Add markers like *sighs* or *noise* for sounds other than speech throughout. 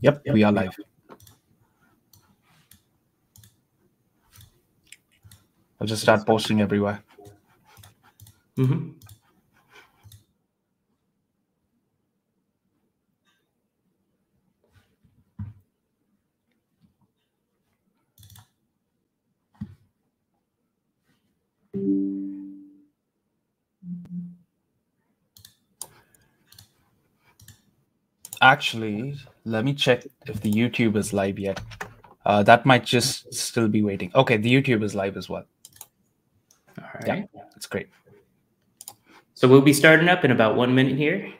Yep, we are live. I'll just start posting everywhere. Mm-hmm. Actually, let me check if the YouTube is live yet. Uh, that might just still be waiting. Okay, the YouTube is live as well. All right. Yeah, that's great. So we'll be starting up in about one minute here.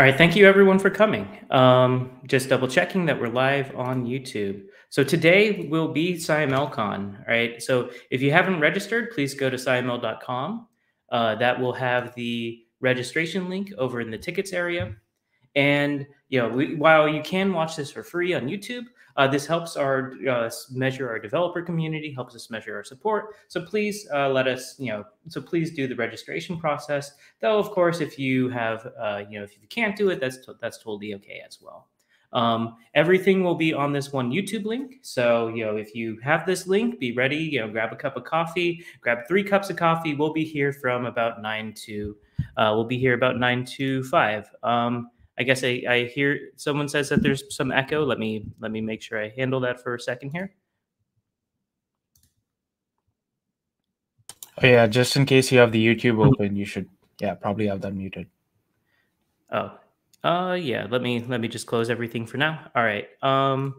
All right, thank you everyone for coming. Um, just double checking that we're live on YouTube. So today will be SciMLCon, right? So if you haven't registered, please go to sciml.com. Uh, that will have the registration link over in the tickets area. And you know, we, while you can watch this for free on YouTube, uh, this helps our uh, measure our developer community, helps us measure our support. So please uh, let us, you know, so please do the registration process. Though, of course, if you have, uh, you know, if you can't do it, that's that's totally okay as well. Um, everything will be on this one YouTube link. So, you know, if you have this link, be ready, you know, grab a cup of coffee, grab three cups of coffee. We'll be here from about nine to, uh, we'll be here about nine to five. Um, I guess I, I hear someone says that there's some echo. Let me let me make sure I handle that for a second here. Oh, yeah, just in case you have the YouTube open, you should yeah probably have that muted. Oh, uh, yeah. Let me let me just close everything for now. All right. Um.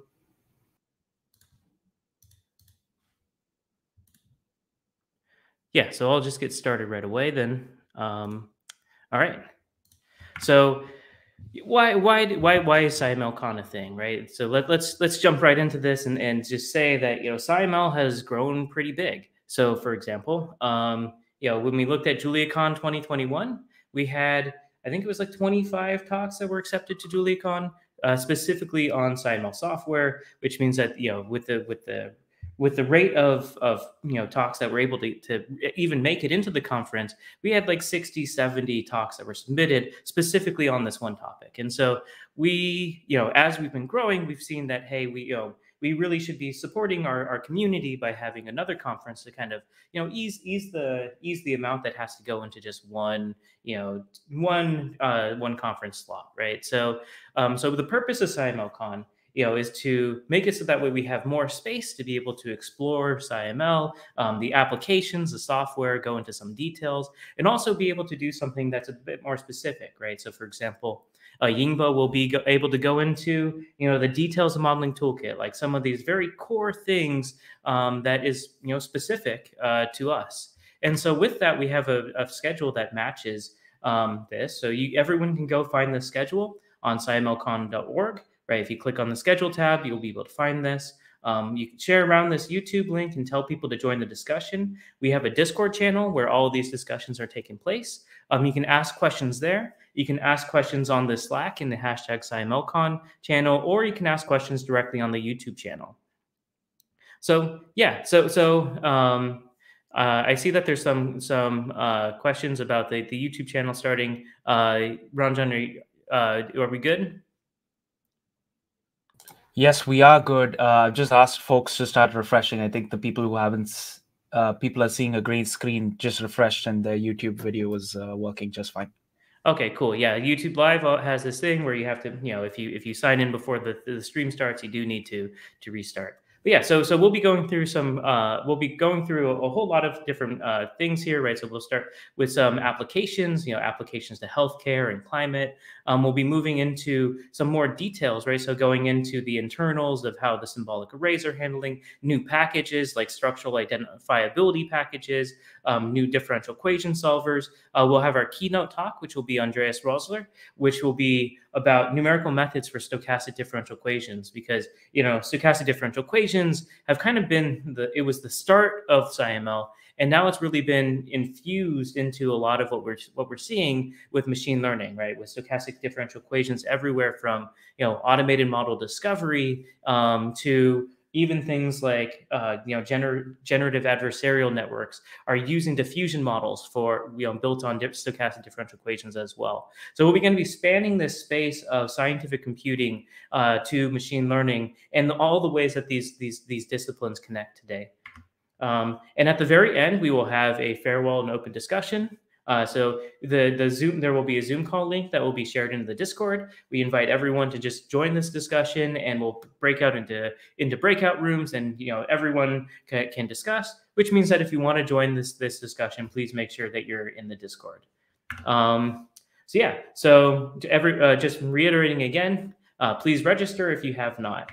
Yeah, so I'll just get started right away then. Um, all right. So why why why why is SciMLCon a thing, right? So let, let's let's jump right into this and, and just say that you know SciML has grown pretty big. So for example, um, you know when we looked at JuliaCon 2021, we had I think it was like 25 talks that were accepted to JuliaCon, uh, specifically on SciML software, which means that you know with the with the with the rate of of you know talks that were able to, to even make it into the conference we had like 60 70 talks that were submitted specifically on this one topic. And so we you know as we've been growing we've seen that hey we you know we really should be supporting our, our community by having another conference to kind of you know ease ease the ease the amount that has to go into just one you know one uh, one conference slot right? So um, so the purpose of SciMLCon you know, is to make it so that way we have more space to be able to explore SciML, um, the applications, the software, go into some details, and also be able to do something that's a bit more specific, right? So, for example, uh, Yingbo will be able to go into, you know, the details of modeling toolkit, like some of these very core things um, that is, you know, specific uh, to us. And so, with that, we have a, a schedule that matches um, this. So, you, everyone can go find the schedule on scimlcon.org right? If you click on the schedule tab, you'll be able to find this. Um, you can share around this YouTube link and tell people to join the discussion. We have a Discord channel where all of these discussions are taking place. Um, you can ask questions there. You can ask questions on the Slack in the hashtag SciMLCon channel, or you can ask questions directly on the YouTube channel. So yeah, so so um, uh, I see that there's some some uh, questions about the, the YouTube channel starting. Uh, Ranjan, are, uh, are we good? Yes, we are good. Uh, just asked folks to start refreshing. I think the people who haven't, uh, people are seeing a green screen just refreshed, and their YouTube video was uh, working just fine. Okay, cool. Yeah, YouTube Live uh, has this thing where you have to, you know, if you if you sign in before the, the stream starts, you do need to to restart but yeah, so so we'll be going through some uh, we'll be going through a, a whole lot of different uh, things here, right? So we'll start with some applications, you know, applications to healthcare and climate. Um, we'll be moving into some more details, right? So going into the internals of how the symbolic arrays are handling new packages like structural identifiability packages, um, new differential equation solvers. Uh, we'll have our keynote talk, which will be Andreas Rosler, which will be about numerical methods for stochastic differential equations because you know stochastic differential equations have kind of been the it was the start of SciML and now it's really been infused into a lot of what we're what we're seeing with machine learning right with stochastic differential equations everywhere from you know automated model discovery um, to even things like uh, you know gener- generative adversarial networks are using diffusion models for you know built on stochastic differential equations as well. So we're going to be spanning this space of scientific computing uh, to machine learning and all the ways that these these these disciplines connect today. Um, and at the very end, we will have a farewell and open discussion. Uh, so the the Zoom there will be a Zoom call link that will be shared into the Discord. We invite everyone to just join this discussion, and we'll break out into into breakout rooms, and you know everyone can, can discuss. Which means that if you want to join this this discussion, please make sure that you're in the Discord. Um, so yeah, so every uh, just reiterating again, uh, please register if you have not.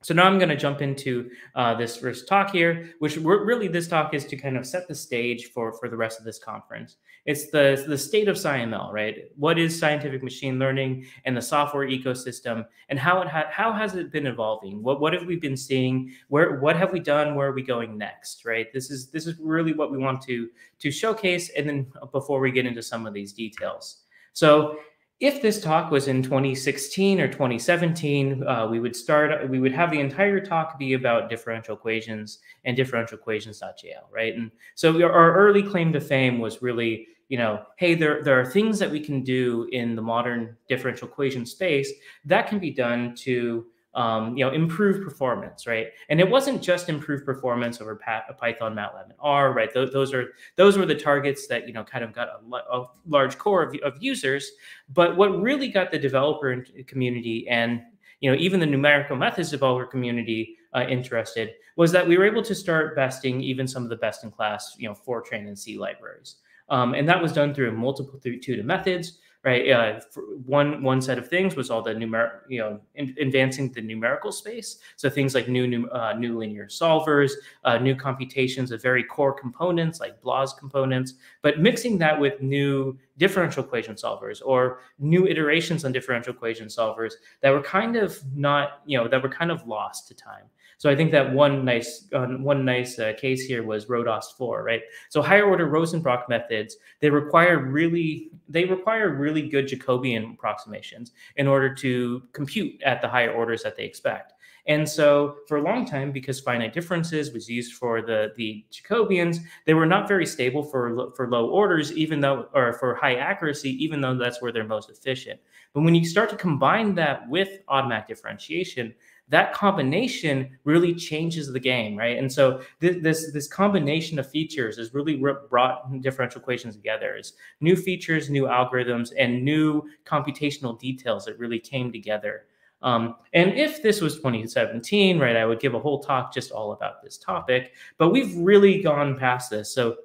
So now I'm going to jump into uh, this first talk here, which really this talk is to kind of set the stage for, for the rest of this conference. It's the, the state of SciML, right? What is scientific machine learning and the software ecosystem and how it ha how has it been evolving? What, what have we been seeing? Where, what have we done? Where are we going next, right? This is, this is really what we want to, to showcase. And then before we get into some of these details. So if this talk was in 2016 or 2017, uh, we would start, we would have the entire talk be about differential equations and differential equations.jl, right? And so our early claim to fame was really, you know, hey, there, there are things that we can do in the modern differential equation space that can be done to um, you know, improve performance, right? And it wasn't just improve performance over Python, MATLAB, and R, right? Those, those are those were the targets that you know kind of got a, a large core of, of, users. But what really got the developer community and you know even the numerical methods developer community uh, interested was that we were able to start besting even some of the best in class, you know, Fortran and C libraries. Um, and that was done through multiple through of methods right? Uh, one one set of things was all the numeric, you know, in, advancing the numerical space. So things like new new, uh, new linear solvers, uh, new computations of very core components like BLAS components, but mixing that with new differential equation solvers or new iterations on differential equation solvers that were kind of not, you know, that were kind of lost to time. So I think that one nice uh, one nice uh, case here was Rodas 4, right? So higher order Rosenbrock methods, they require really they require really good Jacobian approximations in order to compute at the higher orders that they expect. And so for a long time, because finite differences was used for the, the Jacobians, they were not very stable for, for low orders, even though, or for high accuracy, even though that's where they're most efficient. But when you start to combine that with automatic differentiation, that combination really changes the game, right? And so th this this combination of features has really brought differential equations together. Is new features, new algorithms, and new computational details that really came together. Um, and if this was 2017, right, I would give a whole talk just all about this topic. But we've really gone past this. So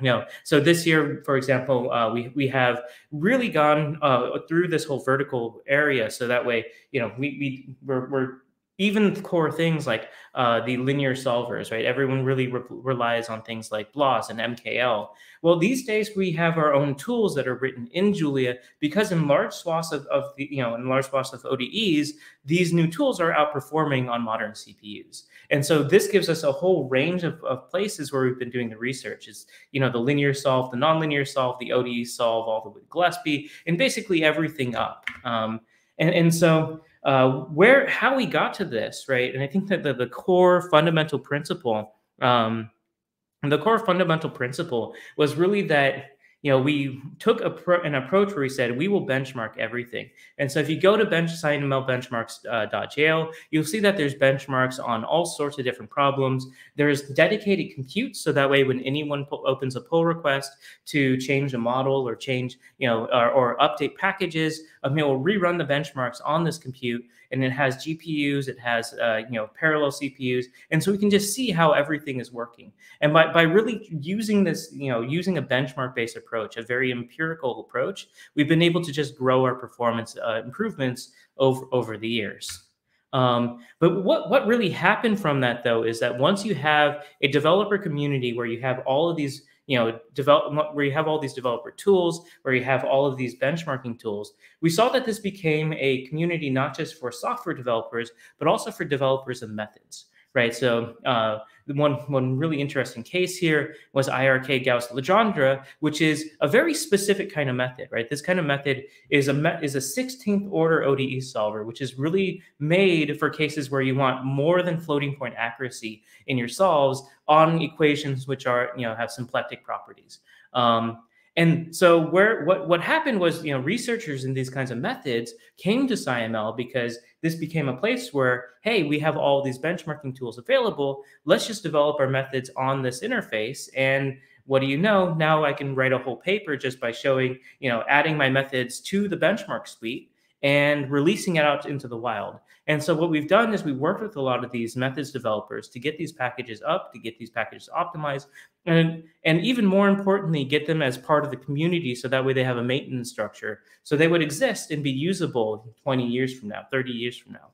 you know, so this year, for example, uh, we we have really gone uh, through this whole vertical area, so that way, you know, we we we're, we're even core things like uh, the linear solvers, right? Everyone really re relies on things like BLAS and MKL. Well, these days we have our own tools that are written in Julia because in large swaths of, of the, you know, in large swaths of ODEs, these new tools are outperforming on modern CPUs. And so this gives us a whole range of, of places where we've been doing the research is, you know, the linear solve, the nonlinear solve, the ODE solve, all the way to Gillespie, and basically everything up. Um, and, and so uh, where how we got to this, right? And I think that the, the core fundamental principle, um, the core fundamental principle was really that you know, we took a pro- an approach where we said we will benchmark everything. And so if you go to bench benchmarks.jl, uh, you'll see that there's benchmarks on all sorts of different problems. There's dedicated compute, so that way when anyone po- opens a pull request to change a model or change, you know, or, or update packages, um, it will rerun the benchmarks on this compute and it has GPUs, it has uh, you know parallel CPUs, and so we can just see how everything is working. And by by really using this, you know, using a benchmark based approach, a very empirical approach, we've been able to just grow our performance uh, improvements over over the years. Um, but what what really happened from that though is that once you have a developer community where you have all of these you know develop where you have all these developer tools where you have all of these benchmarking tools. We saw that this became a community not just for software developers but also for developers of methods right so uh, one one really interesting case here was IRK Gauss Legendre, which is a very specific kind of method, right? This kind of method is a me- is a 16th order ODE solver, which is really made for cases where you want more than floating point accuracy in your solves on equations which are you know have symplectic properties. Um, and so where what what happened was, you know, researchers in these kinds of methods came to SciML because this became a place where, hey, we have all these benchmarking tools available. Let's just develop our methods on this interface. And what do you know? Now I can write a whole paper just by showing, you know, adding my methods to the benchmark suite and releasing it out into the wild. And so what we've done is we worked with a lot of these methods developers to get these packages up, to get these packages optimized, and and even more importantly, get them as part of the community so that way they have a maintenance structure. So they would exist and be usable 20 years from now, 30 years from now.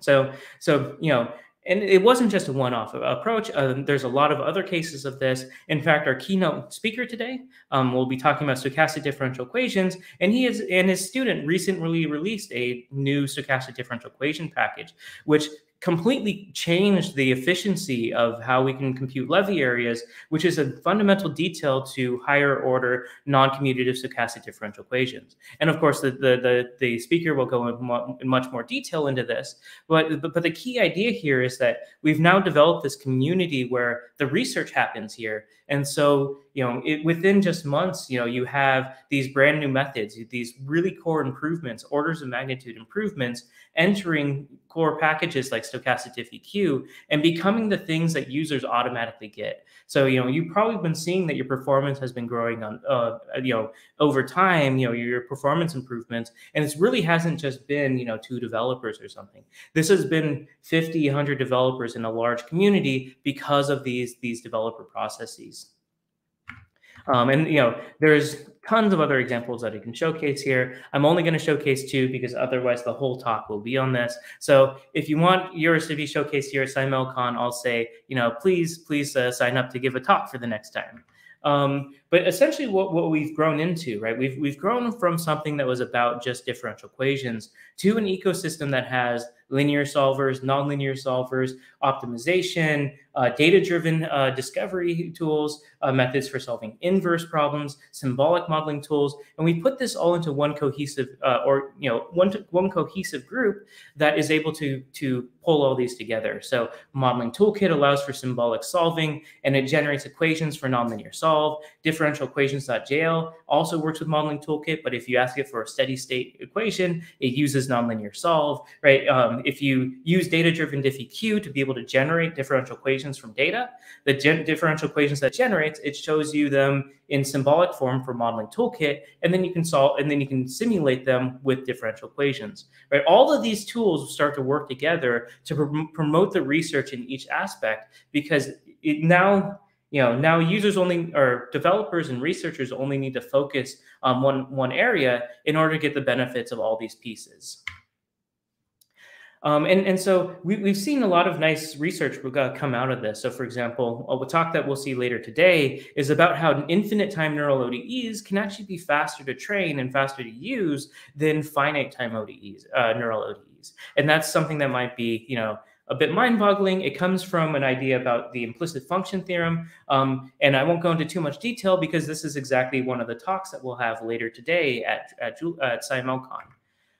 So so you know, and it wasn't just a one-off approach. Uh, there's a lot of other cases of this. In fact, our keynote speaker today um, will be talking about stochastic differential equations, and he is and his student recently released a new stochastic differential equation package, which completely changed the efficiency of how we can compute Levy areas, which is a fundamental detail to higher order non-commutative stochastic differential equations. And of course, the, the, the, the speaker will go in, much more detail into this. But, but, but the key idea here is that we've now developed this community where the research happens here. And so, you know, it, within just months, you know, you have these brand new methods, these really core improvements, orders of magnitude improvements entering core packages like stochastic diffeq and becoming the things that users automatically get. So, you know, you've probably been seeing that your performance has been growing on, uh, you know, over time, you know, your performance improvements. And it really hasn't just been, you know, two developers or something. This has been 50, 100 developers in a large community because of these, these developer processes. Um, and you know, there's tons of other examples that I can showcase here. I'm only going to showcase two because otherwise the whole talk will be on this. So if you want yours to be showcased here at SciMLCon, I'll say, you know, please, please uh, sign up to give a talk for the next time. Um, but essentially, what, what we've grown into, right? We've we've grown from something that was about just differential equations to an ecosystem that has linear solvers, nonlinear solvers, optimization, uh, data-driven uh, discovery tools, uh, methods for solving inverse problems, symbolic modeling tools, and we put this all into one cohesive, uh, or you know, one one cohesive group that is able to to pull all these together. So, modeling toolkit allows for symbolic solving, and it generates equations for nonlinear solve. Differential equations.jl also works with modeling toolkit, but if you ask it for a steady state equation, it uses nonlinear solve, right? Um, if you use data-driven diffeq to be able to generate differential equations from data, the differential equations that generates, it shows you them in symbolic form for modeling toolkit, and then you can solve, and then you can simulate them with differential equations, right? All of these tools start to work together to pr promote the research in each aspect because it now you know now users only or developers and researchers only need to focus on one one area in order to get the benefits of all these pieces um, and, and so we, we've seen a lot of nice research come out of this. So, for example, a talk that we'll see later today is about how infinite time neural ODEs can actually be faster to train and faster to use than finite time ODEs, uh, neural ODEs. And that's something that might be, you know, a bit mind-boggling. It comes from an idea about the implicit function theorem, um, and I won't go into too much detail because this is exactly one of the talks that we'll have later today at at, at.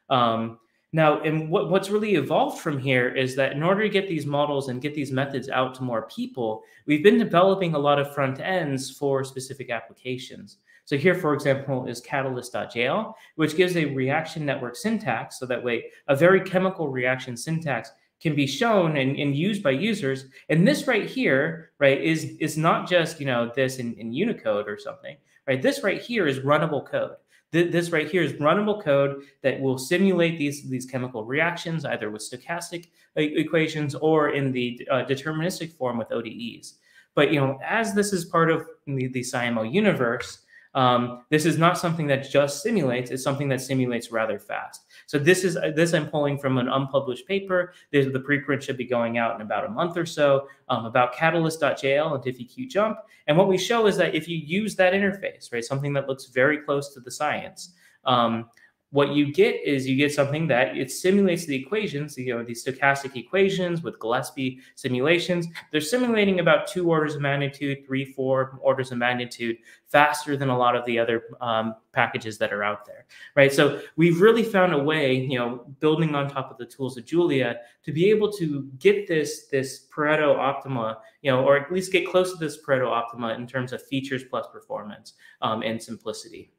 Um, now, and what, what's really evolved from here is that in order to get these models and get these methods out to more people, we've been developing a lot of front ends for specific applications. So here, for example, is catalyst.jl, which gives a reaction network syntax. So that way, a very chemical reaction syntax can be shown and, and used by users. And this right here, right, is, is not just, you know, this in, in Unicode or something, right? This right here is runnable code. This right here is runnable code that will simulate these, these chemical reactions, either with stochastic equations or in the uh, deterministic form with ODEs. But you know, as this is part of the, the SciML universe, um, this is not something that just simulates; it's something that simulates rather fast. So this is this I'm pulling from an unpublished paper. There's, the preprint should be going out in about a month or so um, about Catalyst.jl and DiffEqJump. And what we show is that if you use that interface, right, something that looks very close to the science, um, what you get is you get something that it simulates the equations, you know, these stochastic equations with Gillespie simulations. They're simulating about two orders of magnitude, three, four orders of magnitude faster than a lot of the other um, packages that are out there, right? So we've really found a way, you know, building on top of the tools of Julia to be able to get this this Pareto optima, you know, or at least get close to this Pareto optima in terms of features plus performance um, and simplicity.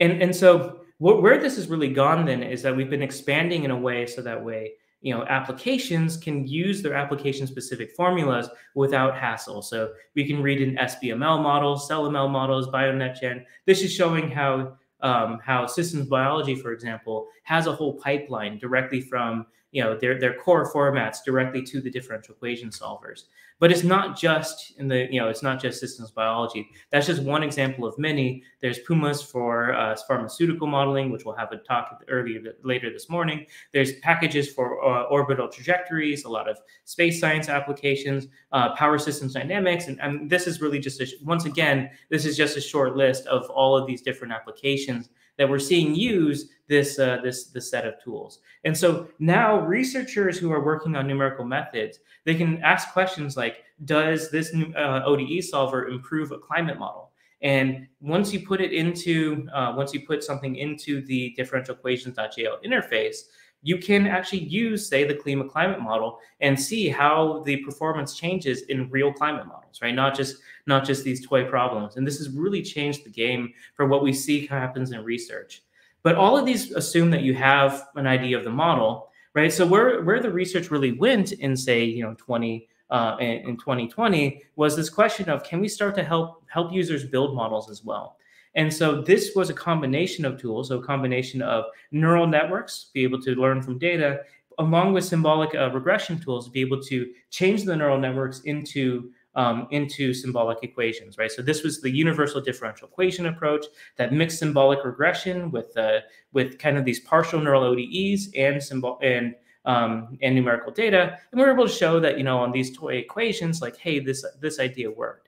And, and so what, where this has really gone then is that we've been expanding in a way so that way you know applications can use their application specific formulas without hassle. So we can read in sbml models cellml models bionetgen. This is showing how um, how systems biology for example has a whole pipeline directly from you know their, their core formats directly to the differential equation solvers. But it's not just in the you know it's not just systems biology. That's just one example of many. There's pumas for uh, pharmaceutical modeling which we'll have a talk earlier later this morning. There's packages for uh, orbital trajectories a lot of space science applications uh, power systems dynamics. And, and this is really just a, once again this is just a short list of all of these different applications that we're seeing use this uh, this this set of tools. And so now researchers who are working on numerical methods, they can ask questions like, does this uh, ODE solver improve a climate model? And once you put it into, uh, once you put something into the differential equations.jl interface, you can actually use, say, the CliMA climate model and see how the performance changes in real climate models, right? Not just not just these toy problems. And this has really changed the game for what we see happens in research. But all of these assume that you have an idea of the model, right? So where where the research really went in, say, you know, 20 uh, in 2020 was this question of can we start to help help users build models as well? And so this was a combination of tools, so a combination of neural networks, be able to learn from data, along with symbolic uh, regression tools be able to change the neural networks into um, into symbolic equations, right? So this was the universal differential equation approach that mixed symbolic regression with uh, with kind of these partial neural ODEs and symbol and um, and numerical data, and we were able to show that you know on these toy equations, like hey, this this idea worked.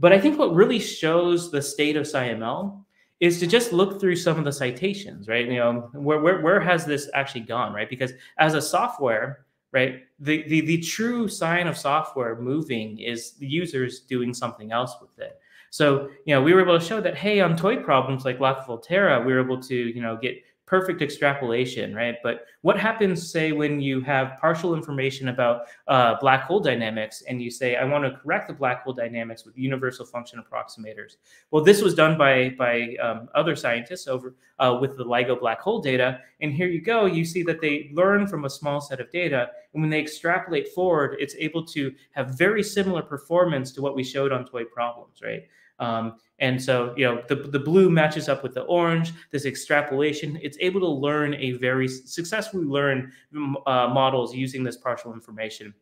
But I think what really shows the state of SciML is to just look through some of the citations, right? You know, where, where, where has this actually gone, right? Because as a software, right, the, the, the true sign of software moving is the users doing something else with it. So, you know, we were able to show that, hey, on toy problems like Lotka-Volterra, we were able to, you know, get perfect extrapolation, right? But what happens, say, when you have partial information about uh, black hole dynamics and you say, I want to correct the black hole dynamics with universal function approximators? Well, this was done by, by um, other scientists over uh, with the LIGO black hole data. And here you go, you see that they learn from a small set of data. And when they extrapolate forward, it's able to have very similar performance to what we showed on toy problems, right? Um, and so, you know, the, the blue matches up with the orange, this extrapolation, it's able to learn a very successfully learn uh, models using this partial information.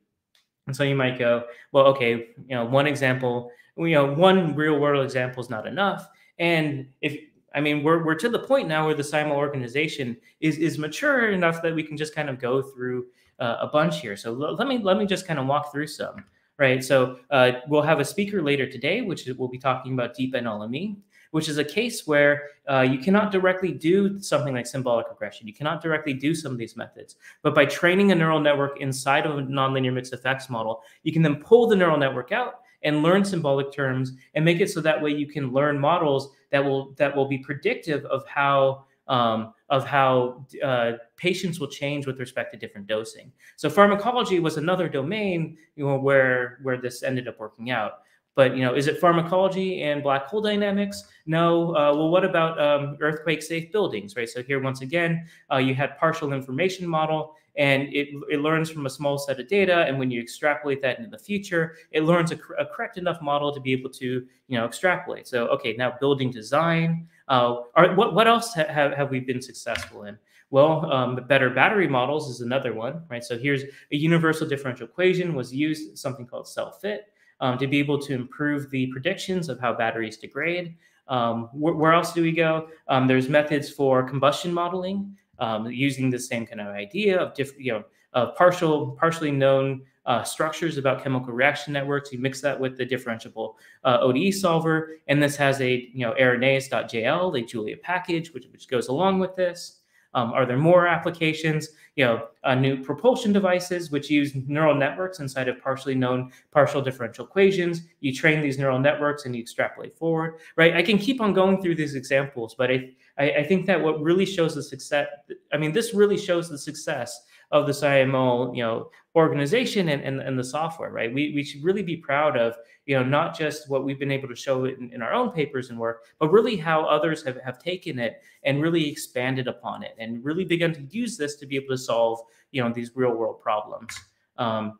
And so you might go, well, okay, you know, one example, you know, one real world example is not enough. And if, I mean, we're, we're to the point now where the SciML organization is, is mature enough that we can just kind of go through uh, a bunch here. So let me, let me just kind of walk through some right? So uh, we'll have a speaker later today, which we'll be talking about deep NLME, which is a case where uh, you cannot directly do something like symbolic regression. You cannot directly do some of these methods. But by training a neural network inside of a nonlinear mixed effects model, you can then pull the neural network out and learn symbolic terms and make it so that way you can learn models that will that will be predictive of how um, of how uh, patients will change with respect to different dosing. So pharmacology was another domain you know, where where this ended up working out. but you know, is it pharmacology and black hole dynamics? No. Uh, well, what about um, earthquake safe buildings, right? So here, once again, uh, you had partial information model and it, it learns from a small set of data. And when you extrapolate that into the future, it learns a, a correct enough model to be able to, you know, extrapolate. So, okay, now building design, uh, are, what, what else ha have, we been successful in? Well, um, the better battery models is another one, right? So here's a universal differential equation was used, something called self-fit, um, to be able to improve the predictions of how batteries degrade. Um, wh where else do we go? Um, there's methods for combustion modeling um, using the same kind of idea of different, you know, of partial, partially known uh, structures about chemical reaction networks. You mix that with the differentiable uh, ODE solver, and this has a you know Arrhenius.jl, a Julia package, which, which goes along with this. Um, are there more applications? You know, uh, new propulsion devices which use neural networks inside of partially known partial differential equations. You train these neural networks and you extrapolate forward, right? I can keep on going through these examples, but I, I, I think that what really shows the success, I mean, this really shows the success of the SciML, you know, organization and, and, and the software, right? We, we should really be proud of, you know, not just what we've been able to show in, in our own papers and work, but really how others have, have taken it and really expanded upon it and really begun to use this to be able to solve, you know, these real world problems. Um,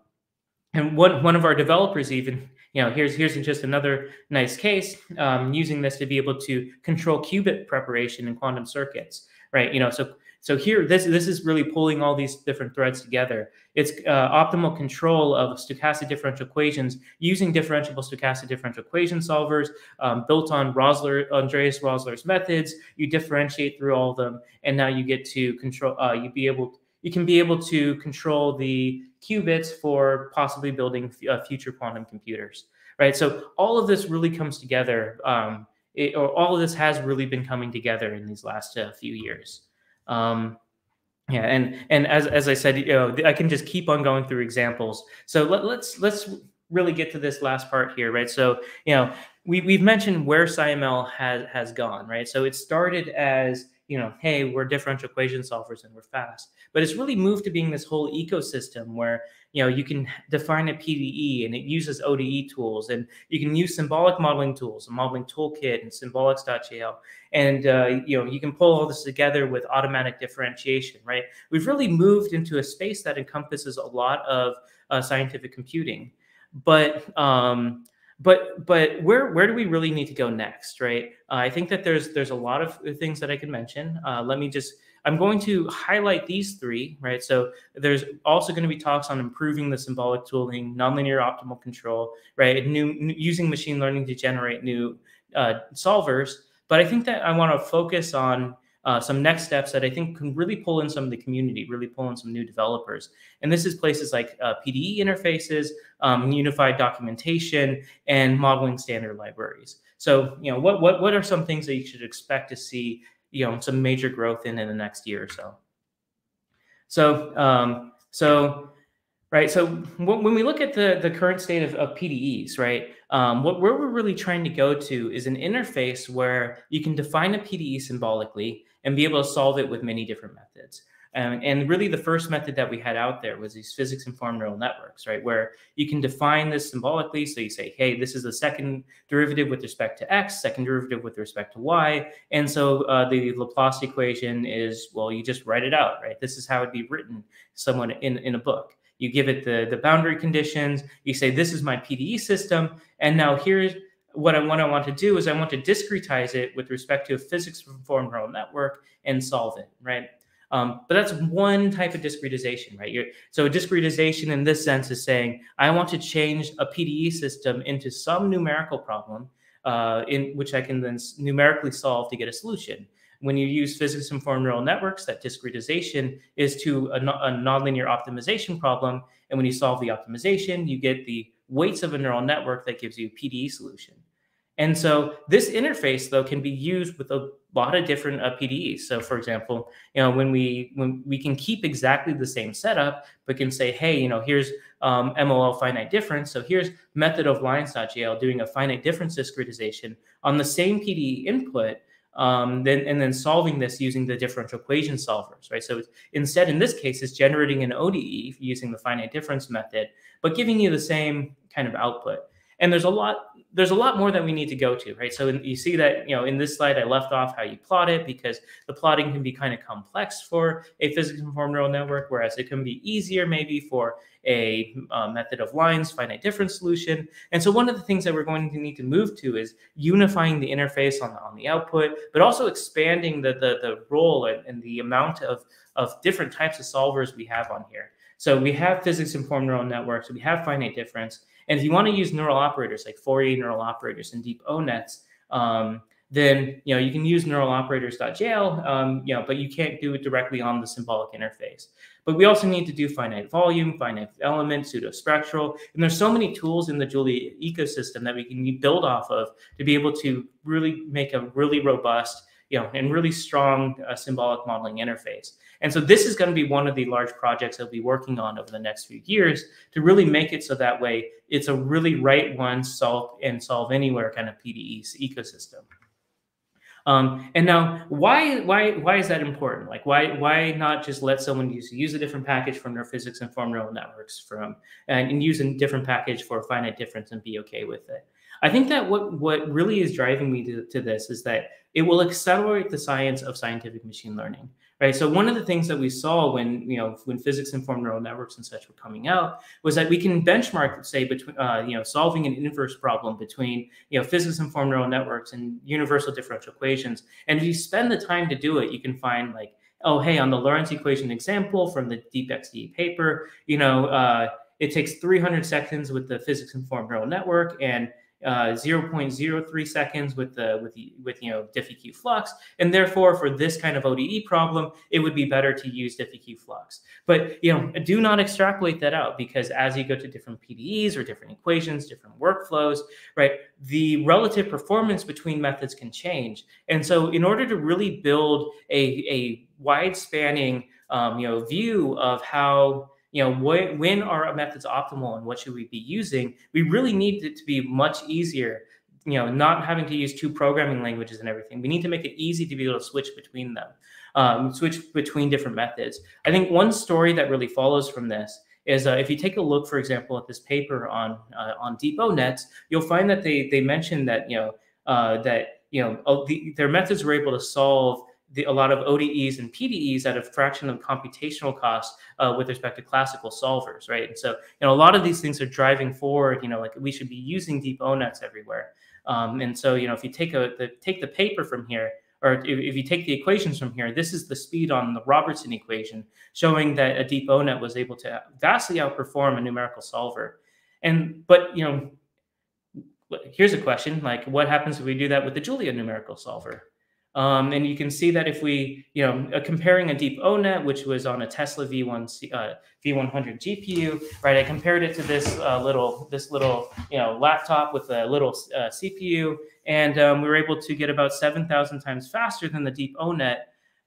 and one, one of our developers even, you know, here's here's just another nice case um, using this to be able to control qubit preparation in quantum circuits, right? You know, so so here, this this is really pulling all these different threads together. It's uh, optimal control of stochastic differential equations using differentiable stochastic differential equation solvers um, built on Rosler, Andreas Rosler's methods. You differentiate through all of them, and now you get to control. Uh, you be able you can be able to control the qubits for possibly building uh, future quantum computers, right? So all of this really comes together. Um, it, or all of this has really been coming together in these last uh, few years. Um, yeah, and and as as I said, you know, I can just keep on going through examples. So let, let's let's really get to this last part here, right? So you know, we we've mentioned where SciML has has gone, right? So it started as you know, hey, we're differential equation solvers and we're fast. But it's really moved to being this whole ecosystem where, you know, you can define a PDE and it uses ODE tools and you can use symbolic modeling tools, a modeling toolkit and symbolics.jl. And, uh, you know, you can pull all this together with automatic differentiation, right? We've really moved into a space that encompasses a lot of uh, scientific computing. But, um, but but where where do we really need to go next right uh, i think that there's there's a lot of things that i could mention uh, let me just i'm going to highlight these three right so there's also going to be talks on improving the symbolic tooling nonlinear optimal control right new, using machine learning to generate new uh, solvers but i think that i want to focus on uh, some next steps that I think can really pull in some of the community, really pull in some new developers. And this is places like uh, PDE interfaces, um, unified documentation, and modeling standard libraries. So, you know, what what what are some things that you should expect to see, you know, some major growth in in the next year or so? So, um, so right. So when we look at the the current state of, of PDEs, right, um, what where we're really trying to go to is an interface where you can define a PDE symbolically and be able to solve it with many different methods. Um, and really, the first method that we had out there was these physics informed neural networks, right? Where you can define this symbolically. So you say, hey, this is the second derivative with respect to x, second derivative with respect to y. And so uh, the Laplace equation is, well, you just write it out, right? This is how it'd be written someone in, in a book. You give it the, the boundary conditions. You say, this is my PDE system. And now here's what I, what I want to do is I want to discretize it with respect to a physics informed neural network and solve it, right? Um, but that's one type of discretization, right? You're, so discretization in this sense is saying, I want to change a PDE system into some numerical problem uh, in which I can then numerically solve to get a solution. When you use physics informed neural networks, that discretization is to a, a nonlinear optimization problem. And when you solve the optimization, you get the weights of a neural network that gives you a PDE solution. And so this interface though can be used with a lot of different uh, PDEs. So for example, you know, when we when we can keep exactly the same setup, but can say, hey, you know, here's um, MOL finite difference. So here's method of lines.jl doing a finite difference discretization on the same PDE input, um, then and then solving this using the differential equation solvers, right? So instead, in this case, it's generating an ODE using the finite difference method, but giving you the same kind of output. And there's a lot there's a lot more that we need to go to, right? So you see that, you know, in this slide, I left off how you plot it because the plotting can be kind of complex for a physics-informed neural network, whereas it can be easier maybe for a uh, method of lines, finite difference solution. And so one of the things that we're going to need to move to is unifying the interface on the, on the output, but also expanding the, the, the role and, and the amount of, of different types of solvers we have on here. So we have physics-informed neural networks, we have finite difference, and if you want to use neural operators like Fourier neural operators and deep O-nets, um, then you know you can use neuraloperators.jl, um, you know, but you can't do it directly on the symbolic interface. But we also need to do finite volume, finite element, pseudospectral, and there's so many tools in the Julia ecosystem that we can build off of to be able to really make a really robust, you know, and really strong uh, symbolic modeling interface. And so this is going to be one of the large projects we'll be working on over the next few years to really make it so that way it's a really right one, solve and solve anywhere kind of PDE ecosystem. Um, and now, why why why is that important? Like, why why not just let someone use use a different package from their physics informed neural networks from and, and use a different package for finite difference and be okay with it? I think that what what really is driving me to, to this is that it will accelerate the science of scientific machine learning right? So one of the things that we saw when you know when physics informed neural networks and such were coming out was that we can benchmark, say, between uh, you know solving an inverse problem between you know physics informed neural networks and universal differential equations. And if you spend the time to do it, you can find like, oh, hey, on the Lorenz equation example from the DeepXDE paper, you know. Uh, it takes 300 seconds with the physics informed neural network and uh, 0.03 seconds with the with the with you know DiffEqFlux, and therefore for this kind of ODE problem, it would be better to use DiffEqFlux. But you know, do not extrapolate that out because as you go to different PDEs or different equations, different workflows, right, the relative performance between methods can change. And so, in order to really build a a wide spanning um, you know view of how you know, wh- when are methods optimal and what should we be using? We really need it to be much easier. You know, not having to use two programming languages and everything. We need to make it easy to be able to switch between them, um, switch between different methods. I think one story that really follows from this is uh, if you take a look, for example, at this paper on uh, on deep nets, you'll find that they they mentioned that you know uh, that you know oh, the, their methods were able to solve the, a lot of ODEs and PDEs at a fraction of computational cost uh, with respect to classical solvers, right? And so, you know, a lot of these things are driving forward. You know, like we should be using deep ONets everywhere. Um, and so, you know, if you take a the, take the paper from here, or if, if, you take the equations from here, this is the speed on the Robertson equation, showing that a deep ONet was able to vastly outperform a numerical solver. And but you know, here's a question: like, what happens if we do that with the Julia numerical solver? Um, and you can see that if we, you know, uh, comparing a deep ONet, which was on a Tesla V1 uh, V100 GPU, right? I compared it to this uh, little this little you know laptop with a little uh, CPU, and um, we were able to get about seven thousand times faster than the deep ONet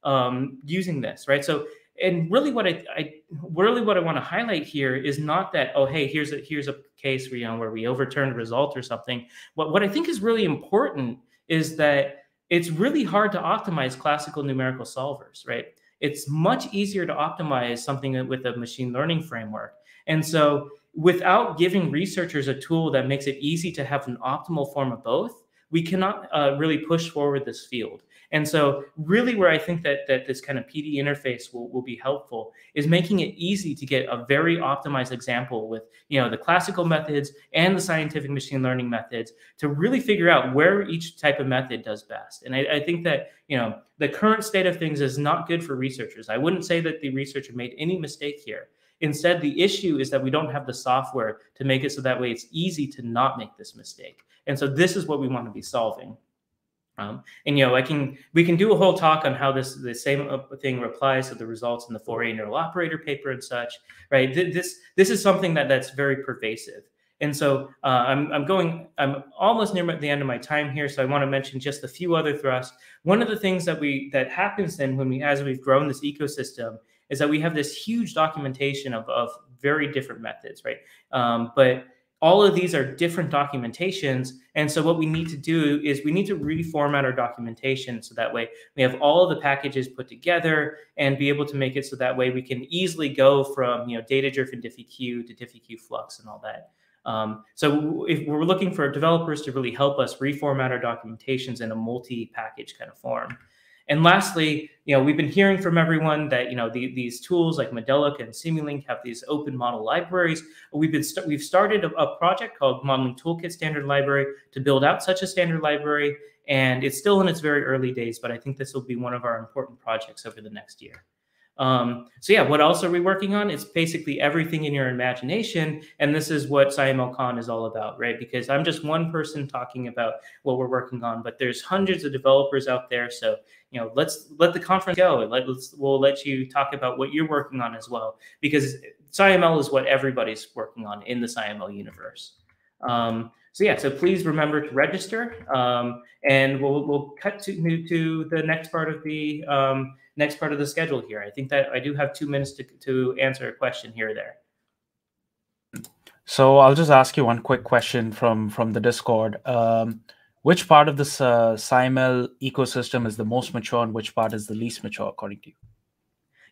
um, using this, right? So and really what I, I, really what I want to highlight here is not that oh hey here's a here's a case where you know where we overturned a result or something. What what I think is really important is that it's really hard to optimize classical numerical solvers, right? It's much easier to optimize something with a machine learning framework. And so without giving researchers a tool that makes it easy to have an optimal form of both, we cannot uh, really push forward this field. And so really where I think that, that this kind of PD interface will, will be helpful is making it easy to get a very optimized example with you know the classical methods and the scientific machine learning methods to really figure out where each type of method does best. And I, I think that you know the current state of things is not good for researchers. I wouldn't say that the researcher made any mistake here. Instead, the issue is that we don't have the software to make it so that way it's easy to not make this mistake. And so this is what we want to be solving. Um, and you know, I can we can do a whole talk on how this the same thing applies to the results in the Fourier neural operator paper and such, right? This this is something that that's very pervasive. And so uh, I'm, I'm going, I'm almost near the end of my time here. So I want to mention just a few other thrusts. One of the things that we, that happens then when we, as we've grown this ecosystem is that we have this huge documentation of, of very different methods, right? Um, but all of these are different documentations. And so what we need to do is we need to reformat our documentation so that way we have all of the packages put together and be able to make it so that way we can easily go from you know data driven DiffEq to DiffEqFlux and all that. Um, so if we're looking for developers to really help us reformat our documentations in a multi-package kind of form. And lastly, you know, we've been hearing from everyone that you know the, these tools like Modelica and Simulink have these open model libraries. We've been st we've started a, a, project called Modeling Toolkit Standard Library to build out such a standard library, and it's still in its very early days. But I think this will be one of our important projects over the next year. Um, so yeah, what else are we working on? It's basically everything in your imagination, and this is what SciMLCon is all about, right? Because I'm just one person talking about what we're working on, but there's hundreds of developers out there. So you know, let's let the conference go, and let, us we'll let you talk about what you're working on as well, because SciML is what everybody's working on in the SciML universe. Um, so yeah, so please remember to register, um, and we'll we'll cut to to the next part of the um, next part of the schedule here. I think that I do have two minutes to, to answer a question here or there. So I'll just ask you one quick question from from the Discord. Um, which part of this uh, SciML ecosystem is the most mature, and which part is the least mature, according to you?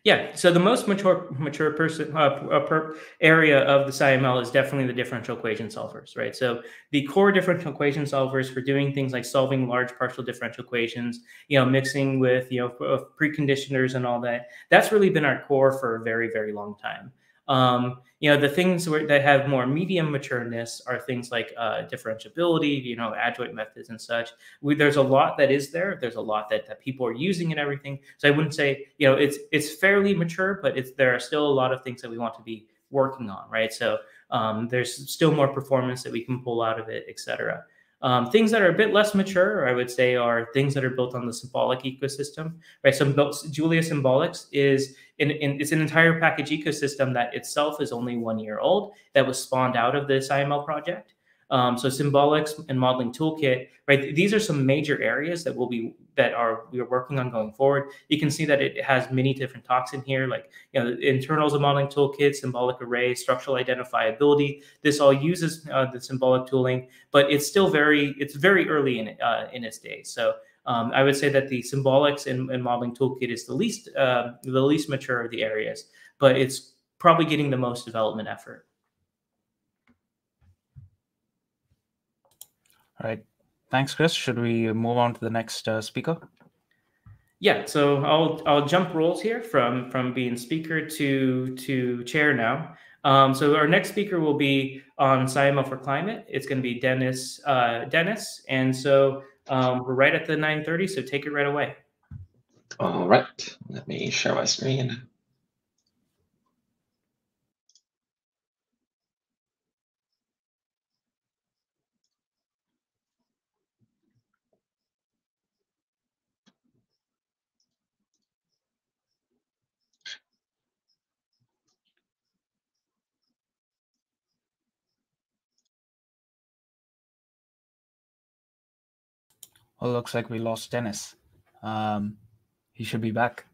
Yeah, so the most mature mature person uh, uh, area of the SciML is definitely the differential equation solvers, right? So the core differential equation solvers for doing things like solving large partial differential equations, you know, mixing with you know preconditioners and all that. That's really been our core for a very very long time. Um, you know, the things where, that have more medium matureness are things like uh, differentiability, you know, adjoint methods and such. We, there's a lot that is there. There's a lot that, that people are using and everything. So I wouldn't say, you know, it's it's fairly mature, but it's there are still a lot of things that we want to be working on, right? So um, there's still more performance that we can pull out of it, et cetera. Um, things that are a bit less mature, I would say, are things that are built on the symbolic ecosystem, right? So Julia Symbolics is in, in, it's an entire package ecosystem that itself is only one year old that was spawned out of this SciML project. Um, so symbolics and modeling toolkit, right? These are some major areas that will be that are we are working on going forward. You can see that it has many different talks in here, like you know, internals of modeling toolkit, symbolic array, structural identifiability. This all uses uh, the symbolic tooling, but it's still very it's very early in uh, in its day. So um, I would say that the symbolics and, and modeling toolkit is the least uh, the least mature of the areas, but it's probably getting the most development effort. All right. Thanks, Chris. Should we move on to the next uh, speaker? Yeah, so I'll I'll jump roles here from from being speaker to to chair now. Um, so our next speaker will be on SciML for climate. It's going to be Dennis uh, Dennis, and so um, we're right at the 9:30. So take it right away. All right, let me share my screen. Well, looks like we lost Dennis. Um, he should be back.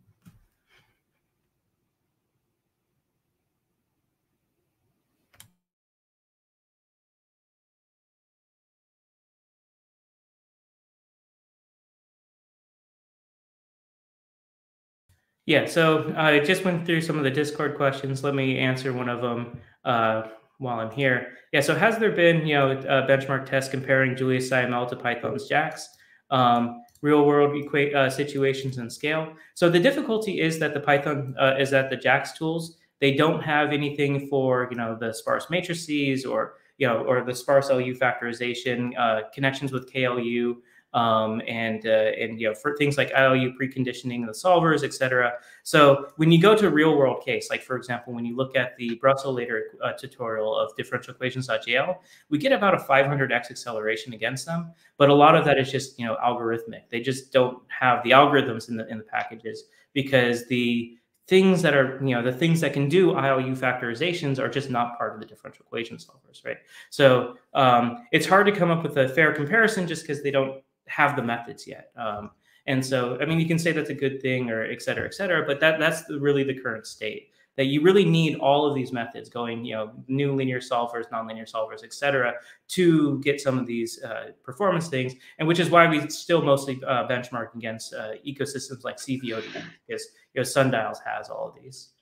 Yeah, so I just went through some of the Discord questions. Let me answer one of them uh, while I'm here. Yeah, so has there been, you know, a benchmark test comparing Julia's SciML to Python's JAX? Um, real world equate uh, situations and scale. So the difficulty is that the Python uh, is that the JAX tools they don't have anything for you know the sparse matrices or you know or the sparse LU factorization uh, connections with KLU um, and uh, and you know for things like ILU preconditioning the solvers, etc. So when you go to a real world case, like for example, when you look at the Brusselator uh, tutorial of differential equations.jl, we get about a 500x acceleration against them, but a lot of that is just you know algorithmic. They just don't have the algorithms in the in the packages because the things that are, you know, the things that can do ILU factorizations are just not part of the differential equation solvers, right? So um, it's hard to come up with a fair comparison just because they don't have the methods yet. Um, and so, I mean, you can say that's a good thing or et cetera, et cetera, but that that's the, really the current state that you really need all of these methods going, you know, new linear solvers, nonlinear solvers, et cetera, to get some of these uh, performance things. And which is why we still mostly uh, benchmark against uh, ecosystems like CVODE because, you know, Sundials has all of these.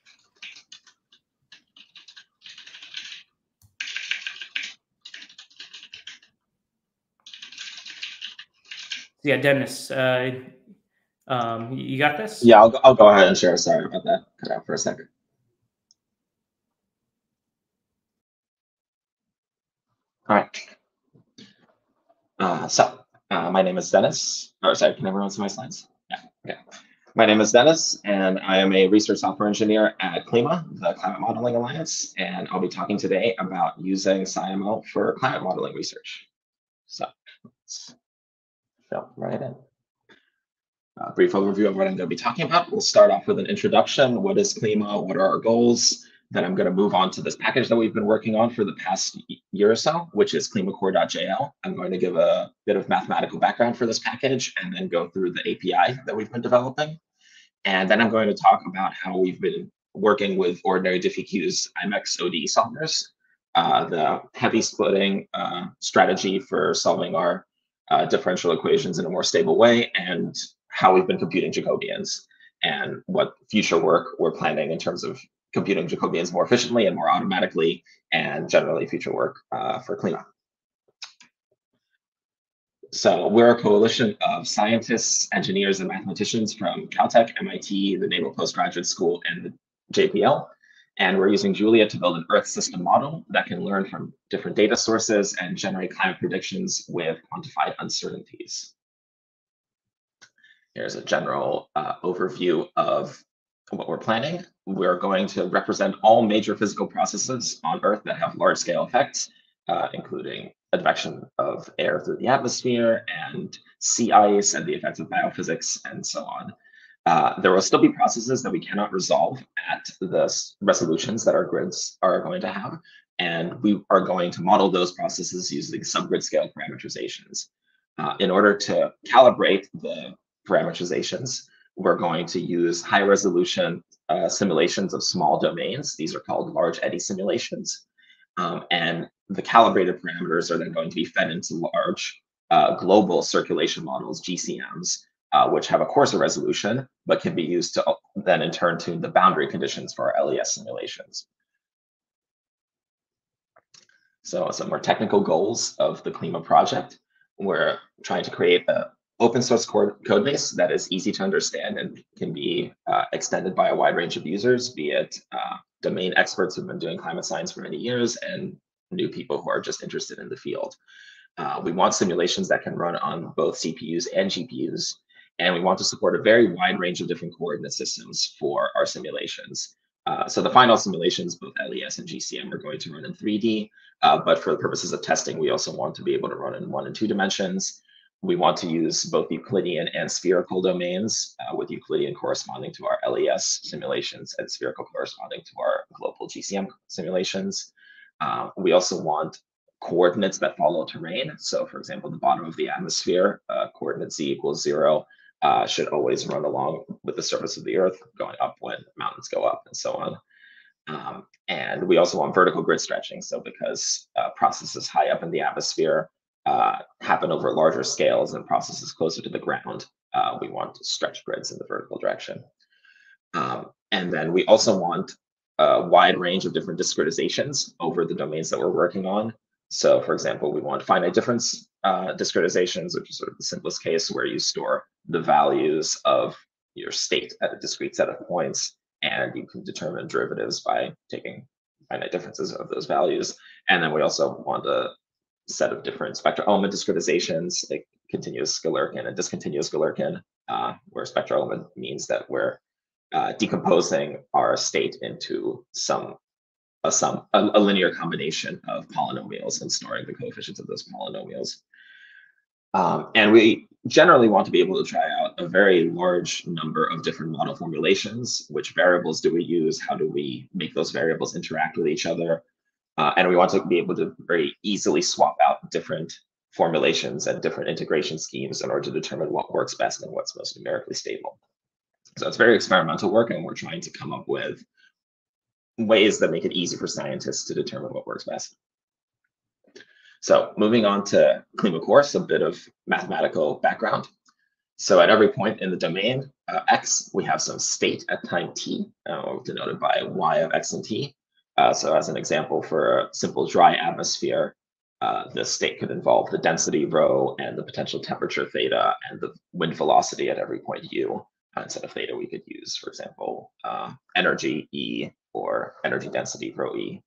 Yeah, Dennis, uh, um, you got this? Yeah, I'll, I'll go ahead and share. Sorry about that. Cut out for a second. All right. Uh, so, uh, my name is Dennis. Or sorry, can everyone see my slides? Yeah. Okay. My name is Dennis, and I am a research software engineer at CliMA, the Climate Modeling Alliance, and I'll be talking today about using SciML for climate modeling research. So, let's jump right in. A brief overview of what I'm going to be talking about. We'll start off with an introduction. What is CliMA? What are our goals? Then I'm going to move on to this package that we've been working on for the past year or so, which is ClimaCore.jl. I'm going to give a bit of mathematical background for this package and then go through the API that we've been developing. And then I'm going to talk about how we've been working with OrdinaryDiffEq's IMEX ODE solvers, uh, the HEVI splitting uh, strategy for solving our uh, differential equations in a more stable way, and how we've been computing Jacobians and what future work we're planning in terms of computing Jacobians more efficiently and more automatically, and generally future work uh, for cleanup. So we're a coalition of scientists, engineers, and mathematicians from Caltech, MIT, the Naval Postgraduate School, and the JPL. And we're using Julia to build an Earth system model that can learn from different data sources and generate climate predictions with quantified uncertainties. Here's a general uh, overview of what we're planning. We're going to represent all major physical processes on Earth that have large scale effects, uh, including advection of air through the atmosphere and sea ice and the effects of biophysics and so on. Uh, there will still be processes that we cannot resolve at the resolutions that our grids are going to have. And we are going to model those processes using subgrid scale parameterizations. Uh, in order to calibrate the parameterizations, we're going to use high resolution uh, simulations of small domains. These are called large eddy simulations. Um, and the calibrated parameters are then going to be fed into large uh, global circulation models, GCMs, uh, which have a coarser resolution, but can be used to then in turn tune the boundary conditions for our LES simulations. So some more technical goals of the CliMA project. We're trying to create an open source code base that is easy to understand and can be uh, extended by a wide range of users, be it uh, domain experts who've been doing climate science for many years and new people who are just interested in the field. Uh, we want simulations that can run on both CPUs and GPUs, and we want to support a very wide range of different coordinate systems for our simulations. Uh, so the final simulations, both LES and GCM, are going to run in 3D, uh, but for the purposes of testing, we also want to be able to run in one and two dimensions. We want to use both Euclidean and spherical domains, uh, with Euclidean corresponding to our LES simulations and spherical corresponding to our global GCM simulations. Uh, we also want coordinates that follow terrain. So for example, the bottom of the atmosphere, uh, coordinate z equals zero, uh, should always run along with the surface of the earth, going up when mountains go up and so on. Um, and we also want vertical grid stretching. So because uh, processes high up in the atmosphere uh, happen over larger scales and processes closer to the ground, uh, we want to stretch grids in the vertical direction. Um, and then we also want a wide range of different discretizations over the domains that we're working on. So for example, we want finite difference uh, discretizations, which is sort of the simplest case where you store the values of your state at a discrete set of points, and you can determine derivatives by taking finite differences of those values. And then we also want a set of different spectral element discretizations, like continuous Galerkin and discontinuous Galerkin, uh, where spectral element means that we're uh, decomposing our state into some a sum a, a, linear combination of polynomials and storing the coefficients of those polynomials. Um, and we generally want to be able to try out a very large number of different model formulations. Which variables do we use? How do we make those variables interact with each other? Uh, and we want to be able to very easily swap out different formulations and different integration schemes in order to determine what works best and what's most numerically stable. So it's very experimental work, and we're trying to come up with ways that make it easy for scientists to determine what works best. So moving on to ClimaCore, a bit of mathematical background. So at every point in the domain uh, x, we have some state at time t, uh, denoted by y of x and t. Uh, so as an example, for a simple dry atmosphere, uh, the state could involve the density rho and the potential temperature theta and the wind velocity at every point u. Instead of theta, we could use, for example, uh, energy E or energy density rho E.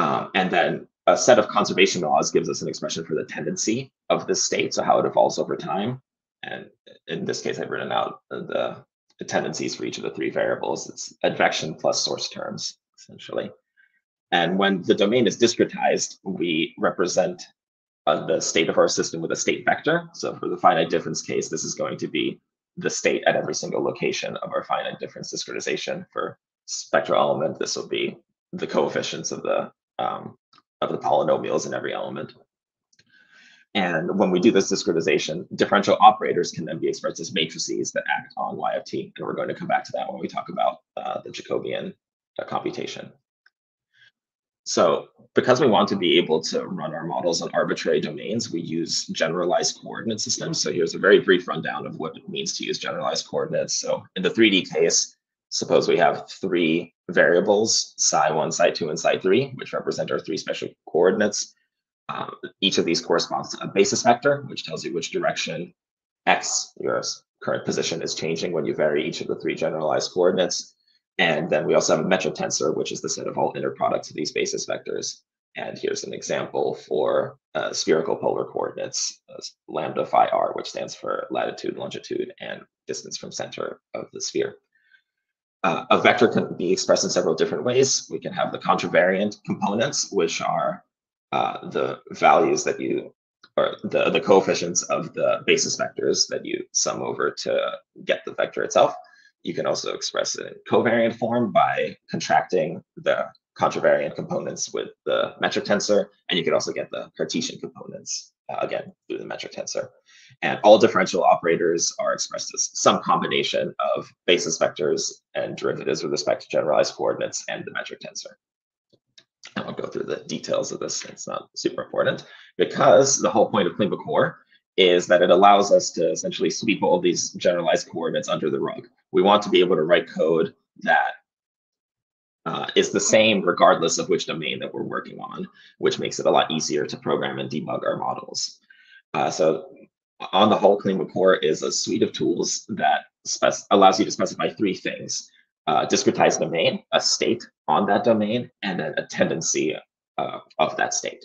Um, and then a set of conservation laws gives us an expression for the tendency of the state, so how it evolves over time. And in this case, I've written out the, the tendencies for each of the three variables. It's advection plus source terms, essentially. And when the domain is discretized, we represent uh, the state of our system with a state vector. So for the finite difference case, this is going to be the state at every single location of our finite difference discretization. For spectral element, this will be the coefficients of the um, of the polynomials in every element. And when we do this discretization, differential operators can then be expressed as matrices that act on y of t. And we're going to come back to that when we talk about uh, the Jacobian uh, computation. So because we want to be able to run our models on arbitrary domains, we use generalized coordinate systems. So here's a very brief rundown of what it means to use generalized coordinates. So in the 3D case, suppose we have three variables, psi1, psi2, and psi3, which represent our three special coordinates. Um, each of these corresponds to a basis vector, which tells you which direction x, your current position, is changing when you vary each of the three generalized coordinates. And then we also have a metric tensor, which is the set of all inner products of these basis vectors. And here's an example for uh, spherical polar coordinates, uh, lambda phi r, which stands for latitude, longitude, and distance from center of the sphere. Uh, a vector can be expressed in several different ways. We can have the contravariant components, which are uh, the values that you, or the, the coefficients of the basis vectors that you sum over to get the vector itself. You can also express it in covariant form by contracting the contravariant components with the metric tensor, and you can also get the Cartesian components, uh, again, through the metric tensor. And all differential operators are expressed as some combination of basis vectors and derivatives with respect to generalized coordinates and the metric tensor. I won't go through the details of this, it's not super important, because the whole point of ClimaCore is that it allows us to essentially sweep all these generalized coordinates under the rug. We want to be able to write code that uh, is the same regardless of which domain that we're working on, which makes it a lot easier to program and debug our models. Uh, so on the whole, ClimaCore is a suite of tools that allows you to specify three things. Uh, discretized domain, a state on that domain, and then a tendency uh, of that state.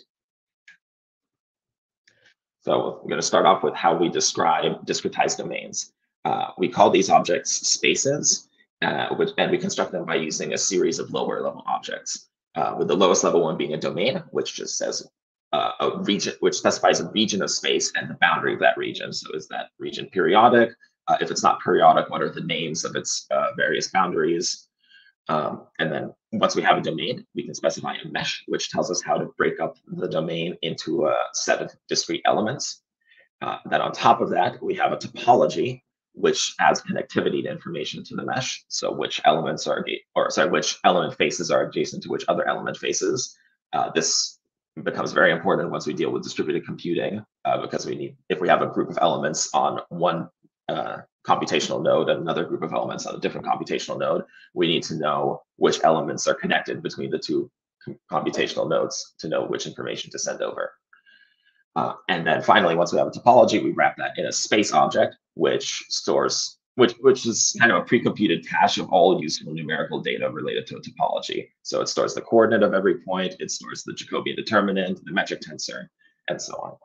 So I'm going to start off with how we describe discretized domains. Uh, we call these objects spaces, uh, which, and we construct them by using a series of lower level objects, uh, with the lowest level one being a domain, which just says uh, a region, which specifies a region of space and the boundary of that region. So is that region periodic? Uh, if it's not periodic, what are the names of its uh, various boundaries? Um, and then once we have a domain, we can specify a mesh, which tells us how to break up the domain into a set of discrete elements. Uh, then on top of that, we have a topology, which adds connectivity to information to the mesh. So which elements are, or sorry, which element faces are adjacent to which other element faces. Uh, this becomes very important once we deal with distributed computing, uh, because we need, if we have a group of elements on one uh, computational node and another group of elements on a different computational node, we need to know which elements are connected between the two computational nodes to know which information to send over. Uh, and then finally, once we have a topology, we wrap that in a space object, which stores, which, which is kind of a pre-computed cache of all useful numerical data related to a topology. So it stores the coordinate of every point, it stores the Jacobian determinant, the metric tensor, and so on.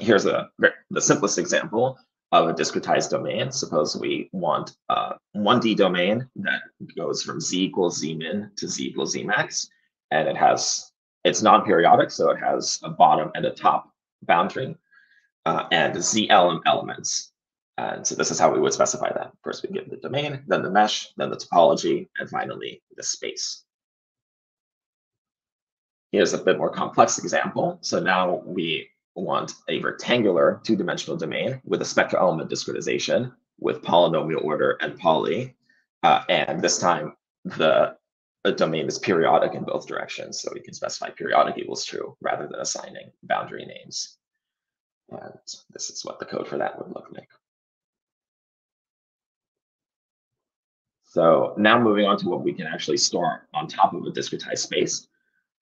Here's a, the simplest example of a discretized domain. Suppose we want a 1D domain that goes from z equals z min to z equals z max, and it has it's non-periodic, so it has a bottom and a top boundary, uh, and z element elements. And so this is how we would specify that. First, we give the domain, then the mesh, then the topology, and finally the space. Here's a bit more complex example. So now we want a rectangular two-dimensional domain with a spectral element discretization with polynomial order and poly. Uh, and this time the, the domain is periodic in both directions. So we can specify periodic equals true rather than assigning boundary names. And this is what the code for that would look like. So now moving on to what we can actually store on top of a discretized space.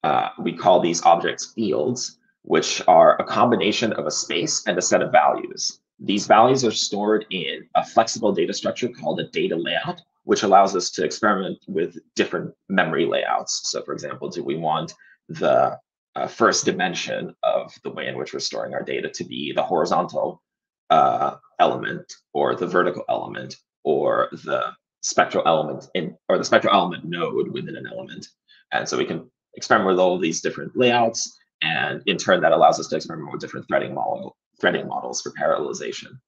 uh, we call these objects fields, which are a combination of a space and a set of values. These values are stored in a flexible data structure called a data layout, which allows us to experiment with different memory layouts. So for example, do we want the uh, first dimension of the way in which we're storing our data to be the horizontal uh, element or the vertical element or the spectral element in or the spectral element node within an element. And so we can experiment with all these different layouts. And in turn, that allows us to experiment with different threading model threading models for parallelization.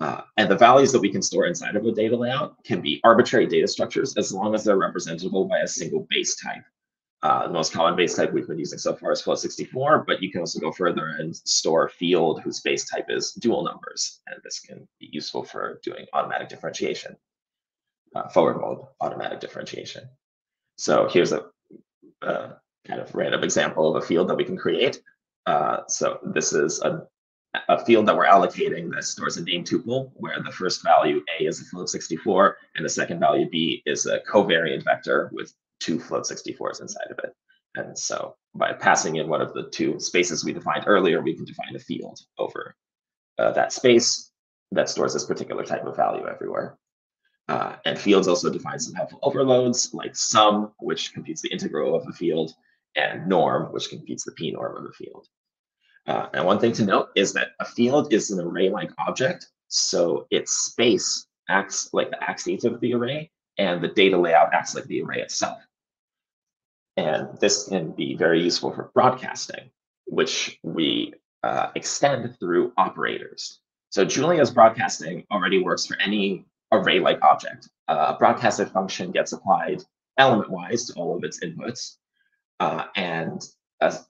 Uh, and the values that we can store inside of a data layout can be arbitrary data structures as long as they're representable by a single base type. Uh, the most common base type we've been using so far is float64, but you can also go further and store a field whose base type is dual numbers. And this can be useful for doing automatic differentiation, uh, forward mode automatic differentiation. So here's a, a, kind of random example of a field that we can create. Uh, so this is a, a field that we're allocating that stores a name tuple where the first value A is a float64 and the second value B is a covariant vector with two float 64s inside of it. And so by passing in one of the two spaces we defined earlier, we can define a field over uh, that space that stores this particular type of value everywhere. Uh, and fields also define some helpful overloads like sum, which computes the integral of a field, and norm, which computes the p-norm of a field. Uh, and one thing to note is that a field is an array-like object, so its space acts like the axes of the array, and the data layout acts like the array itself. And this can be very useful for broadcasting, which we uh, extend through operators. So Julia's broadcasting already works for any array-like object. Uh, a broadcasted function gets applied element-wise to all of its inputs, uh, and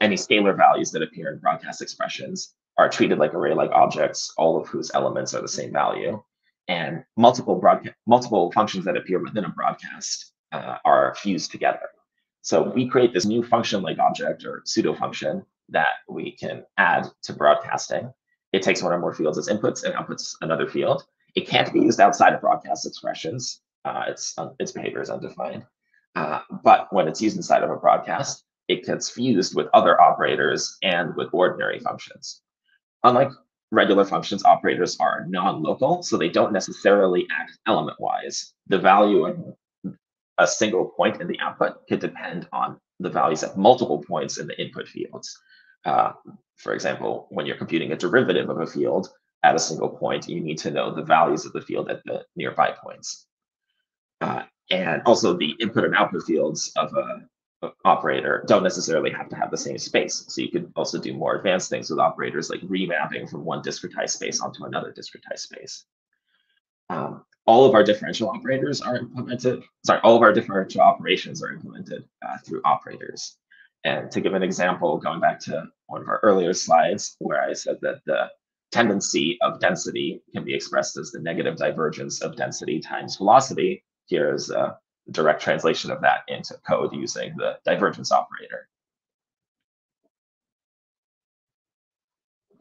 any scalar values that appear in broadcast expressions are treated like array-like objects, all of whose elements are the same value. And multiple broadcast multiple functions that appear within a broadcast uh, are fused together. So we create this new function-like object or pseudo function that we can add to broadcasting. It takes one or more fields as inputs and outputs another field. It can't be used outside of broadcast expressions. Uh, its, um, its behavior is undefined. Uh, but when it's used inside of a broadcast, it gets fused with other operators and with ordinary functions. Unlike regular functions, operators are non-local, so they don't necessarily act element-wise. The value of a single point in the output could depend on the values at multiple points in the input fields. Uh, for example, when you're computing a derivative of a field at a single point, you need to know the values of the field at the nearby points. Uh, and also the input and output fields of a, operator don't necessarily have to have the same space. So you could also do more advanced things with operators like remapping from one discretized space onto another discretized space. Um, all of our differential operators are implemented, sorry, all of our differential operations are implemented uh, through operators. And to give an example, going back to one of our earlier slides where I said that the tendency of density can be expressed as the negative divergence of density times velocity. Here is a direct translation of that into code using the divergence operator.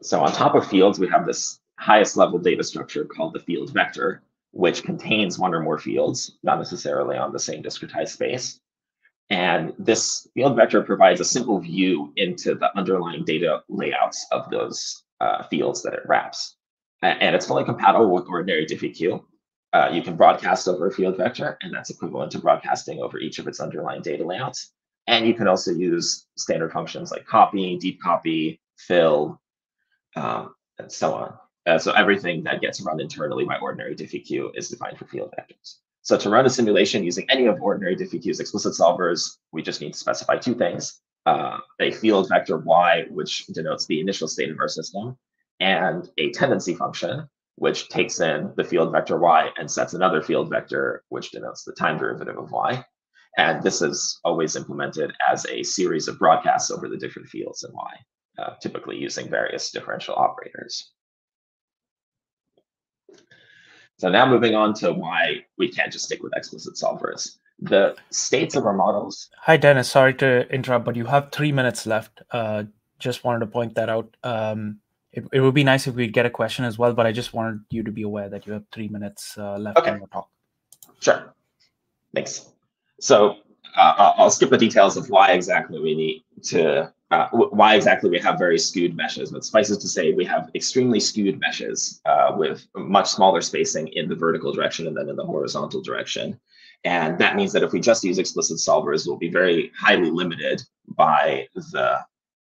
So on top of fields, we have this highest level data structure called the field vector, which contains one or more fields, not necessarily on the same discretized space. And this field vector provides a simple view into the underlying data layouts of those uh, fields that it wraps. And it's fully compatible with OrdinaryDiffEq. Uh, you can broadcast over a field vector, and that's equivalent to broadcasting over each of its underlying data layouts. And you can also use standard functions like copy, deep copy, fill, um, and so on. Uh, so everything that gets run internally by OrdinaryDiffEq is defined for field vectors. So to run a simulation using any of OrdinaryDiffEq's explicit solvers, we just need to specify two things. Uh, a field vector y, which denotes the initial state of our system, and a tendency function, which takes in the field vector y and sets another field vector, which denotes the time derivative of y. And this is always implemented as a series of broadcasts over the different fields in y, uh, typically using various differential operators. So now moving on to why we can't just stick with explicit solvers. The states of our models. Hi, Dennis. Sorry to interrupt, but you have three minutes left. Uh, just wanted to point that out. Um, it, it would be nice if we'd get a question as well, but I just wanted you to be aware that you have three minutes uh, left okay. on your talk. Sure. Thanks. So uh, I'll skip the details of why exactly we need to, uh, why exactly we have very skewed meshes, but suffices to say we have extremely skewed meshes uh, with much smaller spacing in the vertical direction and then in the horizontal direction. And that means that if we just use explicit solvers, we'll be very highly limited by the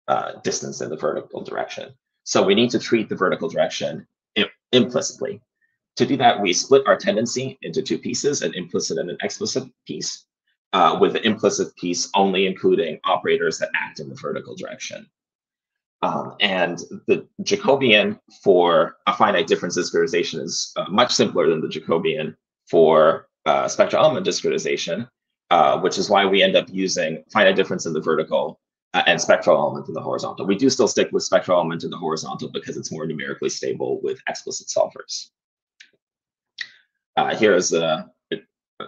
uh, distance in the vertical direction. So we need to treat the vertical direction implicitly. To do that, we split our tendency into two pieces, an implicit and an explicit piece, uh, with the implicit piece only including operators that act in the vertical direction. Um, and the Jacobian for a finite difference discretization is uh, much simpler than the Jacobian for uh, spectral element discretization, uh, which is why we end up using finite difference in the vertical uh, and spectral element in the horizontal. We do still stick with spectral element in the horizontal because it's more numerically stable with explicit solvers. Uh, here is the,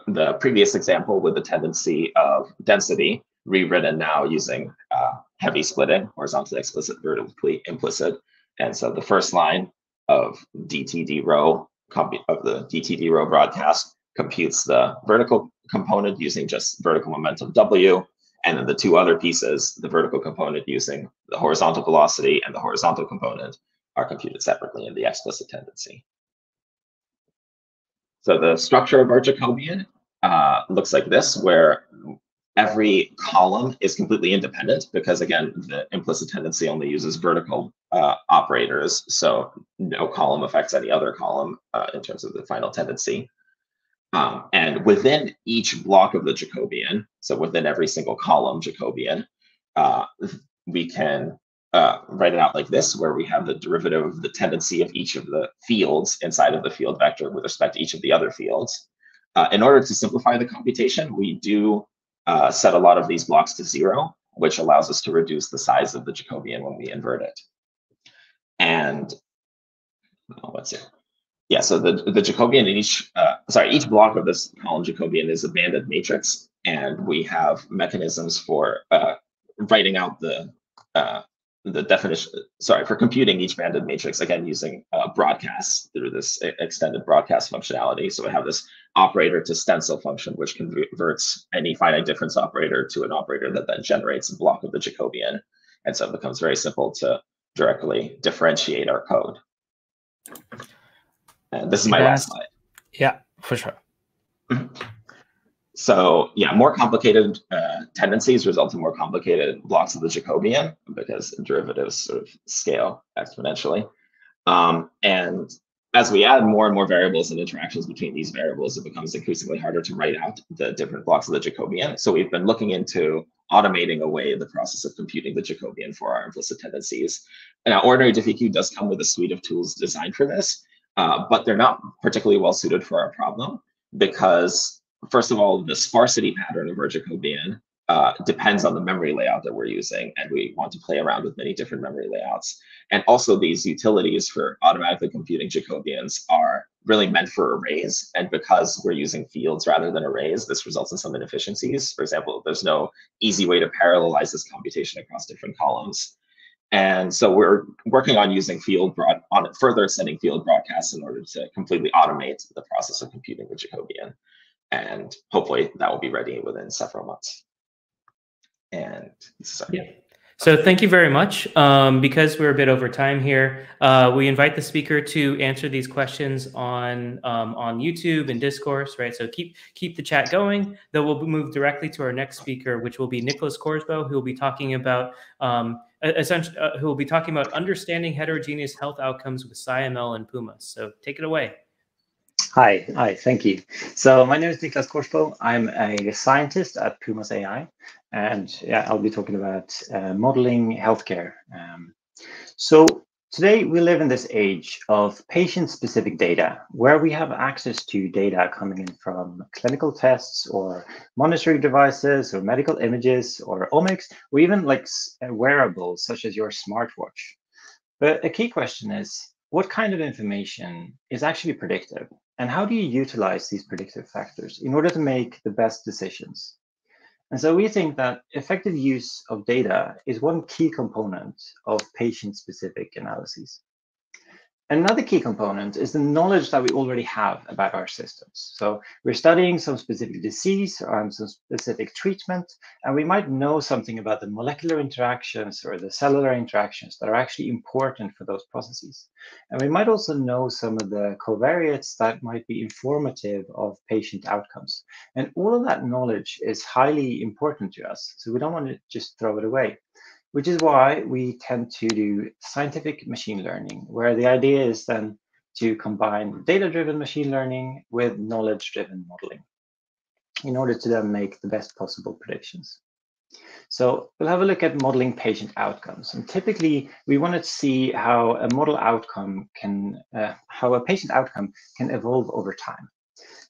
the previous example with the tendency of density rewritten now using uh, HEVI splitting, horizontally explicit, vertically implicit. And so the first line of DTD row of the DTD row broadcast computes the vertical component using just vertical momentum W, and then the two other pieces, the vertical component using the horizontal velocity and the horizontal component are computed separately in the explicit tendency. So the structure of our Jacobian uh, looks like this, where every column is completely independent because again, the implicit tendency only uses vertical uh, operators. So no column affects any other column uh, in terms of the final tendency. Um, and within each block of the Jacobian, so within every single column Jacobian, uh, we can uh, write it out like this, where we have the derivative of the tendency of each of the fields inside of the field vector with respect to each of the other fields. Uh, in order to simplify the computation, we do uh, set a lot of these blocks to zero, which allows us to reduce the size of the Jacobian when we invert it. And oh, let's see yeah, so the, the Jacobian in each, uh, sorry, each block of this column Jacobian is a banded matrix, and we have mechanisms for uh, writing out the uh, the definition, sorry, for computing each banded matrix, again, using uh, broadcasts through this extended broadcast functionality. So we have this operator to stencil function, which converts any finite difference operator to an operator that then generates a block of the Jacobian. And so it becomes very simple to directly differentiate our code. This is my last slide. Yeah, for sure. So yeah, more complicated uh, tendencies result in more complicated blocks of the Jacobian because derivatives sort of scale exponentially. Um, and as we add more and more variables and interactions between these variables, it becomes increasingly harder to write out the different blocks of the Jacobian. So we've been looking into automating away the process of computing the Jacobian for our implicit tendencies. And now, OrdinaryDiffEq does come with a suite of tools designed for this, uh, but they're not particularly well suited for our problem because, first of all, the sparsity pattern of Jacobian uh, depends on the memory layout that we're using, and we want to play around with many different memory layouts. And also, these utilities for automatically computing Jacobians are really meant for arrays. And because we're using fields rather than arrays, this results in some inefficiencies. For example, there's no easy way to parallelize this computation across different columns. And so we're working on using field broad on further sending field broadcasts in order to completely automate the process of computing the Jacobian. And hopefully that will be ready within several months. And sorry. Yeah. So thank you very much. Um, because we're a bit over time here, uh, we invite the speaker to answer these questions on um, on YouTube and Discourse, right? So keep keep the chat going. Then we'll move directly to our next speaker, which will be Nicholas Korsbo, who will be talking about um, essentially uh, who will be talking about understanding heterogeneous health outcomes with SciML and Pumas. So take it away. Hi, hi, thank you. So my name is Niklas Korsbo. I'm a scientist at Pumas AI, and yeah, I'll be talking about uh, modeling healthcare. Um, so today we live in this age of patient-specific data, where we have access to data coming in from clinical tests or monitoring devices or medical images or omics, or even like wearables such as your smartwatch. But a key question is, what kind of information is actually predictive? And how do you utilize these predictive factors in order to make the best decisions? And so we think that effective use of data is one key component of patient-specific analyses. Another key component is the knowledge that we already have about our systems. So we're studying some specific disease or some specific treatment, and we might know something about the molecular interactions or the cellular interactions that are actually important for those processes. And we might also know some of the covariates that might be informative of patient outcomes. And all of that knowledge is highly important to us. So we don't want to just throw it away which is why we tend to do scientific machine learning, where the idea is then to combine data-driven machine learning with knowledge-driven modeling in order to then make the best possible predictions. So we'll have a look at modeling patient outcomes. And typically, we want to see how a model outcome can, uh, how a patient outcome can evolve over time.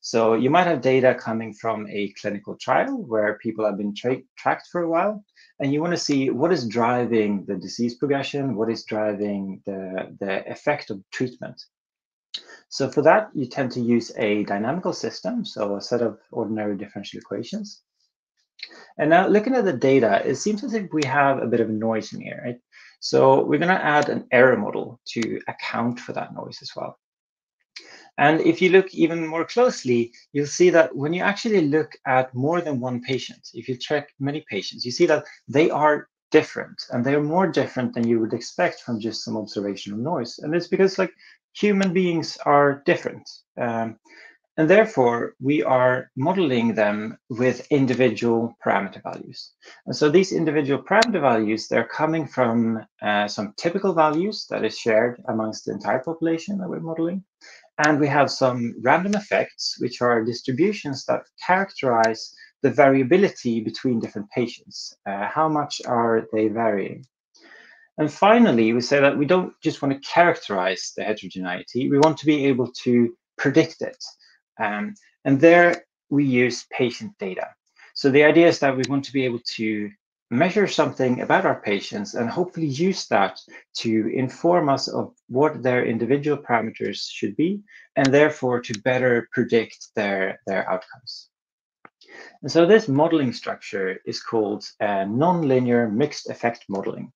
So you might have data coming from a clinical trial where people have been tra tracked for a while, and you want to see what is driving the disease progression, what is driving the, the effect of treatment. So for that, you tend to use a dynamical system, so a set of ordinary differential equations. And now looking at the data, it seems as if we have a bit of noise in here, right? So we're going to add an error model to account for that noise as well. And if you look even more closely, you'll see that when you actually look at more than one patient, if you track many patients, you see that they are different and they're more different than you would expect from just some observational noise. And it's because like human beings are different. Um, and therefore, we are modeling them with individual parameter values. And so these individual parameter values, they're coming from uh, some typical values that is shared amongst the entire population that we're modeling. And we have some random effects, which are distributions that characterize the variability between different patients. Uh, how much are they varying? And finally, we say that we don't just want to characterize the heterogeneity, we want to be able to predict it. Um, and there we use patient data. So the idea is that we want to be able to measure something about our patients and hopefully use that to inform us of what their individual parameters should be and therefore to better predict their, their outcomes. And so this modeling structure is called uh, nonlinear mixed effect modeling.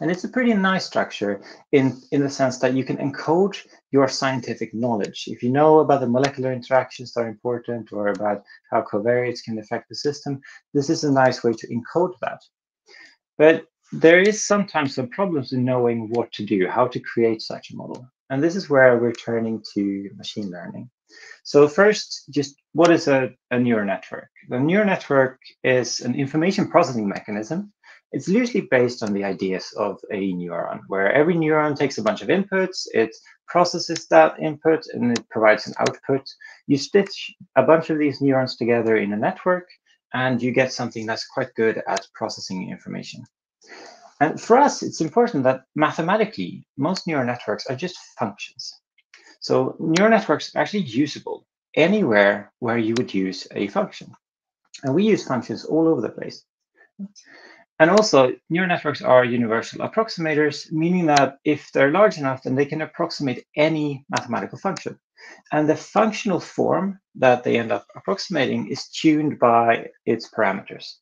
And it's a pretty nice structure in, in the sense that you can encode your scientific knowledge. If you know about the molecular interactions that are important or about how covariates can affect the system, this is a nice way to encode that. But there is sometimes some problems in knowing what to do, how to create such a model. And this is where we're turning to machine learning. So first, just what is a, a neural network? The neural network is an information processing mechanism it's loosely based on the ideas of a neuron, where every neuron takes a bunch of inputs, it processes that input, and it provides an output. You stitch a bunch of these neurons together in a network, and you get something that's quite good at processing information. And for us, it's important that mathematically, most neural networks are just functions. So neural networks are actually usable anywhere where you would use a function. And we use functions all over the place. And also, neural networks are universal approximators, meaning that if they're large enough, then they can approximate any mathematical function. And the functional form that they end up approximating is tuned by its parameters.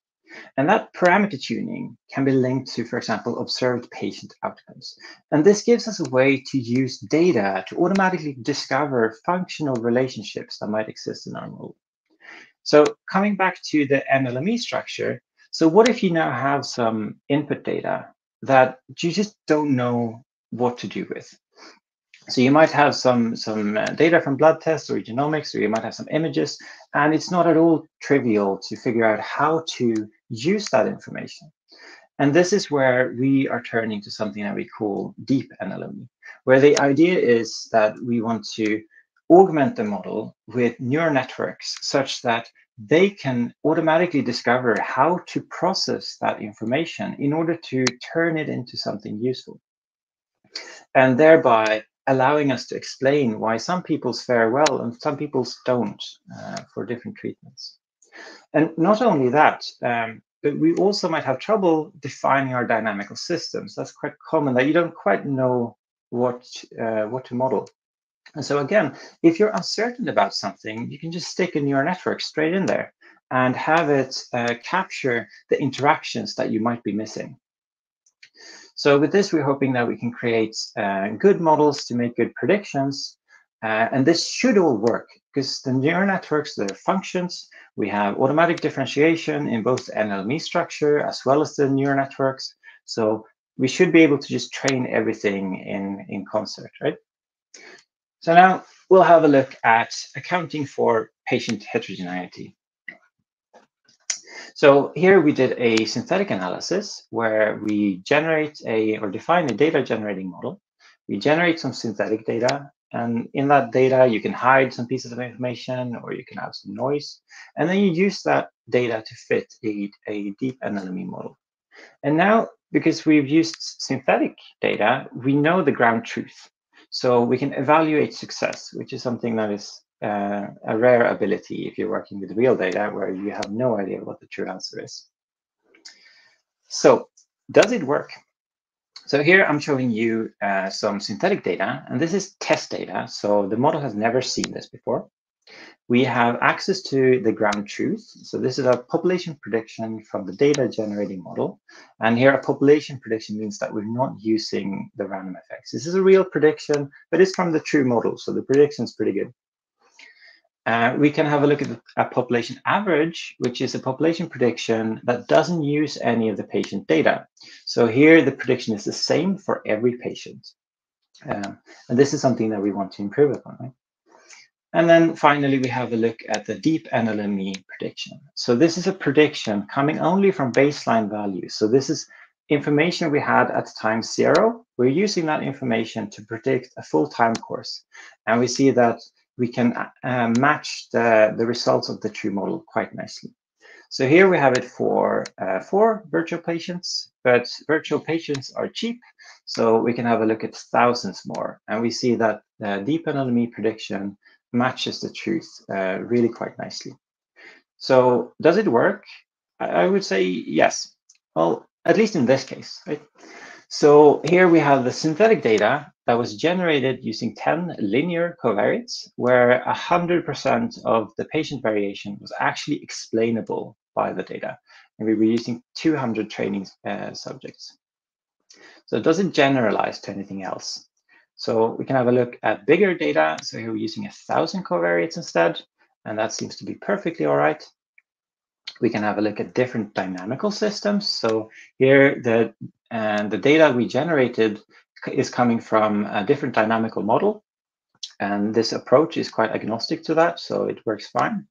And that parameter tuning can be linked to, for example, observed patient outcomes. And this gives us a way to use data to automatically discover functional relationships that might exist in our model. So coming back to the NLME structure, so what if you now have some input data that you just don't know what to do with? So you might have some some uh, data from blood tests or genomics, or you might have some images, and it's not at all trivial to figure out how to use that information. And this is where we are turning to something that we call deep NLME, where the idea is that we want to augment the model with neural networks such that they can automatically discover how to process that information in order to turn it into something useful. And thereby allowing us to explain why some people's fare well and some people's don't uh, for different treatments. And not only that, um, but we also might have trouble defining our dynamical systems. That's quite common that you don't quite know what uh, what to model. And so again, if you're uncertain about something, you can just stick a neural network straight in there and have it uh, capture the interactions that you might be missing. So with this, we're hoping that we can create uh, good models to make good predictions. Uh, and this should all work because the neural networks, their functions, we have automatic differentiation in both the NLME structure as well as the neural networks. So we should be able to just train everything in, in concert, right? So now we'll have a look at accounting for patient heterogeneity. So here we did a synthetic analysis where we generate a or define a data generating model. We generate some synthetic data, and in that data, you can hide some pieces of information or you can have some noise. And then you use that data to fit a, a deep NLME model. And now, because we've used synthetic data, we know the ground truth. So we can evaluate success, which is something that is uh, a rare ability if you're working with real data where you have no idea what the true answer is. So does it work? So here I'm showing you uh, some synthetic data, and this is test data. So the model has never seen this before. We have access to the ground truth. So this is a population prediction from the data generating model. And here a population prediction means that we're not using the random effects. This is a real prediction, but it's from the true model. So the prediction is pretty good. Uh, we can have a look at a population average, which is a population prediction that doesn't use any of the patient data. So here the prediction is the same for every patient. Um, and this is something that we want to improve upon, right? And then finally, we have a look at the deep NLME prediction. So this is a prediction coming only from baseline values. So this is information we had at time zero. We're using that information to predict a full time course. And we see that we can uh, match the, the results of the true model quite nicely. So here we have it for uh, four virtual patients, but virtual patients are cheap. So we can have a look at thousands more. And we see that the deep NLME prediction matches the truth uh, really quite nicely. So does it work? I, I would say yes. Well, at least in this case, right? So here we have the synthetic data that was generated using 10 linear covariates, where 100% of the patient variation was actually explainable by the data. And we were using 200 training uh, subjects. So it generalize to anything else? So we can have a look at bigger data. So here we're using a thousand covariates instead, and that seems to be perfectly all right. We can have a look at different dynamical systems. So here the and the data we generated is coming from a different dynamical model. And this approach is quite agnostic to that, so it works fine.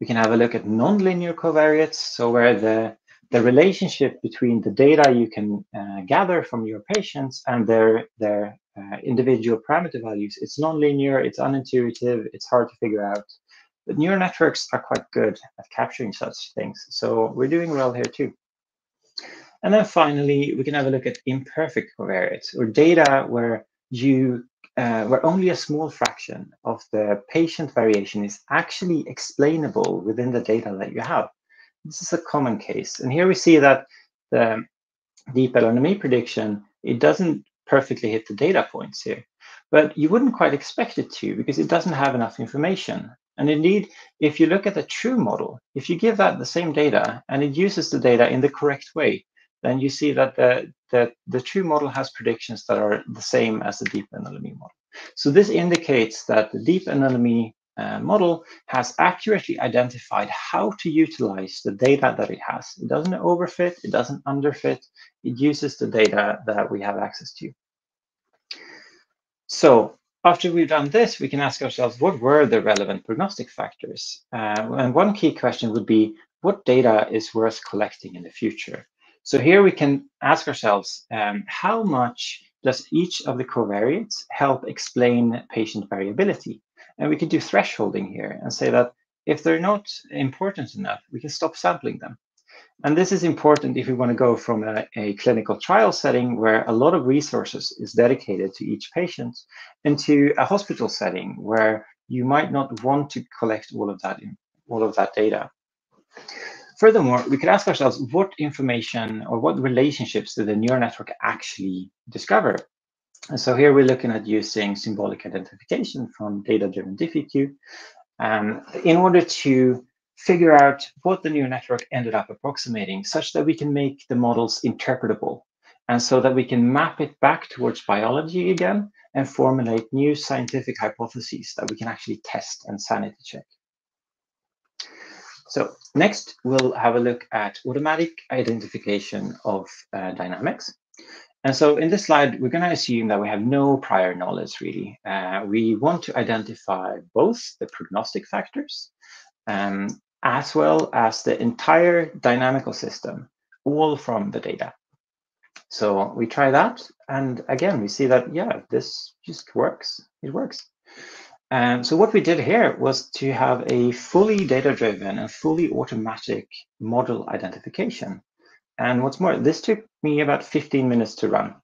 We can have a look at nonlinear covariates, so where the, the relationship between the data you can uh, gather from your patients and their, their uh, individual parameter values, it's nonlinear, it's unintuitive, it's hard to figure out. But neural networks are quite good at capturing such things. So we're doing well here too. And then finally, we can have a look at imperfect covariates or data where you uh, where only a small fraction of the patient variation is actually explainable within the data that you have. This is a common case. And here we see that the deep LNME prediction, it doesn't perfectly hit the data points here. But you wouldn't quite expect it to because it doesn't have enough information. And indeed, if you look at the true model, if you give that the same data and it uses the data in the correct way, then you see that the, the, the true model has predictions that are the same as the deep NLME model. So this indicates that the deep NLME uh, model has accurately identified how to utilize the data that it has. It doesn't overfit, it doesn't underfit, it uses the data that we have access to. So after we've done this, we can ask ourselves, what were the relevant prognostic factors? Uh, and one key question would be, what data is worth collecting in the future? So here we can ask ourselves, um, how much does each of the covariates help explain patient variability? And we can do thresholding here and say that if they're not important enough, we can stop sampling them. And this is important if we want to go from a, a, clinical trial setting where a lot of resources is dedicated to each patient into a hospital setting where you might not want to collect all of that in, all of that data. Furthermore, we could ask ourselves what information or what relationships did the neural network actually discover? And so here we're looking at using symbolic identification from DataDrivenDiffEq um, in order to figure out what the neural network ended up approximating such that we can make the models interpretable. and so that we can map it back towards biology again and formulate new scientific hypotheses that we can actually test and sanity check. So next, we'll have a look at automatic identification of uh, dynamics. And so in this slide, we're going to assume that we have no prior knowledge, really. Uh, we want to identify both the prognostic factors um, as well as the entire dynamical system, all from the data. So we try that. And again, we see that, yeah, this just works. It works. Um, so what we did here was to have a fully data-driven and fully automatic model identification. And what's more, this took me about 15 minutes to run.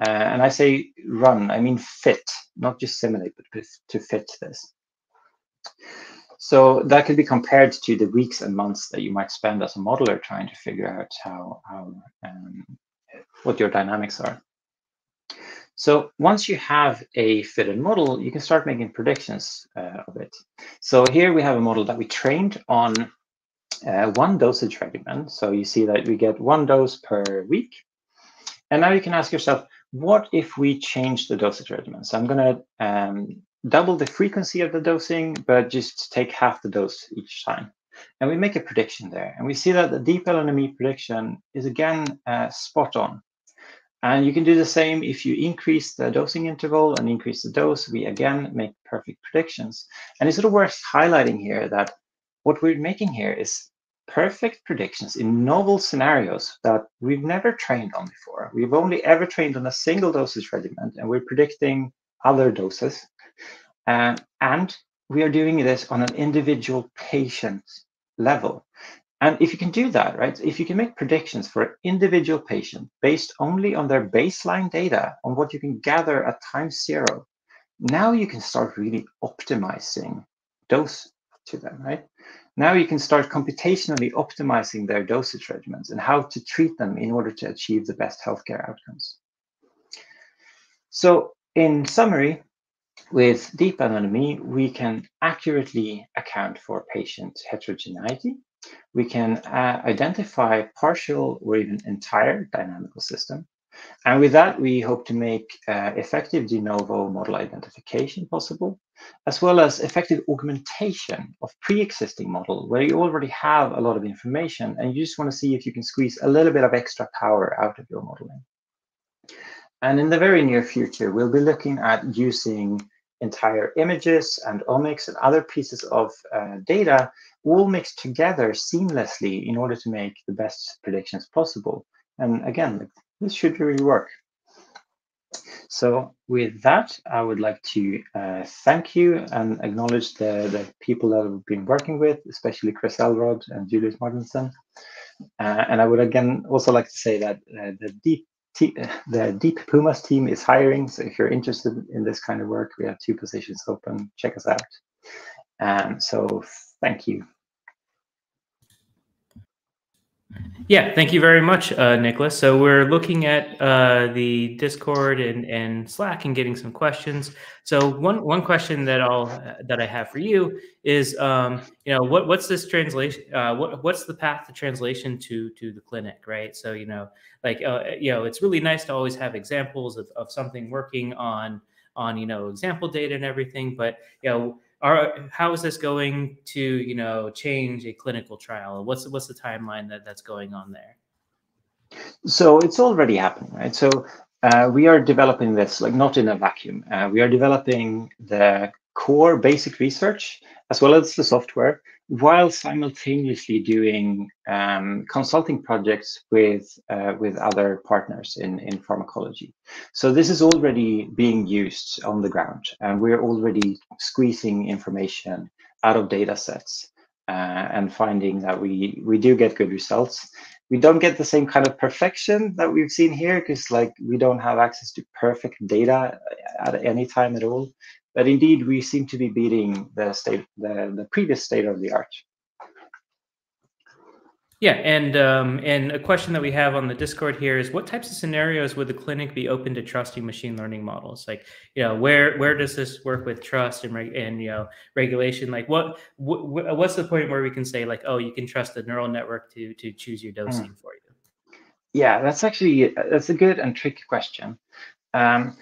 Uh, and I say run, I mean fit, not just simulate, but to fit this. So that could be compared to the weeks and months that you might spend as a modeler trying to figure out how, how um, what your dynamics are. So once you have a fitted model, you can start making predictions uh, of it. So here we have a model that we trained on uh, one dosage regimen. So you see that we get one dose per week. And now you can ask yourself, what if we change the dosage regimen? So I'm going to um, double the frequency of the dosing, but just take half the dose each time. And we make a prediction there. And we see that the deep LNME prediction is again uh, spot on. And you can do the same if you increase the dosing interval and increase the dose. We again make perfect predictions. And it's sort of worth highlighting here that what we're making here is perfect predictions in novel scenarios that we've never trained on before. We've only ever trained on a single dosage regimen, and we're predicting other doses. Uh, and we are doing this on an individual patient level. And if you can do that, right, if you can make predictions for an individual patient based only on their baseline data, on what you can gather at time zero, now you can start really optimizing dose to them, right? Now you can start computationally optimizing their dosage regimens and how to treat them in order to achieve the best healthcare outcomes. So in summary, with deep LNME, we can accurately account for patient heterogeneity. We can uh, identify partial or even entire dynamical system. And with that, we hope to make uh, effective de novo model identification possible, as well as effective augmentation of pre-existing model where you already have a lot of information and you just want to see if you can squeeze a little bit of extra power out of your modeling. And in the very near future, we'll be looking at using entire images and omics and other pieces of uh, data all mixed together seamlessly in order to make the best predictions possible. And again, this should really work. So with that, I would like to uh, thank you and acknowledge the, the people that we've been working with, especially Chris Elrod and Julius Martensen. Uh, and I would again also like to say that uh, the deep *laughs* the Deep Pumas team is hiring. So if you're interested in this kind of work, we have two positions open. Check us out. Um, so thank you. Yeah, thank you very much, uh, Nicholas. So we're looking at uh, the Discord and, and Slack and getting some questions. So one one question that I'll that I have for you is, um, you know, what what's this translation? Uh, what what's the path to translation to to the clinic, right? So you know, like uh, you know, it's really nice to always have examples of, of something working on on you know example data and everything, but you know are how is this going to you know change a clinical trial? What's what's the timeline that that's going on there? So it's already happening right? So uh, we are developing this like not in a vacuum. Uh, we are developing the core basic research as well as the software while simultaneously doing um, consulting projects with uh, with other partners in in pharmacology. So this is already being used on the ground, and we're already squeezing information out of data sets uh, and finding that we we do get good results. We don't get the same kind of perfection that we've seen here because like we don't have access to perfect data at any time at all. But indeed, we seem to be beating the state, the, the previous state of the art. Yeah, and um, and a question that we have on the Discord here is, what types of scenarios would the clinic be open to trusting machine learning models? Like, you know, where where does this work with trust and and you know regulation? Like, what, what what's the point where we can say like, oh, you can trust the neural network to to choose your dosing mm. for you? Yeah, that's actually that's a good and tricky question. Um,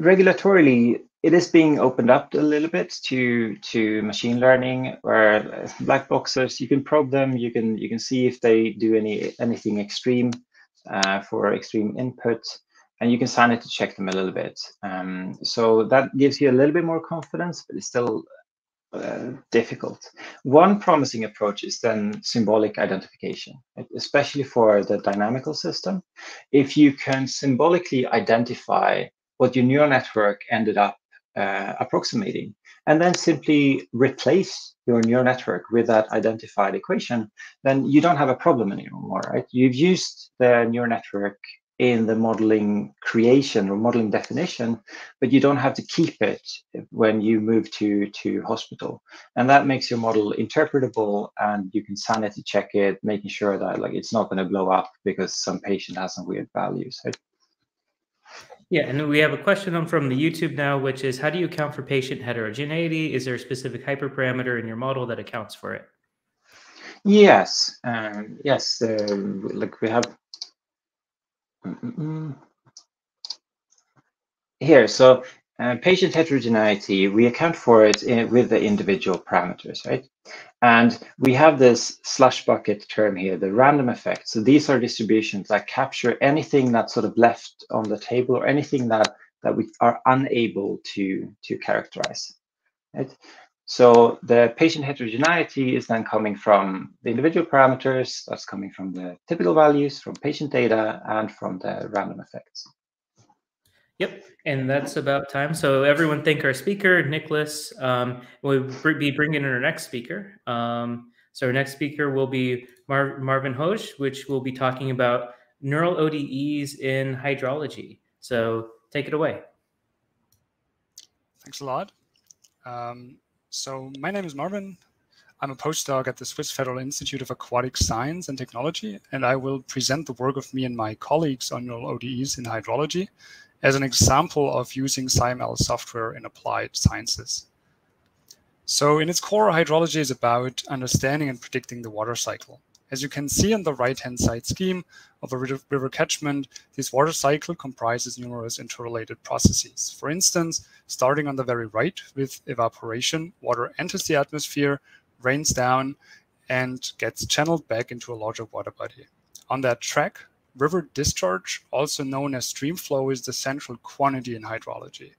regulatorily, it is being opened up a little bit to to machine learning, where black boxes you can probe them, you can you can see if they do any anything extreme uh, for extreme input, and you can sign it to check them a little bit. Um, so that gives you a little bit more confidence, but it's still uh, difficult. One promising approach is then symbolic identification, especially for the dynamical system. If you can symbolically identify what your neural network ended up uh, approximating, and then simply replace your neural network with that identified equation, then you don't have a problem anymore, right? You've used the neural network in the modeling creation or modeling definition, but you don't have to keep it when you move to, to hospital. And that makes your model interpretable and you can sanity check it, making sure that like it's not going to blow up because some patient has some weird values. Yeah, and we have a question from the YouTube now, which is how do you account for patient heterogeneity? Is there a specific hyperparameter in your model that accounts for it? Yes, um, yes. Uh, like we have here, so uh, patient heterogeneity, we account for it in, with the individual parameters, right? And we have this slush bucket term here, the random effect. So these are distributions that capture anything that's sort of left on the table or anything that, that we are unable to, to characterize, right? So the patient heterogeneity is then coming from the individual parameters, that's coming from the typical values, from patient data, and from the random effects. Yep, and that's about time. So everyone thank our speaker, Nicholas. Um, we'll be bringing in our next speaker. Um, so our next speaker will be Mar Marvin Höge, which will be talking about neural ODEs in hydrology. So take it away. Thanks a lot. Um, so my name is Marvin. I'm a postdoc at the Swiss Federal Institute of Aquatic Science and Technology, and I will present the work of me and my colleagues on neural ODEs in hydrology as an example of using SciML software in applied sciences. So in its core, hydrology is about understanding and predicting the water cycle. As you can see on the right-hand side scheme of a river catchment, this water cycle comprises numerous interrelated processes. For instance, starting on the very right with evaporation, water enters the atmosphere, rains down, and gets channeled back into a larger water body. On that track, river discharge, also known as stream flow, is the central quantity in hydrology.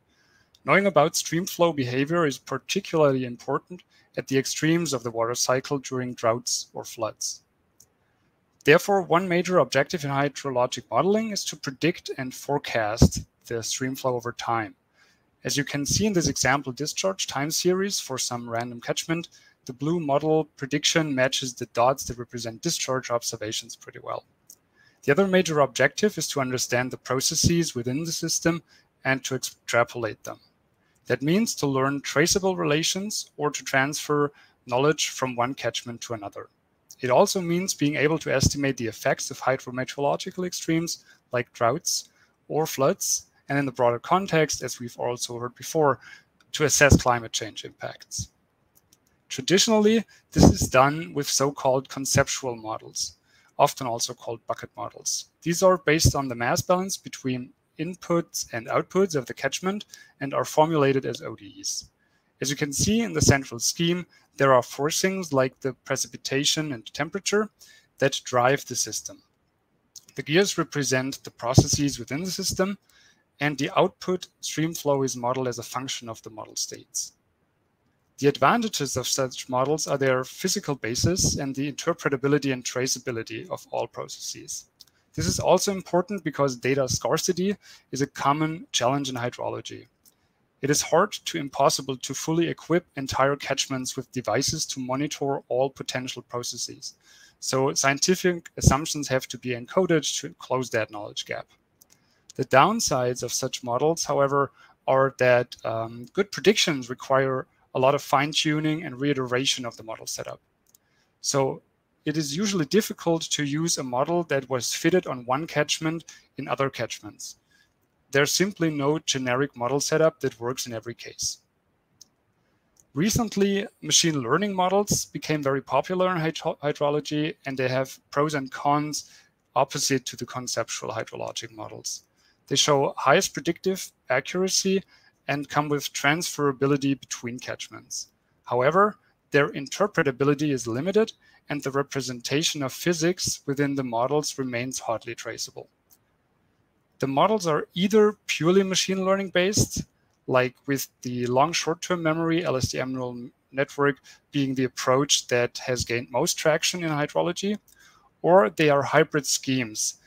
Knowing about stream flow behavior is particularly important at the extremes of the water cycle during droughts or floods. Therefore, one major objective in hydrologic modeling is to predict and forecast the stream flow over time. As you can see in this example discharge time series for some random catchment, the blue model prediction matches the dots that represent discharge observations pretty well. The other major objective is to understand the processes within the system and to extrapolate them. That means to learn traceable relations or to transfer knowledge from one catchment to another. It also means being able to estimate the effects of hydrometeorological extremes like droughts or floods, and in the broader context, as we've also heard before, to assess climate change impacts. Traditionally, this is done with so-called conceptual models, often also called bucket models. These are based on the mass balance between inputs and outputs of the catchment and are formulated as ODEs. As you can see in the central scheme, there are forcings like the precipitation and temperature that drive the system. The gears represent the processes within the system, and the output stream flow is modeled as a function of the model states. The advantages of such models are their physical basis and the interpretability and traceability of all processes. This is also important because data scarcity is a common challenge in hydrology. It is hard to impossible to fully equip entire catchments with devices to monitor all potential processes. So scientific assumptions have to be encoded to close that knowledge gap. The downsides of such models, however, are that um, good predictions require a lot of fine tuning and reiteration of the model setup. So it is usually difficult to use a model that was fitted on one catchment in other catchments there's simply no generic model setup that works in every case. Recently, machine learning models became very popular in hydro hydrology, and they have pros and cons opposite to the conceptual hydrologic models. They show highest predictive accuracy and come with transferability between catchments. However, their interpretability is limited and the representation of physics within the models remains hardly traceable. The models are either purely machine learning based, like with the long short-term memory LSTM neural network being the approach that has gained most traction in hydrology, or they are hybrid schemes,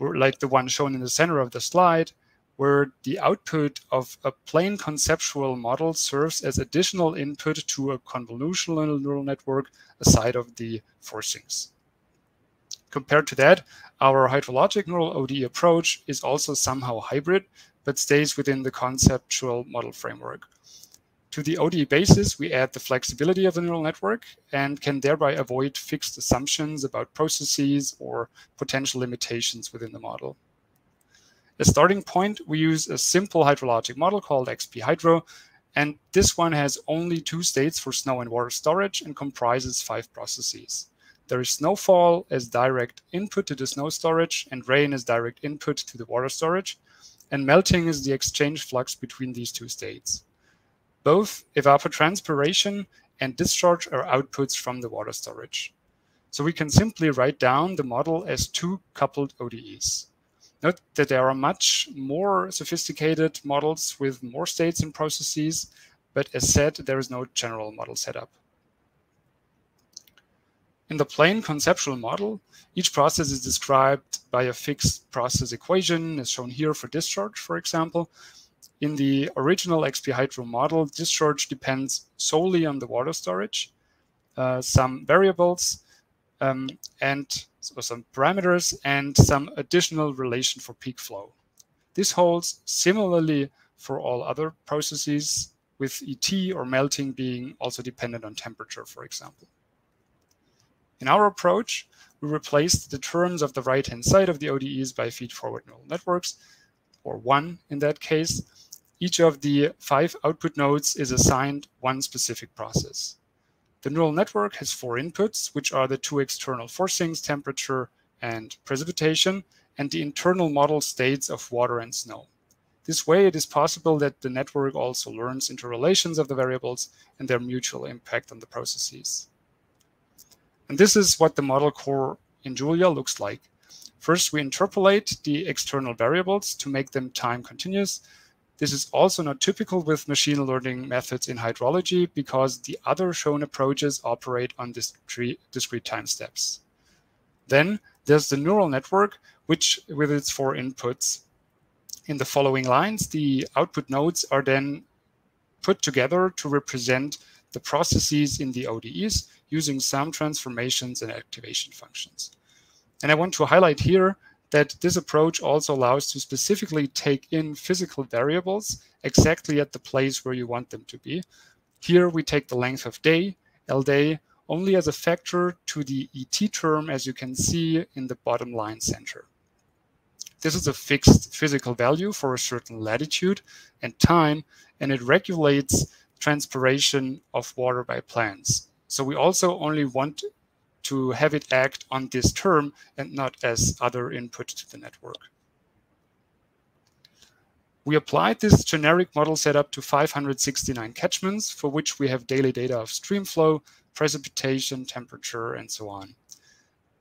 like the one shown in the center of the slide, where the output of a plain conceptual model serves as additional input to a convolutional neural network aside of the forcings. Compared to that, our hydrologic neural ODE approach is also somehow hybrid, but stays within the conceptual model framework. To the ODE basis, we add the flexibility of a neural network and can thereby avoid fixed assumptions about processes or potential limitations within the model. As starting point, we use a simple hydrologic model called EXP-Hydro, and this one has only two states for snow and water storage and comprises five processes. There is snowfall as direct input to the snow storage and rain as direct input to the water storage, and melting is the exchange flux between these two states. Both evapotranspiration and discharge are outputs from the water storage. So we can simply write down the model as two coupled ODEs. Note that there are much more sophisticated models with more states and processes, but as said, there is no general model setup. In the plain conceptual model, each process is described by a fixed process equation, as shown here for discharge, for example. In the original EXP-Hydro model, discharge depends solely on the water storage, uh, some variables, um, and so some parameters and some additional relation for peak flow. This holds similarly for all other processes, with ET or melting being also dependent on temperature, for example. In our approach, we replaced the terms of the right-hand side of the ODEs by feed-forward neural networks, or one in that case. Each of the five output nodes is assigned one specific process. The neural network has four inputs, which are the two external forcings, temperature and precipitation, and the internal model states of water and snow. This way, it is possible that the network also learns interrelations of the variables and their mutual impact on the processes. And this is what the model core in Julia looks like. First, we interpolate the external variables to make them time continuous, this is also not typical with machine learning methods in hydrology because the other shown approaches operate on discrete, discrete time steps. Then there's the neural network, which with its four inputs. In the following lines, the output nodes are then put together to represent the processes in the ODEs using some transformations and activation functions. And I want to highlight here that this approach also allows to specifically take in physical variables exactly at the place where you want them to be. Here we take the length of day, L day, only as a factor to the ET term, as you can see in the bottom line center. This is a fixed physical value for a certain latitude and time, and it regulates transpiration of water by plants. So we also only want to have it act on this term and not as other input to the network. We applied this generic model setup to 569 catchments for which we have daily data of stream flow, precipitation, temperature, and so on.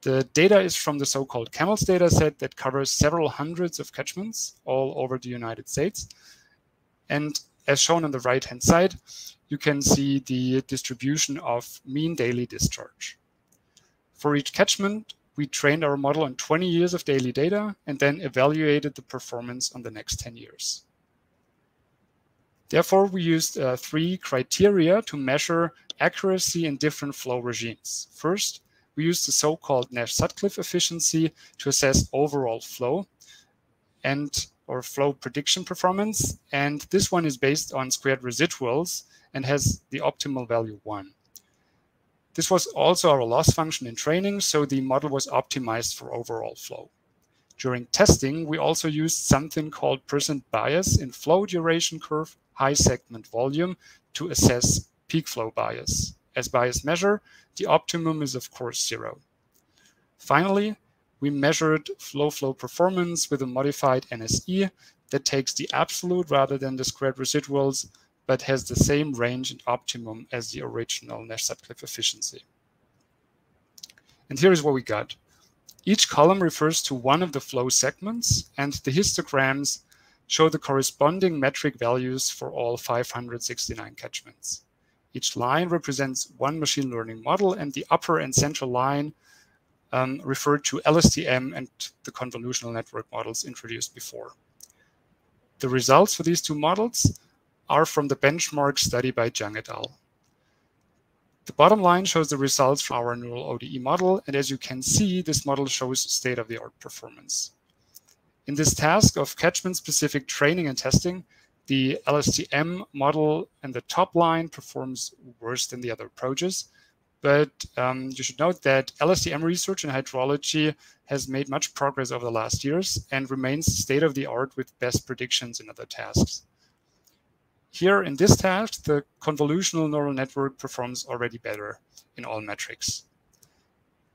The data is from the so-called CAMELS data set that covers several hundreds of catchments all over the United States. And as shown on the right-hand side, you can see the distribution of mean daily discharge. For each catchment, we trained our model on 20 years of daily data and then evaluated the performance on the next 10 years. Therefore, we used uh, three criteria to measure accuracy in different flow regimes. First, we used the so-called Nash-Sutcliffe efficiency to assess overall flow and or flow prediction performance. And this one is based on squared residuals and has the optimal value one. This was also our loss function in training, so the model was optimized for overall flow. During testing, we also used something called percent bias in flow duration curve, high segment volume to assess peak flow bias. As bias measure, the optimum is of course zero. Finally, we measured flow flow performance with a modified NSE that takes the absolute rather than the squared residuals, but has the same range and optimum as the original Nash-Sutcliffe efficiency. And here is what we got. Each column refers to one of the flow segments, and the histograms show the corresponding metric values for all 569 catchments. Each line represents one machine learning model, and the upper and central line um, refer to LSTM and the convolutional network models introduced before. The results for these two models are from the benchmark study by Zhang et al. The bottom line shows the results from our neural ODE model, and as you can see, this model shows state-of-the-art performance. In this task of catchment-specific training and testing, the LSTM model and the top line performs worse than the other approaches, but um, you should note that LSTM research in hydrology has made much progress over the last years and remains state of the art with best predictions in other tasks. Here in this task, the convolutional neural network performs already better in all metrics.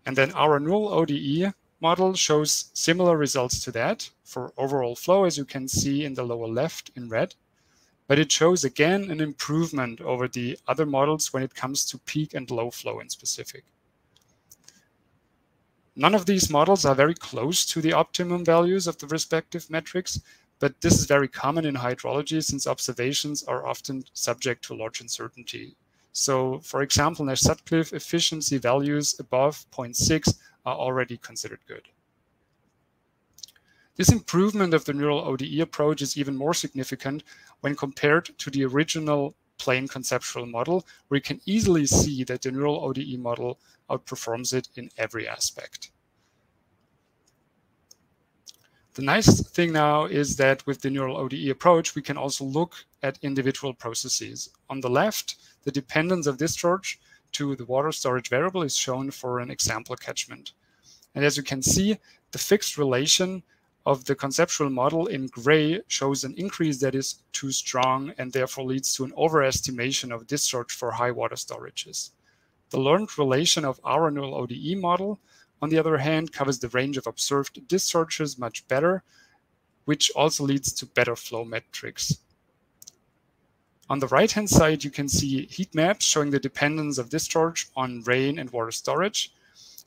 And then our neural ODE model shows similar results to that for overall flow, as you can see in the lower left in red but it shows again an improvement over the other models when it comes to peak and low flow in specific. None of these models are very close to the optimum values of the respective metrics, but this is very common in hydrology since observations are often subject to large uncertainty. So for example, Nash-Sutcliffe efficiency values above 0.6 are already considered good. This improvement of the neural ODE approach is even more significant when compared to the original plain conceptual model, where you can easily see that the neural ODE model outperforms it in every aspect. The nice thing now is that with the neural ODE approach, we can also look at individual processes. On the left, the dependence of discharge to the water storage variable is shown for an example catchment. And as you can see, the fixed relation of the conceptual model in gray shows an increase that is too strong and therefore leads to an overestimation of discharge for high water storages. The learned relation of our neural ODE model, on the other hand, covers the range of observed discharges much better, which also leads to better flow metrics. On the right-hand side, you can see heat maps showing the dependence of discharge on rain and water storage,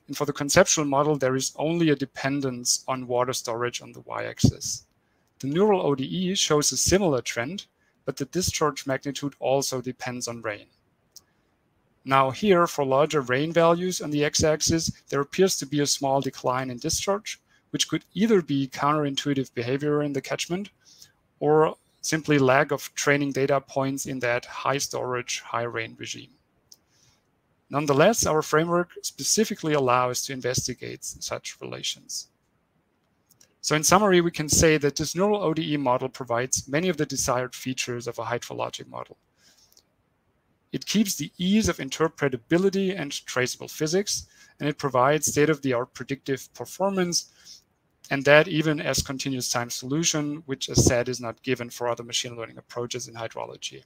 and for the conceptual model, there is only a dependence on water storage on the y-axis. The neural ODE shows a similar trend, but the discharge magnitude also depends on rain. Now here, for larger rain values on the x-axis, there appears to be a small decline in discharge, which could either be counterintuitive behavior in the catchment or simply lack of training data points in that high storage, high rain regime. Nonetheless, our framework specifically allows to investigate such relations. So in summary, we can say that this neural ODE model provides many of the desired features of a hydrologic model. It keeps the ease of interpretability and traceable physics, and it provides state-of-the-art predictive performance, and that even as continuous time solution, which as said is not given for other machine learning approaches in hydrology.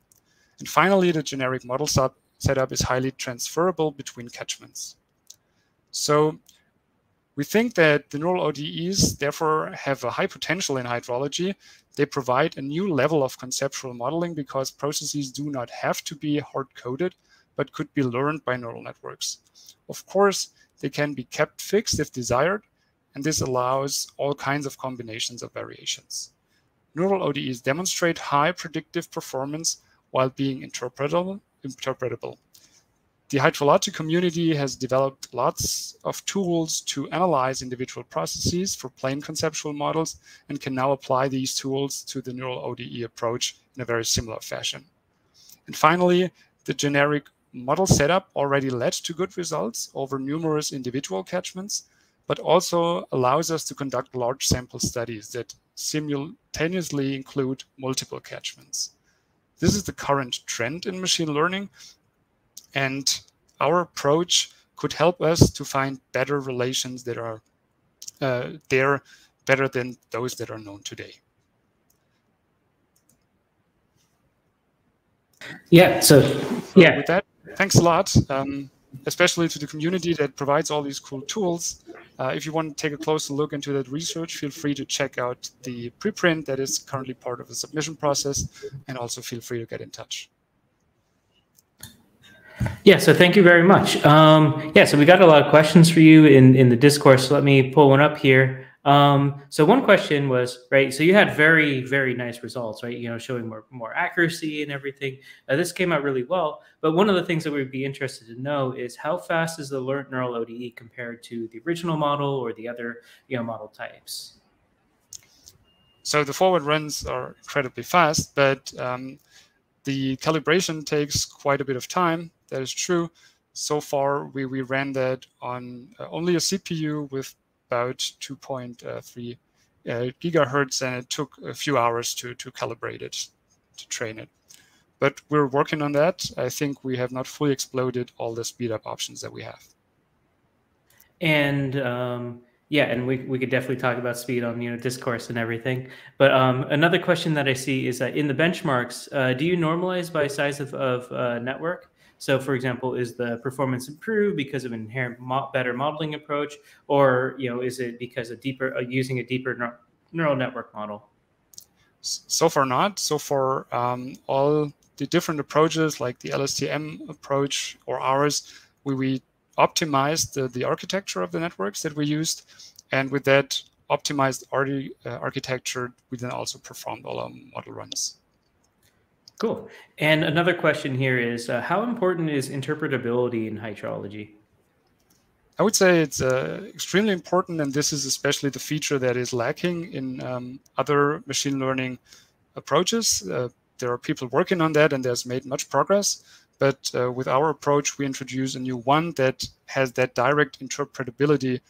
And finally, the generic model setup is highly transferable between catchments. So we think that the neural ODEs therefore have a high potential in hydrology. They provide a new level of conceptual modeling because processes do not have to be hard-coded, but could be learned by neural networks. Of course, they can be kept fixed if desired, and this allows all kinds of combinations of variations. Neural ODEs demonstrate high predictive performance while being interpretable interpretable. The hydrologic community has developed lots of tools to analyze individual processes for plain conceptual models and can now apply these tools to the neural ODE approach in a very similar fashion. And finally, the generic model setup already led to good results over numerous individual catchments, but also allows us to conduct large sample studies that simultaneously include multiple catchments. This is the current trend in machine learning. And our approach could help us to find better relations that are uh, there better than those that are known today. Yeah. So, so yeah. With that, thanks a lot. Um, especially to the community that provides all these cool tools. Uh, if you want to take a closer look into that research, feel free to check out the preprint that is currently part of the submission process, and also feel free to get in touch. Yeah, so thank you very much. Um, yeah, so we got a lot of questions for you in, in the discourse. So let me pull one up here. Um, so one question was right. So you had very very nice results, right? You know, showing more more accuracy and everything. Uh, this came out really well. But one of the things that we'd be interested to know is how fast is the learned neural ODE compared to the original model or the other you know model types? So the forward runs are incredibly fast, but um, the calibration takes quite a bit of time. That is true. So far, we, we ran that on uh, only a CPU with about 2.3 uh, gigahertz, and it took a few hours to, to calibrate it, to train it. But we're working on that. I think we have not fully exploded all the speed up options that we have. And um, yeah, and we, we could definitely talk about speed on you know discourse and everything. But um, another question that I see is that in the benchmarks, uh, do you normalize by size of, of uh, network? So, for example, is the performance improved because of an inherent mo better modeling approach, or you know, is it because of deeper uh, using a deeper neural network model? So far, not. So far, um, all the different approaches, like the LSTM approach or ours, we, we optimized the, the architecture of the networks that we used, and with that optimized uh, architecture, we then also performed all our model runs. Cool. And another question here is uh, how important is interpretability in hydrology? I would say it's uh, extremely important, and this is especially the feature that is lacking in um, other machine learning approaches. Uh, there are people working on that, and there's made much progress. But uh, with our approach, we introduce a new one that has that direct interpretability,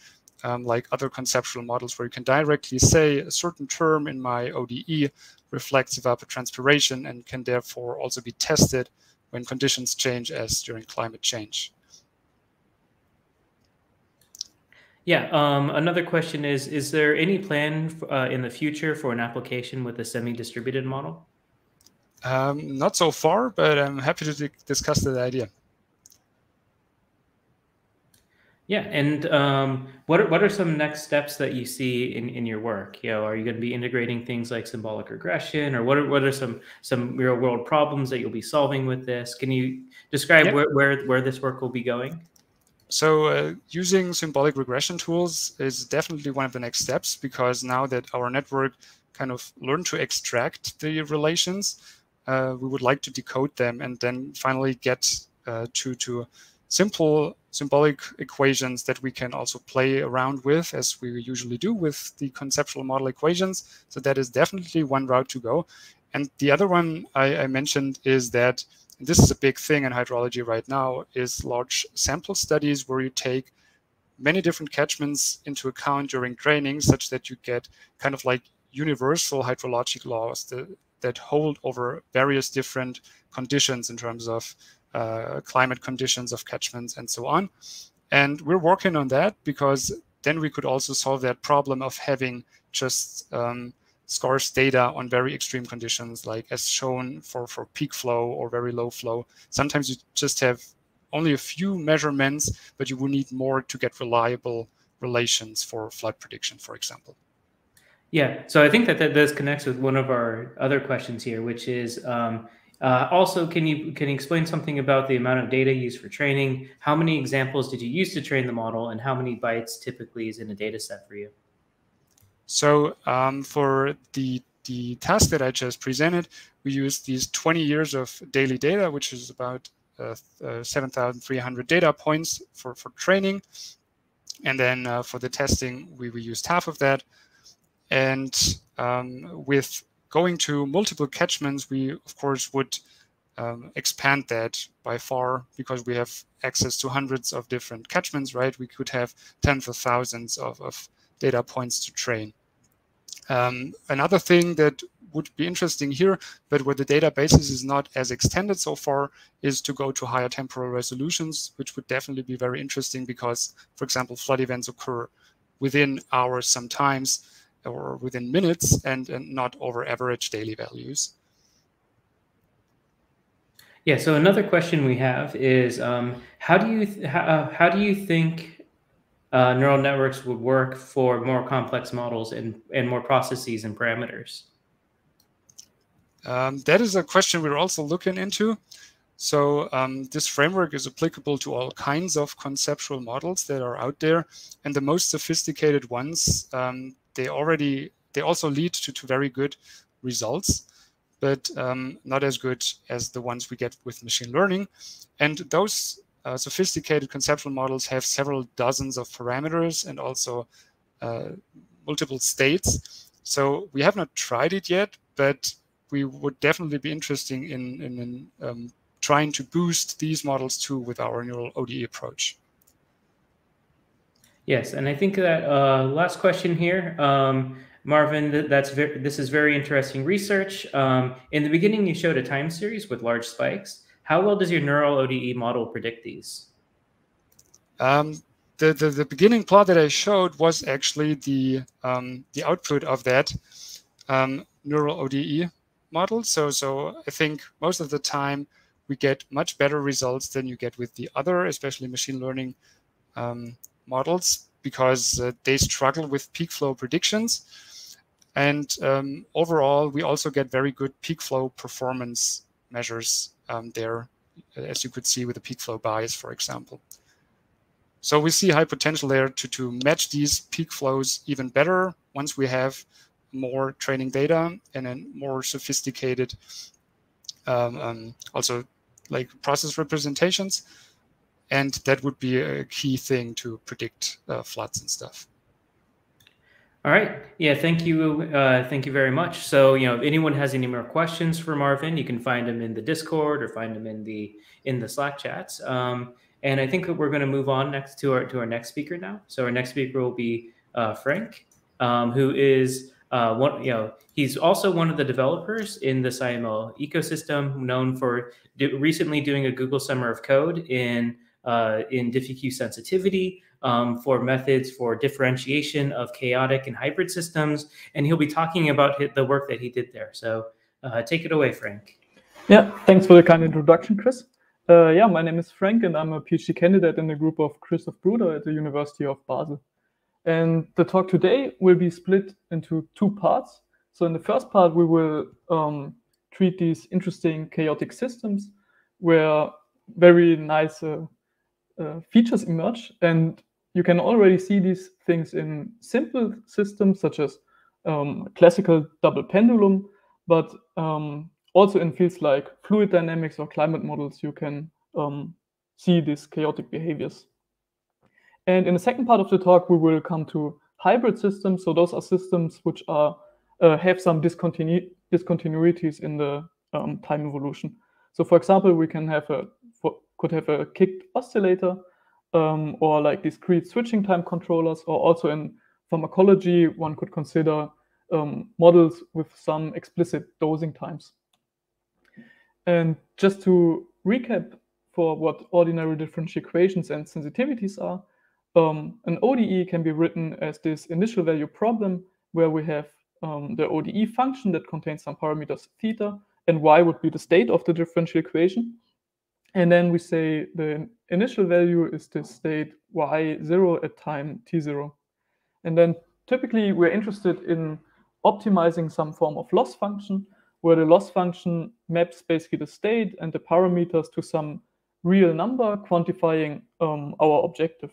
um, like other conceptual models, where you can directly say a certain term in my ODE reflects evapotranspiration and can therefore also be tested when conditions change as during climate change. Yeah, um, another question is, is there any plan uh, in the future for an application with a semi-distributed model? Um, not so far, but I'm happy to discuss that idea. Yeah, and um, what are, what are some next steps that you see in, in your work? You know, are you going to be integrating things like symbolic regression, or what are what are some some real world problems that you'll be solving with this? Can you describe where, where where this work will be going? So uh, using symbolic regression tools is definitely one of the next steps because now that our network kind of learned to extract the relations, uh, we would like to decode them and then finally get uh, to to simple symbolic equations that we can also play around with as we usually do with the conceptual model equations. So that is definitely one route to go. And the other one I, I mentioned is that this is a big thing in hydrology right now is large sample studies where you take many different catchments into account during training such that you get kind of like universal hydrologic laws that, that hold over various different conditions in terms of uh, climate conditions of catchments and so on. And we're working on that because then we could also solve that problem of having just um, scarce data on very extreme conditions, like as shown for, for peak flow or very low flow. Sometimes you just have only a few measurements, but you will need more to get reliable relations for flood prediction, for example. Yeah, so I think that, that this connects with one of our other questions here, which is um, uh, also, can you can you explain something about the amount of data used for training? How many examples did you use to train the model, and how many bytes typically is in a data set for you? So um, for the the task that I just presented, we used these 20 years of daily data, which is about uh, uh, 7,300 data points for, for training. And then uh, for the testing, we, we used half of that. And um, with going to multiple catchments, we of course would um, expand that by far because we have access to hundreds of different catchments, right? We could have tens of thousands of, of data points to train. Um, another thing that would be interesting here, but where the databases is not as extended so far, is to go to higher temporal resolutions, which would definitely be very interesting because, for example, flood events occur within hours sometimes or within minutes and, and not over average daily values. Yeah. So another question we have is, um, how do you how, uh, how do you think uh, neural networks would work for more complex models and and more processes and parameters? Um, that is a question we're also looking into. So um, this framework is applicable to all kinds of conceptual models that are out there, and the most sophisticated ones um, they already they also lead to, to very good results, but um, not as good as the ones we get with machine learning. And those uh, sophisticated conceptual models have several dozens of parameters and also uh, multiple states. So we have not tried it yet, but we would definitely be interested in, in, in um, trying to boost these models too with our neural ODE approach. Yes, and I think that uh, last question here, um, Marvin, that's this is very interesting research. Um, in the beginning, you showed a time series with large spikes. How well does your neural ODE model predict these? Um, the, the, the beginning plot that I showed was actually the um, the output of that um, neural ODE model. So so I think most of the time we get much better results than you get with the other, especially machine learning um, models, because uh, they struggle with peak flow predictions. And um, overall, we also get very good peak flow performance measures um, there, as you could see with the peak flow bias, for example. So we see high potential there to, to match these peak flows even better once we have more training data and then more sophisticated um, um, also like process representations. And that would be a key thing to predict uh, floods and stuff. All right. Yeah. Thank you. Uh, thank you very much. So, you know, if anyone has any more questions for Marvin, you can find them in the Discord or find them in the in the Slack chats. Um, and I think we're going to move on next to our to our next speaker now. So our next speaker will be uh, Frank, um, who is uh, one, you know, he's also one of the developers in the SciML ecosystem, known for do, recently doing a Google Summer of Code in uh, in DiffEq sensitivity um, for methods for differentiation of chaotic and hybrid systems, and he'll be talking about the work that he did there. So, uh, take it away, Frank. Yeah, thanks for the kind introduction, Chris. Uh, yeah, my name is Frank, and I'm a PhD candidate in the group of Christoph Bruder at the University of Basel. And the talk today will be split into two parts. So in the first part, we will um, treat these interesting chaotic systems where very nice uh, uh, features emerge. And you can already see these things in simple systems such as um, classical double pendulum, but um, also in fields like fluid dynamics or climate models, you can um, see these chaotic behaviors. And in the second part of the talk, we will come to hybrid systems. So those are systems which are uh, have some discontinu discontinuities in the um, time evolution. So for example, we can have a could have a kicked oscillator um, or like discrete switching time controllers, or also in pharmacology, one could consider um, models with some explicit dosing times. And just to recap for what ordinary differential equations and sensitivities are, um, an ODE can be written as this initial value problem where we have um, the ODE function that contains some parameters theta and y would be the state of the differential equation. And then we say the initial value is the state y0 at time t0. And then typically we're interested in optimizing some form of loss function where the loss function maps basically the state and the parameters to some real number quantifying um, our objective.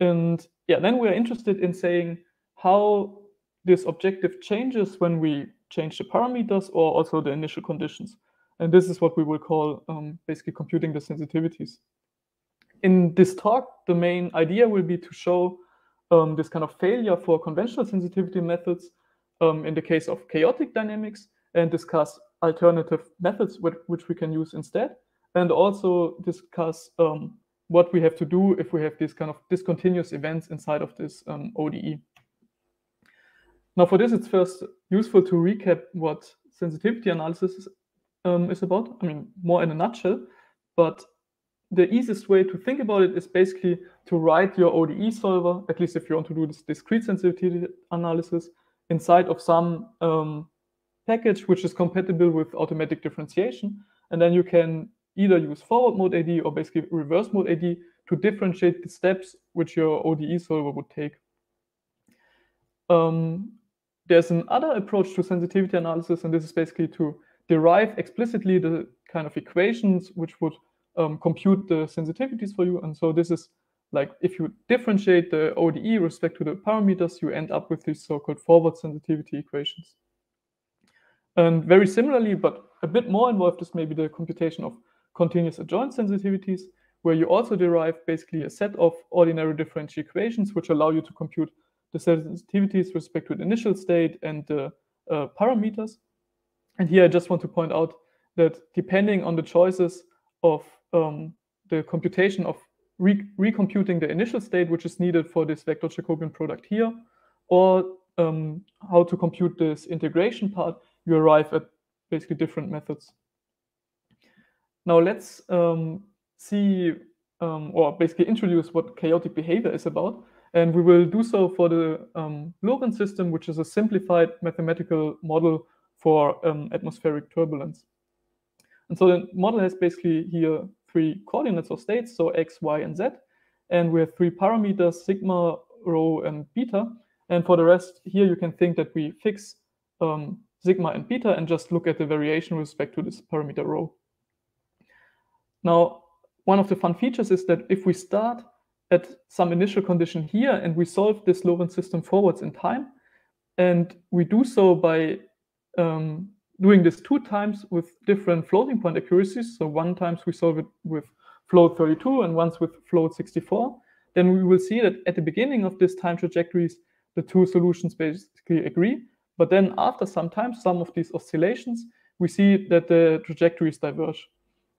And yeah, then we're interested in saying how this objective changes when we change the parameters or also the initial conditions. And this is what we will call um, basically computing the sensitivities. In this talk, the main idea will be to show um, this kind of failure for conventional sensitivity methods um, in the case of chaotic dynamics and discuss alternative methods which we can use instead, and also discuss um, what we have to do if we have these kind of discontinuous events inside of this um, ODE. Now, for this, it's first useful to recap what sensitivity analysis is, um, is about. I mean, more in a nutshell, but the easiest way to think about it is basically to write your ODE solver, at least if you want to do this discrete sensitivity analysis, inside of some um, package which is compatible with automatic differentiation. And then you can either use forward mode AD or basically reverse mode AD to differentiate the steps which your ODE solver would take. Um, there's another approach to sensitivity analysis, and this is basically to derive explicitly the kind of equations which would um, compute the sensitivities for you. And so this is like if you differentiate the ODE respect to the parameters, you end up with these so-called forward sensitivity equations. And very similarly, but a bit more involved is maybe the computation of continuous adjoint sensitivities, where you also derive basically a set of ordinary differential equations which allow you to compute the sensitivities respect to the initial state and the uh, parameters. And here I just want to point out that depending on the choices of um, the computation of re recomputing the initial state, which is needed for this vector Jacobian product here, or um, how to compute this integration part, you arrive at basically different methods. Now let's um, see um, or basically introduce what chaotic behavior is about. And we will do so for the um, Lorenz system, which is a simplified mathematical model for um, atmospheric turbulence. And so the model has basically here three coordinates or states, so x, y, and z. And we have three parameters, sigma, rho, and beta. And for the rest, here you can think that we fix um, sigma and beta and just look at the variation with respect to this parameter rho. Now, one of the fun features is that if we start at some initial condition here and we solve this Lorenz system forwards in time, and we do so by um, doing this two times with different floating point accuracies. So one times we solve it with float 32 and once with float 64. Then we will see that at the beginning of this time trajectories, the two solutions basically agree. But then after some time, some of these oscillations, we see that the trajectories diverge.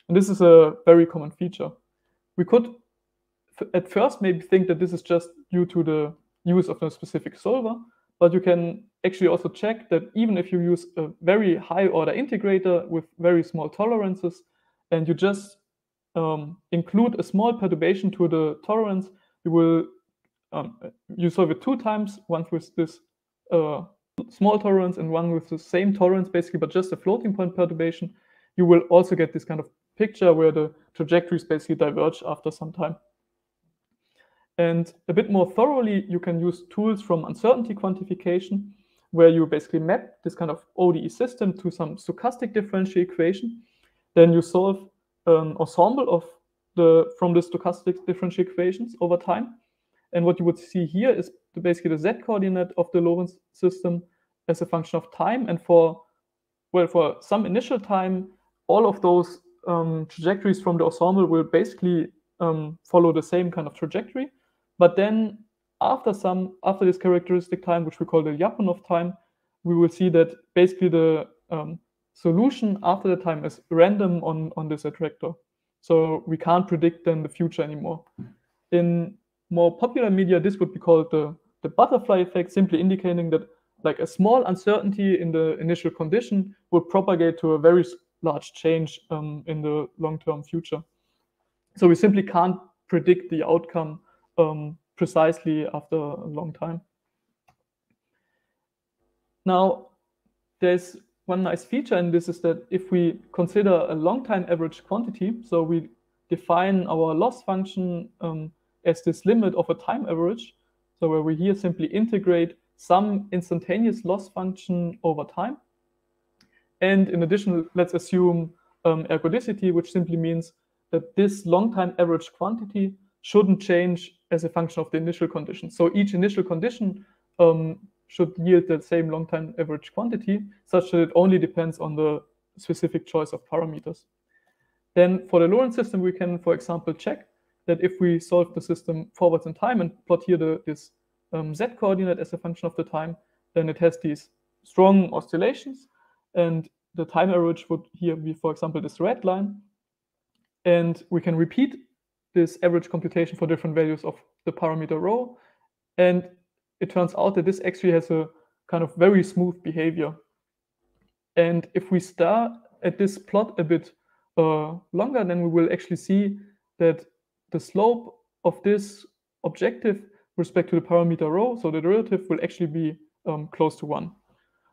And this is a very common feature. We could at first maybe think that this is just due to the use of a specific solver, but you can actually also check that even if you use a very high order integrator with very small tolerances, and you just um, include a small perturbation to the tolerance, you will um, you solve it two times, once with this uh, small tolerance and one with the same tolerance, basically, but just a floating point perturbation. You will also get this kind of picture where the trajectories basically diverge after some time. And a bit more thoroughly, you can use tools from uncertainty quantification, where you basically map this kind of ODE system to some stochastic differential equation. Then you solve an ensemble of the from the stochastic differential equations over time. And what you would see here is basically the z coordinate of the Lorenz system as a function of time. And for well, for some initial time, all of those um, trajectories from the ensemble will basically um, follow the same kind of trajectory. But then after some after this characteristic time, which we call the Lyapunov time, we will see that basically the um, solution after the time is random on, on this attractor. So we can't predict then the future anymore. In more popular media, this would be called the, the butterfly effect, simply indicating that like a small uncertainty in the initial condition would propagate to a very large change um, in the long-term future. So we simply can't predict the outcome um, precisely after a long time. Now, there's one nice feature, and this is that if we consider a long time average quantity, so we define our loss function um, as this limit of a time average, so where we here simply integrate some instantaneous loss function over time. And in addition, let's assume um, ergodicity, which simply means that this long time average quantity shouldn't change as a function of the initial condition. So each initial condition um, should yield the same long time average quantity, such that it only depends on the specific choice of parameters. Then for the Lorenz system, we can, for example, check that if we solve the system forwards in time and plot here the, this um, z coordinate as a function of the time, then it has these strong oscillations. And the time average would here be, for example, this red line. And we can repeat this average computation for different values of the parameter rho. And it turns out that this actually has a kind of very smooth behavior. And if we start at this plot a bit uh, longer, then we will actually see that the slope of this objective respect to the parameter rho, so the derivative will actually be um, close to one.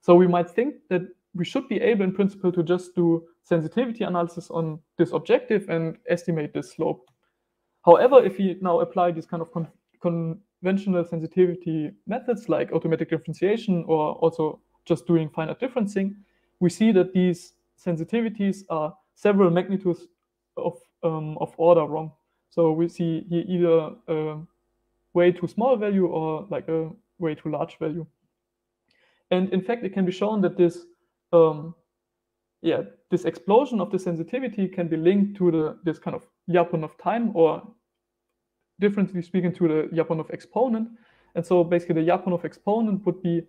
So we might think that we should be able in principle to just do sensitivity analysis on this objective and estimate this slope. However, if we now apply these kind of con conventional sensitivity methods like automatic differentiation or also just doing finite differencing, we see that these sensitivities are several magnitudes of, um, of order wrong. So we see here either a way too small value or like a way too large value. And in fact, it can be shown that this, um, yeah, this explosion of the sensitivity can be linked to the this kind of Lyapunov time, or differently speaking, to the Lyapunov exponent. And so basically, the Lyapunov exponent would be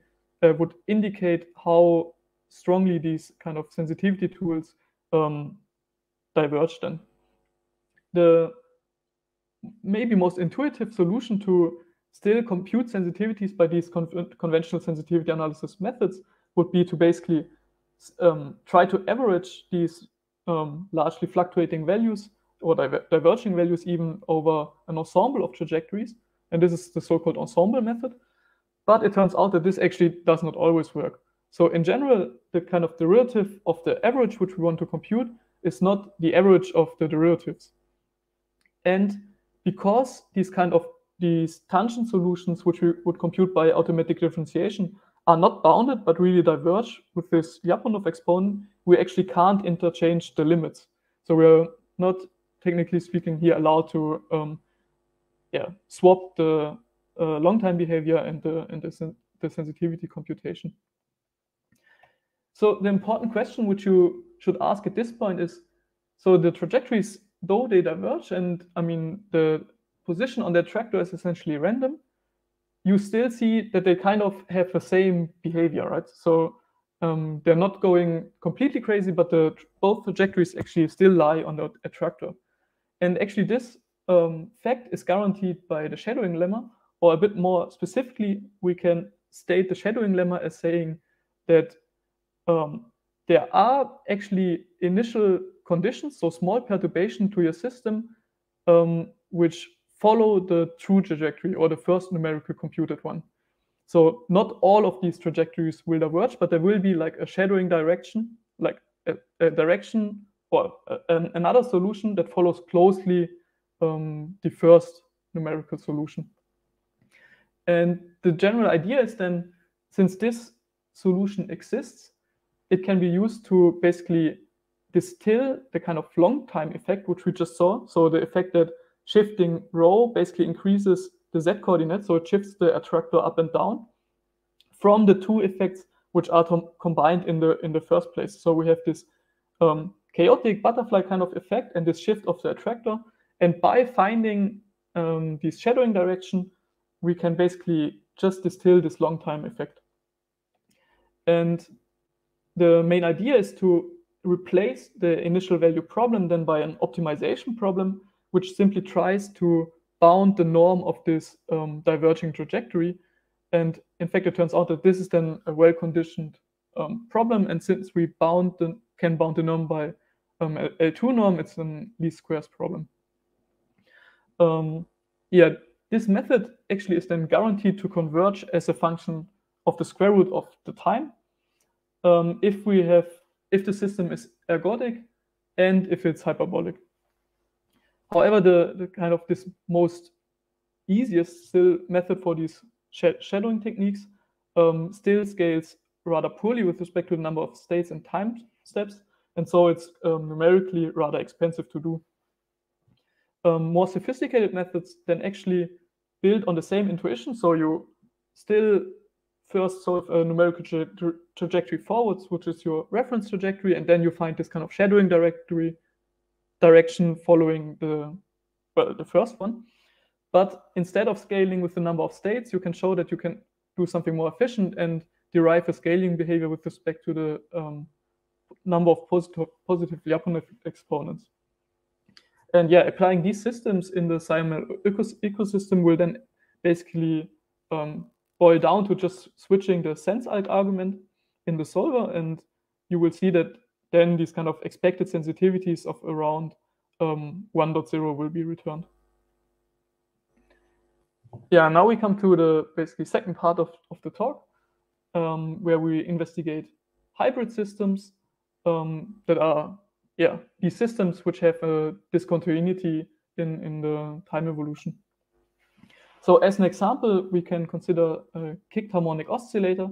uh, would indicate how strongly these kind of sensitivity tools um, diverge. Then the maybe most intuitive solution to still compute sensitivities by these con conventional sensitivity analysis methods would be to basically um, try to average these um, largely fluctuating values or diver diverging values even over an ensemble of trajectories. And this is the so-called ensemble method. But it turns out that this actually does not always work. So in general, the kind of derivative of the average which we want to compute is not the average of the derivatives. And because these kind of these tangent solutions, which we would compute by automatic differentiation, are not bounded but really diverge with this Lyapunov exponent, we actually can't interchange the limits. So we're not, technically speaking, here allowed to um, yeah, swap the uh, long time behavior and the, and the, sen the sensitivity computation. So the important question which you should ask at this point is, so the trajectories, though they diverge, and I mean, the position on their tractor is essentially random, you still see that they kind of have the same behavior, right? So um, they're not going completely crazy, but the both trajectories actually still lie on the attractor. And actually this um, fact is guaranteed by the shadowing lemma, or a bit more specifically, we can state the shadowing lemma as saying that um, there are actually initial conditions, so small perturbation to your system, um, which follow the true trajectory or the first numerical computed one. So not all of these trajectories will diverge, but there will be like a shadowing direction, like a, a direction or a, an, another solution that follows closely um, the first numerical solution. And the general idea is then, since this solution exists, it can be used to basically distill the kind of long time effect, which we just saw. So the effect that shifting rho basically increases the z coordinate, so it shifts the attractor up and down from the two effects which are combined in the in the first place. So we have this um, chaotic butterfly kind of effect and this shift of the attractor. And by finding um, this shadowing direction, we can basically just distill this long time effect. And the main idea is to replace the initial value problem then by an optimization problem which simply tries to bound the norm of this um, diverging trajectory. And in fact, it turns out that this is then a well-conditioned um, problem. And since we bound the, can bound the norm by um, L2 norm, it's a least squares problem. Um, yeah, this method actually is then guaranteed to converge as a function of the square root of the time um, if we have if the system is ergodic and if it's hyperbolic. However, the, the kind of this most easiest still method for these shadowing techniques um, still scales rather poorly with respect to the number of states and time steps. And so it's um, numerically rather expensive to do. Um, more sophisticated methods then actually build on the same intuition. So you still first solve a numerical tra tra trajectory forwards, which is your reference trajectory, and then you find this kind of shadowing directory direction following the, well, the first one. But instead of scaling with the number of states, you can show that you can do something more efficient and derive a scaling behavior with respect to the um, number of positive, positive Lyapunov exponents. And yeah, applying these systems in the SciML ecosystem will then basically um, boil down to just switching the sense_alg argument in the solver. And you will see that then these kind of expected sensitivities of around um, 1.0 will be returned. Yeah, now we come to the basically second part of, of the talk, um, where we investigate hybrid systems um, that are yeah, these systems which have a discontinuity in, in the time evolution. So as an example, we can consider a kicked harmonic oscillator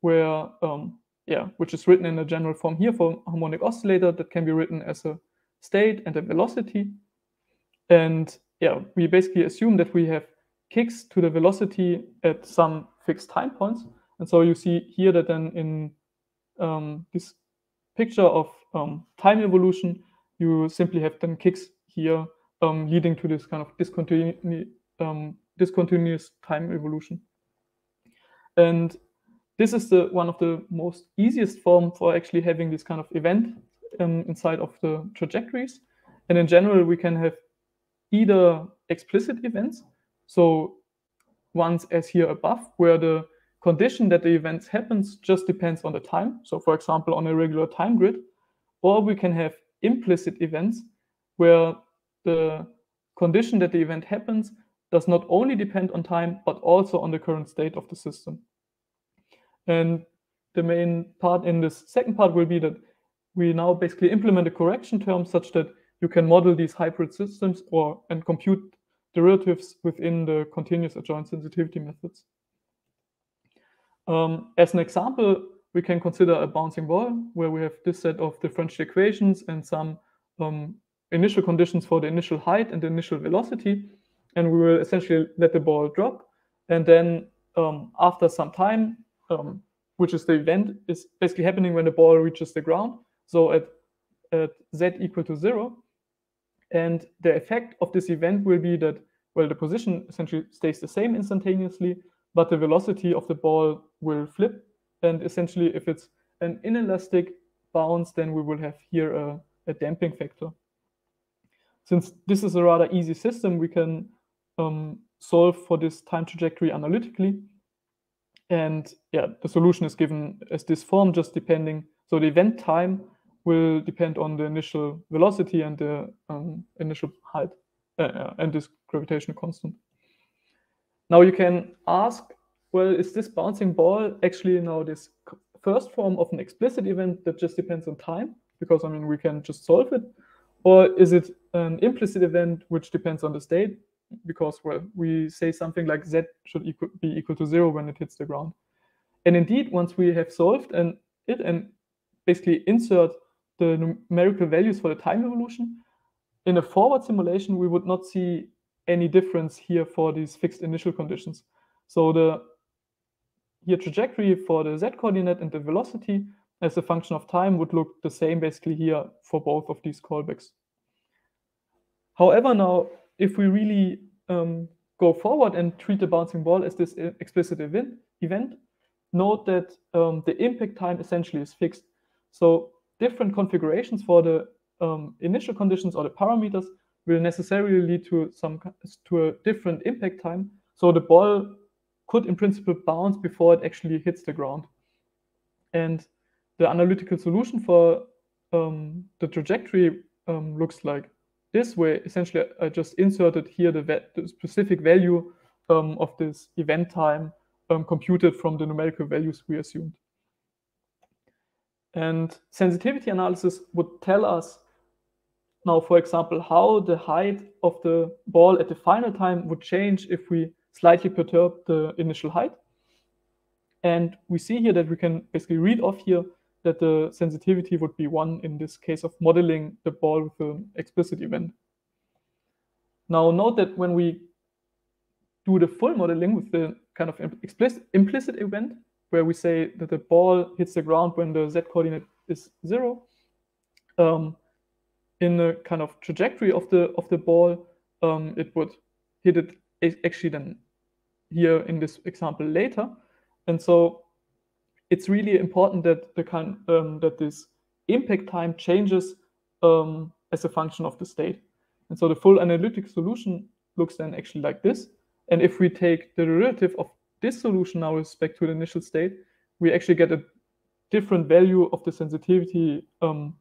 where, um, yeah, which is written in a general form here for harmonic oscillator that can be written as a state and a velocity. And yeah, we basically assume that we have kicks to the velocity at some fixed time points. And so you see here that then in um, this picture of um, time evolution, you simply have then kicks here um, leading to this kind of discontinu um, discontinuous time evolution. And this is the one of the most easiest form for actually having this kind of event um, inside of the trajectories. And in general, we can have either explicit events, so ones as here above, where the condition that the event happens just depends on the time. So for example, on a regular time grid, or we can have implicit events where the condition that the event happens does not only depend on time, but also on the current state of the system. And the main part in this second part will be that we now basically implement a correction term such that you can model these hybrid systems or and compute derivatives within the continuous adjoint sensitivity methods. Um, as an example, we can consider a bouncing ball where we have this set of differential equations and some um, initial conditions for the initial height and the initial velocity. And we will essentially let the ball drop. And then um, after some time, um, which is the event, is basically happening when the ball reaches the ground. So at, at z equal to zero. And the effect of this event will be that, well, the position essentially stays the same instantaneously, but the velocity of the ball will flip. And essentially, if it's an inelastic bounce, then we will have here a, a damping factor. Since this is a rather easy system, we can um, solve for this time trajectory analytically. And yeah, the solution is given as this form, just depending. So the event time will depend on the initial velocity and the um, initial height uh, uh and this gravitational constant. Now you can ask, well, is this bouncing ball actually now this first form of an explicit event that just depends on time? Because I mean, we can just solve it. Or is it an implicit event which depends on the state? Because, well, we say something like z should equal, be equal to zero when it hits the ground. And indeed, once we have solved and it and basically insert the numerical values for the time evolution, in a forward simulation, we would not see any difference here for these fixed initial conditions. So the here trajectory for the z coordinate and the velocity as a function of time would look the same basically here for both of these callbacks. However, now, if we really um, go forward and treat the bouncing ball as this explicit event, event note that um, the impact time essentially is fixed. So different configurations for the um, initial conditions or the parameters will necessarily lead to some to a different impact time. So the ball could in principle bounce before it actually hits the ground. And the analytical solution for um, the trajectory um, looks like this way. Essentially, I just inserted here the, the specific value um, of this event time um, computed from the numerical values we assumed. And sensitivity analysis would tell us now, for example, how the height of the ball at the final time would change if we slightly perturb the initial height. And we see here that we can basically read off here that the sensitivity would be one in this case of modeling the ball with an explicit event. Now note that when we do the full modeling with the kind of explicit, implicit event, where we say that the ball hits the ground when the z coordinate is zero, um, in the kind of trajectory of the of the ball, um, it would hit it actually then here in this example later, and so it's really important that the kind um, that this impact time changes um, as a function of the state. And so the full analytic solution looks then actually like this. And if we take the derivative of this solution now with respect to the initial state, we actually get a different value of the sensitivity, um,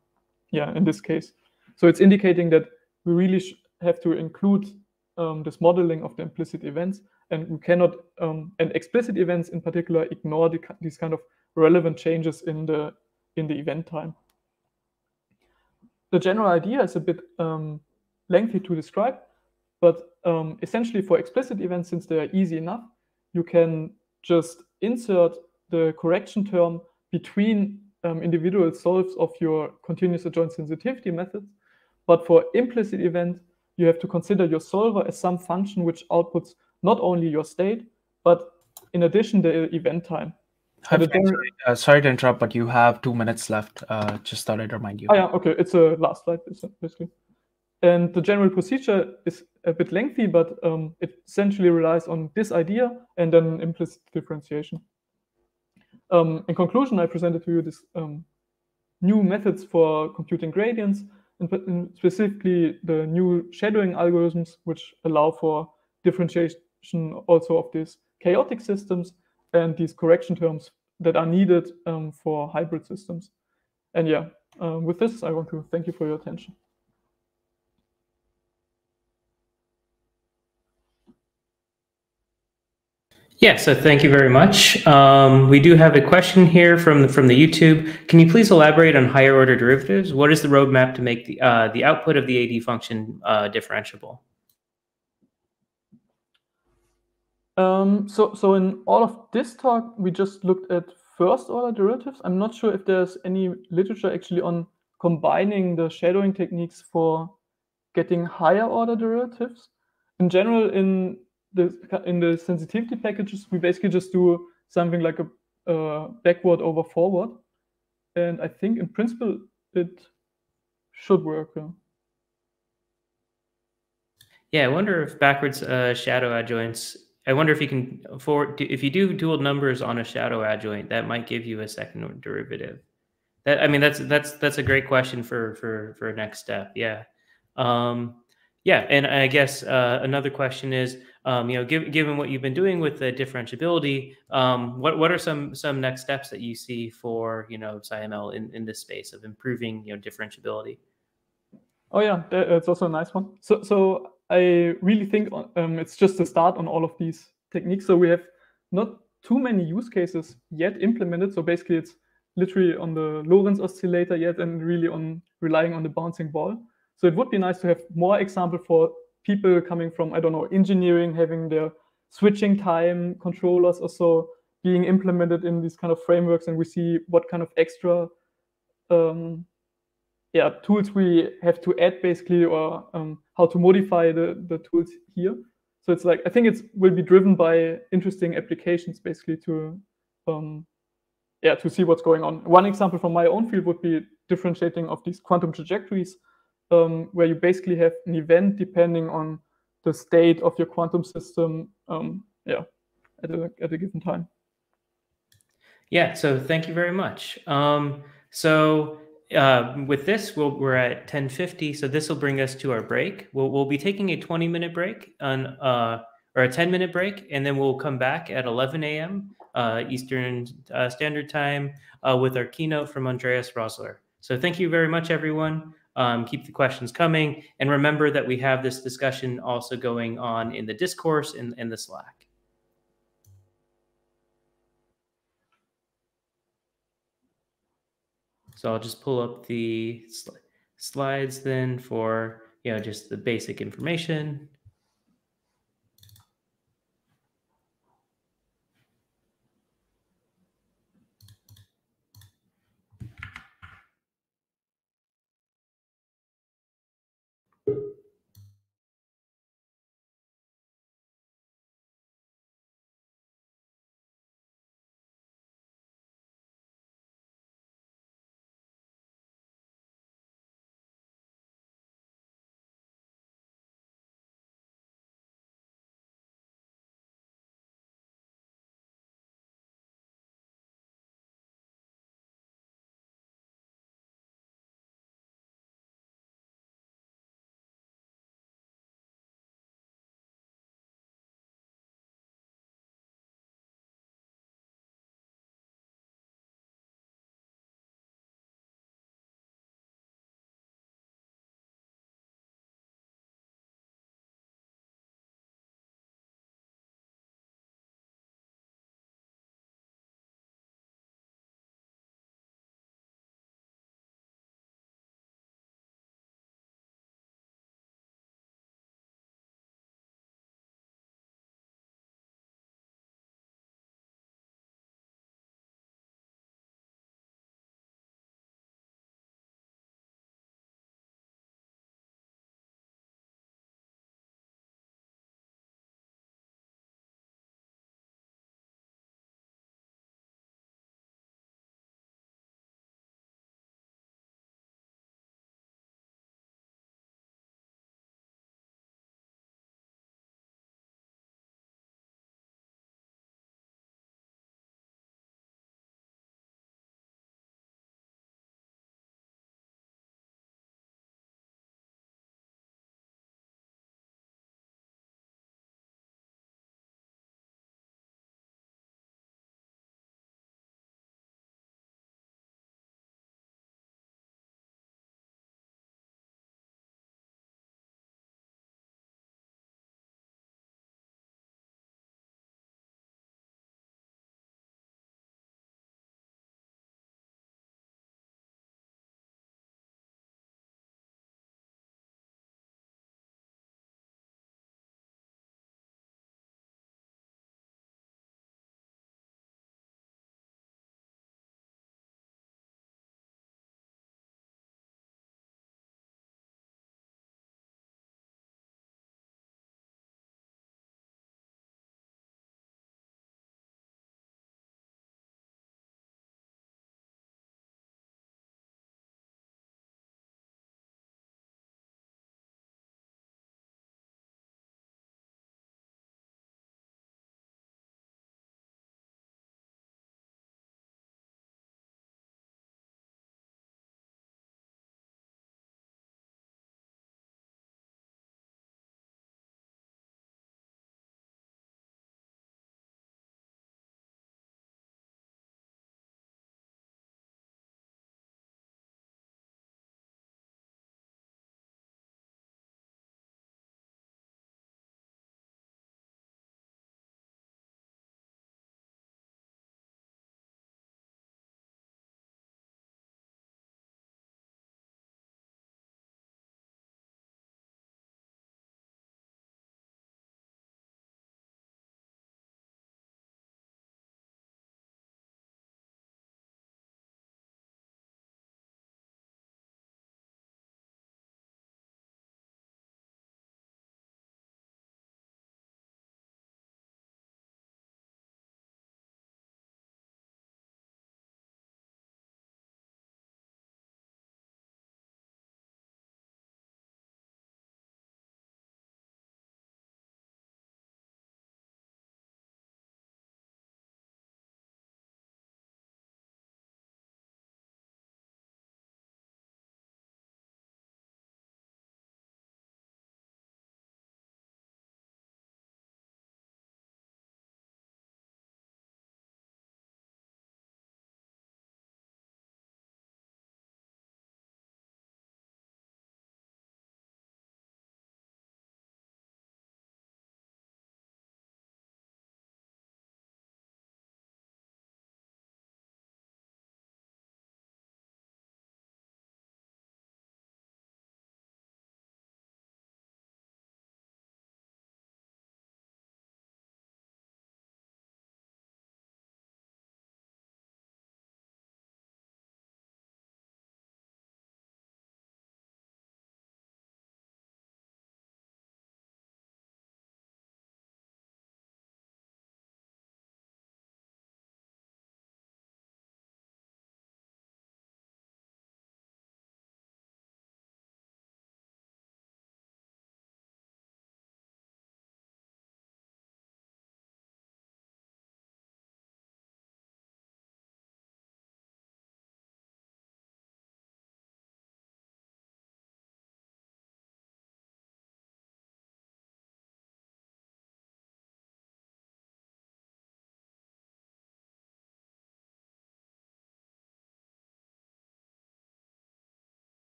yeah, in this case. So it's indicating that we really have to include um, this modeling of the implicit events, and we cannot, um, and explicit events in particular, ignore the, these kind of relevant changes in the in the event time. the general idea is a bit um, lengthy to describe, but um, essentially for explicit events, since they are easy enough, you can just insert the correction term between um, individual solves of your continuous adjoint sensitivity methods. But for implicit events, you have to consider your solver as some function which outputs not only your state, but in addition the event time. Hi, sorry, uh, sorry, to interrupt, but you have two minutes left. Uh, just thought I'd remind you. Oh yeah, okay. It's a last slide, basically. And the general procedure is a bit lengthy, but um, it essentially relies on this idea and then implicit differentiation. Um, in conclusion, I presented to you this um, new methods for computing gradients, and specifically the new shadowing algorithms, which allow for differentiation also of these chaotic systems and these correction terms that are needed um, for hybrid systems. And yeah, um, with this, I want to thank you for your attention. Yeah, so thank you very much. Um, we do have a question here from the, from the YouTube. Can you please elaborate on higher order derivatives? What is the roadmap to make the uh, the output of the AD function uh, differentiable? Um, so, so in all of this talk, we just looked at first order derivatives. I'm not sure if there's any literature actually on combining the shadowing techniques for getting higher order derivatives. In general, in the in the sensitivity packages, we basically just do something like a backward over forward, and I think in principle it should work. Yeah, yeah I wonder if backwards uh, shadow adjoints. I wonder if you can for if you do dual numbers on a shadow adjoint, that might give you a second derivative. That I mean, that's that's that's a great question for for for next step. Yeah. Um, yeah, and I guess uh, another question is, um, you know, give, given what you've been doing with the differentiability, um, what what are some some next steps that you see for you know SciML in, in this space of improving you know differentiability? Oh yeah, that's also a nice one. So so I really think um, it's just a start on all of these techniques. So we have not too many use cases yet implemented. So basically, it's literally on the Lorenz oscillator yet, and really on relying on the bouncing ball. So it would be nice to have more example for people coming from, I don't know, engineering, having their switching time controllers also being implemented in these kind of frameworks. And we see what kind of extra um, yeah, tools we have to add basically, or um, how to modify the, the tools here. So it's like, I think it will be driven by interesting applications basically to, um, yeah, to see what's going on. One example from my own field would be differentiating of these quantum trajectories um, where you basically have an event depending on the state of your quantum system, um, yeah, at a, at a given time. Yeah, so thank you very much. Um, so uh, with this, we we are at 1050, so this will bring us to our break. We'll, we'll be taking a 20 minute break on, uh, or a 10 minute break, and then we'll come back at 11 a.m. Uh, Eastern uh, Standard Time uh, with our keynote from Andreas Rößler. So thank you very much, everyone. Um, keep the questions coming. And remember that we have this discussion also going on in the discourse in, in the Slack. So I'll just pull up the sl slides then for, you know, just the basic information.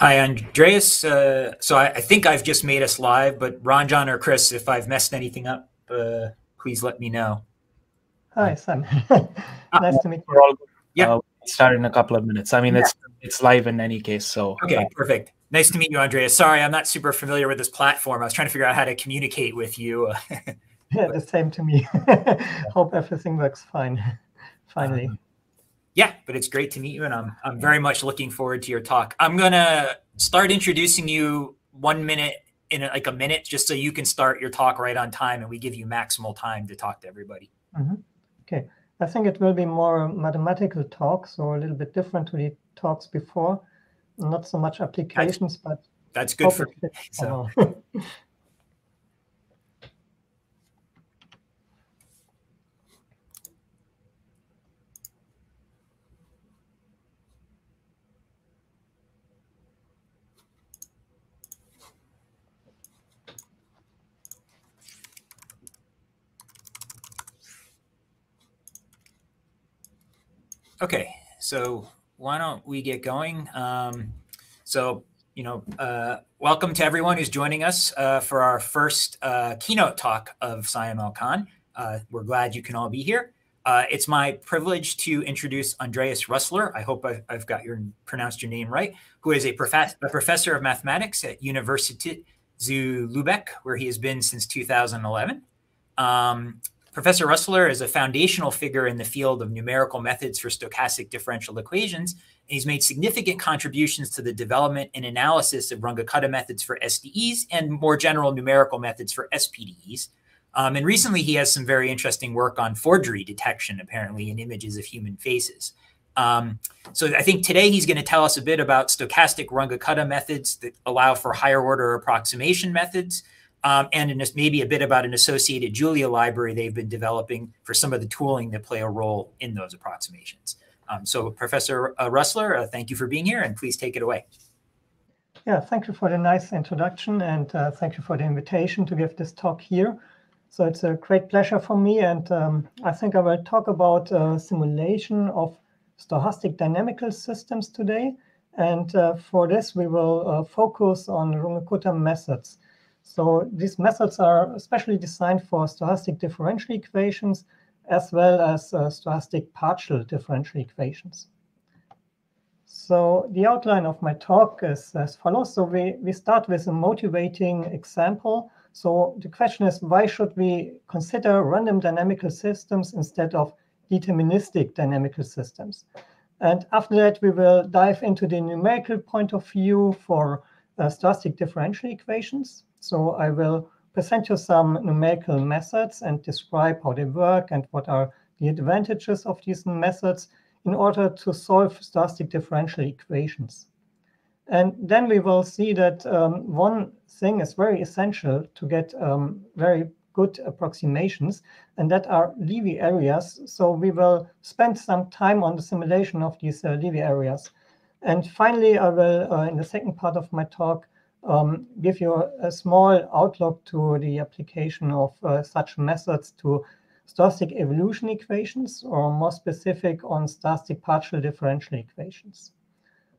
Hi, Andreas. Uh, so I, I, think I've just made us live, but Ron, John, or Chris, if I've messed anything up, uh, please let me know. Hi, Sam. *laughs* nice to meet you. All, yeah, uh, start in a couple of minutes. I mean, yeah. it's it's live in any case. So okay, perfect. Nice to meet you, Andreas. Sorry, I'm not super familiar with this platform. I was trying to figure out how to communicate with you. *laughs* yeah, the same to me. *laughs* Hope everything works fine. Finally. Um, yeah, but it's great to meet you, and I'm I'm very much looking forward to your talk. I'm gonna start introducing you one minute in like a minute, just so you can start your talk right on time, and we give you maximal time to talk to everybody. Mm-hmm. Okay, I think it will be more mathematical talk, so a little bit different to the talks before. Not so much applications, that's, but that's good for me. *laughs* So. Okay, so why don't we get going? Um, so, you know, uh, welcome to everyone who's joining us uh, for our first uh, keynote talk of SciMLCon. Uh, we're glad you can all be here. Uh, it's my privilege to introduce Andreas Rößler. I hope I've, I've got your pronounced your name right. Who is a, prof a professor of mathematics at Universität zu Lübeck, where he has been since 2011. Um, Professor Rößler is a foundational figure in the field of numerical methods for stochastic differential equations, and he's made significant contributions to the development and analysis of Runge-Kutta methods for SDEs and more general numerical methods for SPDEs. Um, and recently, he has some very interesting work on forgery detection, apparently, in images of human faces. Um, so I think today he's going to tell us a bit about stochastic Runge-Kutta methods that allow for higher order approximation methods, um, and in maybe a bit about an associated Julia library they've been developing for some of the tooling that play a role in those approximations. Um, so Professor uh, Rößler, uh, thank you for being here and please take it away. Yeah, thank you for the nice introduction and uh, thank you for the invitation to give this talk here. So it's a great pleasure for me and um, I think I will talk about uh, simulation of stochastic dynamical systems today. And uh, for this, we will uh, focus on Runge-Kutta methods. So these methods are especially designed for stochastic differential equations as well as uh, stochastic partial differential equations. So the outline of my talk is as follows. So we, we start with a motivating example. So the question is, why should we consider random dynamical systems instead of deterministic dynamical systems? And after that, we will dive into the numerical point of view for uh, stochastic differential equations. So I will present you some numerical methods and describe how they work and what are the advantages of these methods in order to solve stochastic differential equations. And then we will see that um, one thing is very essential to get um, very good approximations, and that are Levy areas. So we will spend some time on the simulation of these uh, Levy areas. And finally, I will, uh, in the second part of my talk, um, give you a, small outlook to the application of uh, such methods to stochastic evolution equations, or more specific on stochastic partial differential equations.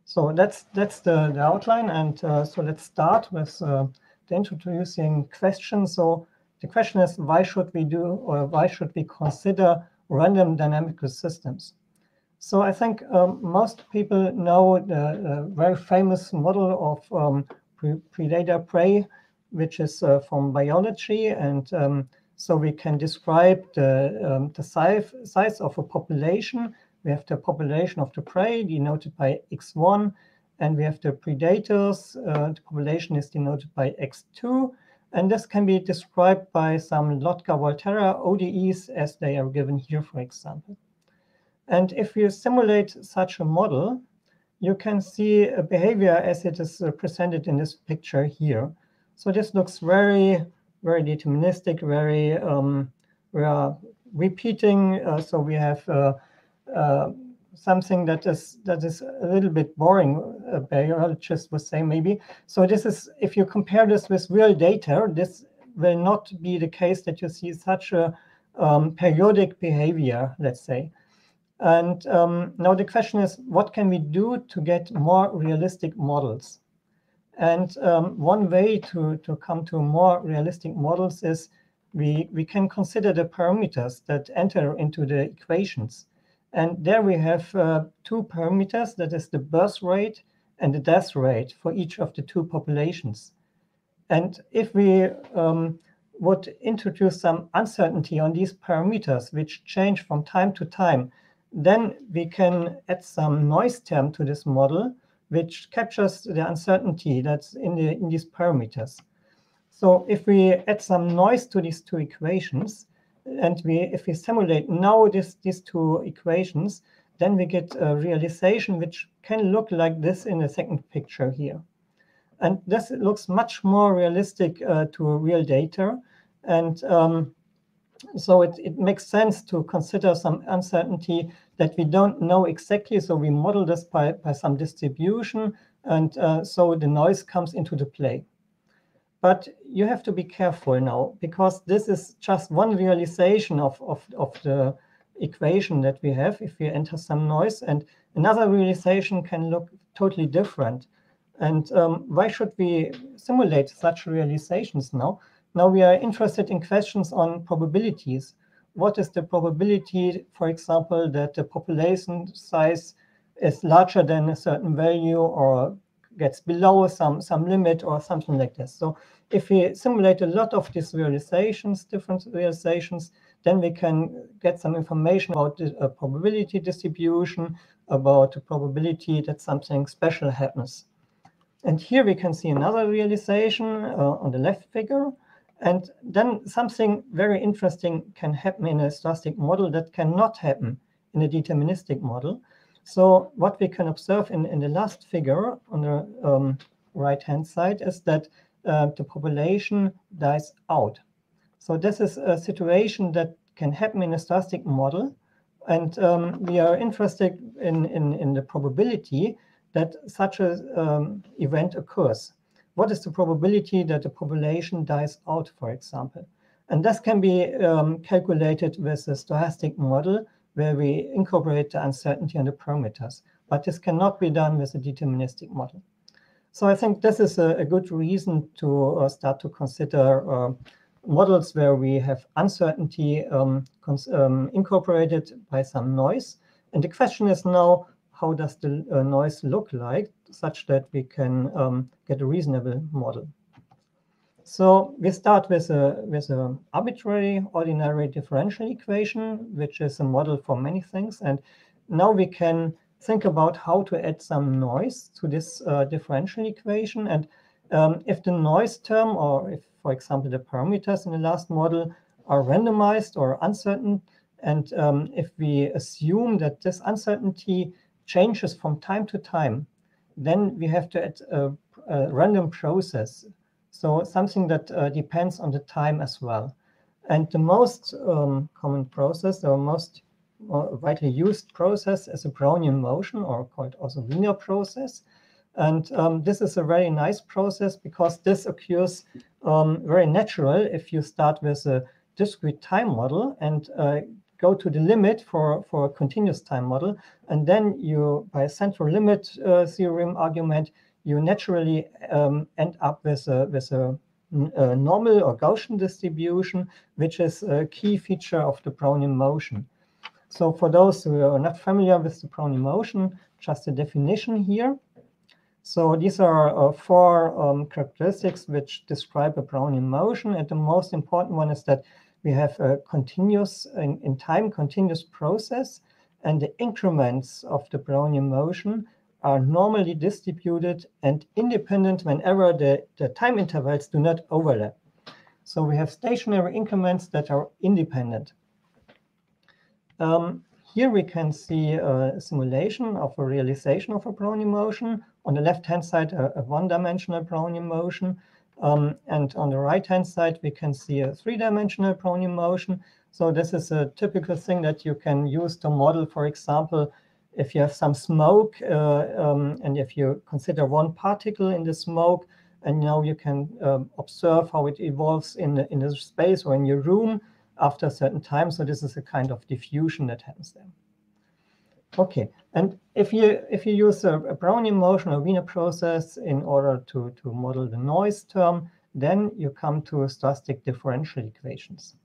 So that's that's the, the outline, and uh, so let's start with uh, the introducing question. So the question is, why should we do, or why should we consider random dynamical systems? So I think um, most people know the very famous model of um, predator prey, which is uh, from biology. And um, so we can describe the, um, the size, size of a population. We have the population of the prey denoted by x1, and we have the predators. Uh, the population is denoted by x2. And this can be described by some Lotka-Volterra ODEs as they are given here, for example. And if you simulate such a model, you can see a behavior as it is uh, presented in this picture here. So this looks very, very deterministic, very, um, we are repeating. Uh, so we have uh, uh, something that is that is a little bit boring, a biologist would say maybe. So this is, if you compare this with real data, this will not be the case that you see such a um, periodic behavior, let's say. And um, now the question is, what can we do to get more realistic models? And um, one way to, to come to more realistic models is we, we can consider the parameters that enter into the equations. And there we have uh, two parameters, that is the birth rate and the death rate for each of the two populations. And if we um, would introduce some uncertainty on these parameters, which change from time to time, then we can add some noise term to this model, which captures the uncertainty that's in, the, in these parameters. So if we add some noise to these two equations, and we if we simulate now this, these two equations, then we get a realization which can look like this in the second picture here. And this looks much more realistic uh, to real data. And um, so it, it makes sense to consider some uncertainty that we don't know exactly. So we model this by, by some distribution. And uh, so the noise comes into the play. But you have to be careful now, because this is just one realization of, of, of the equation that we have if we enter some noise. And another realization can look totally different. And um, why should we simulate such realizations now? Now we are interested in questions on probabilities. What is the probability, for example, that the population size is larger than a certain value or gets below some, some limit or something like this. So if we simulate a lot of these realizations, different realizations, then we can get some information about the uh, probability distribution, about the probability that something special happens. And here we can see another realization uh, on the left figure. And then something very interesting can happen in a stochastic model that cannot happen in a deterministic model. So what we can observe in, in the last figure on the um, right-hand side is that uh, the population dies out. So this is a situation that can happen in a stochastic model. And um, we are interested in, in, in the probability that such an um, event occurs. What is the probability that the population dies out, for example? And this can be um, calculated with a stochastic model where we incorporate the uncertainty and the parameters. But this cannot be done with a deterministic model. So I think this is a, a good reason to uh, start to consider uh, models where we have uncertainty um, um, incorporated by some noise. And the question is now, how does the uh, noise look like such that we can um, get a reasonable model. So we start with a with an arbitrary ordinary differential equation, which is a model for many things. And now we can think about how to add some noise to this uh, differential equation. And um, if the noise term, or if, for example, the parameters in the last model are randomized or uncertain, and um, if we assume that this uncertainty changes from time to time, then we have to add a, a random process. So something that uh, depends on the time as well. And the most um, common process, or most uh, widely used process is a Brownian motion, or called also Wiener process. And um, this is a very nice process because this occurs um, very natural if you start with a discrete time model and uh, go to the limit for, for a continuous time model. And then you, by a central limit uh, theorem argument, you naturally um, end up with a, with a, a, normal or Gaussian distribution, which is a key feature of the Brownian motion. So for those who are not familiar with the Brownian motion, just a definition here. So these are uh, four um, characteristics which describe a Brownian motion. And the most important one is that we have a continuous, in, in time, continuous process, and the increments of the Brownian motion are normally distributed and independent whenever the, the time intervals do not overlap. So we have stationary increments that are independent. Um, here we can see a simulation of a realization of a Brownian motion. On the left-hand side, a, a one-dimensional Brownian motion. Um, and on the right-hand side, we can see a three-dimensional Brownian motion. So this is a typical thing that you can use to model, for example, if you have some smoke uh, um, and if you consider one particle in the smoke, and now you can um, observe how it evolves in the, in the space or in your room after a certain time. So this is a kind of diffusion that happens there. Okay, and if you if you use a, a Brownian motion or Wiener process in order to, to model the noise term, then you come to stochastic differential equations.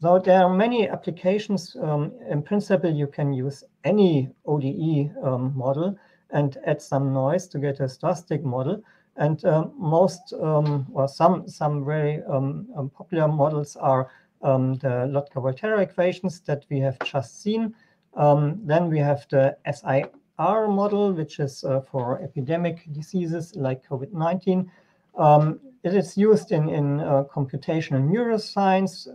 So there are many applications. Um, in principle, you can use any ODE um, model and add some noise to get a stochastic model. And uh, most um, or some some very um, um, popular models are um, the Lotka-Volterra equations that we have just seen. Then we have the SIR model, which is uh, for epidemic diseases like COVID-19. it is used in, in uh, computational neuroscience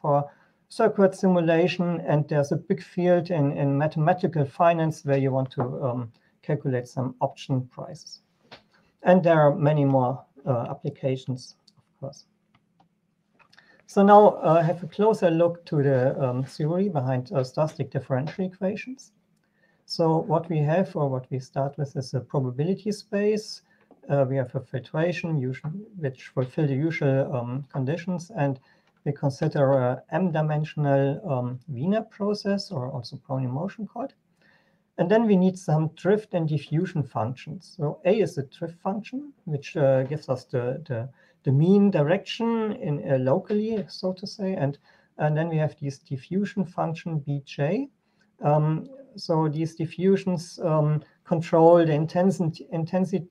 for circuit simulation, and there's a big field in, in mathematical finance where you want to um, calculate some option prices. And there are many more uh, applications, of course. So now uh, have a closer look to the um, theory behind uh, stochastic differential equations. So what we have, or what we start with, is a probability space. Uh, we have a filtration, which fulfill the usual um, conditions, and we consider a m-dimensional um, Wiener process, or also Brownian motion called. And then we need some drift and diffusion functions. So A is a drift function, which uh, gives us the, the, the, mean direction in uh, locally, so to say. And, and then we have this diffusion function Bj. Um, so these diffusions um, control the intensity, intensity,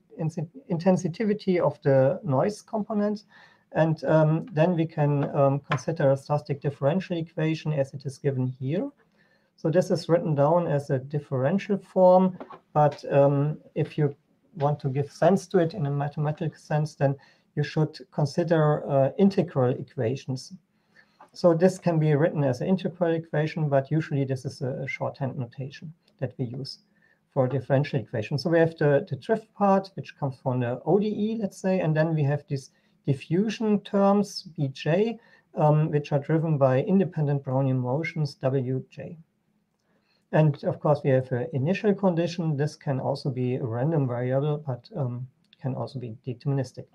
intensivity of the noise component. And um, then we can um, consider a stochastic differential equation as it is given here. So this is written down as a differential form, but um, if you want to give sense to it in a mathematical sense, then you should consider uh, integral equations. So this can be written as an integral equation, but usually this is a shorthand notation that we use for differential equations. So we have the, the drift part, which comes from the ODE, let's say, and then we have these diffusion terms, Bj, um, which are driven by independent Brownian motions, Wj. And of course, we have an initial condition. This can also be a random variable, but um, can also be deterministic.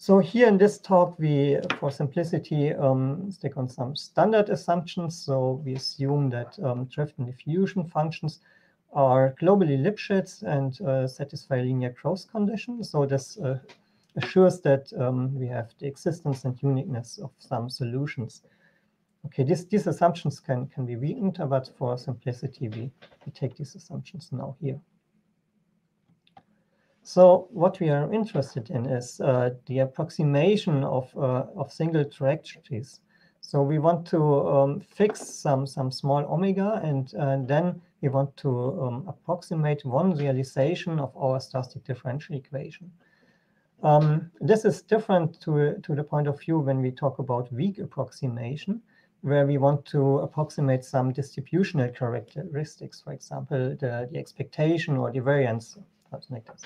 So here in this talk, we, for simplicity, um, stick on some standard assumptions. So we assume that um, drift and diffusion functions are globally Lipschitz and uh, satisfy linear growth conditions. So this uh, assures that um, we have the existence and uniqueness of some solutions. Okay, this, these assumptions can, can be weakened, but for simplicity, we, we take these assumptions now here. So what we are interested in is uh, the approximation of, uh, of single trajectories. So we want to um, fix some, some small omega, and then we want to um, approximate one realization of our stochastic differential equation. Um, this is different to, to the point of view when we talk about weak approximation, where we want to approximate some distributional characteristics, for example, the, the expectation or the variance, something like this.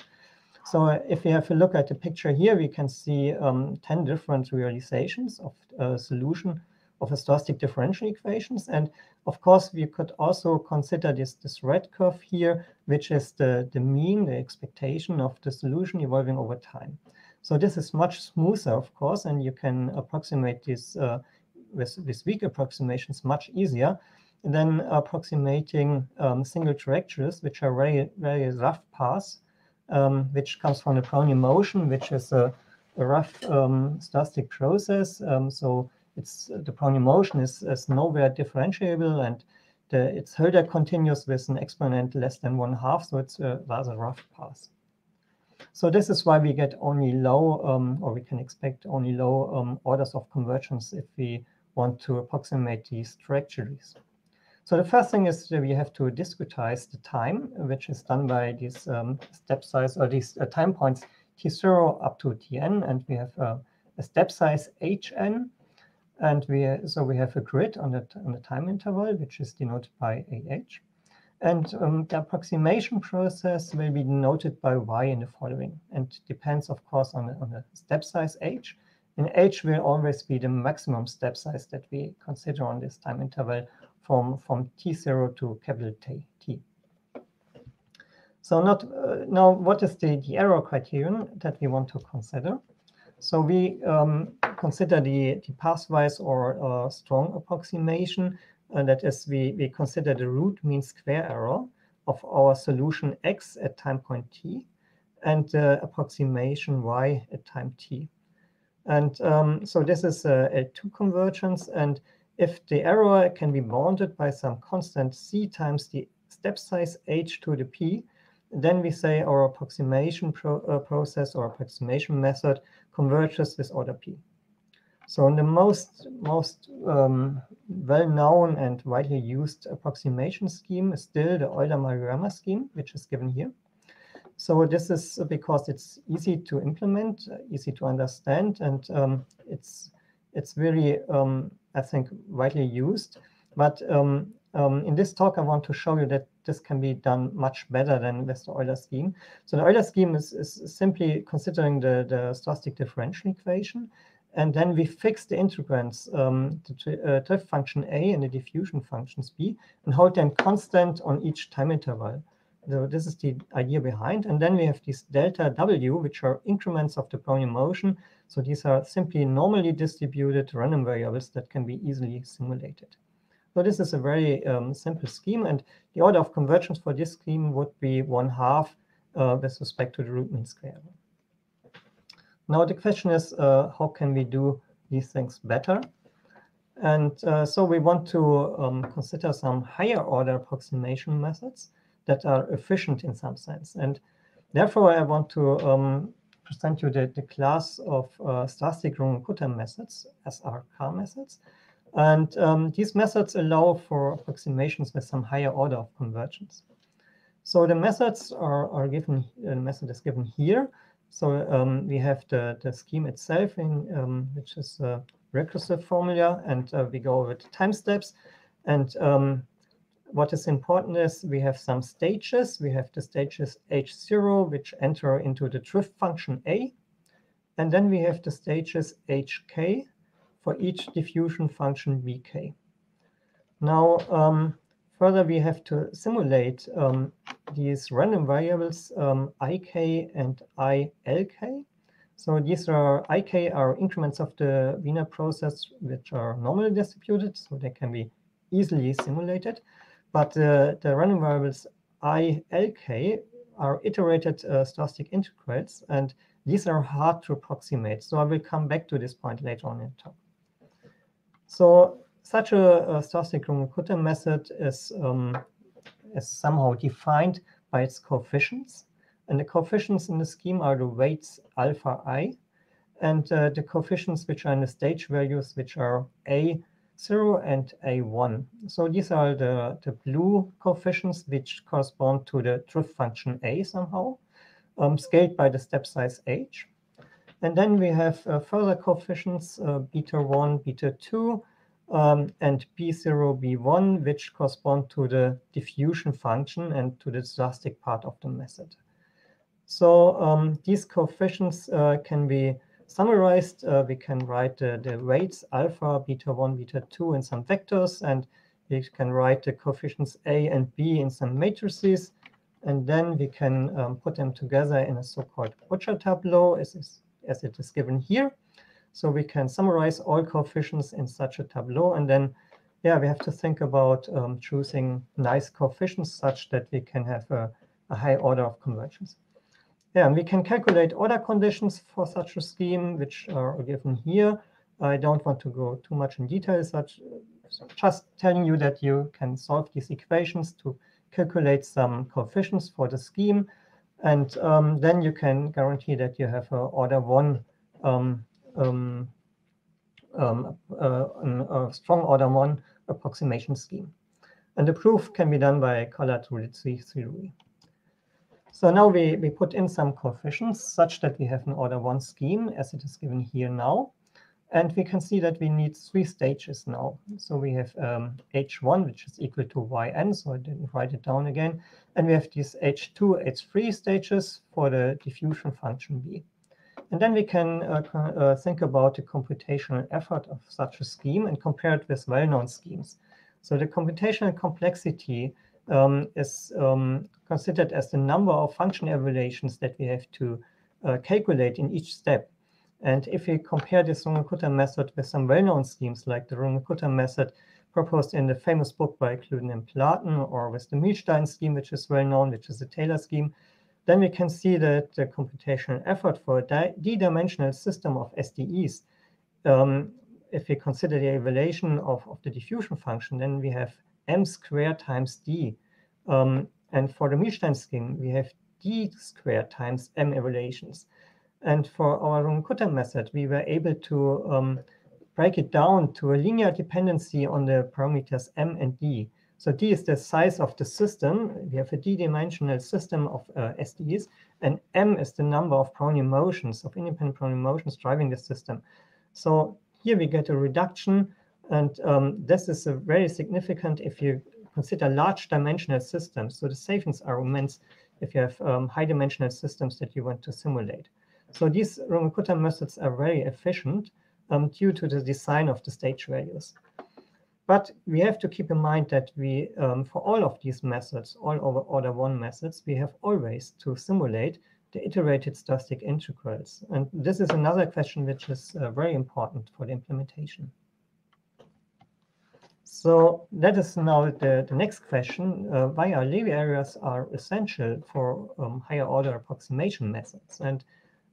So uh, if we have a look at the picture here, we can see um, 10 different realizations of a solution of a stochastic differential equations. And of course, we could also consider this, this red curve here, which is the, the mean, the expectation of the solution evolving over time. So this is much smoother, of course, and you can approximate this uh, with, with weak approximations much easier than approximating um, single trajectories, which are very, very rough paths, um, which comes from the Brownian motion, which is a, a rough um, stochastic process. Um, so it's the Brownian motion is, is nowhere differentiable and the, it's Hölder continuous with an exponent less than one half, so it's a rather rough path. So this is why we get only low, um, or we can expect only low um, orders of convergence if we want to approximate these trajectories. So the first thing is that we have to discretize the time, which is done by these um, step size or these uh, time points t0 up to tn, and we have uh, a step size hn, and we so we have a grid on the, on the time interval, which is denoted by AH. And um, the approximation process will be denoted by Y in the following, and depends, of course, on the, on the step size H. And H will always be the maximum step size that we consider on this time interval from, from T0 to capital T. T. So not, uh, now, what is the, the error criterion that we want to consider? So we um, consider the, the pathwise or uh, strong approximation, And that is, we, we consider the root mean square error of our solution x at time point t and the approximation y at time t. And um, so this is a L2 convergence. And if the error can be bounded by some constant c times the step size h to the p, then we say our approximation pro uh, process or approximation method converges with order p. So in the most most um, well-known and widely used approximation scheme is still the Euler-Maruyama scheme, which is given here. So this is because it's easy to implement, easy to understand, and um, it's it's really um, I think widely used. But um, um, in this talk, I want to show you that this can be done much better than with the Euler scheme. So the Euler scheme is, is simply considering the, the stochastic differential equation. And then we fix the integrands, um, the uh, drift function A and the diffusion functions B, and hold them constant on each time interval. So this is the idea behind. And then we have these delta W, which are increments of the Brownian motion. So these are simply normally distributed random variables that can be easily simulated. So this is a very um, simple scheme, and the order of convergence for this scheme would be one half uh, with respect to the root mean square. Now the question is, uh, how can we do these things better? And uh, so we want to um, consider some higher order approximation methods that are efficient in some sense. And therefore, I want to um, present you the, the class of uh, stochastic Runge-Kutta methods, SRK methods, and um, these methods allow for approximations with some higher order of convergence. So the methods are, are given, the method is given here. So um, we have the, the scheme itself, in, um, which is a recursive formula, and uh, we go with time steps. And um, what is important is we have some stages. We have the stages h0, which enter into the drift function A. And then we have the stages hk, for each diffusion function vk. Now, um, further, we have to simulate um, these random variables um, ik and ilk. So these are ik are increments of the Wiener process which are normally distributed, so they can be easily simulated. But uh, the random variables ilk are iterated uh, stochastic integrals, and these are hard to approximate. So I will come back to this point later on in talk. So such a, a stochastic Runge-Kutta method is, um, is somehow defined by its coefficients. And the coefficients in the scheme are the weights alpha i, and uh, the coefficients which are in the stage values, which are a0 and a1. So these are the, the blue coefficients which correspond to the drift function a somehow, um, scaled by the step size h. And then we have uh, further coefficients, uh, beta 1, beta 2, um, and B0, B1, which correspond to the diffusion function and to the stochastic part of the method. So um, these coefficients uh, can be summarized. Uh, we can write the, the weights alpha, beta 1, beta 2 in some vectors, and we can write the coefficients A and B in some matrices. And then we can um, put them together in a so-called Butcher tableau, as is as it is given here. So we can summarize all coefficients in such a tableau. And then, yeah, we have to think about um, choosing nice coefficients such that we can have a, a high order of convergence. Yeah, and we can calculate order conditions for such a scheme, which are given here. I don't want to go too much in detail, such just telling you that you can solve these equations to calculate some coefficients for the scheme. And um, then you can guarantee that you have a order one um, um, um uh, a strong order one approximation scheme. And the proof can be done by Collatz-Rulizzi theory. So now we, we put in some coefficients such that we have an order one scheme as it is given here now. And we can see that we need three stages now. So we have um, h1, which is equal to yn, so I didn't write it down again. And we have these h2, h3 stages for the diffusion function b. And then we can uh, uh, think about the computational effort of such a scheme and compare it with well-known schemes. So the computational complexity um, is um, considered as the number of function evaluations that we have to uh, calculate in each step. And if we compare this Runge-Kutta method with some well-known schemes like the Runge-Kutta method proposed in the famous book by Kloeden and Platen, or with the Milstein scheme, which is well known, which is the Taylor scheme, then we can see that the computational effort for a d-dimensional system of SDEs, um, if we consider the evaluation of, of the diffusion function, then we have m squared times d. Um, and for the Milstein scheme, we have d squared times m evaluations. And for our Runge-Kutta method, we were able to um, break it down to a linear dependency on the parameters m and d. So d is the size of the system. We have a d-dimensional system of uh, SDEs, and m is the number of Brownian motions, of independent Brownian motions driving the system. So here we get a reduction, and um, this is very significant if you consider large dimensional systems. So the savings are immense if you have um, high dimensional systems that you want to simulate. So these Runge-Kutta methods are very efficient um, due to the design of the stage values. But we have to keep in mind that we, um, for all of these methods, all over order one methods, we have always to simulate the iterated stochastic integrals. And this is another question which is uh, very important for the implementation. So that is now the, the next question. Uh, why are Levy areas are essential for um, higher order approximation methods? And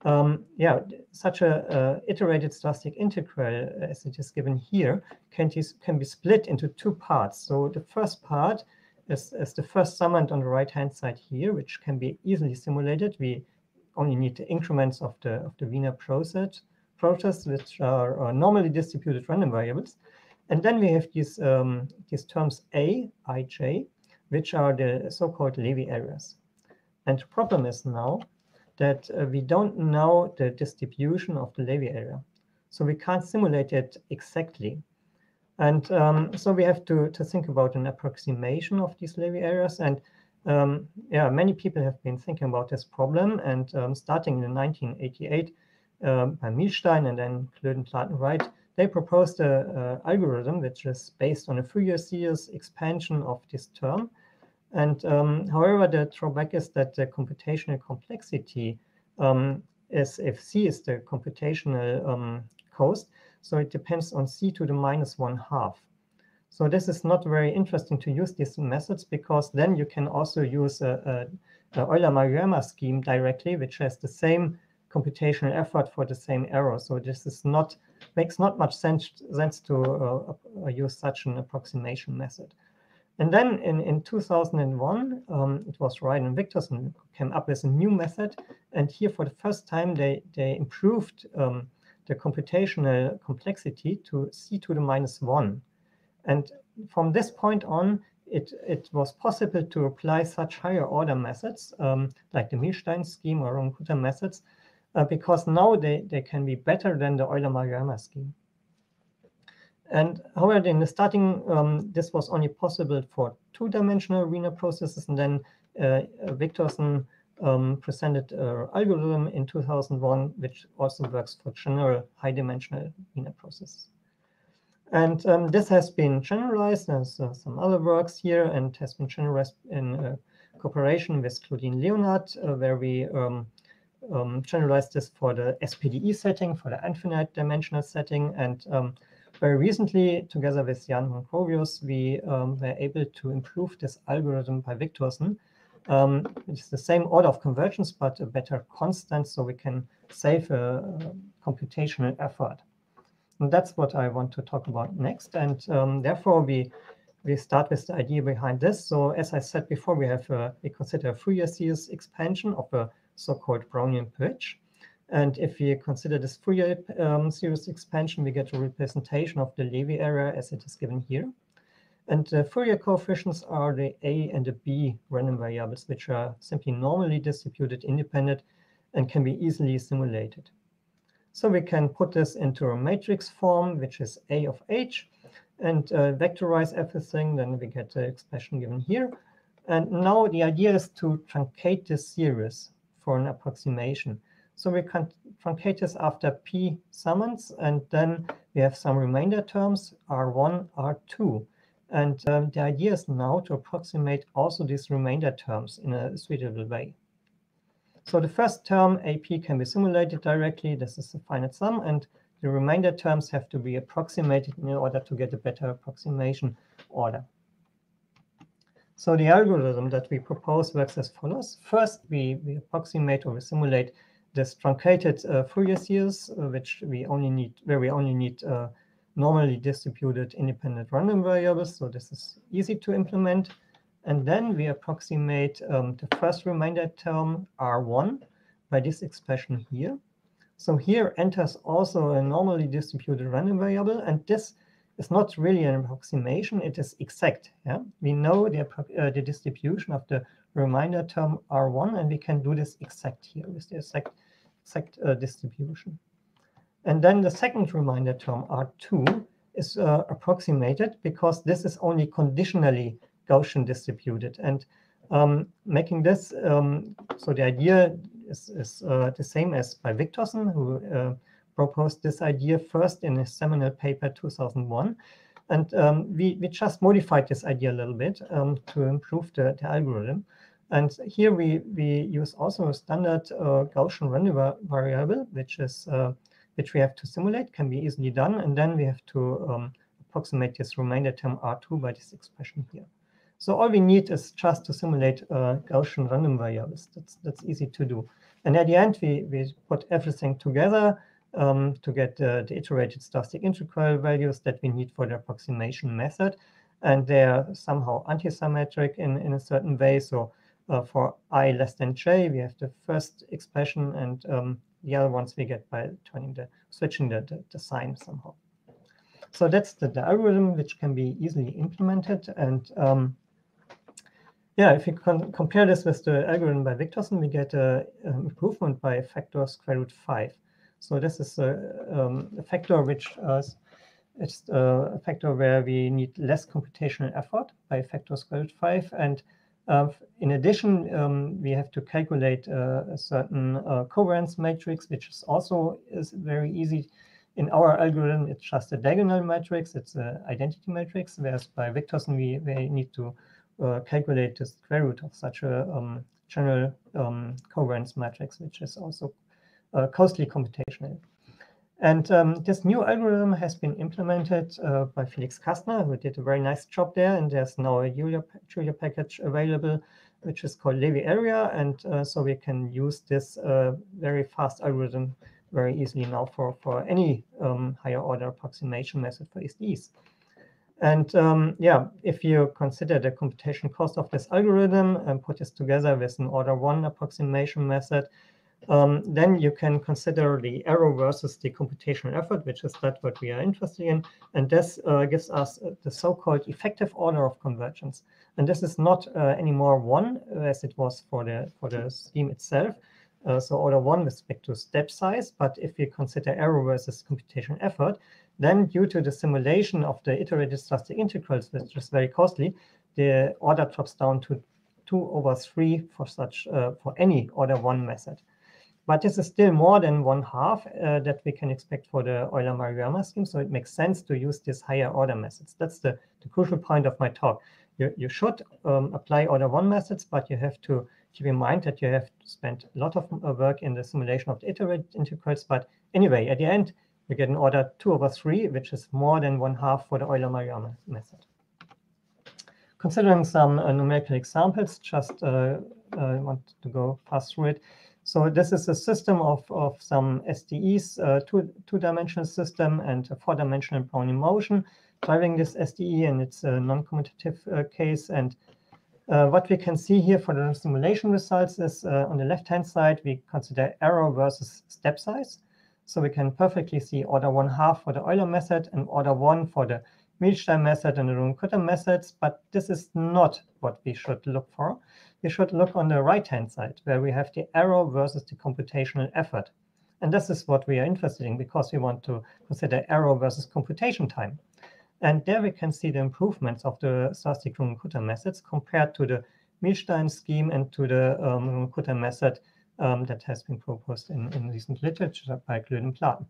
um, yeah, such a iterated stochastic integral as it is given here can, can be split into two parts. So the first part is, is the first summand on the right-hand side here, which can be easily simulated. We only need the increments of the of the Wiener process, process which are, are normally distributed random variables. And then we have these, um, these terms A, ij, which are the so-called Levy areas. And the problem is now that uh, we don't know the distribution of the Levy area. So we can't simulate it exactly. And um, so we have to, to think about an approximation of these Levy areas. And um, yeah, many people have been thinking about this problem. And um, starting in 1988 um, by Milstein and then Kloeden, Platen, Wright, they proposed a, a, algorithm which is based on a Fourier series expansion of this term. And um, however, the drawback is that the computational complexity um, is if C is the computational um, cost, so it depends on C to the minus one half. So this is not very interesting to use these methods because then you can also use a, a, a Euler-Maruyama scheme directly, which has the same computational effort for the same error. So this is not makes not much sense, sense to uh, uh use such an approximation method. And then in, in 2001, um, it was Rydén and Wiktorsson came up with a new method. And here for the first time, they, they improved um, the computational complexity to c to the minus 1. And from this point on, it, it was possible to apply such higher order methods, um, like the Milstein scheme or Runge-Kutta methods, uh, because now they, they can be better than the Euler-Maruyama scheme. And however, in the starting, um, this was only possible for two-dimensional Wiener processes, and then uh, Wiktorsson um, presented an algorithm in 2001, which also works for general high-dimensional Wiener processes. And um, this has been generalized. There's uh, some other works here, and has been generalized in uh, cooperation with Claudine Leonhard, uh, where we um, generalized this for the SPDE setting, for the infinite dimensional setting, and um, very recently, together with Jan Honchorvius, we um, were able to improve this algorithm by Wiktorsson. Um, it's the same order of convergence, but a better constant, so we can save a, a computational effort. And that's what I want to talk about next. And um, therefore, we we start with the idea behind this. So as I said before, we have a, we consider a Fourier series expansion of a so-called Brownian bridge. And if we consider this Fourier um, series expansion, we get a representation of the Levy area as it is given here. And the Fourier coefficients are the A and the B random variables, which are simply normally distributed independent and can be easily simulated. So we can put this into a matrix form, which is A of H, and uh, vectorize everything. Then we get the expression given here. And now the idea is to truncate this series for an approximation. So we can truncate this after p summands, and then we have some remainder terms, R1, R2. And um, the idea is now to approximate also these remainder terms in a suitable way. So the first term, AP, can be simulated directly. This is the finite sum. And the remainder terms have to be approximated in order to get a better approximation order. So the algorithm that we propose works as follows. First, we, we approximate or we simulate this truncated uh, Fourier series, uh, which we only need, where we only need uh, normally distributed independent random variables. So this is easy to implement. And then we approximate um, the first remainder term R1 by this expression here. So here enters also a normally distributed random variable, and this is not really an approximation, it is exact. Yeah? We know the, uh, the distribution of the remainder term R1, and we can do this exact here with the exact, exact uh, distribution. And then the second remainder term R2 is uh, approximated because this is only conditionally Gaussian distributed. And um, making this, um, so the idea is, is uh, the same as by Wiktorsson, who uh, proposed this idea first in his seminal paper 2001. And um, we, we just modified this idea a little bit um, to improve the, the algorithm. And here we, we use also a standard uh, Gaussian random variable, which is uh, which we have to simulate, can be easily done. And then we have to um, approximate this remainder term R2 by this expression here. So all we need is just to simulate uh, Gaussian random variables. That's, that's easy to do. And at the end, we, we put everything together um, to get uh, the iterated stochastic integral values that we need for the approximation method. And they're somehow antisymmetric in, in a certain way. So uh, for i less than j, we have the first expression, and um, the other ones we get by turning the switching the, the, the sign somehow. So that's the, the, algorithm which can be easily implemented. And um, yeah, if you compare this with the algorithm by Wiktorsson, we get an improvement by a factor square root 5. So this is a, um, a factor which uh, it's a factor where we need less computational effort by a factor square root 5. And uh, in addition, um, we have to calculate uh, a certain uh, covariance matrix, which is also is very easy. In our algorithm, it's just a diagonal matrix. It's an identity matrix, whereas by Wiktorsson, we, we need to uh, calculate the square root of such a um, general um, covariance matrix, which is also uh, costly computational. And um, this new algorithm has been implemented uh, by Felix Kastner, who did a very nice job there. And there's now a Julia, Julia package available, which is called Levy area. And uh, so we can use this uh, very fast algorithm very easily now for, for any um, higher order approximation method for SDEs. And um, yeah, if you consider the computation cost of this algorithm and put this together with an order one approximation method, um, then you can consider the error versus the computational effort, which is that what we are interested in. And this uh, gives us uh, the so-called effective order of convergence. And this is not uh, anymore one as it was for the for the scheme itself. Uh, so order one with respect to step size. But if we consider error versus computational effort, then due to the simulation of the iterated stochastic integrals, which is very costly, the order drops down to 2 over 3 for such uh, for any order 1 method. But this is still more than one half uh, that we can expect for the Euler-Maruyama scheme. So it makes sense to use these higher order methods. That's the, the crucial point of my talk. You, you should um, apply order one methods, but you have to keep in mind that you have spent a lot of uh, work in the simulation of the iterated integrals. But anyway, at the end, you get an order two over three, which is more than one half for the Euler-Maruyama method. Considering some uh, numerical examples, just uh, uh want to go fast through it. So this is a system of, of some SDEs, uh, two, two-dimensional system and a four-dimensional Brownian motion driving this SDE, and it's a non-commutative uh, case. And uh, what we can see here for the simulation results is uh, on the left-hand side, we consider error versus step size. So we can perfectly see order one half for the Euler method and order one for the Milstein method and the Runge-Kutta methods, but this is not what we should look for we should look on the right-hand side where we have the error versus the computational effort. And this is what we are interested in because we want to consider error versus computation time. And there we can see the improvements of the stochastic Runge-Kutta methods compared to the Milstein scheme and to the um, Runge-Kutta method um, that has been proposed in, in recent literature by Kloeden-Platen.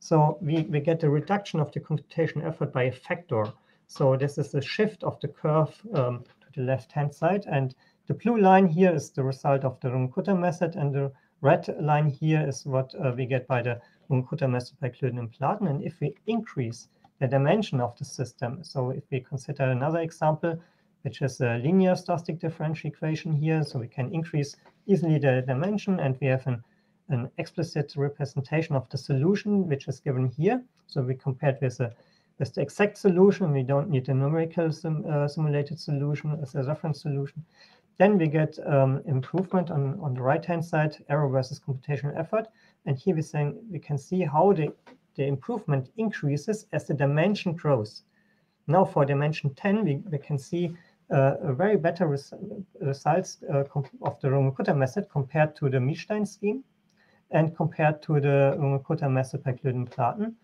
So we, we get a reduction of the computation effort by a factor. So this is a shift of the curve um, to the left-hand side. And the blue line here is the result of the Runge-Kutta method, and the red line here is what uh, we get by the Runge-Kutta method by Kloeden and Platen. And if we increase the dimension of the system, so if we consider another example, which is a linear stochastic differential equation here, so we can increase easily the dimension, and we have an, an explicit representation of the solution, which is given here. So we compared with a with the exact solution. We don't need a numerical sim, uh, simulated solution as a reference solution. Then we get um, improvement on, on the right-hand side, error versus computational effort. And here we're saying we can see how the, the improvement increases as the dimension grows. Now for dimension 10, we, we can see uh, a very better res results uh, of the Runge-Kutta method compared to the Milstein scheme and compared to the Runge-Kutta method by Kloeden-Platen.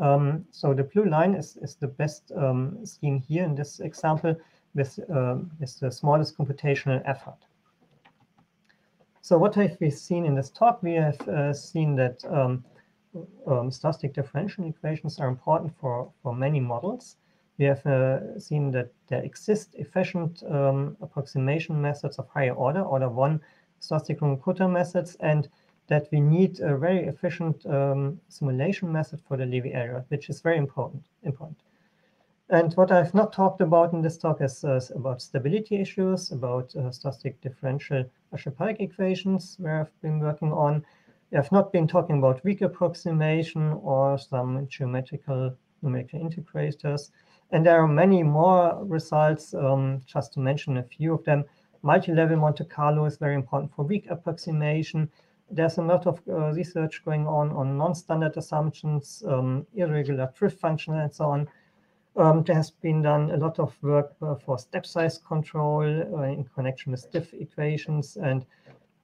Um, so the blue line is, is the best um, scheme here in this example with, um, with the smallest computational effort. So what have we seen in this talk? We have uh, seen that um, um, stochastic differential equations are important for, for many models. We have uh, seen that there exist efficient um, approximation methods of higher order, order one stochastic Runge-Kutta methods, and that we need a very efficient um, simulation method for the Levy area, which is very important. important. And what I've not talked about in this talk is uh, about stability issues, about uh, stochastic differential Archiaparic equations, where I've been working on. I've not been talking about weak approximation or some geometrical numerical integrators. And there are many more results, um, just to mention a few of them. Multi-level Monte Carlo is very important for weak approximation there's a lot of uh, research going on on non-standard assumptions, um, irregular drift function, and so on. Um, there has been done a lot of work uh, for step size control uh, in connection with diff equations, and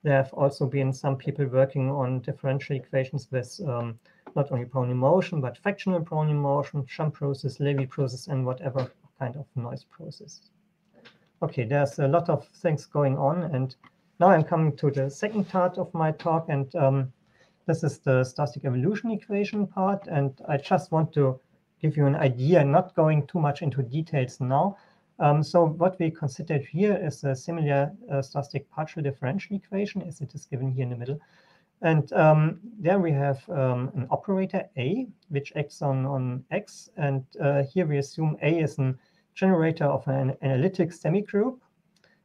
there have also been some people working on differential equations with um, not only Brownian motion, but fractional Brownian motion, jump process, Levy process, and whatever kind of noise process. Okay, there's a lot of things going on, and now I'm coming to the second part of my talk, and um, this is the stochastic evolution equation part. And I just want to give you an idea, not going too much into details now. Um, so what we considered here is a similar uh, stochastic partial differential equation as it is given here in the middle. And um, there we have um, an operator A, which acts on, on X. And uh, here we assume A is a generator of an analytic semigroup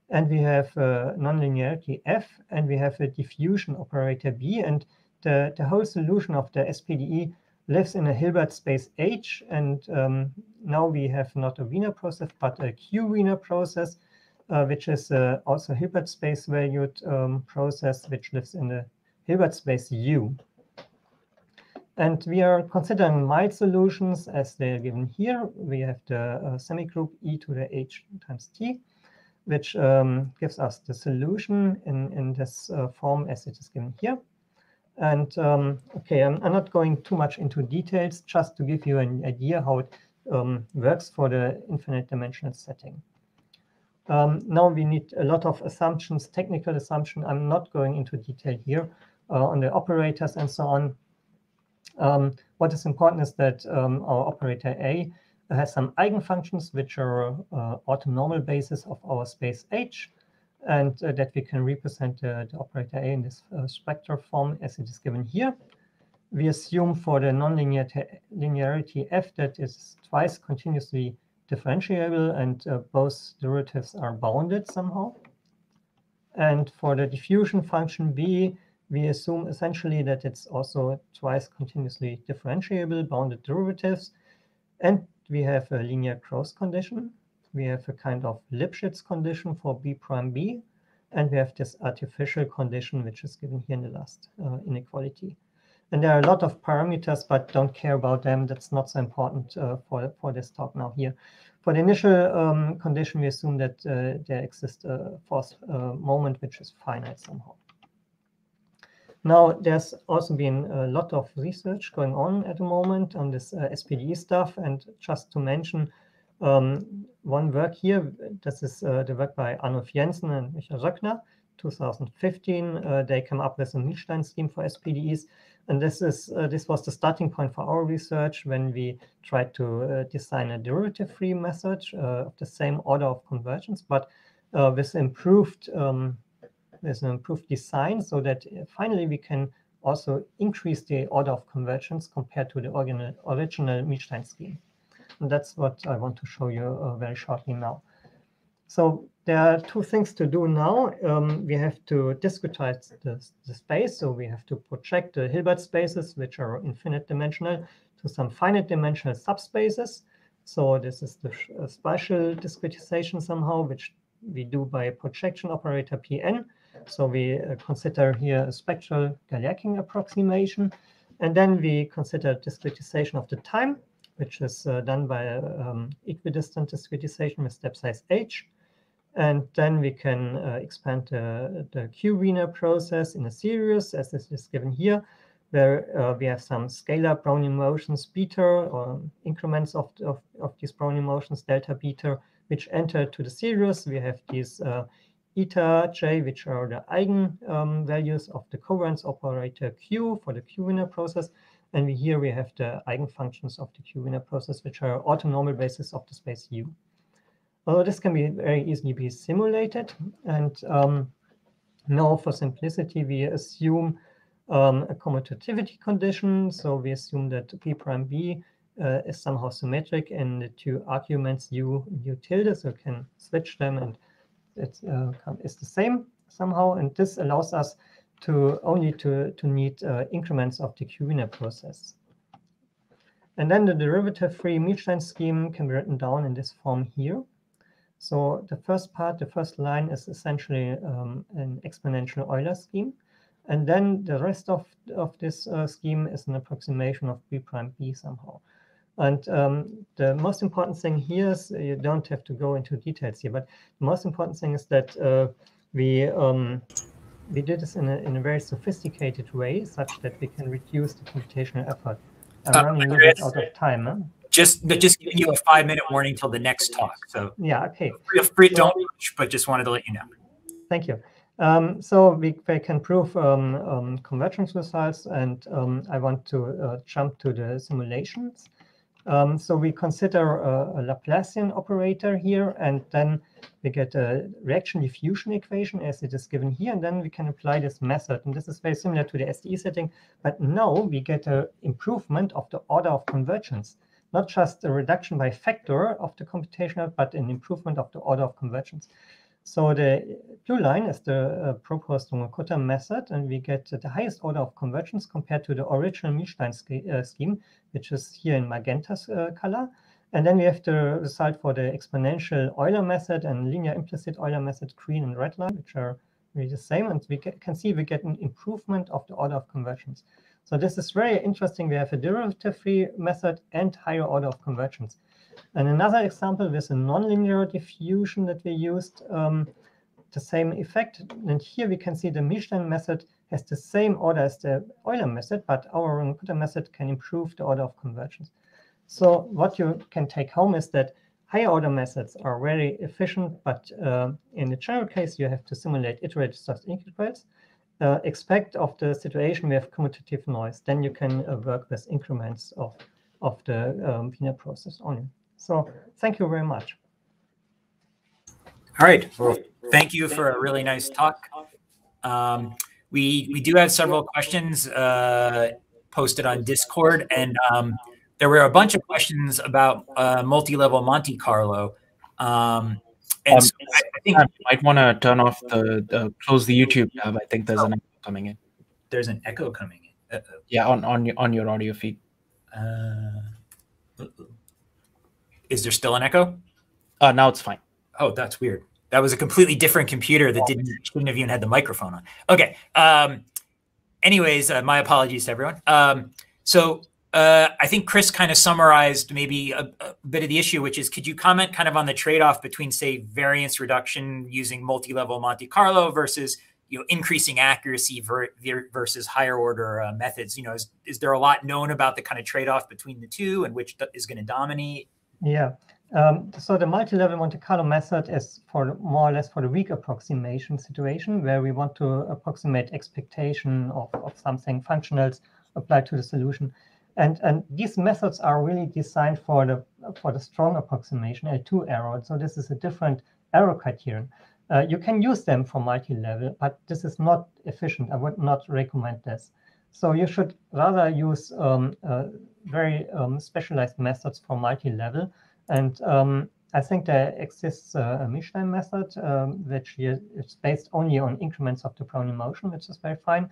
and we have a nonlinearity f, and we have a diffusion operator b, and the, the whole solution of the SPDE lives in a Hilbert space H, and um, now we have not a Wiener process, but a Q Wiener process, uh, which is uh, also Hilbert space valued um, process, which lives in the Hilbert space U. And we are considering mild solutions as they're given here. We have the uh, semigroup e to the h times t which um, gives us the solution in, in this uh, form as it is given here. And um, okay, I'm, I'm, not going too much into details, just to give you an idea how it um, works for the infinite dimensional setting. Um, now we need a lot of assumptions, technical assumption. I'm not going into detail here uh, on the operators and so on. Um, what is important is that um, our operator A has some eigenfunctions which are uh, orthonormal basis of our space H, and uh, that we can represent uh, the operator A in this uh, spectral form as it is given here. We assume for the nonlinearity linearity f that is twice continuously differentiable and uh, both derivatives are bounded somehow. And for the diffusion function b, we assume essentially that it's also twice continuously differentiable bounded derivatives. And we have a linear growth condition. We have a kind of Lipschitz condition for B prime B. And we have this artificial condition, which is given here in the last uh, inequality. And there are a lot of parameters, but don't care about them. That's not so important uh, for, for this talk now here. For the initial um, condition, we assume that uh, there exists a force uh, moment, which is finite somehow. Now, there's also been a lot of research going on at the moment on this uh, SPDE stuff. And just to mention um, one work here, this is uh, the work by Arnulf Jentzen and Michael Röckner, 2015. Uh, they came up with a Milstein scheme for SPDEs. And this is uh, this was the starting point for our research when we tried to uh, design a derivative-free method uh, of the same order of convergence, but with improved um, there's an improved design so that uh, finally we can also increase the order of convergence compared to the original, original Milstein scheme. And that's what I want to show you uh, very shortly now. So there are two things to do now. Um, we have to discretize the, the, space. So we have to project the Hilbert spaces, which are infinite dimensional, to some finite dimensional subspaces. So this is the uh, spatial discretization somehow, which we do by projection operator Pn. So we uh, consider here a spectral Galerkin approximation. And then we consider discretization of the time, which is uh, done by um, equidistant discretization with step size h. And then we can uh, expand the, the Q-Wiener process in a series, as this is given here, where uh, we have some scalar Brownian motions, beta, or increments of, of, of these Brownian motions, delta beta, which enter to the series. We have these uh, eta j, which are the eigenvalues um, of the covariance operator q for the Q-Wiener process. And here we have the eigenfunctions of the Q-Wiener process, which are orthonormal basis of the space U. Although this can be very easily be simulated. And um, now for simplicity, we assume um, a commutativity condition. So we assume that P prime B uh, is somehow symmetric in the two arguments U U tilde. So can switch them and it uh, is the same somehow. And this allows us to only to, to need uh, increments of the Q-Wiener process. And then the derivative-free Milstein scheme can be written down in this form here. So the first part, the first line is essentially um, an exponential Euler scheme. And then the rest of, of this uh, scheme is an approximation of B prime B somehow. And um, the most important thing here is uh, you don't have to go into details here, but the most important thing is that uh, we um, we did this in a, in a very sophisticated way, such that we can reduce the computational effort. I'm uh, running a little bit out of time. Huh? Just just giving you a five minute warning till the next talk. So yeah, okay. Feel free, so, don't rush, but just wanted to let you know. Thank you. Um, so we, we, can prove um, um, convergence results, and um, I want to uh, jump to the simulations. Um, so we consider a, a, Laplacian operator here, and then we get a reaction diffusion equation as it is given here, and then we can apply this method. And this is very similar to the SDE setting, but now we get an improvement of the order of convergence, not just a reduction by factor of the computational, but an improvement of the order of convergence. So the blue line is the uh, proposed Runge-Kutta method, and we get the highest order of convergence compared to the original Milstein uh, scheme, which is here in magenta uh, color. And then we have the result for the exponential Euler method and linear implicit Euler method, green and red line, which are really the same. And we can see we get an improvement of the order of convergence. So this is very interesting. We have a derivative-free method and higher order of convergence. And another example with a nonlinear diffusion that we used, um, the same effect. And here we can see the Milstein method has the same order as the Euler method, but our Runge-Kutta method can improve the order of convergence. So what you can take home is that higher order methods are very efficient, but uh, in the general case, you have to simulate iterative soft integrals. Uh, expect of the situation we have commutative noise, then you can uh, work with increments of, of the um, process only. So thank you very much. All right. Well, thank you for a really nice talk. Um, we we do have several questions uh, posted on Discord, and um, there were a bunch of questions about uh, multi-level Monte Carlo. Um, and um, so I, I think I might want to turn off the, the, close the YouTube tab. I think there's oh. an echo coming in. There's an echo coming in. Uh -oh. Yeah, on on your on your audio feed. Uh, is there still an echo? Uh, now it's fine. Oh, that's weird. That was a completely different computer that didn't shouldn't have even had the microphone on. Okay. Um, anyways, uh, my apologies to everyone. Um, so uh, I think Chris kind of summarized maybe a, a, bit of the issue, which is could you comment kind of on the trade-off between, say, variance reduction using multi-level Monte Carlo versus you know increasing accuracy ver versus higher order uh, methods? You know, is, is there a lot known about the kind of trade-off between the two and which is going to dominate? Yeah. Um, so the multi-level Monte Carlo method is for more or less for the weak approximation situation where we want to approximate expectation of, of something functionals applied to the solution. And, and these methods are really designed for the for the strong approximation L2 error. So this is a different error criterion. Uh, you can use them for multi-level, but this is not efficient. I would not recommend this. So you should rather use um, uh, very um, specialized methods for multi-level. And um, I think there exists uh, a Milstein method, um, which is based only on increments of the Brownian motion, which is very fine.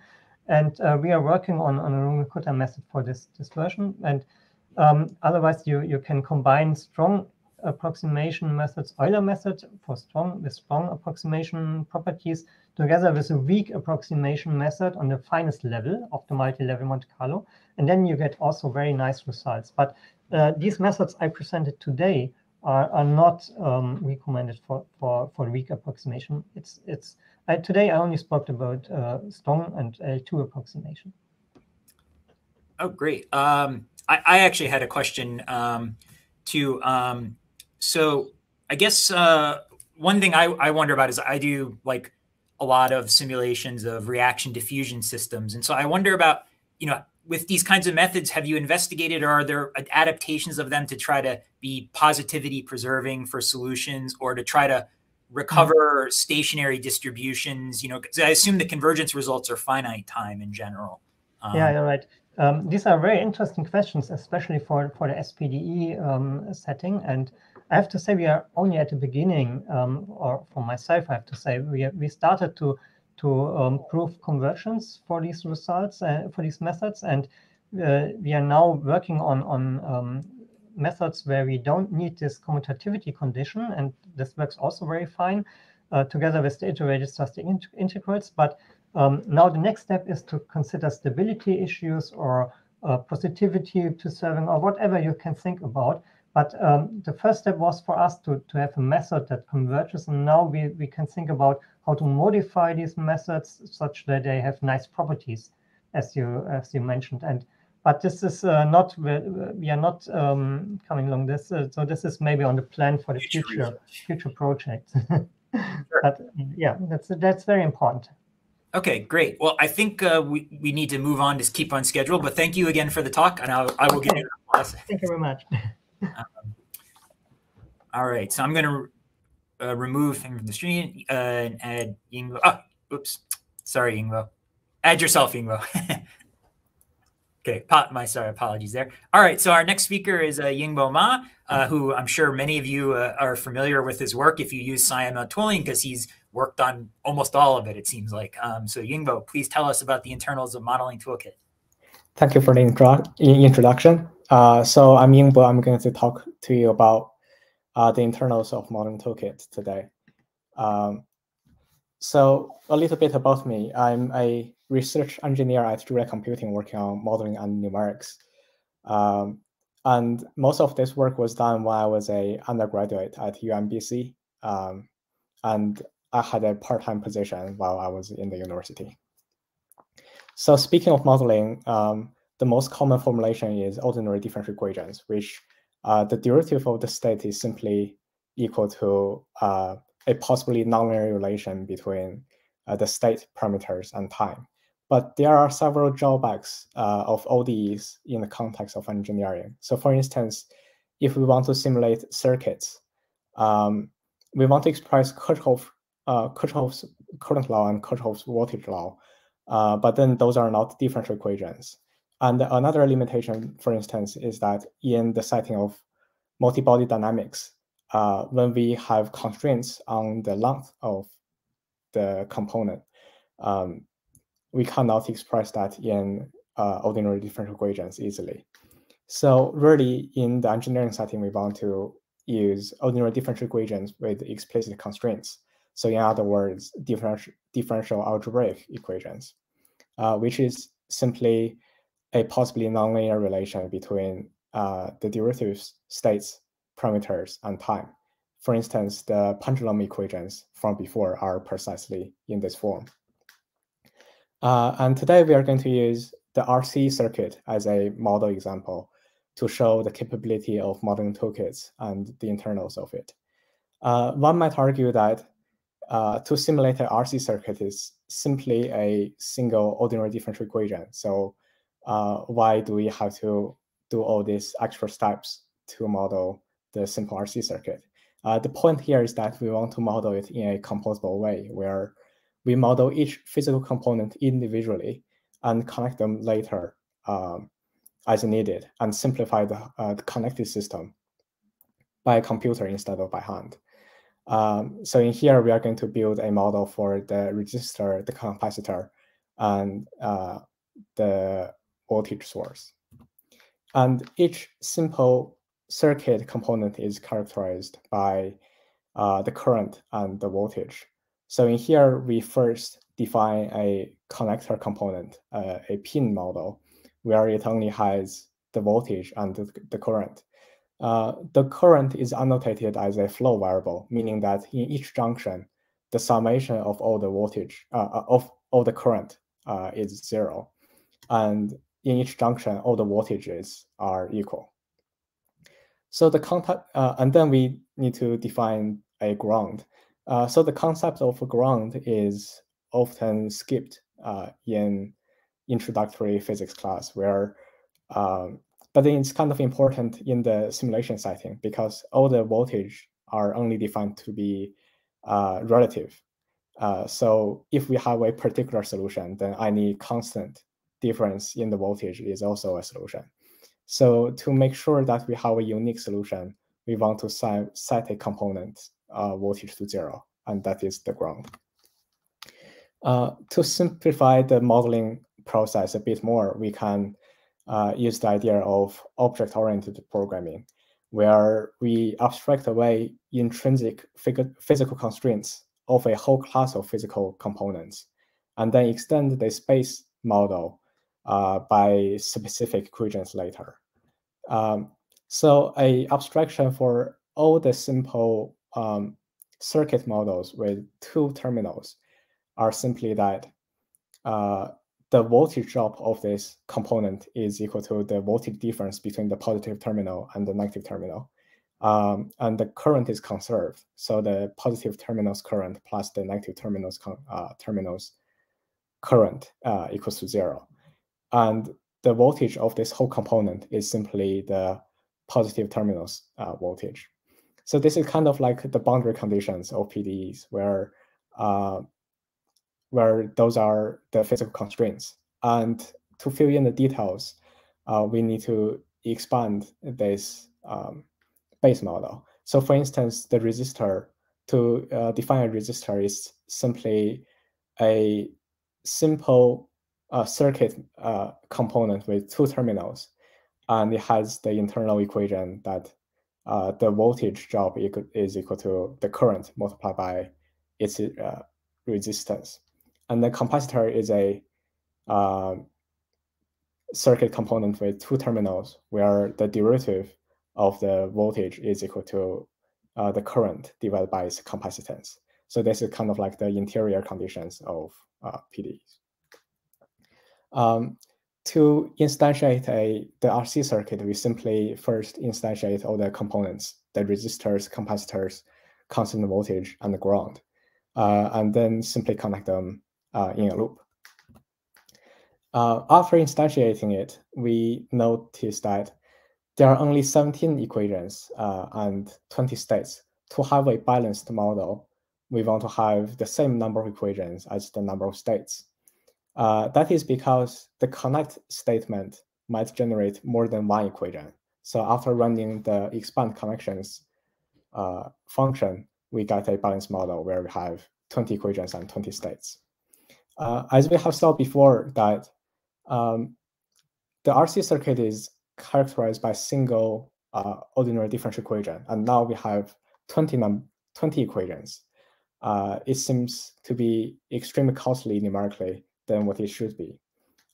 And uh, we are working on, on a Runge-Kutta method for this, this version. And um, otherwise, you, you can combine strong approximation methods, Euler method for strong with strong approximation properties, together with a weak approximation method on the finest level of the multi-level Monte Carlo. And then you get also very nice results. But uh, these methods I presented today are, are not um, recommended for, for, for weak approximation. It's, it's I, today I only spoke about uh, strong and L2 approximation. Oh, great. Um, I, I, actually had a question um. Um, so I guess uh, one thing I, I wonder about is I do like a lot of simulations of reaction diffusion systems. And so I wonder about, you know, with these kinds of methods, have you investigated or are there adaptations of them to try to be positivity preserving for solutions or to try to recover mm-hmm. stationary distributions? You know, because I assume the convergence results are finite time in general. Um, yeah, you're right. Um, these are very interesting questions, especially for, for the SPDE um, setting. And I have to say, we are only at the beginning, um, or for myself, I have to say, we, we started to to um, prove conversions for these results, uh, for these methods. And uh, we are now working on, on um, methods where we don't need this commutativity condition. And this works also very fine uh, together with the iterated stochastic int integrals. But um, now the next step is to consider stability issues or uh, positivity preserving or whatever you can think about. But um, the first step was for us to, to have a method that converges. And now we, we can think about how to modify these methods such that they have nice properties, as you as you mentioned. And but this is uh, not we are not um, coming along this. Uh, so this is maybe on the plan for the future future, future projects. *laughs* sure. But yeah, that's that's very important. Okay, great. Well, I think uh, we, we need to move on to keep on schedule, but thank you again for the talk, and I'll, I will okay. give you Thank you very much. *laughs* um, all right, so I'm going to uh, remove him from the stream uh, and add Yingbo. Oh, oops. Sorry, Yingbo. Add yourself, Yingbo. *laughs* okay, my sorry, apologies there. All right, so our next speaker is uh, Yingbo Ma, uh, who I'm sure many of you uh, are familiar with his work if you use SciML tooling because he's worked on almost all of it, it seems like. Um, so Yingbo, please tell us about the internals of Modeling Toolkit. Thank you for the intro introduction. Uh, so I'm Yingbo. I'm going to talk to you about uh, the internals of Modeling Toolkit today. Um, so a little bit about me. I'm a research engineer at Julia Computing working on modeling and numerics. Um, and most of this work was done when I was a undergraduate at UMBC. Um, and I had a part-time position while I was in the university. So speaking of modeling, um, the most common formulation is ordinary differential equations, which uh, the derivative of the state is simply equal to uh, a possibly nonlinear relation between uh, the state parameters and time. But there are several drawbacks uh, of ODEs in the context of engineering. So for instance, if we want to simulate circuits, um, we want to express Kirchhoff, uh, Kirchhoff's current law and Kirchhoff's voltage law, uh, but then those are not differential equations. And another limitation, for instance, is that in the setting of multi-body dynamics, uh, when we have constraints on the length of the component, um, we cannot express that in uh, ordinary differential equations easily. So really, in the engineering setting, we want to use ordinary differential equations with explicit constraints. So in other words, differential, differential algebraic equations, uh, which is simply a possibly nonlinear relation between uh, the derivative states, parameters, and time. For instance, the pendulum equations from before are precisely in this form. Uh, and today we are going to use the RC circuit as a model example to show the capability of modeling toolkits and the internals of it. Uh, one might argue that uh, to simulate an RC circuit is simply a single ordinary differential equation. So uh, why do we have to do all these extra steps to model the simple RC circuit? Uh, the point here is that we want to model it in a composable way where we model each physical component individually and connect them later um, as needed and simplify the, uh, the, connected system by a computer instead of by hand. Um, so in here, we are going to build a model for the resistor, the capacitor, and uh, the voltage source. And each simple circuit component is characterized by uh, the current and the voltage. So in here, we first define a connector component, uh, a pin model, where it only has the voltage and the, the current. Uh, the current is annotated as a flow variable, meaning that in each junction, the summation of all the voltage uh, of all the current uh, is zero, and in each junction, all the voltages are equal. So the contact, uh, and then we need to define a ground. Uh, so the concept of ground is often skipped uh, in introductory physics class, where, um, but then it's kind of important in the simulation setting because all the voltage are only defined to be uh, relative. Uh, so if we have a particular solution, then any constant difference in the voltage is also a solution. So to make sure that we have a unique solution, we want to set a component uh, voltage to zero, and that is the ground. Uh, to simplify the modeling process a bit more, we can uh, use the idea of object-oriented programming, where we abstract away intrinsic physical constraints of a whole class of physical components, and then extend the space model uh, by specific equations later. Um, so a abstraction for all the simple um, circuit models with two terminals are simply that uh, the voltage drop of this component is equal to the voltage difference between the positive terminal and the negative terminal. Um, and the current is conserved. So the positive terminal's current plus the negative terminal's uh, terminal's current uh, equals to zero. And the voltage of this whole component is simply the positive terminals uh, voltage. So this is kind of like the boundary conditions of PDEs where uh, where those are the physical constraints. And to fill in the details, uh, we need to expand this um, base model. So for instance, the resistor, to uh, define a resistor is simply a simple uh, circuit uh, component with two terminals. And it has the internal equation that uh, the voltage drop is equal to the current multiplied by its uh, resistance. And the capacitor is a uh, circuit component with two terminals where the derivative of the voltage is equal to uh, the current divided by its capacitance. So this is kind of like the interior conditions of uh, PDEs. Um, to instantiate a the RC circuit, we simply first instantiate all the components, the resistors, capacitors, constant voltage, and the ground, uh, and then simply connect them uh, in a loop. Uh, after instantiating it, we notice that there are only 17 equations uh, and 20 states. To have a balanced model, we want to have the same number of equations as the number of states. Uh, that is because the connect statement might generate more than one equation. So after running the expand connections uh, function, we get a balanced model where we have 20 equations and 20 states. Uh, as we have saw before that um, the RC circuit is characterized by single uh, ordinary differential equation, and now we have 20, 20 equations. Uh, it seems to be extremely costly numerically than what it should be.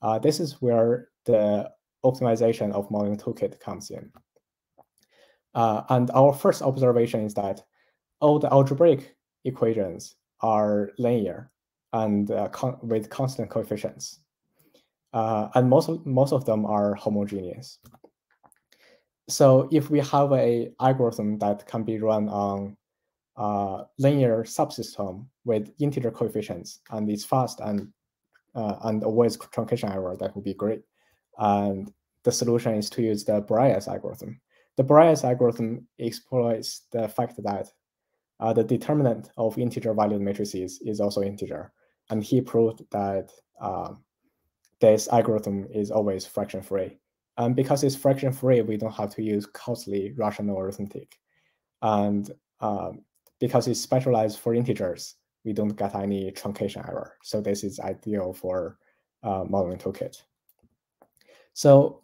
Uh, this is where the optimization of modeling toolkit comes in. Uh, and our first observation is that all the algebraic equations are linear and uh, con with constant coefficients. Uh, and most of, most of them are homogeneous. So if we have a algorithm that can be run on a uh, linear subsystem with integer coefficients and it's fast and uh, and avoids truncation error, that would be great. And the solution is to use the Bareiss algorithm. The Bareiss algorithm exploits the fact that uh, the determinant of integer valued matrices is also integer. And he proved that uh, this algorithm is always fraction free. And because it's fraction free, we don't have to use costly rational arithmetic. And um, because it's specialized for integers, we don't get any truncation error. So this is ideal for uh, modeling toolkit. So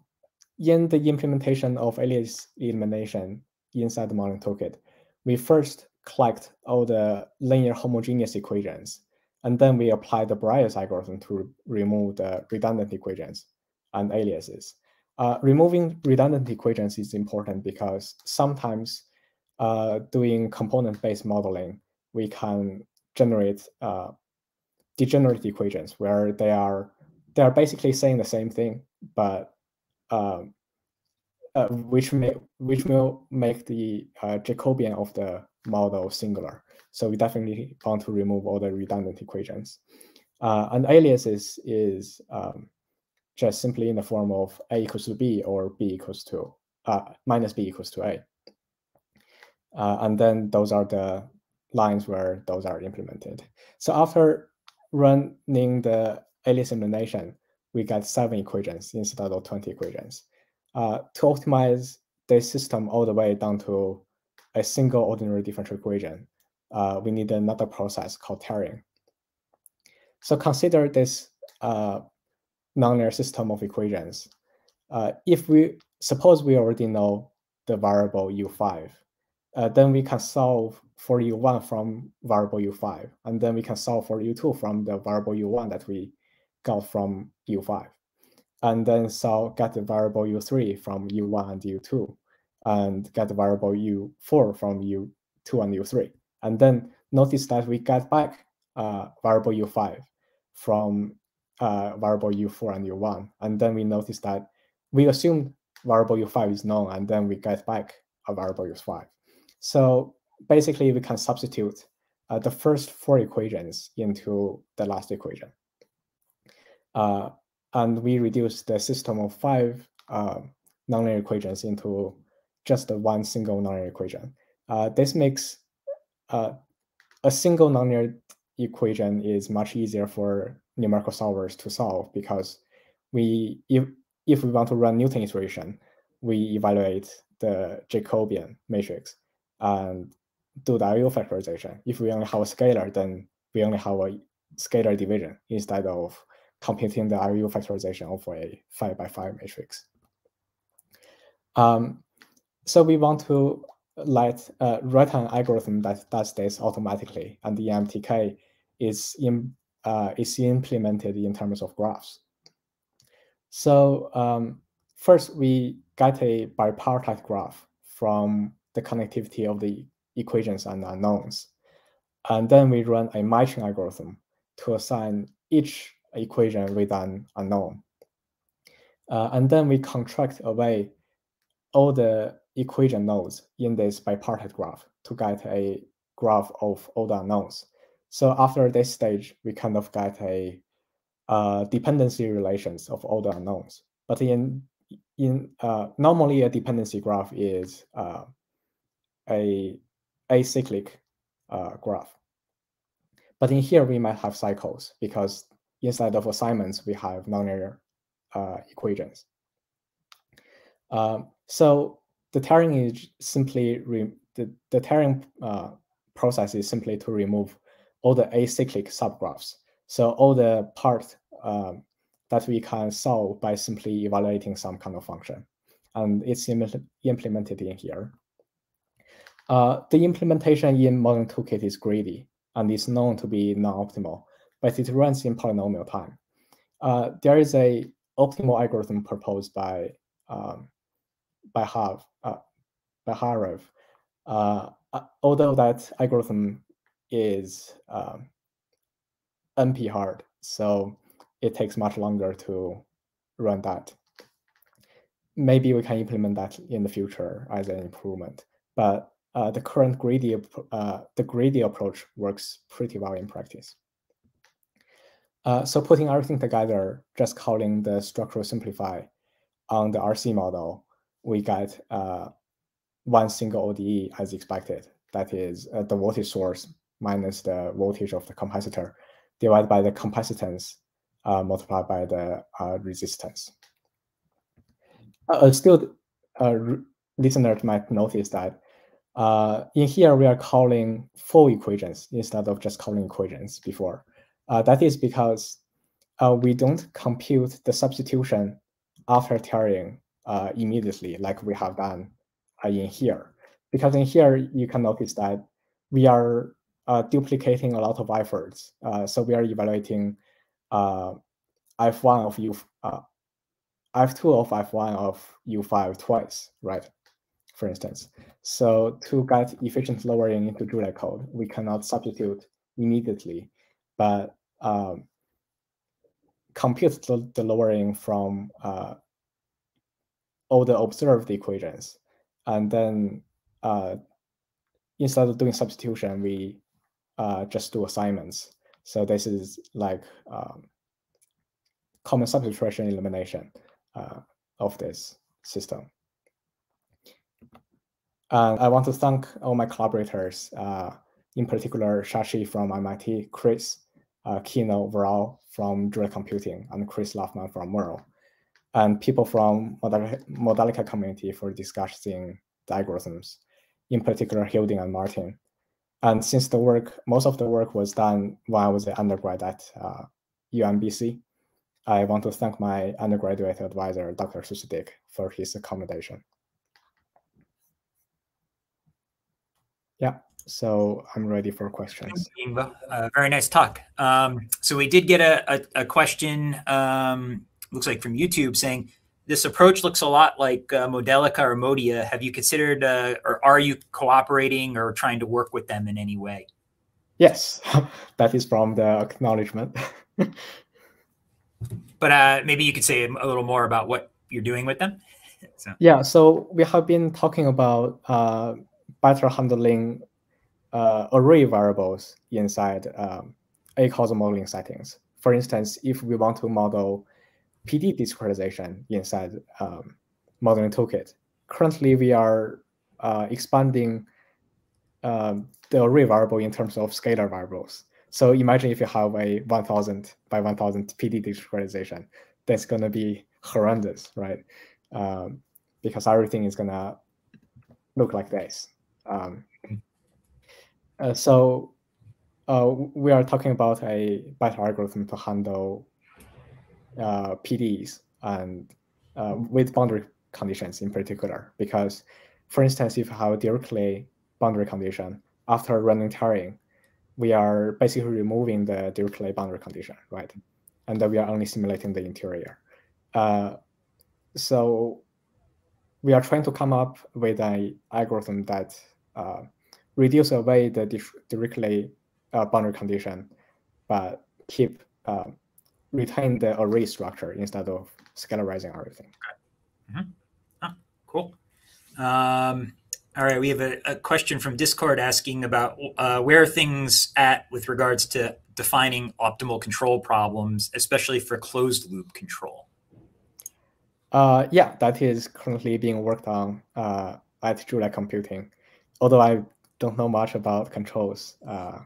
in the implementation of alias elimination inside the modeling toolkit, we first collect all the linear homogeneous equations, and then we apply the Bareiss algorithm to remove the redundant equations and aliases. Uh, removing redundant equations is important because sometimes uh, doing component-based modeling, we can generate uh, degenerate equations where they are they are basically saying the same thing, but um, uh, which may which will make the uh, Jacobian of the model singular. So we definitely want to remove all the redundant equations. Uh, and aliases is um, just simply in the form of a equals to b or b equals to uh, minus b equals to a. Uh, and then those are the lines where those are implemented. So after running the alias elimination, we get seven equations instead of 20 equations. Uh, to optimize the system all the way down to a single ordinary differential equation, uh, we need another process called tearing. So consider this uh, nonlinear system of equations. Uh, if we suppose we already know the variable u5, uh, then we can solve for u1 from variable u5, and then we can solve for u2 from the variable u1 that we got from u5, and then so get the variable u3 from u1 and u2, and get the variable u4 from u2 and u3, and then notice that we get back uh, variable u5 from uh, variable u4 and u1, and then we notice that we assume variable u5 is known, and then we get back a variable u5. So basically, we can substitute uh, the first four equations into the last equation. Uh, and we reduce the system of five uh, nonlinear equations into just one single nonlinear equation. Uh, this makes uh, a single nonlinear equation is much easier for numerical solvers to solve because we if if we want to run Newton iteration, we evaluate the Jacobian matrix and do the LU factorization. If we only have a scalar, then we only have a scalar division instead of computing the LU factorization of a five by five matrix. Um, so we want to let uh, write an algorithm that does this automatically, and the MTK is in uh, is implemented in terms of graphs. So um, first, we get a bipartite graph from the connectivity of the equations and unknowns. And then we run a matching algorithm to assign each equation with an unknown. Uh, and then we contract away all the equation nodes in this bipartite graph to get a graph of all the unknowns. So after this stage, we kind of get a uh, dependency relations of all the unknowns. But in in uh, normally a dependency graph is uh, a acyclic uh, graph. But in here, we might have cycles because inside of assignments, we have nonlinear uh, equations. Um, so the tearing is simply, the, the tearing uh, process is simply to remove all the acyclic subgraphs. So all the part um, that we can solve by simply evaluating some kind of function. And it's implemented in here. Uh, the implementation in modeling Toolkit is greedy and is known to be non-optimal, but it runs in polynomial time. Uh, there is a optimal algorithm proposed by um, by Hav uh, by Harev. Uh, uh, although that algorithm is um, NP hard, so it takes much longer to run that. Maybe we can implement that in the future as an improvement, but uh, the current greedy uh, the greedy approach works pretty well in practice. Uh, so putting everything together, just calling the structural simplify on the RC model, we get uh, one single ODE as expected. That is uh, the voltage source minus the voltage of the capacitor divided by the capacitance uh, multiplied by the resistance. Still, listeners might notice that in here we are calling full equations instead of just calling equations before. that is because we don't compute the substitution after tearing immediately like we have done in here. Because in here, you can notice that we are uh, duplicating a lot of efforts. Uh, so we are evaluating uh, F1 of U, uh, F2 of F1 of U5 twice, right? For instance. So to get efficient lowering into Julia code, we cannot substitute immediately, but um, compute the, the, lowering from uh, all the observed equations. And then uh, instead of doing substitution, we uh, just do assignments. So this is like um, common substitution elimination uh, of this system. And I want to thank all my collaborators, uh, in particular Shashi from MIT, Chris, uh, Keno Varal from Julia Computing, and Chris Laughman from MERL, and people from Modelica community for discussing the algorithms, in particular Hilding and Martin. And since the work, most of the work was done when I was an undergrad at uh, UMBC, I want to thank my undergraduate advisor, Dr. Susadik, for his accommodation. Yeah, so I'm ready for questions. Uh, very nice talk. Um, so we did get a, a, a question, um, looks like from YouTube, saying, this approach looks a lot like uh, Modelica or Modia. Have you considered, uh, or are you cooperating or trying to work with them in any way? Yes, *laughs* that is from the acknowledgement. *laughs* but uh, maybe you could say a little more about what you're doing with them. *laughs* so. Yeah, so we have been talking about uh, better handling uh, array variables inside um, a causal modeling settings. For instance, if we want to model PD discretization inside um, modeling toolkit. Currently, we are uh, expanding um, the array variable in terms of scalar variables. So imagine if you have a 1000 by 1000 PD discretization, that's going to be horrendous, right? Um, because everything is going to look like this. Um, uh, so uh, we are talking about a better algorithm to handle uh, PDs and uh, with boundary conditions in particular. Because, for instance, if you have a Dirichlet boundary condition after running tearing, we are basically removing the Dirichlet boundary condition, right? And we are only simulating the interior. Uh, so we are trying to come up with an algorithm that uh, reduce away the Dirichlet uh, boundary condition, but keep uh, retain the array structure instead of scalarizing everything. Okay. Mm -hmm. oh, cool. Um, all right, we have a, a, question from Discord asking about uh, where things at with regards to defining optimal control problems, especially for closed loop control. Uh, yeah, that is currently being worked on uh, at Julia Computing. Although I don't know much about controls, uh,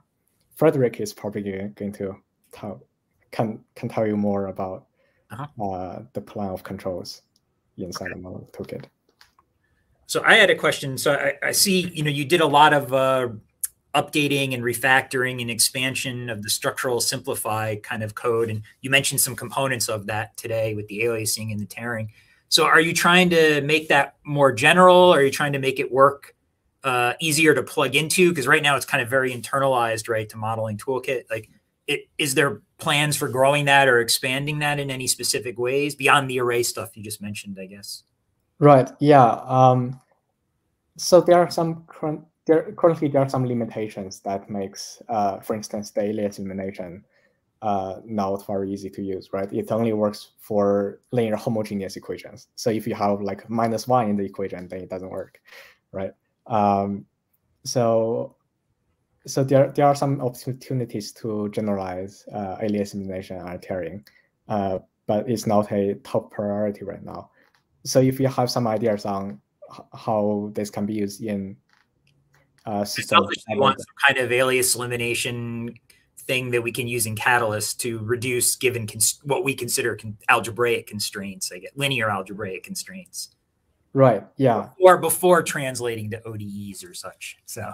Fredrik is probably going to talk can can tell you more about uh-huh. uh, the plan of controls inside okay. the toolkit. So I had a question. So I, I, see, you know, you did a lot of uh, updating and refactoring and expansion of the structural simplify kind of code, and you mentioned some components of that today with the aliasing and the tearing. So are you trying to make that more general? Or are you trying to make it work uh, easier to plug into? Because right now it's kind of very internalized, right, to modeling toolkit. Like, it, is there plans for growing that or expanding that in any specific ways beyond the array stuff you just mentioned, I guess? Right. Yeah. Um, so there are some current there currently there are some limitations that makes, uh, for instance, the alias elimination uh, not very easy to use. Right. It only works for linear homogeneous equations. So if you have like minus one in the equation, then it doesn't work. Right. Um, so so there, there are some opportunities to generalize uh, alias elimination and tearing, uh, but it's not a top priority right now. So if you have some ideas on how this can be used in uh, systems, you want some kind of alias elimination thing that we can use in Catalyst to reduce given what we consider con algebraic constraints, I get linear algebraic constraints. Right. Yeah. Or before translating to ODEs or such. So.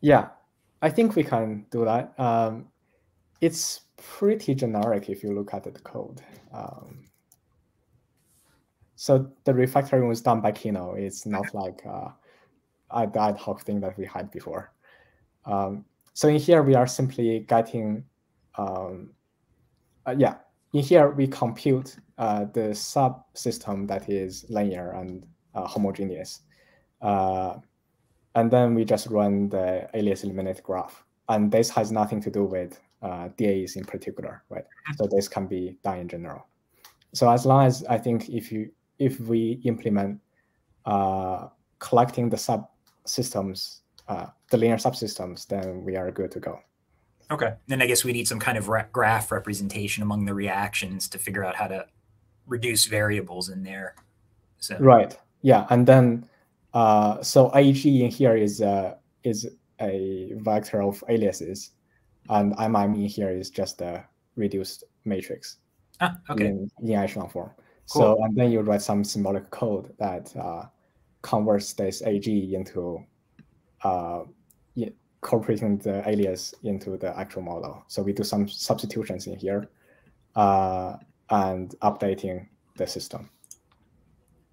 Yeah, I think we can do that. Um, it's pretty generic if you look at the code. Um, so the refactoring was done by Keno. It's not like uh, a ad hoc thing that we had before. Um, so in here, we are simply getting, um, uh, yeah, in here, we compute uh, the subsystem that is linear and uh, homogeneous. Uh, and then we just run the alias eliminate graph. And this has nothing to do with uh, DAs in particular, right? So this can be done in general. So as long as I think if you if we implement uh, collecting the subsystems, uh, the linear subsystems, then we are good to go. Okay. Then I guess we need some kind of re graph representation among the reactions to figure out how to reduce variables in there. So. Right. Yeah. And then, uh, so AG in here is uh, is a vector of aliases, and MM in here is just a reduced matrix. Ah, okay. In, in echelon form. Cool. So and then you write some symbolic code that uh, converts this AG into uh, incorporating the alias into the actual model. So we do some substitutions in here uh, and updating the system.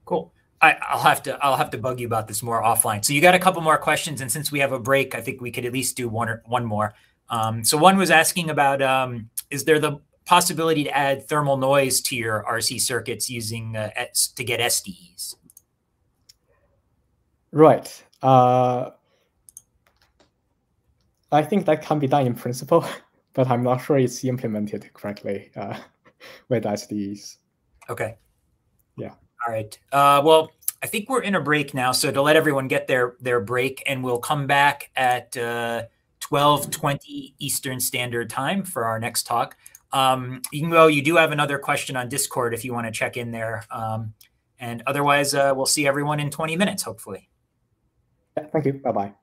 Cool. I, will have to I'll have to bug you about this more offline. So you got a couple more questions, and since we have a break, I think we could at least do one or one more. Um, so one was asking about um, is there the possibility to add thermal noise to your RC circuits using uh, to get SDEs? Right. Uh, I think that can be done in principle, *laughs* but I'm not sure it's implemented correctly uh, *laughs* with SDEs. Okay. Yeah. All right. Uh, well, I think we're in a break now. So to let everyone get their their break, and we'll come back at uh, twelve twenty Eastern Standard Time for our next talk. Um, you can go. You do have another question on Discord if you want to check in there. Um, and otherwise, uh, we'll see everyone in 20 minutes, hopefully. Thank you. Bye bye.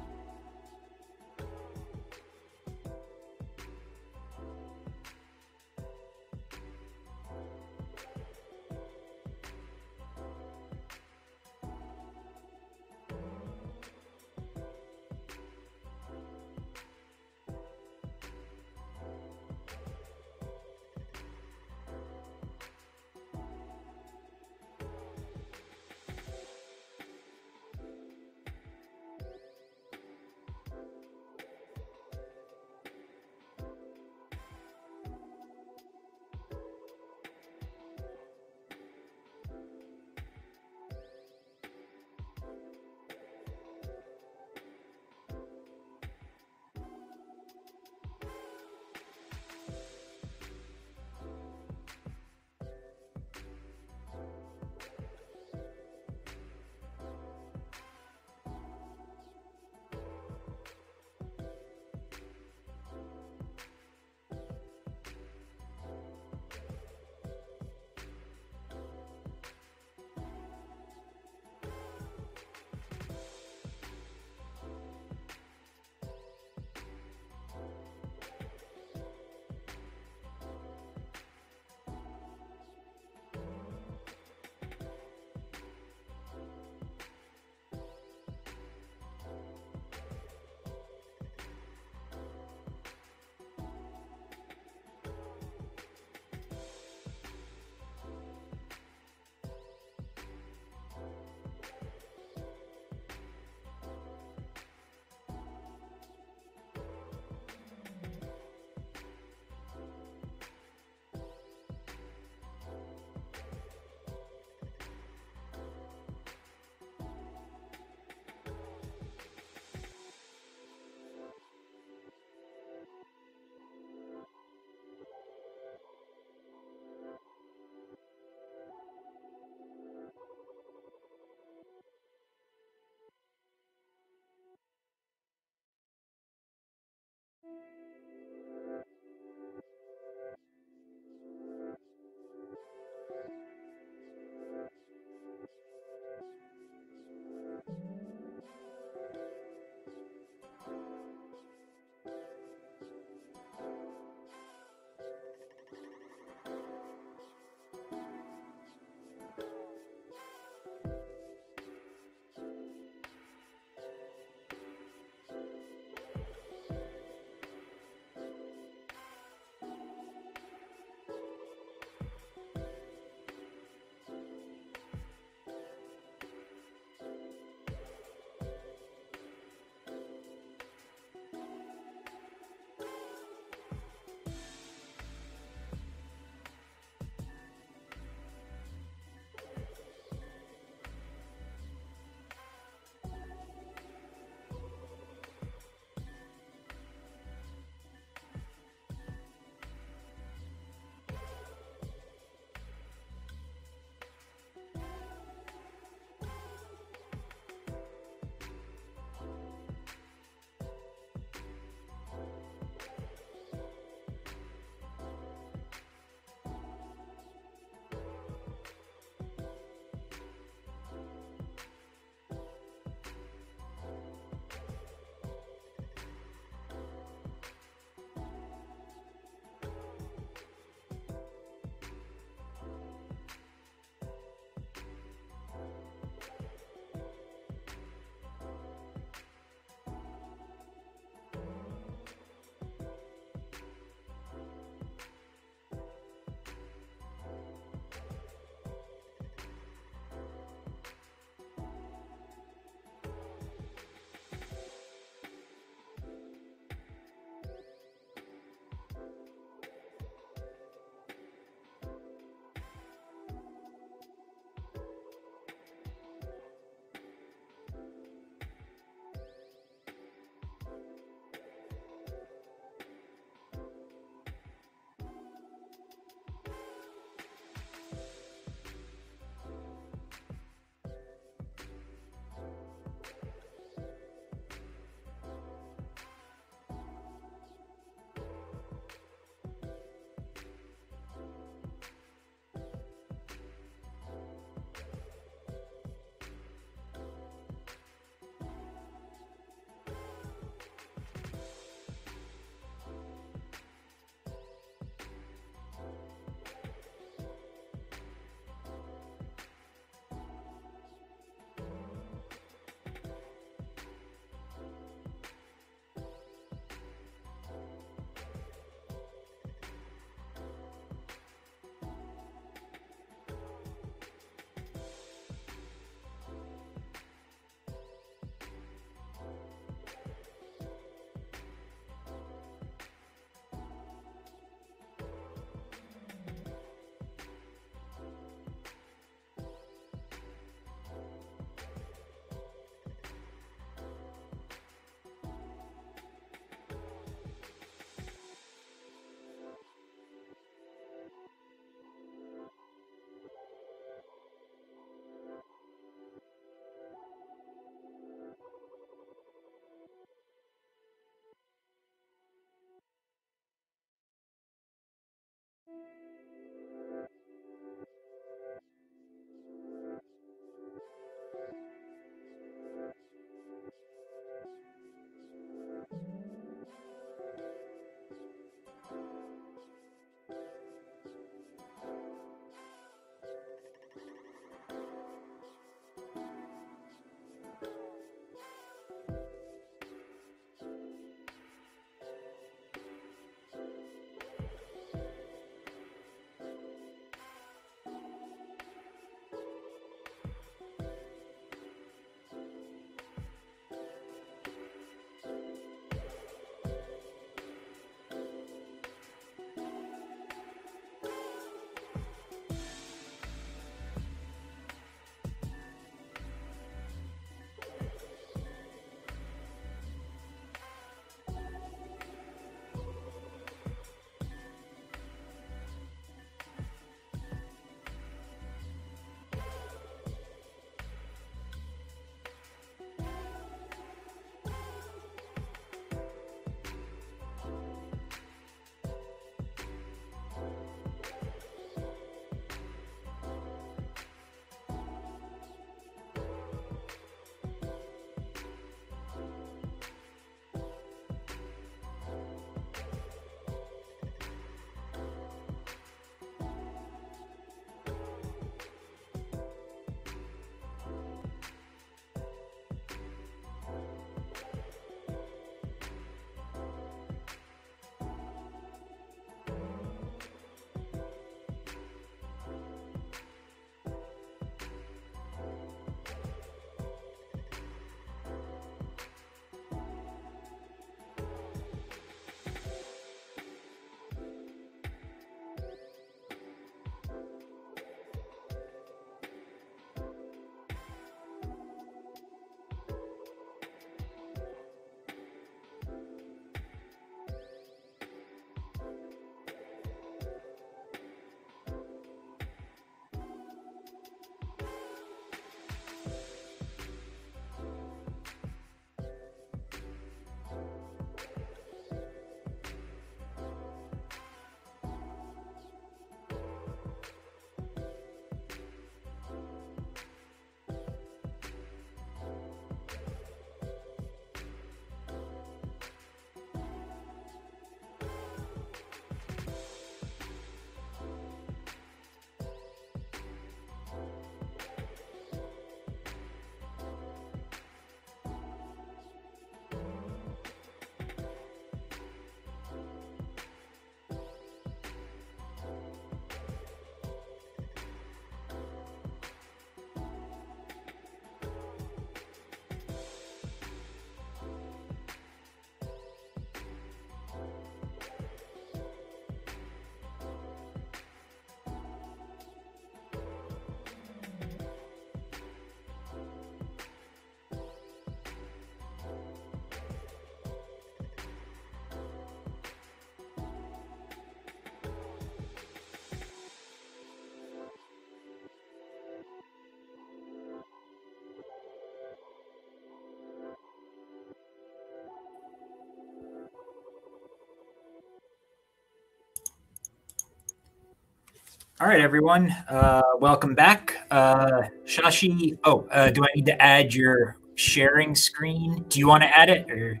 All right, everyone. Uh, welcome back. Uh, Shashi, oh, uh, do I need to add your sharing screen? Do you want to add it or?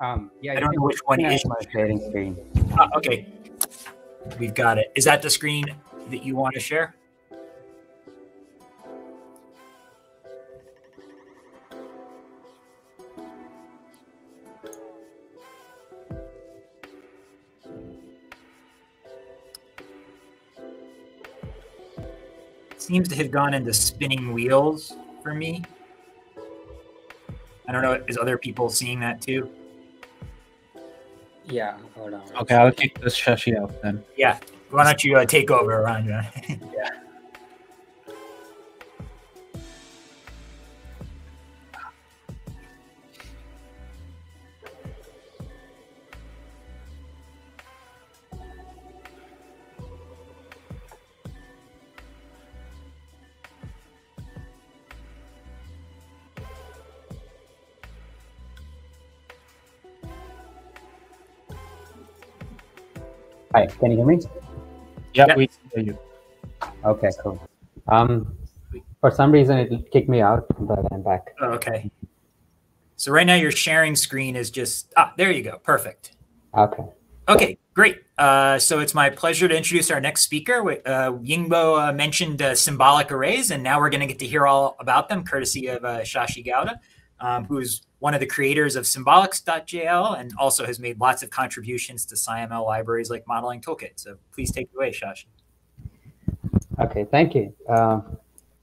Um, yeah, I don't know which one is my sharing screen. Ah, okay, we've got it. Is that the screen that you want to share? Seems to have gone into spinning wheels for me. I don't know. Is other people seeing that too? Yeah, hold on. Okay, I'll kick this Shashi out then. Yeah. Why don't you uh, take over, Ron? *laughs* Hi, can you hear me? Yeah, we hear you. Okay, cool. Um, for some reason it kicked me out, but I'm back. Oh, okay. So right now your sharing screen is just ah, there you go, perfect. Okay. Okay, great. Uh, so it's my pleasure to introduce our next speaker. Uh, Yingbo uh, mentioned uh, symbolic arrays, and now we're going to get to hear all about them, courtesy of uh, Shashi Gowda, um, who's one of the creators of symbolics.jl and also has made lots of contributions to SciML libraries like Modeling Toolkit. So please take it away, Shashi. Okay, thank you. Uh,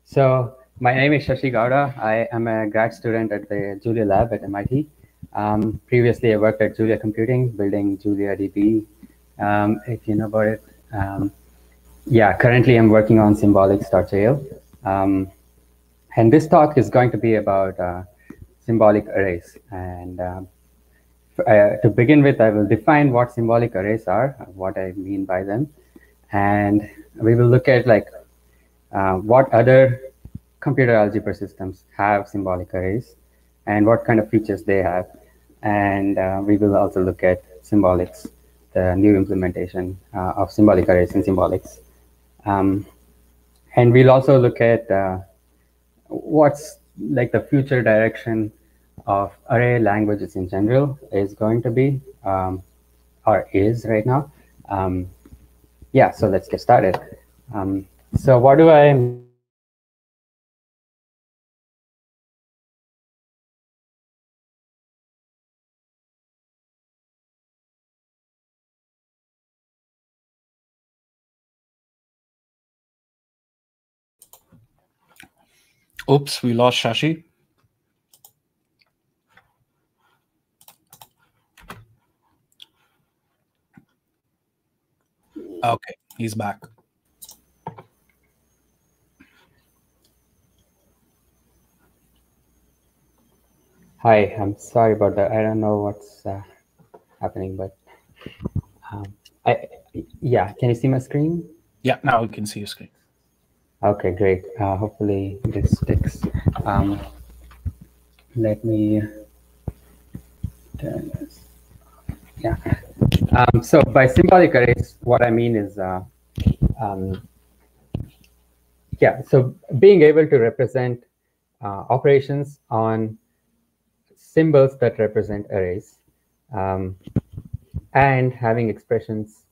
so my name is Shashi Gowda. I am a grad student at the Julia Lab at MIT. Um, previously, I worked at Julia Computing, building JuliaDB, um, if you know about it. Um, yeah, currently I'm working on symbolics.jl. Um, and this talk is going to be about uh, symbolic arrays. And um, uh, to begin with, I will define what symbolic arrays are, what I mean by them. And we will look at like uh, what other computer algebra systems have symbolic arrays and what kind of features they have. And uh, we will also look at symbolics, the new implementation uh, of symbolic arrays in symbolics. Um, and we'll also look at uh, what's like the future direction of array languages in general is going to be um, or is right now. Um, yeah, so let's get started. Um, so what do I Oops, we lost Shashi. Okay, he's back. Hi, I'm sorry about that. I don't know what's uh, happening, but um, I yeah. Can you see my screen? Yeah, now we can see your screen. Okay, great. Uh, hopefully this sticks. Um, let me turn this. Yeah. Um, so by symbolic arrays, what I mean is, uh, um, yeah, so being able to represent uh, operations on symbols that represent arrays um, and having expressions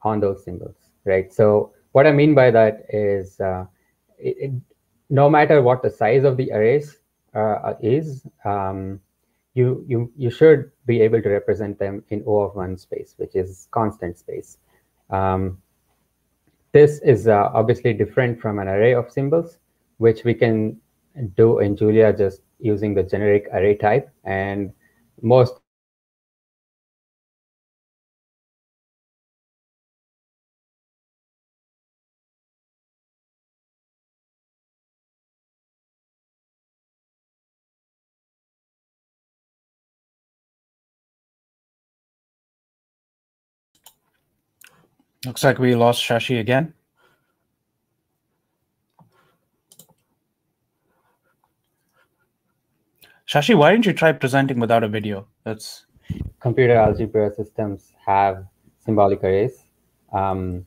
on those symbols, right? So what I mean by that is uh, it, it, no matter what the size of the arrays uh, is, um, you, you, you should be able to represent them in O of one space, which is constant space. Um, this is uh, obviously different from an array of symbols, which we can do in Julia just using the generic array type. And most Looks like we lost Shashi again. Shashi, why didn't you try presenting without a video? That's computer algebra systems have symbolic arrays. Um,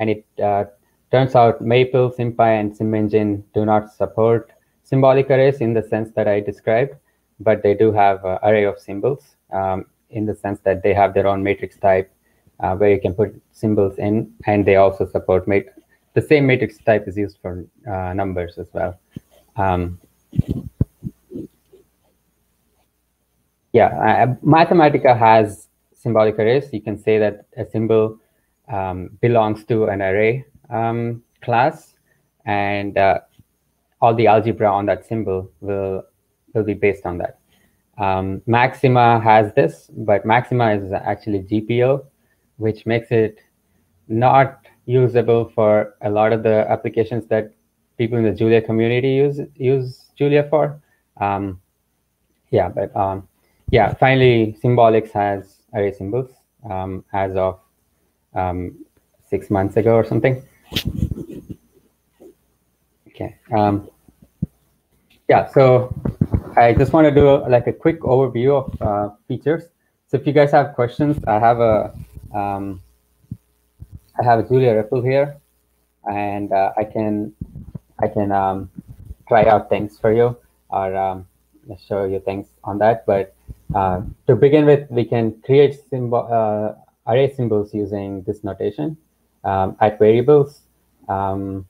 and it uh, turns out Maple, SymPy, and SymEngine do not support symbolic arrays in the sense that I described, but they do have array of symbols um, in the sense that they have their own matrix type uh, where you can put symbols in, and they also support the same matrix type is used for uh, numbers as well. Um, yeah, uh, Mathematica has symbolic arrays. You can say that a symbol um, belongs to an array um, class, and uh, all the algebra on that symbol will will be based on that. Um, Maxima has this, but Maxima is actually GPL, which makes it not usable for a lot of the applications that people in the Julia community use use Julia for. Um, yeah, but um, yeah, finally, Symbolics has array symbols um, as of um, six months ago or something. Okay. Um, yeah, so I just want to do like a quick overview of uh, features. So if you guys have questions, I have a um, I have a Julia REPL here, and uh, I can I can um, try out things for you or um, show you things on that. But uh, to begin with, we can create symbol uh, array symbols using this notation um, at variables. Um,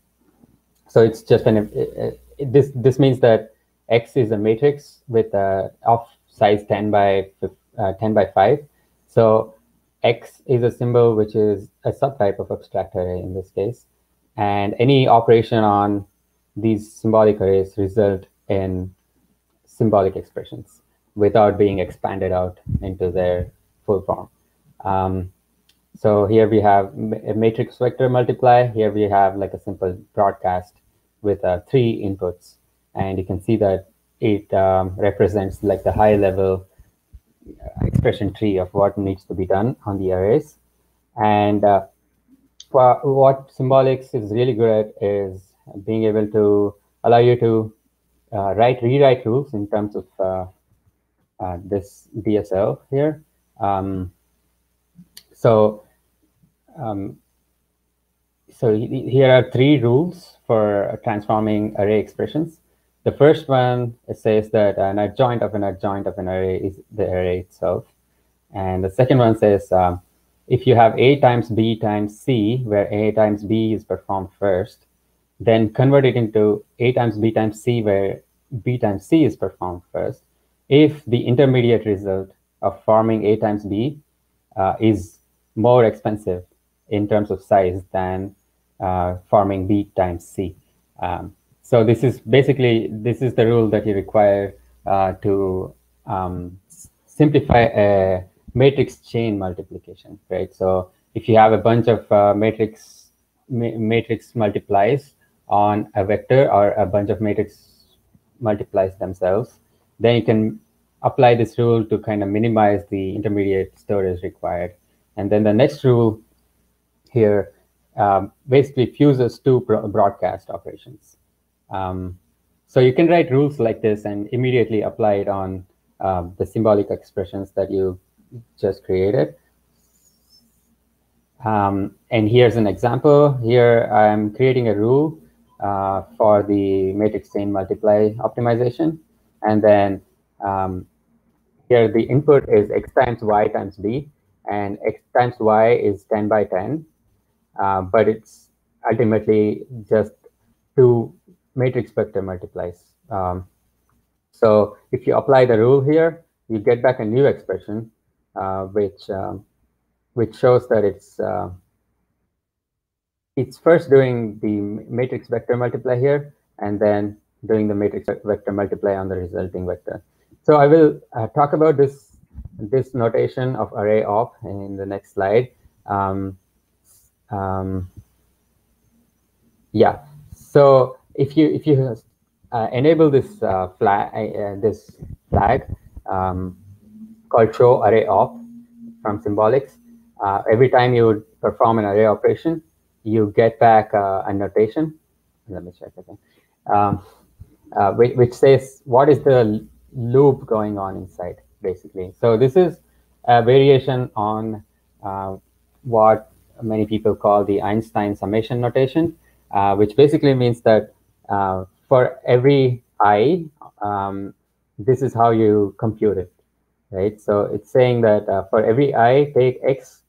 so it's just an it, it, this this means that X is a matrix with a of size 10 by uh, 10 by 5. So X is a symbol which is a subtype of abstract array in this case. And any operation on these symbolic arrays result in symbolic expressions without being expanded out into their full form. Um, so here we have a matrix vector multiply. Here we have like a simple broadcast with uh, three inputs. And you can see that it um, represents like the high level expression tree of what needs to be done on the arrays. And uh, what symbolics is really good at is being able to allow you to uh, write rewrite rules in terms of uh, uh this DSL here. Um, so um, so here are three rules for transforming array expressions. The first one says that an adjoint of an adjoint of an array is the array itself. And the second one says um, if you have A times B times C, where A times B is performed first, then convert it into A times B times C, where B times C is performed first. If the intermediate result of forming A times B uh, is more expensive in terms of size than uh, forming B times C. Um, so this is basically, this is the rule that you require uh, to um, simplify a matrix chain multiplication, right? So if you have a bunch of uh, matrix ma matrix multiplies on a vector or a bunch of matrix multiplies themselves, then you can apply this rule to kind of minimize the intermediate storage required. And then the next rule here um, basically fuses two broadcast operations. Um, so you can write rules like this and immediately apply it on um, the symbolic expressions that you just created. Um, and here's an example. Here I'm creating a rule uh, for the matrix chain multiply optimization. And then um, here the input is x times y times b, and x times y is 10 by 10. Uh, but it's ultimately just two matrix vector multiplies. Um, so if you apply the rule here, you get back a new expression, uh, which um, which shows that it's uh, it's first doing the matrix vector multiply here, and then doing the matrix vector multiply on the resulting vector. So I will uh, talk about this this notation of array op in the next slide. Um, um, yeah, so if you if you uh, enable this uh, flag uh, this flag um, called show array op from symbolics, uh, every time you perform an array operation, you get back uh, a notation. Let me check again, um, uh, which, which says what is the loop going on inside, basically. So this is a variation on what many people call the Einstein summation notation, which basically means that uh, for every i, um, this is how you compute it, right? So it's saying that uh, for every i, take x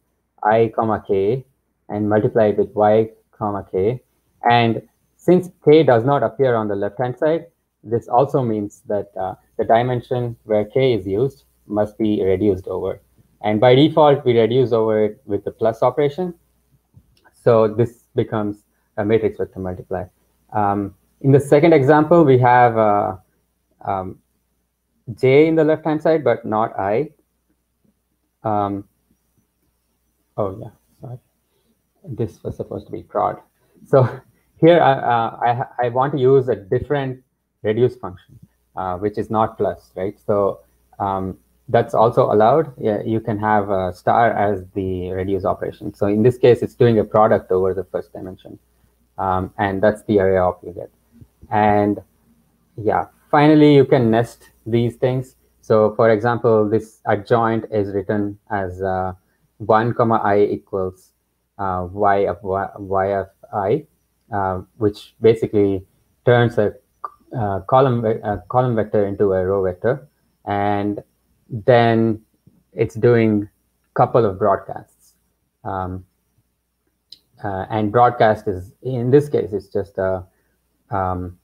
i comma k and multiply it with y comma k. And since k does not appear on the left-hand side, this also means that uh, the dimension where k is used must be reduced over. And by default, we reduce over it with the plus operation. So this becomes a matrix vector multiply. Um, in the second example, we have uh, um, j in the left-hand side, but not i. Um, oh, yeah, sorry. This was supposed to be prod. So here I, uh, I, I, want to use a different reduce function, uh, which is not plus, right? So um, that's also allowed. Yeah, you can have a star as the reduce operation. So in this case, it's doing a product over the first dimension. Um, and that's the array op you get. And yeah, finally, you can nest these things. So for example, this adjoint is written as uh, 1 comma i equals uh, y of y, y of i, uh, which basically turns a uh, column a column vector into a row vector, and then it's doing a couple of broadcasts. Um, uh, and broadcast is in this case it's just a um,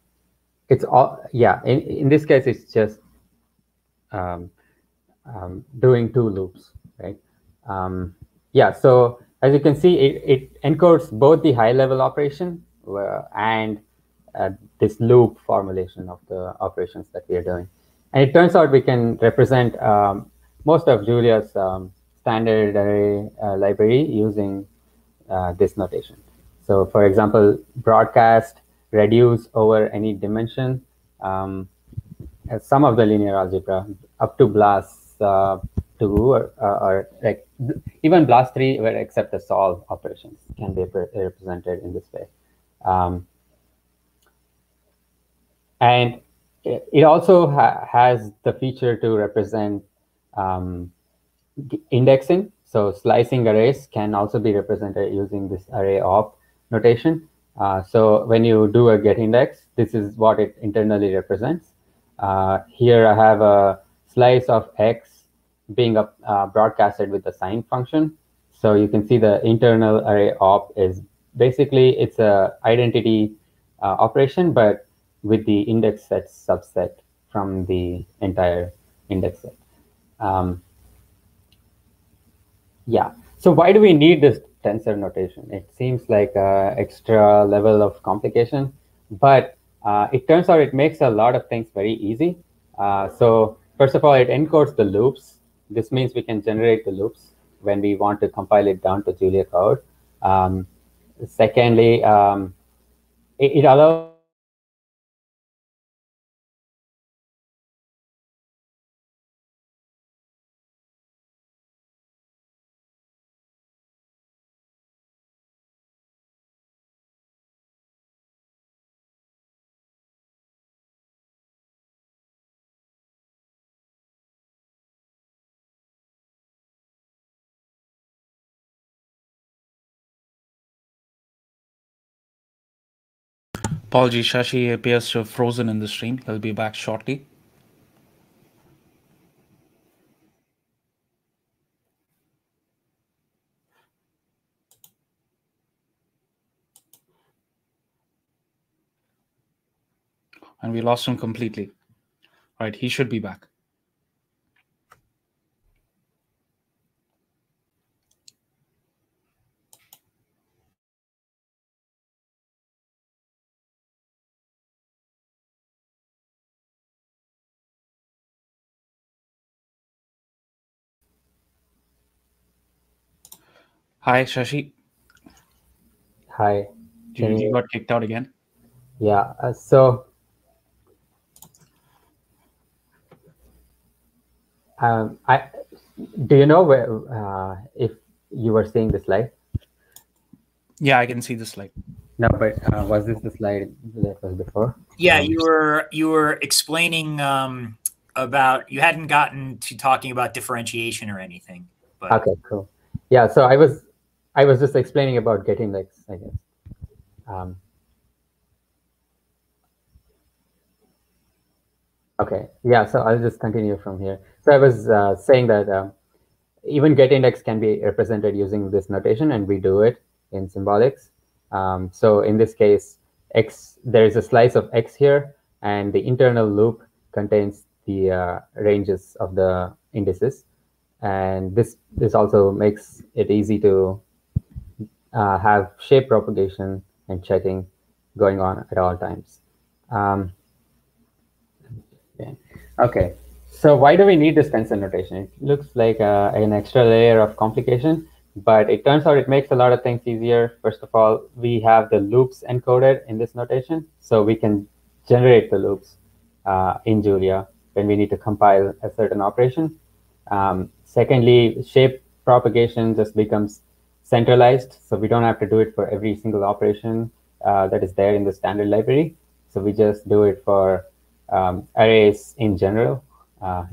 it's all yeah in, in this case it's just um, um, doing two loops right um, yeah so as you can see it, it encodes both the high level operation and uh, this loop formulation of the operations that we are doing and it turns out we can represent um, most of Julia's um, standard array uh, library using uh, this notation. So for example, broadcast, reduce over any dimension, um, some of the linear algebra up to BLAS uh, 2 or, uh, or like even BLAS 3 where except the solve operations can be represented in this way. Um, and it also ha has the feature to represent um, indexing. So slicing arrays can also be represented using this array op notation. Uh, so when you do a get index, this is what it internally represents. Uh, here I have a slice of x being up, uh, broadcasted with the sign function. So you can see the internal array op is basically it's a identity uh, operation, but with the index set subset from the entire index set. Um, yeah, so why do we need this tensor notation? It seems like an extra level of complication, but uh, it turns out it makes a lot of things very easy. Uh, so first of all, it encodes the loops. This means we can generate the loops when we want to compile it down to Julia code. Um, secondly, um, it, it allows Apologies, Shashi appears to have frozen in the stream. He'll be back shortly. And we lost him completely. All right, he should be back. Hi, Shashi. Hi. You, you got kicked out again? Yeah. Uh, so um, I do you know where uh, if you were seeing the slide? Yeah, I can see the slide. No, but uh, was this the slide that was before? Yeah, um, you were you were explaining um, about you hadn't gotten to talking about differentiation or anything. But... Okay, cool. Yeah, so I was I was just explaining about get index, I guess. Um, okay, yeah, so I'll just continue from here. So I was uh, saying that um, even get index can be represented using this notation, and we do it in symbolics. Um, so in this case, x there is a slice of x here, and the internal loop contains the uh, ranges of the indices. And this this also makes it easy to uh, have shape propagation and checking going on at all times. Um. Okay, so why do we need this tensor notation? It looks like uh, an extra layer of complication, but it turns out it makes a lot of things easier. First of all, we have the loops encoded in this notation, so we can generate the loops uh, in Julia when we need to compile a certain operation. Um, secondly, shape propagation just becomes centralized, so we don't have to do it for every single operation uh, that is there in the standard library. So we just do it for um, arrays in general. Uh,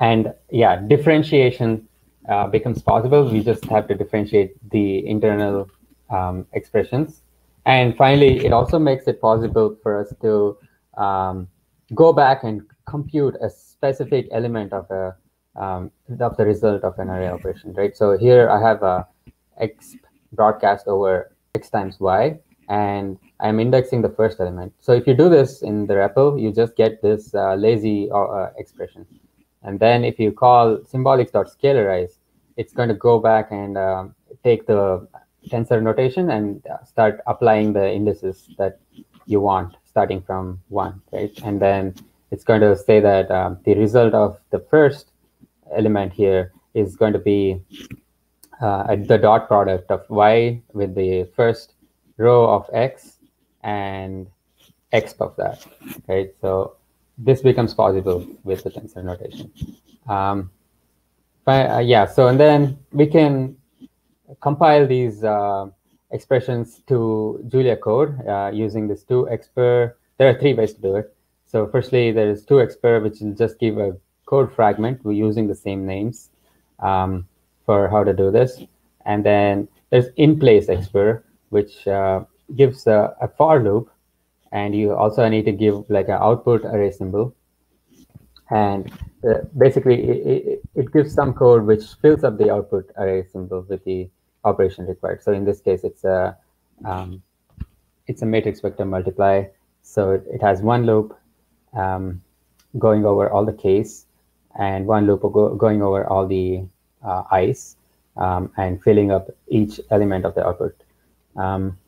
and yeah, differentiation uh, becomes possible. We just have to differentiate the internal um, expressions. And finally, it also makes it possible for us to um, go back and compute a specific element of a um, of the result of an array operation, right? So here I have a x broadcast over x times y, and I'm indexing the first element. So if you do this in the REPL, you just get this uh, lazy uh, expression. And then if you call symbolics.scalarize, it's going to go back and um, take the tensor notation and uh, start applying the indices that you want starting from one, right? And then it's going to say that um, the result of the first element here is going to be uh, the dot product of y with the first row of x and x of that, right? So this becomes possible with the tensor notation. Um, but, uh, yeah, so and then we can compile these uh, expressions to Julia code uh, using this toexpr. There are three ways to do it. So firstly, there is toexpr, which will just give a code fragment. We're using the same names um, for how to do this. And then there's in place expr, which uh, gives a, a for loop and you also need to give like an output array symbol and uh, basically it, it, it, gives some code which fills up the output array symbol with the operation required. So in this case it's a um, it's a matrix vector multiply. So it, it has one loop um, going over all the case and one loop go, going over all the uh, ice um, and filling up each element of the output. Um,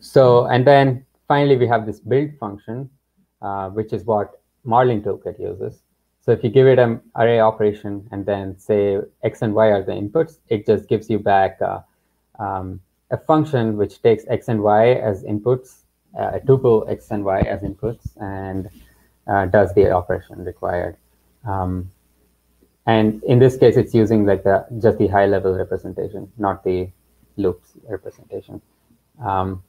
so and then finally, we have this build function, uh, which is what Modeling Toolkit uses. So if you give it an array operation and then say x and y are the inputs, it just gives you back uh, um, a function which takes x and y as inputs, uh, a tuple x and y as inputs, and uh, does the operation required. Um, and in this case, it's using like the just the high level representation, not the loops representation. Um,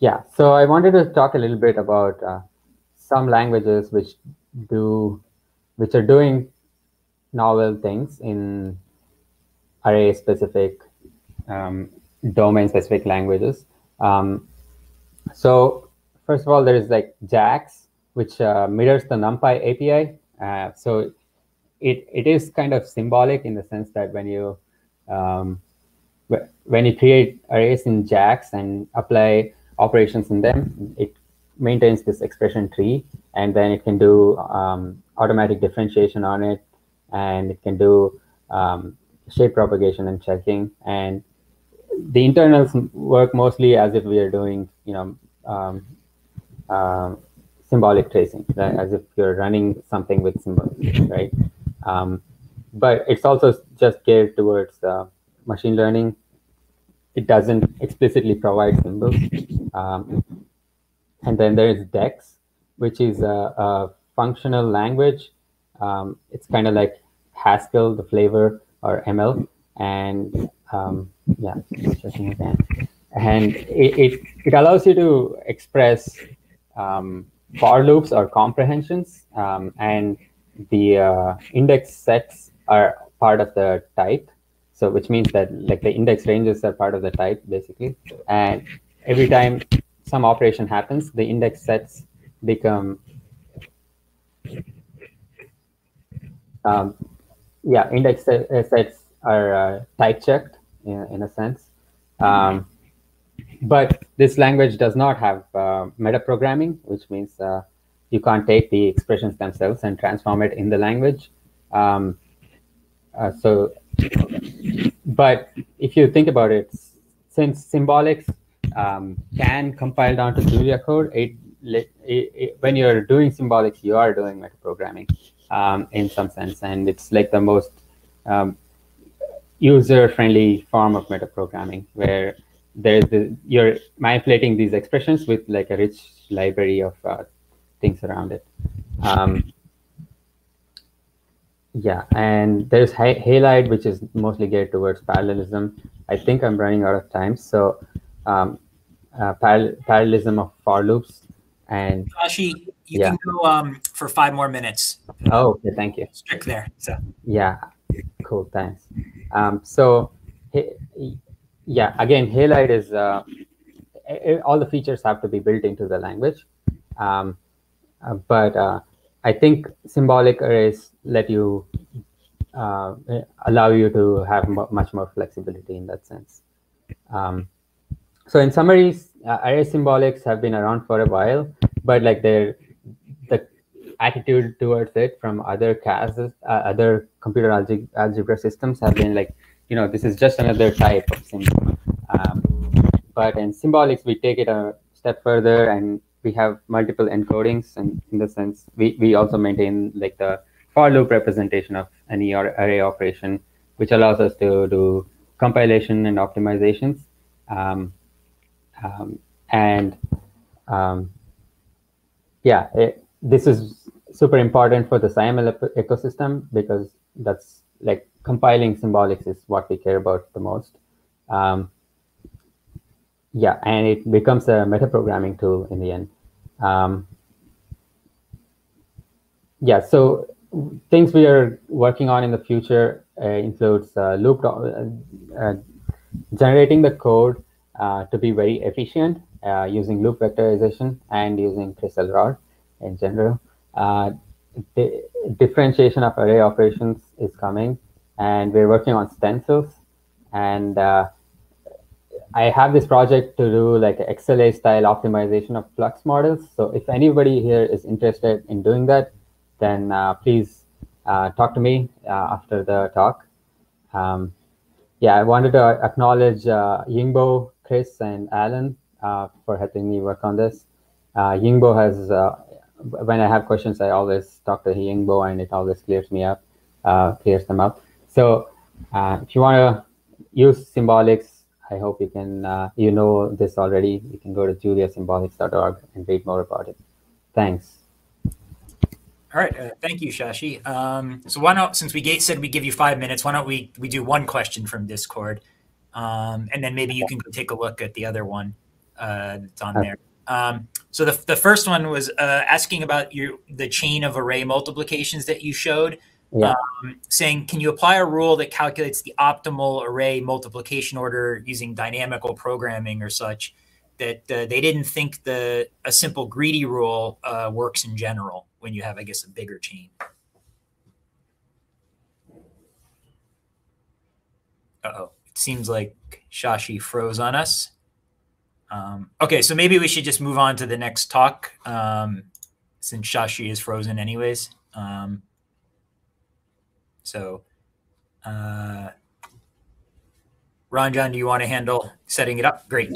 yeah, so I wanted to talk a little bit about uh, some languages which do, which are doing novel things in array-specific, um, domain-specific languages. Um, so first of all, there is like JAX, which uh, mirrors the NumPy API. Uh, so it it is kind of symbolic in the sense that when you um, when you create arrays in JAX and apply operations in them, it maintains this expression tree, and then it can do um, automatic differentiation on it, and it can do um, shape propagation and checking. And the internals work mostly as if we are doing, you know, um, uh, symbolic tracing, right? as if you're running something with symbols, right? Um, but it's also just geared towards uh, machine learning it doesn't explicitly provide symbols. Um, and then there is DEX, which is a, a functional language. Um, it's kind of like Haskell, the flavor, or ML. And um, yeah. And it, it, it, allows you to express um, for loops or comprehensions, um, and the uh, index sets are part of the type. So which means that like the index ranges are part of the type basically. And every time some operation happens, the index sets become um, yeah, index sets are uh, type checked in, in a sense. Um, but this language does not have uh, metaprogramming, which means uh, you can't take the expressions themselves and transform it in the language. Um, uh, so, but if you think about it, since symbolics um, can compile down to Julia code, it, it, it, when you're doing symbolics, you are doing metaprogramming um, in some sense, and it's like the most um, user-friendly form of metaprogramming, where there's the, you're manipulating these expressions with like a rich library of uh, things around it. Um, yeah, and there's Halide, which is mostly geared towards parallelism. I think I'm running out of time, so um, uh, paral parallelism of for loops and Shashi, you yeah. can go um, for five more minutes. Oh, okay, thank you. Strict there. So yeah, cool, thanks. Um, so yeah, again, Halide is uh, all the features have to be built into the language, um, uh, but uh, I think symbolic arrays let you uh, allow you to have much more flexibility in that sense. Um, so in summary, uh, array symbolics have been around for a while, but like their the attitude towards it from other classes, uh, other computer algebra, algebra systems have been like, you know, this is just another type of symbol. Um, but in symbolics, we take it a step further and we have multiple encodings. And in the sense, we, we also maintain like the for loop representation of any array operation, which allows us to do compilation and optimizations. Um, um, and um, yeah, it, this is super important for the SciML ecosystem because that's like compiling symbolics is what we care about the most. Um, yeah, and it becomes a metaprogramming tool in the end. Um, yeah, so things we are working on in the future uh, includes uh, loop uh, uh, generating the code uh, to be very efficient uh, using loop vectorization and using Chris Elrod in general. Uh, the differentiation of array operations is coming, and we're working on stencils. And uh, I have this project to do like XLA style optimization of flux models. So if anybody here is interested in doing that, then uh, please uh, talk to me after the talk. Um, yeah, I wanted to acknowledge Yingbo Chris and Alan uh, for helping me work on this. Uh, Yingbo has, uh, when I have questions, I always talk to Yingbo and it always clears me up, uh, clears them up. So uh, if you want to use symbolics, I hope you can, uh, you know this already. You can go to juliasymbolics.org and read more about it. Thanks. All right, uh, thank you, Shashi. Um, so why not, since we said we give you five minutes, why don't we we do one question from Discord? Um, and then maybe you can go take a look at the other one uh, that's on there. Um, so the, the first one was uh, asking about your the chain of array multiplications that you showed, yeah. um, saying, can you apply a rule that calculates the optimal array multiplication order using dynamical programming or such? That uh, they didn't think the a simple greedy rule uh, works in general when you have, I guess, a bigger chain. Uh oh seems like Shashi froze on us. Um, okay, so maybe we should just move on to the next talk um, since Shashi is frozen anyways. Um, so, uh, Ranjan, do you want to handle setting it up? Great.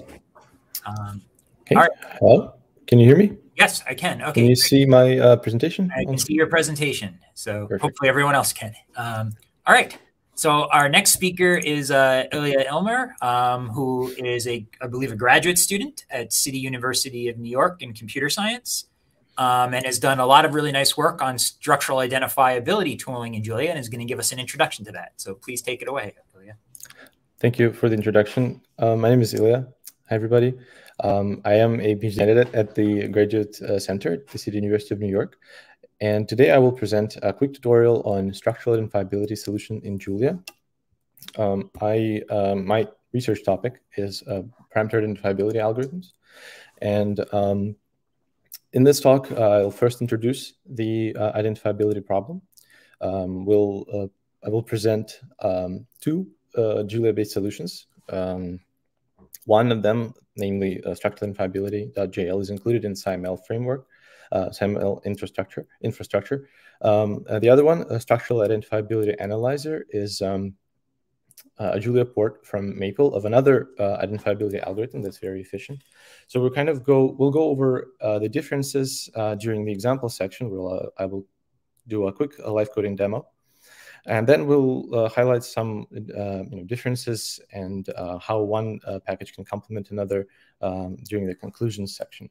Um, okay. All right. Hello. Can you hear me? Yes, I can. Okay. Can you great. see my uh, presentation? I can see your presentation. So Perfect. hopefully everyone else can. Um, all right. So our next speaker is uh, Ilia Ilmer, um, who is a, I believe, a graduate student at City University of New York in computer science, um, and has done a lot of really nice work on structural identifiability tooling in Julia, and is going to give us an introduction to that. So please take it away, Ilia. Thank you for the introduction. Uh, my name is Ilia. Hi, everybody. Um, I am a PhD candidate at the Graduate uh, Center at the City University of New York. And today I will present a quick tutorial on structural identifiability solution in Julia. Um, I, um, my research topic is uh, parameter identifiability algorithms. And um, in this talk, uh, I'll first introduce the uh, identifiability problem. Um, we'll, uh, I will present um, two uh, Julia-based solutions. Um, one of them, namely uh, structural identifiability.jl, is included in SciML framework, uh, SciML infrastructure. infrastructure. Um, uh, the other one, a structural identifiability analyzer, is um, uh, a Julia port from Maple of another uh, identifiability algorithm that's very efficient. So we'll kind of go, we'll go over uh, the differences uh, during the example section. We'll, uh, I will do a quick live coding demo. And then we'll uh, highlight some uh, you know, differences and uh, how one uh, package can complement another um, during the conclusions section.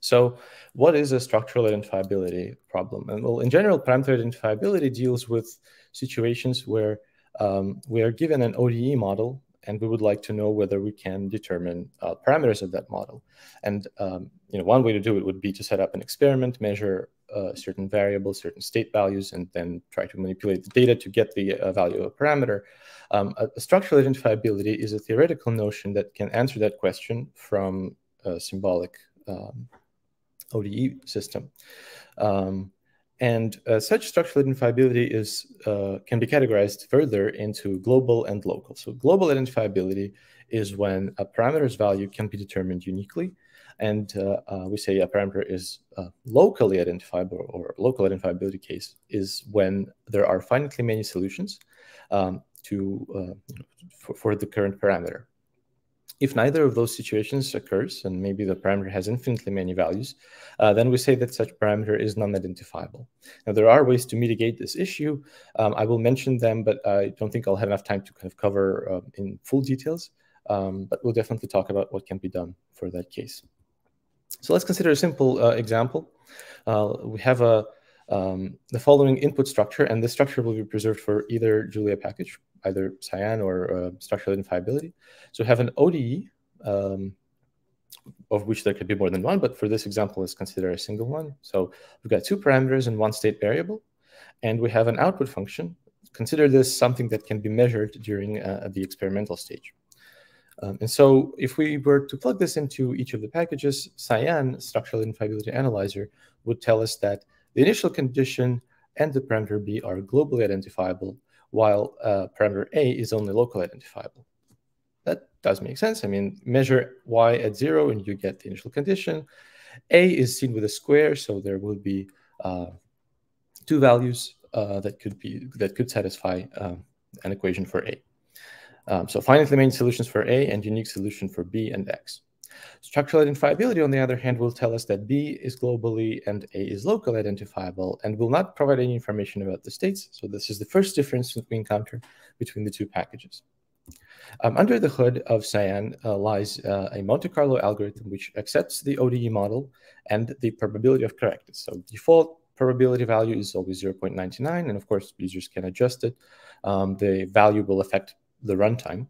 So what is a structural identifiability problem? And well, in general, parameter identifiability deals with situations where um, we are given an ODE model and we would like to know whether we can determine uh, parameters of that model. And um, you know, one way to do it would be to set up an experiment, measure uh, certain variables, certain state values, and then try to manipulate the data to get the uh, value of a parameter. Um, a, a, structural identifiability is a theoretical notion that can answer that question from a symbolic um, ODE system. Um, and uh, such structural identifiability is uh, can be categorized further into global and local. So global identifiability is when a parameter's value can be determined uniquely and uh, uh, we say a parameter is uh, locally identifiable or local identifiability case is when there are finitely many solutions um, to uh, for, for, the current parameter. If neither of those situations occurs, and maybe the parameter has infinitely many values, uh, then we say that such parameter is non-identifiable. Now, there are ways to mitigate this issue. Um, I will mention them, but I don't think I'll have enough time to kind of cover uh, in full details. Um, but we'll definitely talk about what can be done for that case. So let's consider a simple uh, example. Uh, we have a um, the following input structure, and this structure will be preserved for either Julia package, either SIAN or uh, structural identifiability. So we have an ODE, um, of which there could be more than one, but for this example, let's consider a single one. So we've got two parameters and one state variable, and we have an output function. Consider this something that can be measured during uh, the experimental stage. Um, and so if we were to plug this into each of the packages, SIAN, Structural Identifiability Analyzer, would tell us that the initial condition and the parameter B are globally identifiable, while uh, parameter A is only locally identifiable. That does make sense. I mean, measure Y at zero and you get the initial condition. A is seen with a square, so there will be uh, two values uh, that could be that could satisfy um, an equation for A. Um, so finitely many solutions for A and unique solution for B and X. Structural identifiability, on the other hand, will tell us that B is globally and A is locally identifiable and will not provide any information about the states. So this is the first difference that we encounter between the two packages. Um, under the hood of SIAN uh, lies uh, a Monte Carlo algorithm which accepts the ODE model and the probability of correctness. So default probability value is always 0.99, and of course users can adjust it. Um, the value will affect the runtime.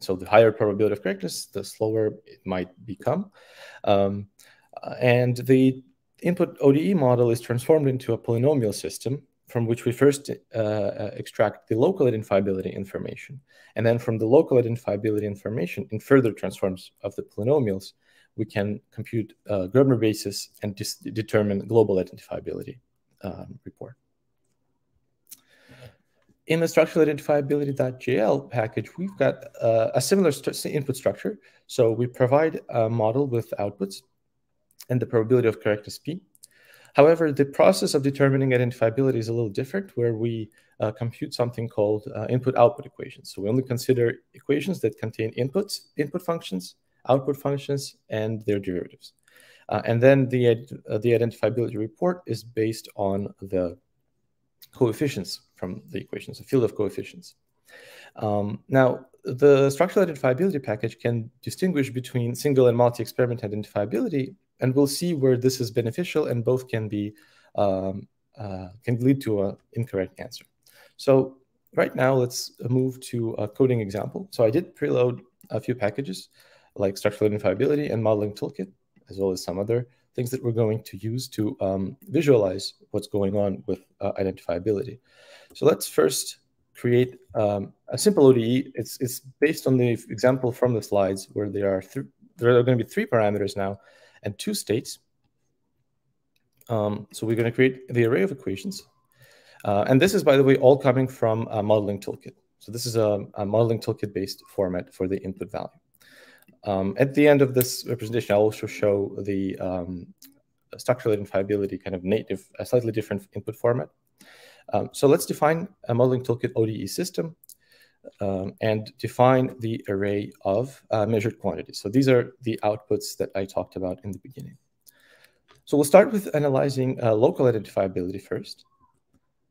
So the higher probability of correctness, the slower it might become. Um, and the input ODE model is transformed into a polynomial system from which we first uh, uh, extract the local identifiability information. And then from the local identifiability information in further transforms of the polynomials, we can compute uh, Grobner basis and determine global identifiability um, report. In the structural identifiability.jl package, we've got uh, a similar st input structure. So we provide a model with outputs and the probability of correctness p. However, the process of determining identifiability is a little different, where we uh, compute something called uh, input-output equations. So we only consider equations that contain inputs, input functions, output functions, and their derivatives. Uh, and then the, uh, the identifiability report is based on the coefficients from the equations, a field of coefficients. Um, now, the structural identifiability package can distinguish between single and multi-experiment identifiability, and we'll see where this is beneficial, and both can be um, uh, can lead to an incorrect answer. So right now, let's move to a coding example. So I did preload a few packages. like structural identifiability and modeling toolkit, as well as some other things that we're going to use to um, visualize what's going on with uh, identifiability. So let's first create um, a simple ODE. It's, it's based on the example from the slides where there are, th there are going to be three parameters now and two states. Um, so we're going to create the array of equations. Uh, and this is, by the way, all coming from a modeling toolkit. So this is a, a modeling toolkit-based format for the input value. Um, at the end of this representation, I'll also show the um, structural identifiability kind of native, a slightly different input format. Um, so let's define a modeling toolkit ODE system um, and define the array of uh, measured quantities. So these are the outputs that I talked about in the beginning. So we'll start with analyzing uh, local identifiability first.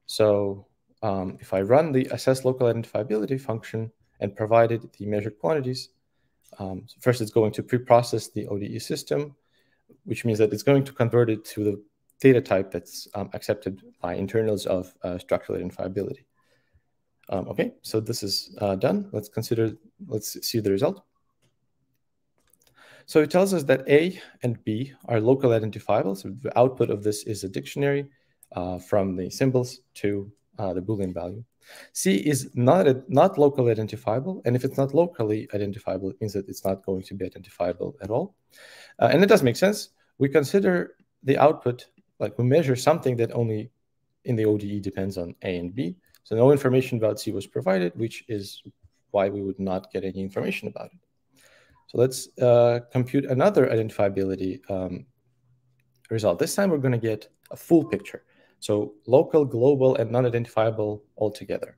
So um, if I run the assess local identifiability function and provided the measured quantities, um, first it's going to pre-process the ODE system, which means that it's going to convert it to the data type that's um, accepted by internals of uh, structural identifiability. Um, okay, so this is uh, done. Let's consider, let's see the result. So it tells us that A and B are local identifiable. So the output of this is a dictionary uh, from the symbols to uh, the Boolean value. C is not, not locally identifiable. And if it's not locally identifiable, it means that it's not going to be identifiable at all. Uh, and it does make sense. We consider the output, like we measure something that only in the ODE depends on A and B. So no information about C was provided, which is why we would not get any information about it. So let's uh, compute another identifiability um, result. This time we're going to get a full picture. So local, global, and non-identifiable altogether.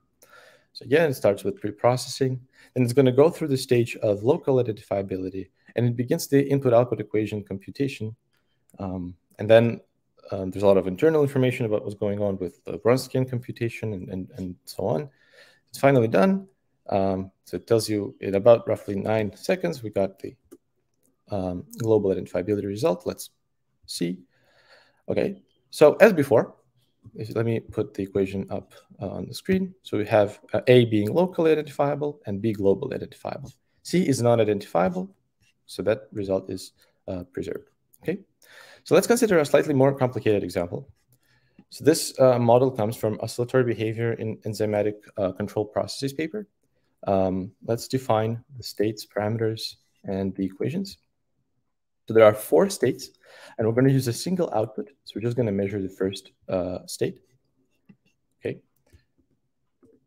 So again, it starts with pre-processing, and it's going to go through the stage of local identifiability, and it begins the input-output equation computation. Um, and then um, there's a lot of internal information about what's going on with the Wronskian computation and, and, and so on. It's finally done. Um, so it tells you in about roughly nine seconds, we got the um, global identifiability result. Let's see. Okay, so as before, let me put the equation up uh, on the screen. So we have uh, A being locally identifiable and B globally identifiable. C is not identifiable, so that result is uh, preserved. Okay, so let's consider a slightly more complicated example. So this uh, model comes from oscillatory behavior in enzymatic uh, control processes paper. Um, let's define the states, parameters, and the equations. So there are four states, and we're going to use a single output. So we're just going to measure the first uh, state. Okay.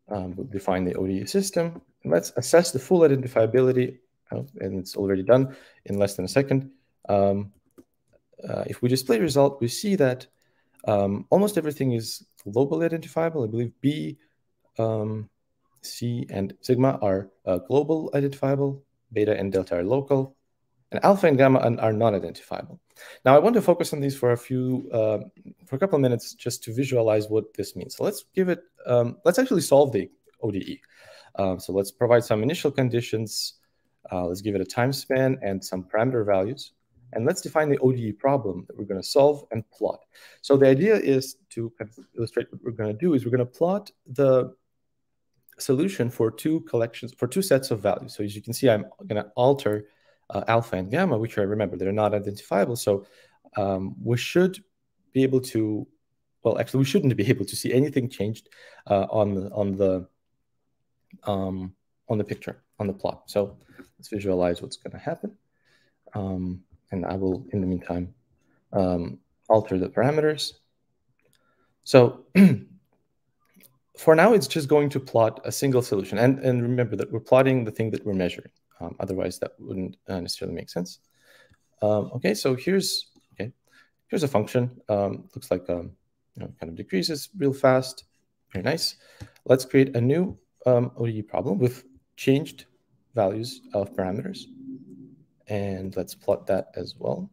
Um, we'll define the ODE system. And let's assess the full identifiability, oh, and it's already done in less than a second. Um, uh, if we display result, we see that um, almost everything is globally identifiable. I believe B, um, C, and sigma are uh, global identifiable. Beta and delta are local and alpha and gamma are non-identifiable. Now I want to focus on these for a few, uh, for a couple of minutes, just to visualize what this means. So let's give it, um, let's actually solve the ODE. Um, so let's provide some initial conditions. Uh, let's give it a time span and some parameter values. And let's define the ODE problem that we're going to solve and plot. So the idea is to kind of illustrate what we're going to do is we're going to plot the solution for two collections, for two sets of values. So as you can see, I'm going to alter uh, alpha and gamma, which I remember they're not identifiable. So um, we should be able to, well, actually, we shouldn't be able to see anything changed uh, on the on the um, on the picture on the plot. So let's visualize what's going to happen, um, and I will, in the meantime, um, alter the parameters. So *clears throat* for now, it's just going to plot a single solution. And, and remember that we're plotting the thing that we're measuring. Um, otherwise, that wouldn't uh, necessarily make sense. Um, okay, so here's okay. Here's a function. Um, looks like um, you know, kind of decreases real fast. Very nice. Let's create a new um, ODE problem with changed values of parameters, and let's plot that as well.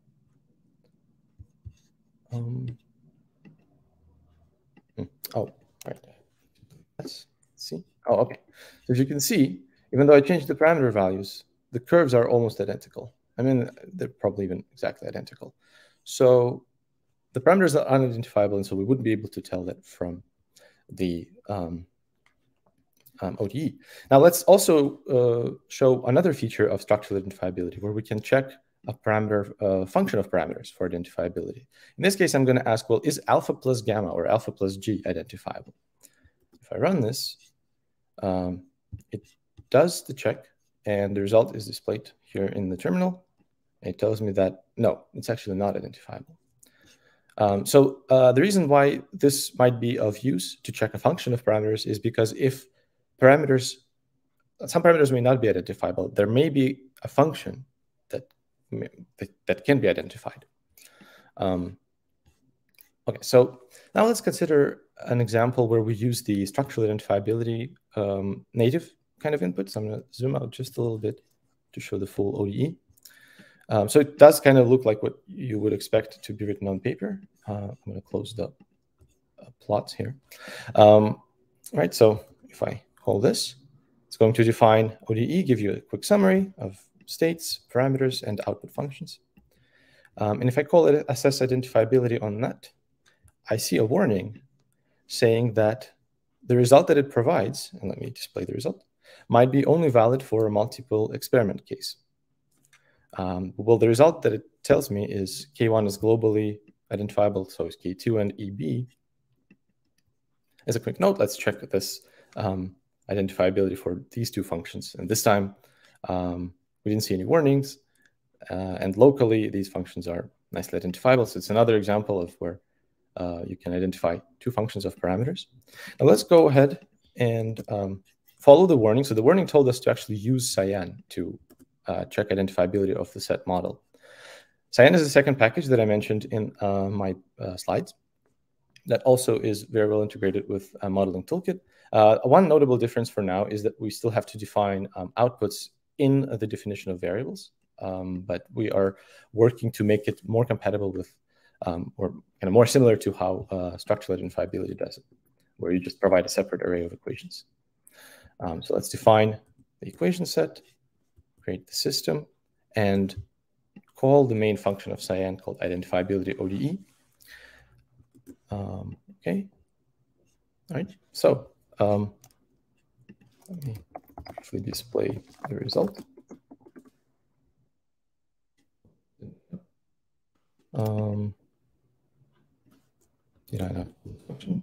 Um, hmm, oh, right. Let's see. Oh, okay. So as you can see, even though I changed the parameter values, the curves are almost identical. I mean, they're probably even exactly identical. So the parameters are unidentifiable, and so we wouldn't be able to tell that from the um, um, ODE. Now let's also uh, show another feature of structural identifiability where we can check a parameter, uh, function of parameters for identifiability. In this case, I'm going to ask, well, is alpha plus gamma or alpha plus g identifiable? If I run this, um, it does the check, and the result is displayed here in the terminal. It tells me that, no, it's actually not identifiable. Um, so uh, the reason why this might be of use to check a function of parameters is because if parameters, some parameters may not be identifiable, there may be a function that, that, can be identified. Um, okay, so now let's consider an example where we use the structural identifiability um, native kind of input. So I'm going to zoom out just a little bit to show the full ODE. Um, so it does kind of look like what you would expect to be written on paper. Uh, I'm going to close the uh, plots here. Um, right, so if I call this, it's going to define ODE, give you a quick summary of states, parameters, and output functions. Um, and if I call it assess identifiability on net, I see a warning saying that the result that it provides, and let me display the result, might be only valid for a multiple experiment case. Um, well, the result that it tells me is K1 is globally identifiable, so is K2 and EB. As a quick note, let's check this um, identifiability for these two functions. And this time, um, we didn't see any warnings. Uh, and locally, these functions are nicely identifiable. So it's another example of where uh, you can identify two functions of parameters. Now let's go ahead and um, follow the warning. So the warning told us to actually use SIAN to uh, check identifiability of the set model. SIAN is the second package that I mentioned in uh, my uh, slides that also is very well integrated with a modeling toolkit. Uh, one notable difference for now is that we still have to define um, outputs in the definition of variables, um, but we are working to make it more compatible with um, or kind of more similar to how uh, structural identifiability does it, where you just provide a separate array of equations. Um, so let's define the equation set, create the system, and call the main function of SIAN called identifiability ODE. Um, okay. All right. So um, let me actually display the result. Um, did I not function?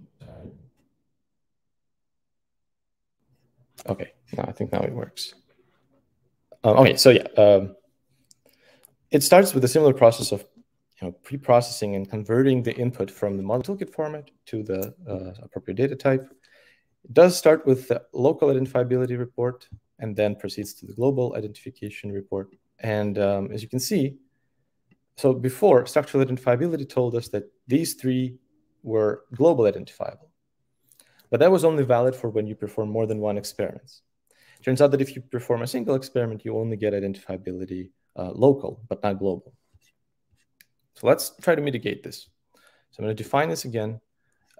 Okay, I think now it works. Um, okay, so yeah, um, it starts with a similar process of you know, pre-processing and converting the input from the model toolkit format to the uh, appropriate data type. It does start with the local identifiability report and then proceeds to the global identification report. And um, as you can see, so before structural identifiability told us that these three were global identifiable. But that was only valid for when you perform more than one experiment. Turns out that if you perform a single experiment, you only get identifiability uh, local, but not global. So let's try to mitigate this. So I'm going to define this again.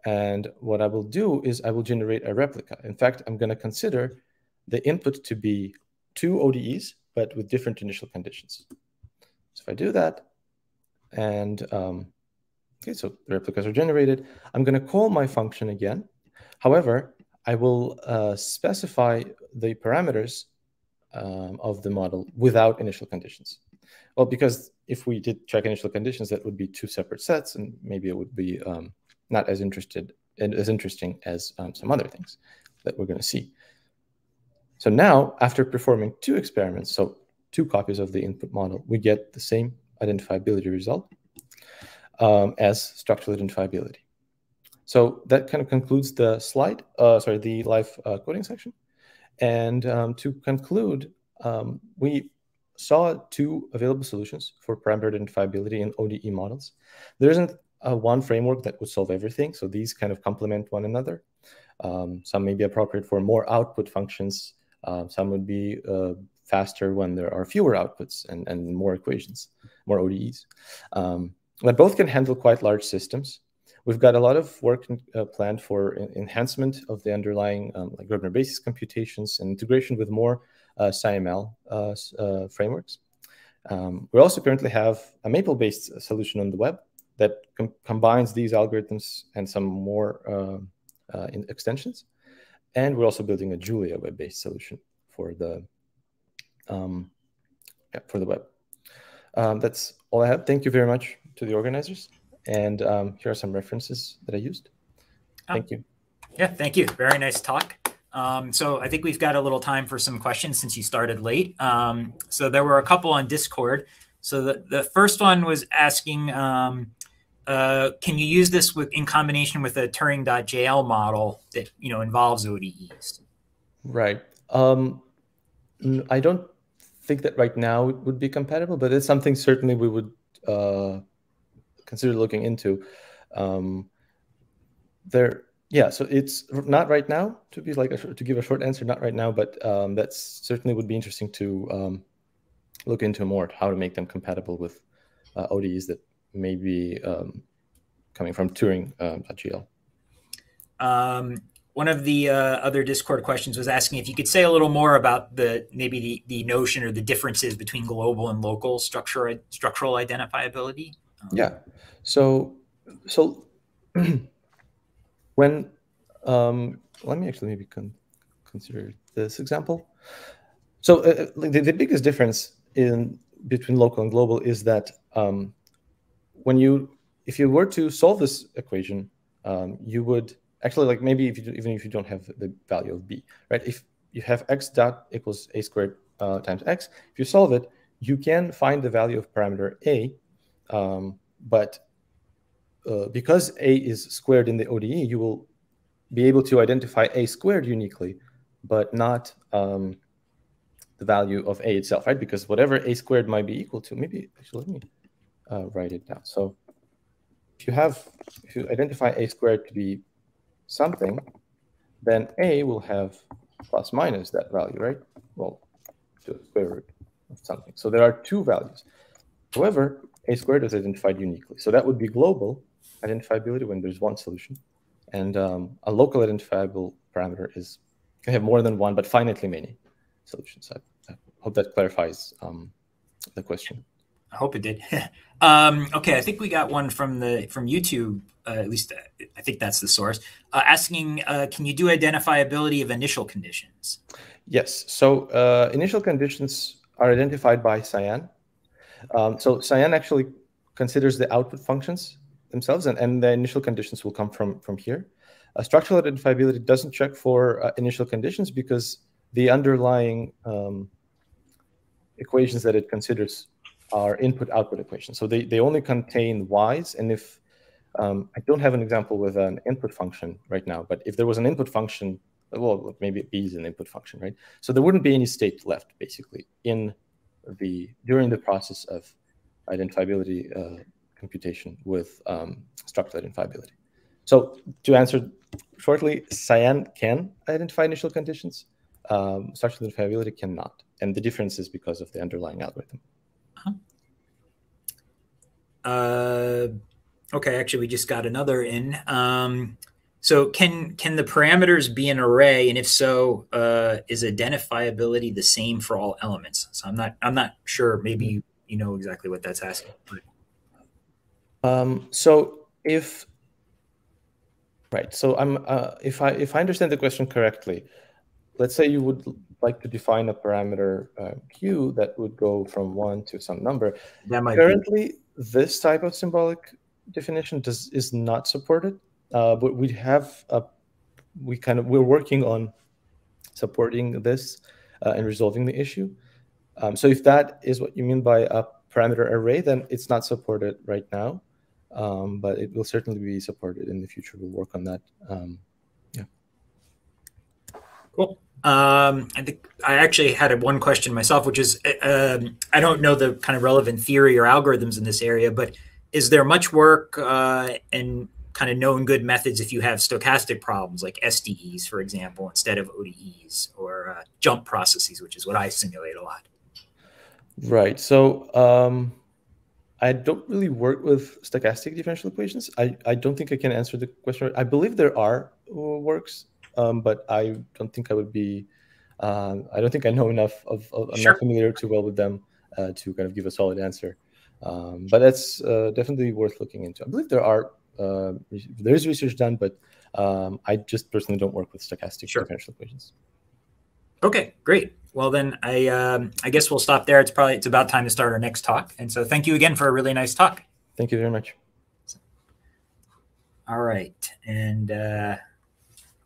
And what I will do is I will generate a replica. In fact, I'm going to consider the input to be two ODEs, but with different initial conditions. So if I do that, and um, okay, so the replicas are generated, I'm going to call my function again. However, I will uh, specify the parameters um, of the model without initial conditions. Well, because if we did check initial conditions, that would be two separate sets, and maybe it would be um, not as interested and as interesting as um, some other things that we're going to see. So now, after performing two experiments, so two copies of the input model, we get the same identifiability result um, as structural identifiability. So that kind of concludes the slide, uh, sorry, the live uh, coding section. And um, to conclude, um, we saw two available solutions for parameter identifiability in ODE models. There isn't one framework that would solve everything, so these kind of complement one another. Um, some may be appropriate for more output functions. Uh, some would be uh, faster when there are fewer outputs and, and more equations, more ODEs. Um, but both can handle quite large systems. We've got a lot of work uh, planned for enhancement of the underlying um, like Gröbner basis computations and integration with more uh, uh, uh, frameworks. Um, we also currently have a Maple-based solution on the web that com combines these algorithms and some more uh, uh, extensions. and we're also building a Julia web-based solution for the um, yeah, for the web. Um, that's all I have. Thank you very much to the organizers. And um, here are some references that I used. Oh. Thank you. Yeah, thank you. Very nice talk. Um, so I think we've got a little time for some questions since you started late. Um, so there were a couple on Discord. So the, the first one was asking, um, uh, can you use this with in combination with a Turing.jl model that you know involves ODEs? Right. Um, I don't think that right now it would be compatible, but it's something certainly we would uh, consider looking into. Um, there, yeah. So it's not right now to be like a, to give a short answer. Not right now, but um, that certainly would be interesting to um, look into more how to make them compatible with uh, ODEs that may be um, coming from Turing.jl. Um, one of the uh, other Discord questions was asking if you could say a little more about the maybe the, the notion or the differences between global and local structure, structural identifiability. Yeah. So so *clears throat* when um, let me actually maybe con consider this example. So uh, uh, the, the biggest difference in between local and global is that um, when you if you were to solve this equation, um, you would actually like maybe if you even if you don't have the value of b, right? If you have x dot equals a squared uh, times x, if you solve it, you can find the value of parameter a, um, but uh, because a is squared in the ODE, you will be able to identify a squared uniquely, but not um, the value of a itself, right? Because whatever a squared might be equal to, maybe actually let me uh, write it down. So if you have, if you identify a squared to be something, then a will have plus minus that value, right? Well, the square root of something. So there are two values. However, a squared is identified uniquely. So that would be global identifiability when there's one solution. And um, a local identifiable parameter is can have more than one, but finitely many solutions. I, I hope that clarifies um, the question. I hope it did. *laughs* um, okay, I think we got one from the from YouTube. Uh, at least uh, I think that's the source. Uh, asking, uh, can you do identifiability of initial conditions? Yes. So uh, initial conditions are identified by SIAN. Um, so SIAN actually considers the output functions themselves, and, and the initial conditions will come from from here. Uh, structural identifiability doesn't check for initial conditions because the underlying um, equations that it considers are input-output equations. So they, they only contain y's, and if um, I don't have an example with an input function right now, but if there was an input function, well, maybe b is an input function, right? So there wouldn't be any state left, basically, in the during the process of identifiability uh, computation with um, structural identifiability. So to answer shortly, SIAN can identify initial conditions. Um, structural identifiability cannot, and the difference is because of the underlying algorithm. Uh, okay, actually, we just got another in. Um, so can can the parameters be an array, and if so, uh, is identifiability the same for all elements? So I'm not I'm not sure. Maybe you, you know exactly what that's asking. Um, so if right, so I'm uh, if I if I understand the question correctly, let's say you would like to define a parameter uh, q that would go from one to some number. That might currently. Be this type of symbolic definition does is not supported, uh, but we have a we kind of we're working on supporting this uh, and resolving the issue. Um, so if that is what you mean by a parameter array, then it's not supported right now, um, but it will certainly be supported in the future. We'll work on that. Um, yeah. Cool. Um, I think I actually had one question myself, which is uh, um, I don't know the kind of relevant theory or algorithms in this area, but is there much work uh, and kind of known good methods if you have stochastic problems like SDEs, for example, instead of ODEs or uh, jump processes, which is what I simulate a lot. Right. So um, I don't really work with stochastic differential equations. I, I don't think I can answer the question. I believe there are works um, but I don't think I would be. Uh, I don't think I know enough of. of I'm sure. not familiar too well with them uh, to kind of give a solid answer. Um, but that's uh, definitely worth looking into. I believe there are uh, there is research done, but Um, I just personally don't work with stochastic Sure. differential equations. Okay, great. Well, then I um, I guess we'll stop there. It's probably it's about time to start our next talk. And so thank you again for a really nice talk. Thank you very much. All right, and uh,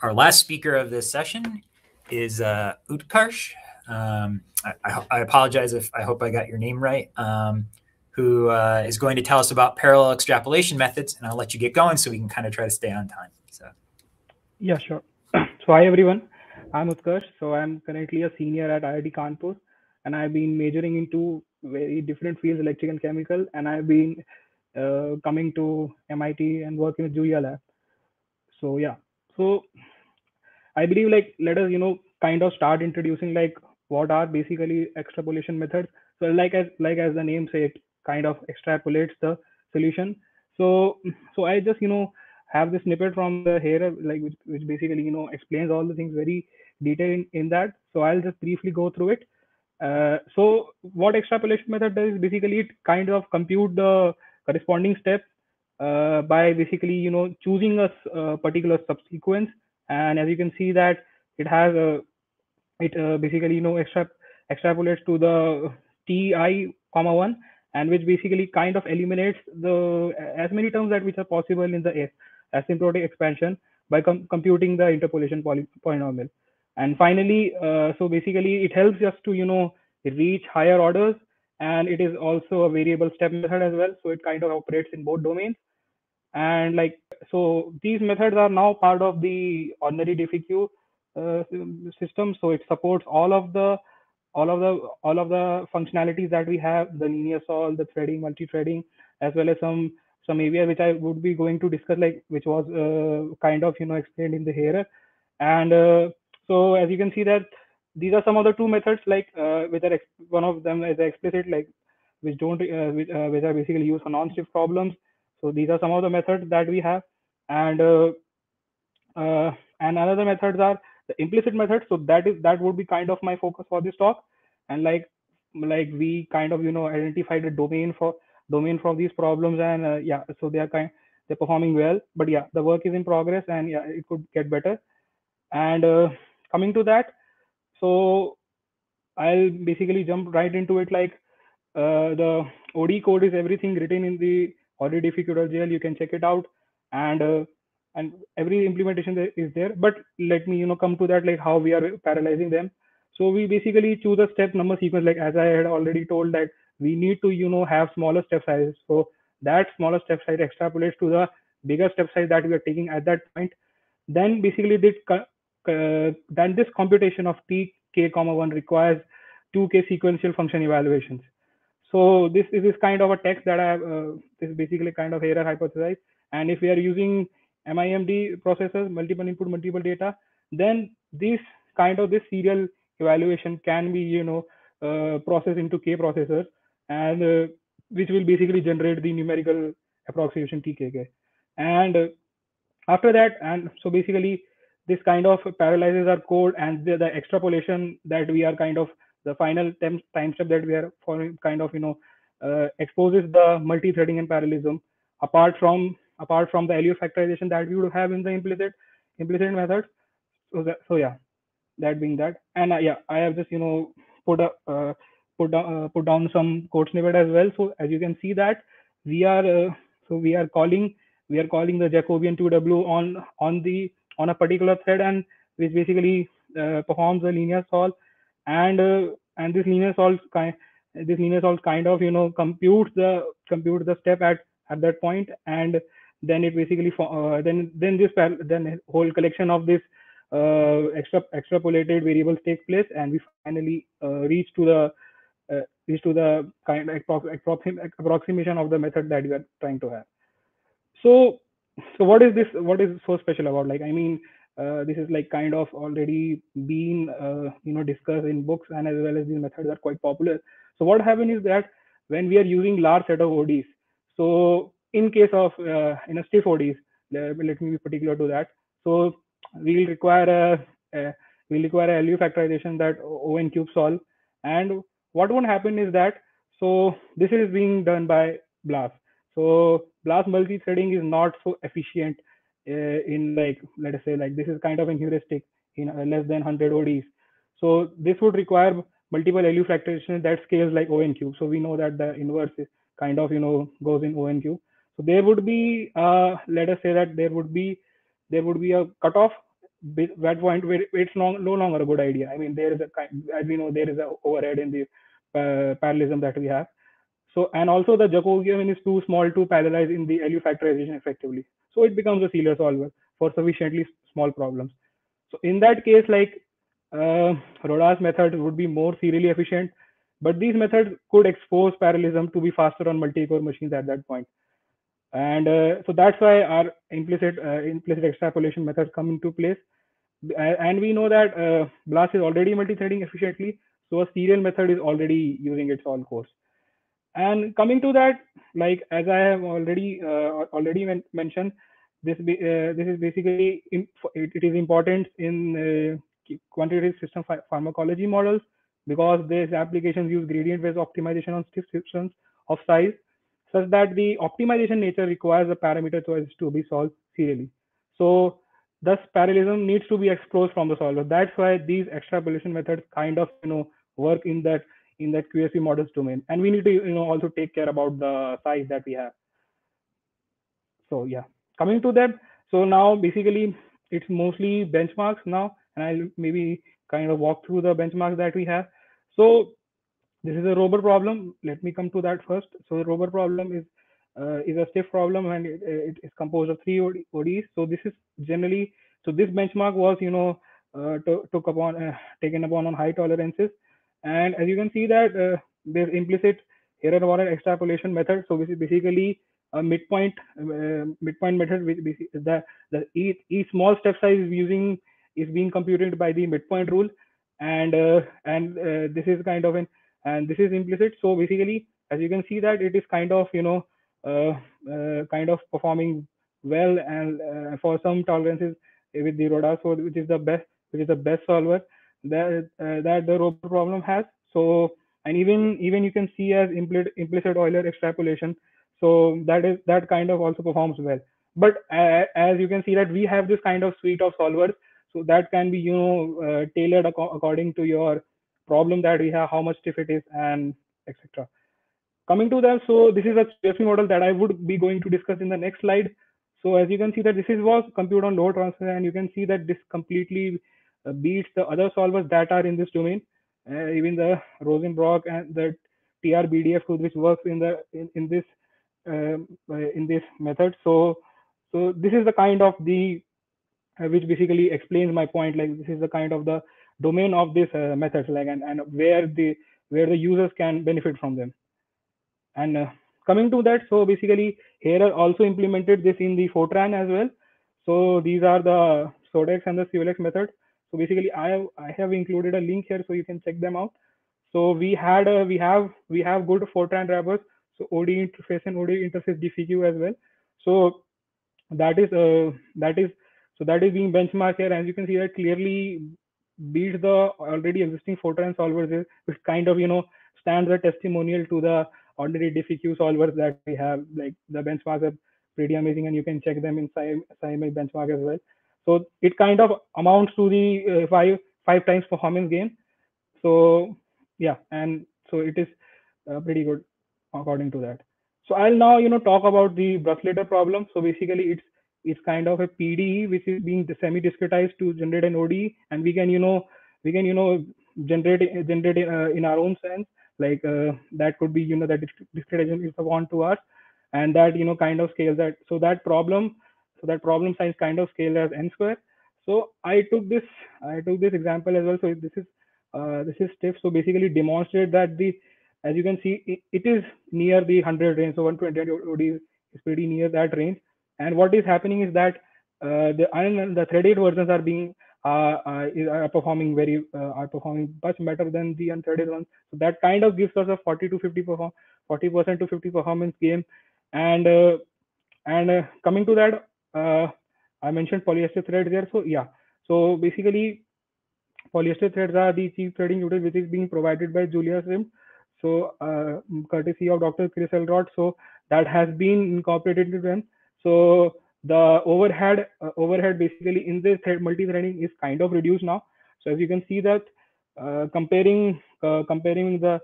our last speaker of this session is uh, Utkarsh. Um, I, I, I apologize if I hope I got your name right. Um, who uh, is going to tell us about parallel extrapolation methods, and I'll let you get going so we can kind of try to stay on time. So. Yeah, sure. *clears throat* so hi everyone, I'm Utkarsh. So I'm currently a senior at IIT Kanpur, and I've been majoring into very different fields, electrical and chemical, and I've been uh, coming to MIT and working with Julia Lab. So yeah, so I believe like let us you know kind of start introducing like what are basically extrapolation methods. So like as like as the name says, kind of extrapolates the solution. So so I just you know have this snippet from the here like which, which basically you know explains all the things very detailed in, in that. So I'll just briefly go through it. Uh, so what extrapolation method does is basically it kind of compute the corresponding step uh, by basically you know choosing a particular subsequence and as you can see that it has a it uh, basically you know extra extrapolates to the ti comma 1 and which basically kind of eliminates the as many terms that which are possible in the a- asymptotic expansion by com- computing the interpolation poly- polynomial. And finally uh, so basically it helps us to you know reach higher orders and it is also a variable step method as well so it kind of operates in both domains. And like so these methods are now part of the OrdinaryDiffEq uh, system so it supports all of the all of the all of the functionalities that we have the linear solve the threading multi-threading as well as some some areas which i would be going to discuss like which was uh, kind of you know explained in the here and uh, so as you can see that these are some of the two methods like uh, which one of them is explicit like which don't uh, which, uh, which are basically used for non-stiff problems. So these are some of the methods that we have. And uh, and another methods are the implicit methods so that is that would be kind of my focus for this talk. And like like we kind of you know identified a domain for domain for these problems and uh, yeah so they are kind they're performing well. But yeah the work is in progress and yeah it could get better. And uh, coming to that so i'll basically jump right into it. Like uh, the od code is everything written in the oddfq.jl you can check it out. And uh, and every implementation is there but let me you know come to that like how we are parallelizing them. So we basically choose a step number sequence like as i had already told that we need to you know have smaller step sizes so that smaller step size extrapolates to the bigger step size that we are taking at that point. Then basically this uh, then this computation of t k comma 1 requires 2k sequential function evaluations. So this is this kind of a text that i uh, this is basically kind of error hypothesis and if we are using MIMD processors, multiple input, multiple data, then this kind of this serial evaluation can be, you know, uh, processed into K processors, and uh, which will basically generate the numerical approximation TKK. And uh, after that, and so basically this kind of parallelizes our code, and the, the extrapolation that we are kind of the final time, time step that we are following kind of, you know, uh, exposes the multi-threading and parallelism apart from apart from the LU factorization that we would have in the implicit implicit methods. So that, so yeah, that being that, and uh, yeah, I have just you know put a uh, put down uh, put down some code snippet as well. So as you can see that we are uh, so we are calling we are calling the Jacobian 2W on on the on a particular thread and which basically uh, performs a linear solve and uh, and this linear solve kind this linear solve kind of you know computes the compute the step at at that point and then it basically uh, then then this then whole collection of this uh, extra extrapolated variables take place and we finally uh, reach to the uh, reach to the kind of approximation of the method that we are trying to have. So so what is this what is so special about like i mean uh, this is like kind of already been uh, you know discussed in books and as well as these methods are quite popular. So what happened is that when we are using large set of ods so in case of uh, in a stiff ODs, let me be particular to that. So we'll require a, a we'll require a LU factorization that ON cube solve. And what won't happen is that so this is being done by BLAS. So BLAS multi-threading is not so efficient uh, in like let us say like this is kind of a heuristic in uh, less than 100 ODs. So this would require multiple LU factorization that scales like O n cube. So we know that the inverse is kind of you know goes in O n cube. So there would be uh, let us say that there would be there would be a cutoff at that point where it's long, no longer a good idea. I mean there is a as we know there is a overhead in the uh, parallelism that we have. So and also the Jacobian is too small to parallelize in the LU factorization effectively. So it becomes a Ceeler solver for sufficiently small problems. So in that case, like uh, Rodas method would be more serially efficient, but these methods could expose parallelism to be faster on multi-core machines at that point. And uh, so that's why our implicit uh, implicit extrapolation methods come into place. And we know that uh, BLAS is already multi-threading efficiently, so a serial method is already using its all cores. And coming to that, like as I have already uh, already men mentioned, this uh, this is basically it, it is important in uh, quantitative system pharmacology models because these applications use gradient-based optimization on stiff systems of size such that the optimization nature requires the parameter choice to be solved serially. So thus parallelism needs to be exposed from the solver. That's why these extrapolation methods kind of you know work in that in that QSP models domain. And we need to you know also take care about the size that we have. So yeah, coming to that. So now basically it's mostly benchmarks now, and I'll maybe kind of walk through the benchmarks that we have. So this is a Rober problem. Let me come to that first. So the Rober problem is uh, is a stiff problem and it, it is composed of three ODs. So this is generally so this benchmark was you know uh, took upon uh, taken upon on high tolerances, and as you can see that uh, there's implicit Hairer Wanner extrapolation method. So this is basically a midpoint uh, midpoint method which the the each, each small step size is using is being computed by the midpoint rule, and uh, and this is kind of an and this is implicit. So basically, as you can see that it is kind of, you know, uh, uh, kind of performing well and uh, for some tolerances with the Rodas, so which is the best, which is the best solver that uh, that the Rober problem has. So and even even you can see as implicit implicit Euler extrapolation. So that is that kind of also performs well. But as you can see that we have this kind of suite of solvers, so that can be you know uh, tailored ac according to your problem that we have, how much stiff it is, and etc. Coming to that, so this is a QSP model that I would be going to discuss in the next slide. So as you can see that this is was compute on load transfer, and you can see that this completely uh, beats the other solvers that are in this domain, uh, even the Rosenbrock and the TR-BDF which works in the in, in this um, uh, in this method. So so this is the kind of the uh, which basically explains my point. Like this is the kind of the domain of these uh, methods like and, and where the where the users can benefit from them. And uh, coming to that so basically here also implemented this in the fortran as well. So these are the sodex and the seulex methods so basically i have i have included a link here so you can check them out. So we had a, we have we have good fortran wrappers. So ODEInterface and ODEInterfaceDiffEq as well. So that is uh, that is so that is being benchmarked here. And you can see that clearly beats the already existing Fortran solvers, which kind of you know stands a testimonial to the OrdinaryDiffEq solvers that we have. Like the benchmarks are pretty amazing, and you can check them in SciML benchmark as well. So it kind of amounts to the uh, five five times performance gain. So yeah, and so it is uh, pretty good according to that. So I'll now you know talk about the Brusselator problem. So basically, it's is kind of a PDE which is being semi-discretized to generate an ODE, and we can you know we can you know generate generate uh, in our own sense like uh, that could be you know that discretization is one to us, and that you know kind of scales that so that problem so that problem size kind of scales as n square. So I took this I took this example as well. So this is uh, this is stiff. So basically demonstrate that the as you can see it, it is near the 100 range. So 120 OD is pretty near that range and what is happening is that uh, the the threaded versions are being uh, uh, are performing very uh, are performing much better than the unthreaded ones. So that kind of gives us a 40 to 50 perform 40 percent to 50 performance game. And uh, and uh, coming to that, I mentioned polyester threads there. So yeah, so basically polyester threads are the cheap threading util which is being provided by JuliaSim. So courtesy of Dr. Chris Elrod. So that has been incorporated into them. So the overhead uh, overhead basically in this thread multi-threading is kind of reduced now. So as you can see that uh, comparing uh, comparing the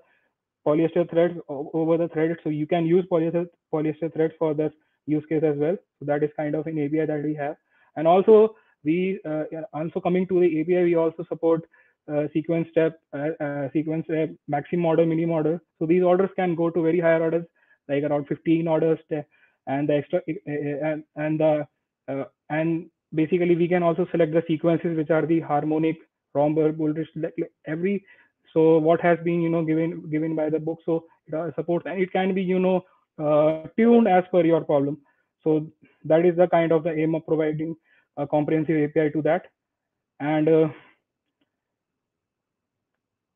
polyester threads over the thread, so you can use polyester polyester threads for this use case as well. So that is kind of an API that we have, and also we uh, also coming to the API, we also support uh, sequence step, uh, uh, sequence step, maximum order, minimum order. So these orders can go to very higher orders, like around 15 orders and the extra and and the uh, and basically we can also select the sequences which are the harmonic Romberg Bulirsch like, like every so what has been you know given given by the book so it uh, supports and it can be you know uh, tuned as per your problem. So that is the kind of the aim of providing a comprehensive api to that. And uh,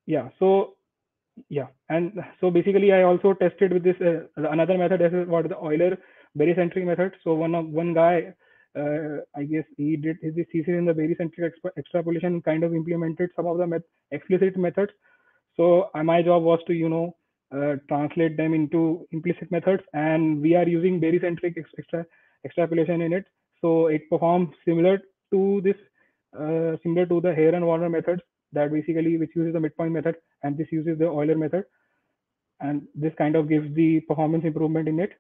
yeah so yeah and so basically i also tested with this uh, another method is what the euler barycentric method. So one of one guy, uh, I guess he did his thesis in the barycentric extrapolation, kind of implemented some of the met explicit methods. So uh, my job was to you know uh, translate them into implicit methods, and we are using barycentric extra extrapolation in it. So it performs similar to this, uh, similar to the Hairer and Wanner methods that basically which uses the midpoint method, and this uses the Euler method, and this kind of gives the performance improvement in it.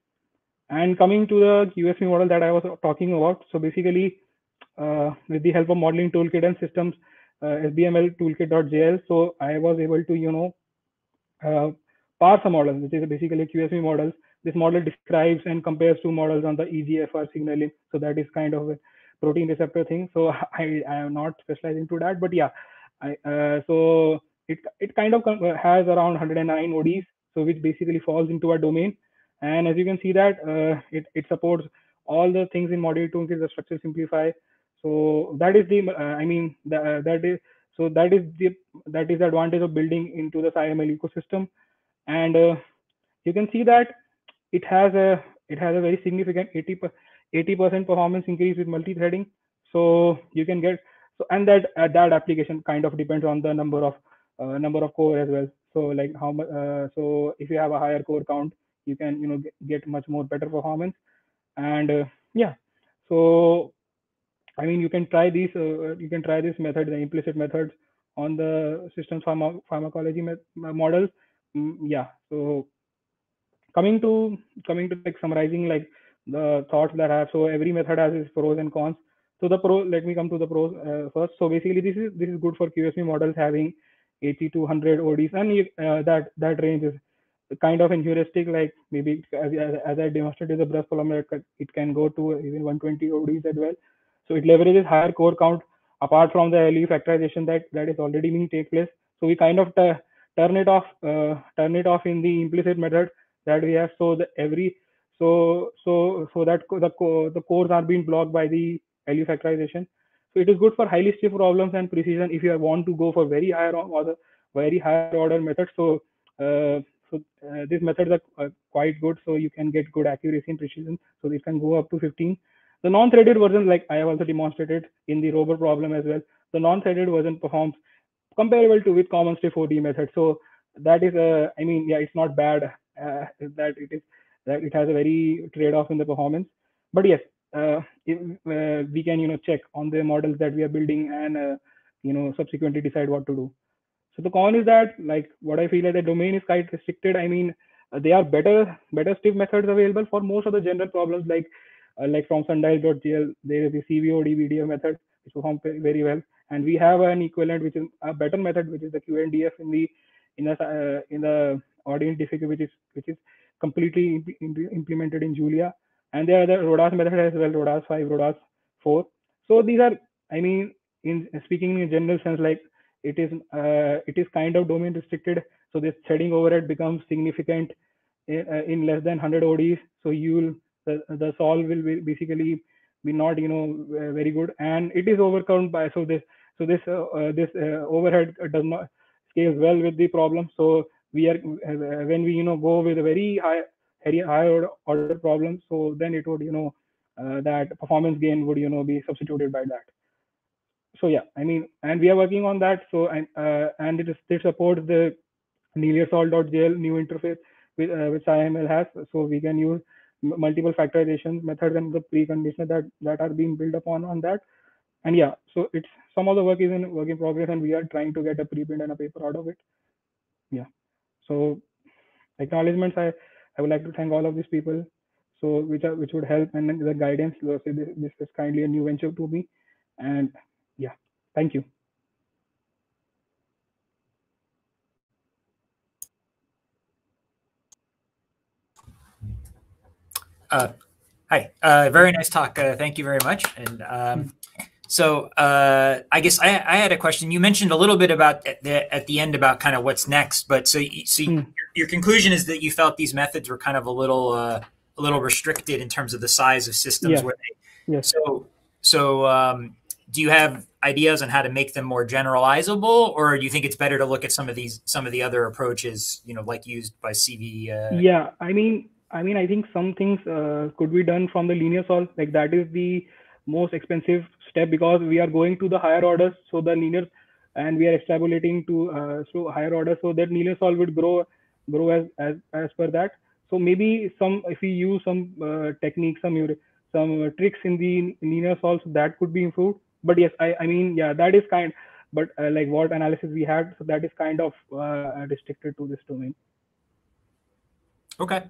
And coming to the QSP model that I was talking about, so basically uh, with the help of modeling toolkit and systems, uh, SBML toolkit.jl, so I was able to, you know, uh, parse a model, which is basically QSP models. This model describes and compares two models on the EGFR signaling. So that is kind of a protein receptor thing. So *laughs* I, I am not specializing to that, but yeah, I, uh, so it, it kind of has around 109 ODs, so which basically falls into a domain and as you can see that uh, it, it supports all the things in module two, the structure simplify. So that is the, uh, I mean, the, uh, that is, so that is the, that is the advantage of building into the SciML ecosystem. And uh, you can see that it has a, it has a very significant 80, 80% performance increase with multi-threading. So you can get, so, and that, uh, that application kind of depends on the number of, uh, number of core as well. So like how much, so if you have a higher core count, you can you know get, get much more better performance. And uh, yeah. So i mean you can try these uh, you can try this method the implicit methods on the systems pharma pharmacology model, mm, yeah. So coming to coming to like summarizing like the thoughts that i have. So every method has its pros and cons. So the pro let me come to the pros uh, first. So basically this is this is good for qsp models having 80 to 100 ods and uh, that that range is kind of in heuristic, like maybe as, as I demonstrated the Brusselator, it can go to even 120 ODs as well. So it leverages higher core count apart from the LU factorization that that is already being take place. So we kind of turn it off, uh, turn it off in the implicit method that we have. So the every so so so that the the cores are being blocked by the LU factorization. So it is good for highly stiff problems and precision if you want to go for very higher or the very higher order methods. So uh, so uh, these methods are uh, quite good. So you can get good accuracy and precision. So this can go up to 15. The non-threaded version, like I have also demonstrated in the Rober problem as well, the non-threaded version performs comparable to with common stiff OD method. So that is a, I mean, yeah, it's not bad uh, *laughs* that it is that it has a very trade-off in the performance. But yes, uh, if, uh, we can you know check on the models that we are building and uh, you know subsequently decide what to do. So the con is that like what I feel like the domain is quite restricted. I mean, uh, there are better better stiff methods available for most of the general problems like uh, like from sundial.jl there is the CVODE method which perform very well, and we have an equivalent which is a better method which is the QNDF in the in the uh, in the OrdinaryDiffEq which is which is completely imp implemented in Julia, and there are the RODAS method as well, RODAS 5, RODAS 4. So these are, I mean, in speaking in general sense, like it is uh, it is kind of domain restricted. So this threading overhead becomes significant in, uh, in less than 100 ods so you'll the, the solve will be basically be not you know very good. And it is overcome by so this so this uh, uh this uh, overhead does not scales well with the problem. So we are uh, when we you know go with a very high very high order problem so then it would you know that performance gain would you know be substituted by that so yeah, I mean, and we are working on that. So and uh, and it is it supports the LinearSolve.jl new interface with uh, which IML has. So we can use multiple factorization methods and the preconditions that that are being built upon on that. And yeah, so it's some of the work is in work in progress, and we are trying to get a preprint and a paper out of it. Yeah. So acknowledgements. I I would like to thank all of these people. So which are which would help and the guidance. So this, this is kindly a new venture to me, and yeah, thank you. Uh, hi, uh, very nice talk. Uh, thank you very much. And um, so uh, I guess I, I, had a question. You mentioned a little bit about at the, at the end about kind of what's next, but so so mm. your, your, conclusion is that you felt these methods were kind of a little uh, a little restricted in terms of the size of systems. Yeah. Where they, yes. So so um, do you have ideas on how to make them more generalizable, or do you think it's better to look at some of these some of the other approaches, you know, like used by CV? Uh... Yeah, I mean I mean, I think some things uh, could be done from the linear solve. Like that is the most expensive step because we are going to the higher orders. So the linear, and we are extrapolating to uh, so higher orders. So that linear solve would grow, grow as as as per that. So maybe some if we use some uh, techniques, some some uh, tricks in the linear solve, so that could be improved. But yes, I I mean yeah, that is kind. But uh, like what analysis we had, so that is kind of uh, restricted to this domain. Okay.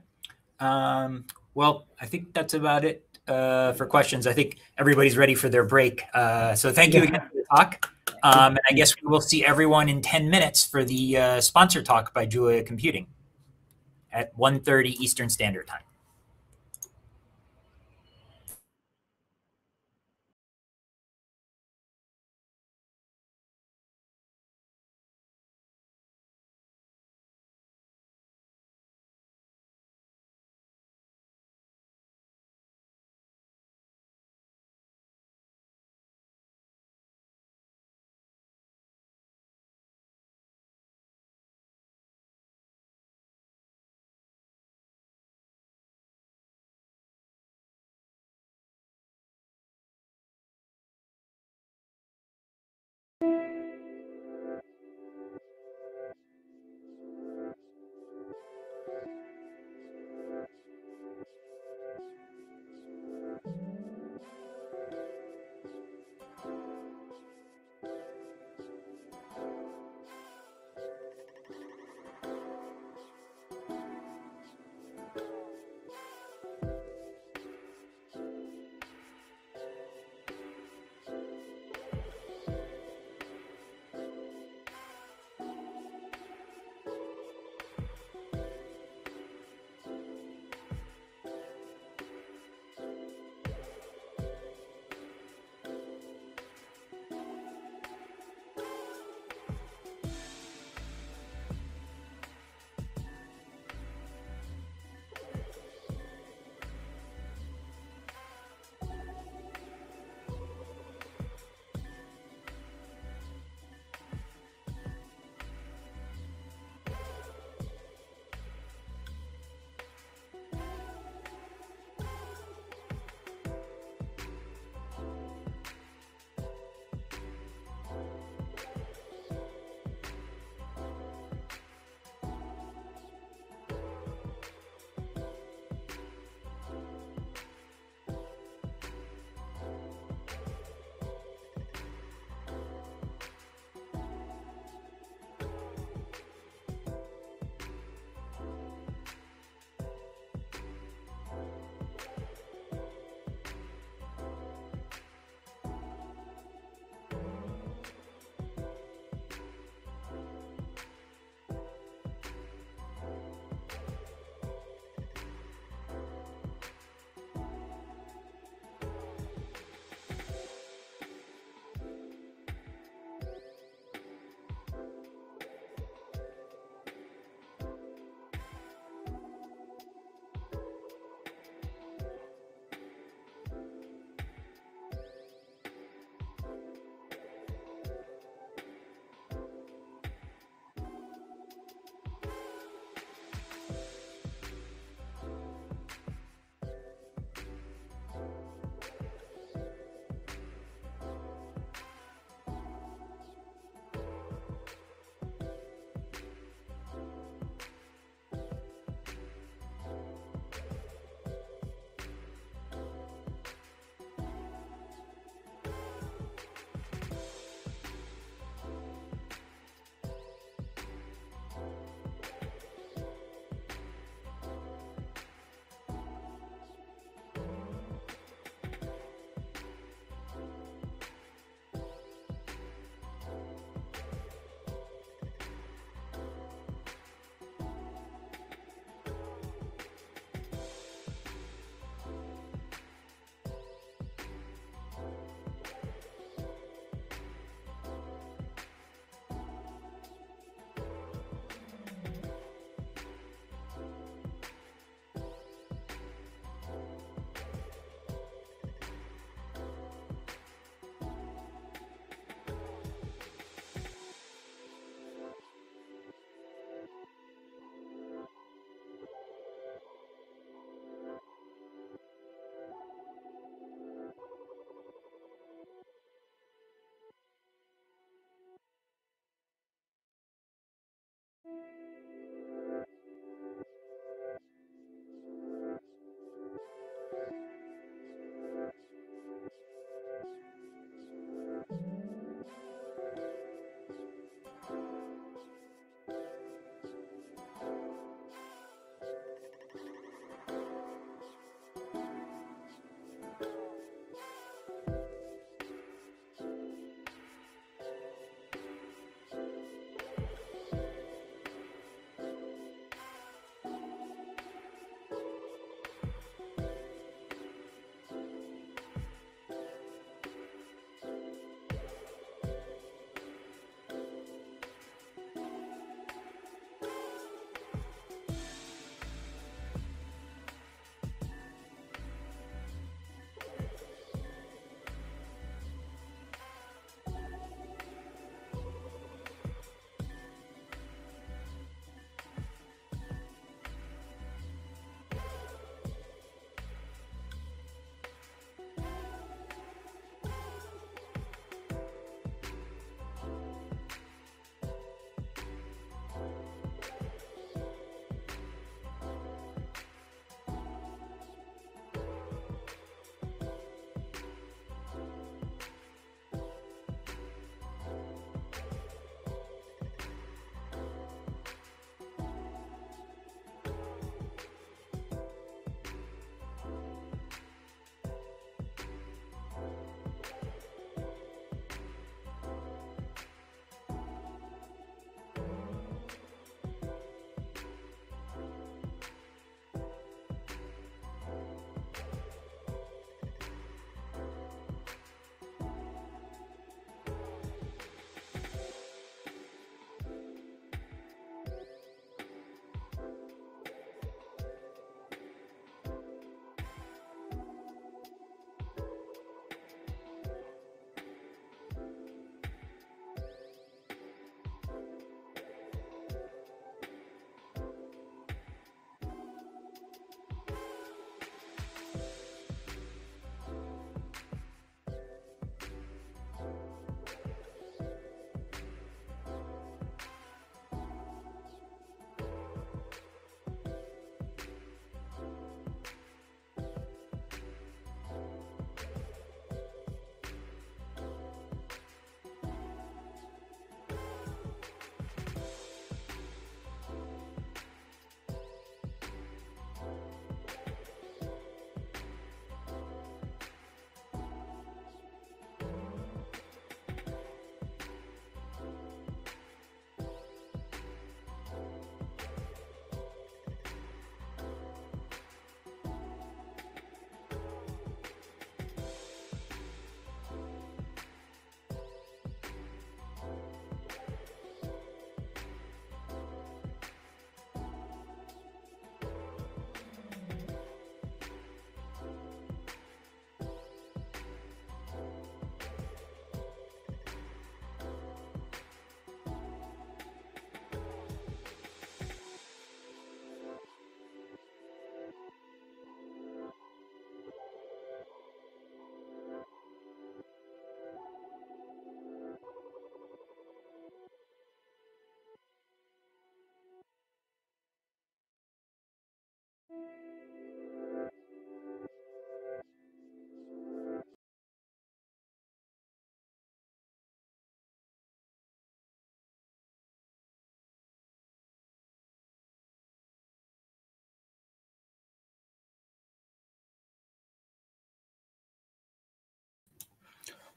Um, well, I think that's about it uh, for questions. I think everybody's ready for their break. Uh, so thank you again for the talk. Um, and I guess we will see everyone in 10 minutes for the uh, sponsor talk by Julia Computing at 1.30 Eastern Standard Time.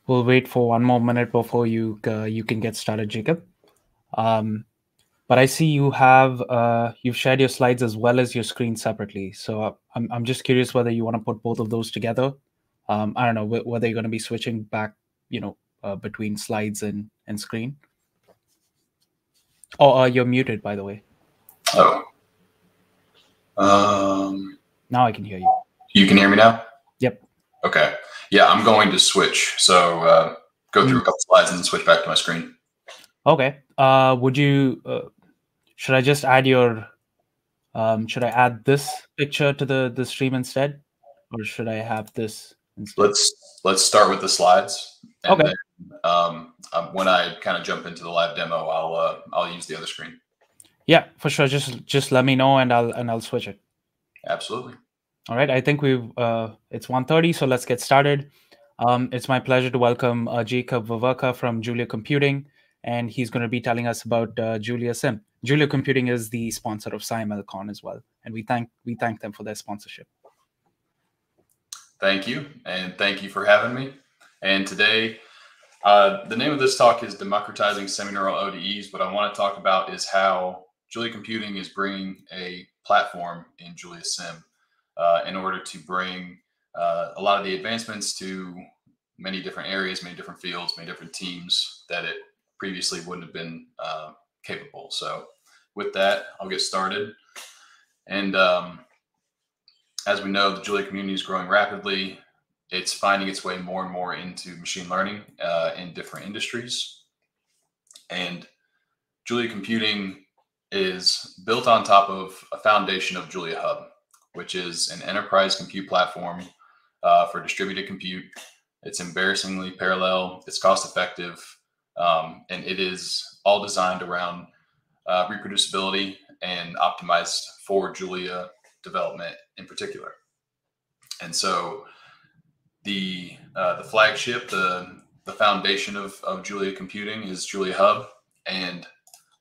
We'll wait for one more minute before you uh, you can get started, Jacob. Um, but I see you have uh, you've shared your slides as well as your screen separately. So uh, I'm I'm just curious whether you want to put both of those together. Um, I don't know whether you're going to be switching back, you know, uh, between slides and and screen. Oh, uh, you're muted, by the way. Oh. Um. Now I can hear you. You can hear me now. Yep. Okay. Yeah, I'm going to switch. So uh, go through a couple slides and then switch back to my screen. Okay. Uh, would you? Uh, should I just add your? Um, should I add this picture to the the stream instead, or should I have this? Instead? Let's let's start with the slides. okay. Then, um, um, when I kind of jump into the live demo, I'll uh, I'll use the other screen. Yeah, for sure. Just just let me know, and I'll and I'll switch it. Absolutely. All right. I think we've uh, it's 1.30, so let's get started. Um, it's my pleasure to welcome uh, Jacob Vaverka from Julia Computing, and he's going to be telling us about uh, JuliaSim. Julia Computing is the sponsor of SciMLCon as well, and we thank we thank them for their sponsorship. Thank you, and thank you for having me. And today, uh, the name of this talk is Democratizing Semineural ODEs. What I want to talk about is how Julia Computing is bringing a platform in JuliaSim in order to bring uh, a lot of the advancements to many different areas, many different fields, many different teams that it previously wouldn't have been uh, capable. So, with that, I'll get started. And um, as we know, the Julia community is growing rapidly. It's finding its way more and more into machine learning uh, in different industries. And Julia Computing is built on top of a foundation of JuliaHub which is an enterprise compute platform uh, for distributed compute. It's embarrassingly parallel, it's cost effective, um, and it is all designed around uh, reproducibility and optimized for Julia development in particular. And so the uh, the flagship, the the foundation of, of Julia computing is JuliaHub. And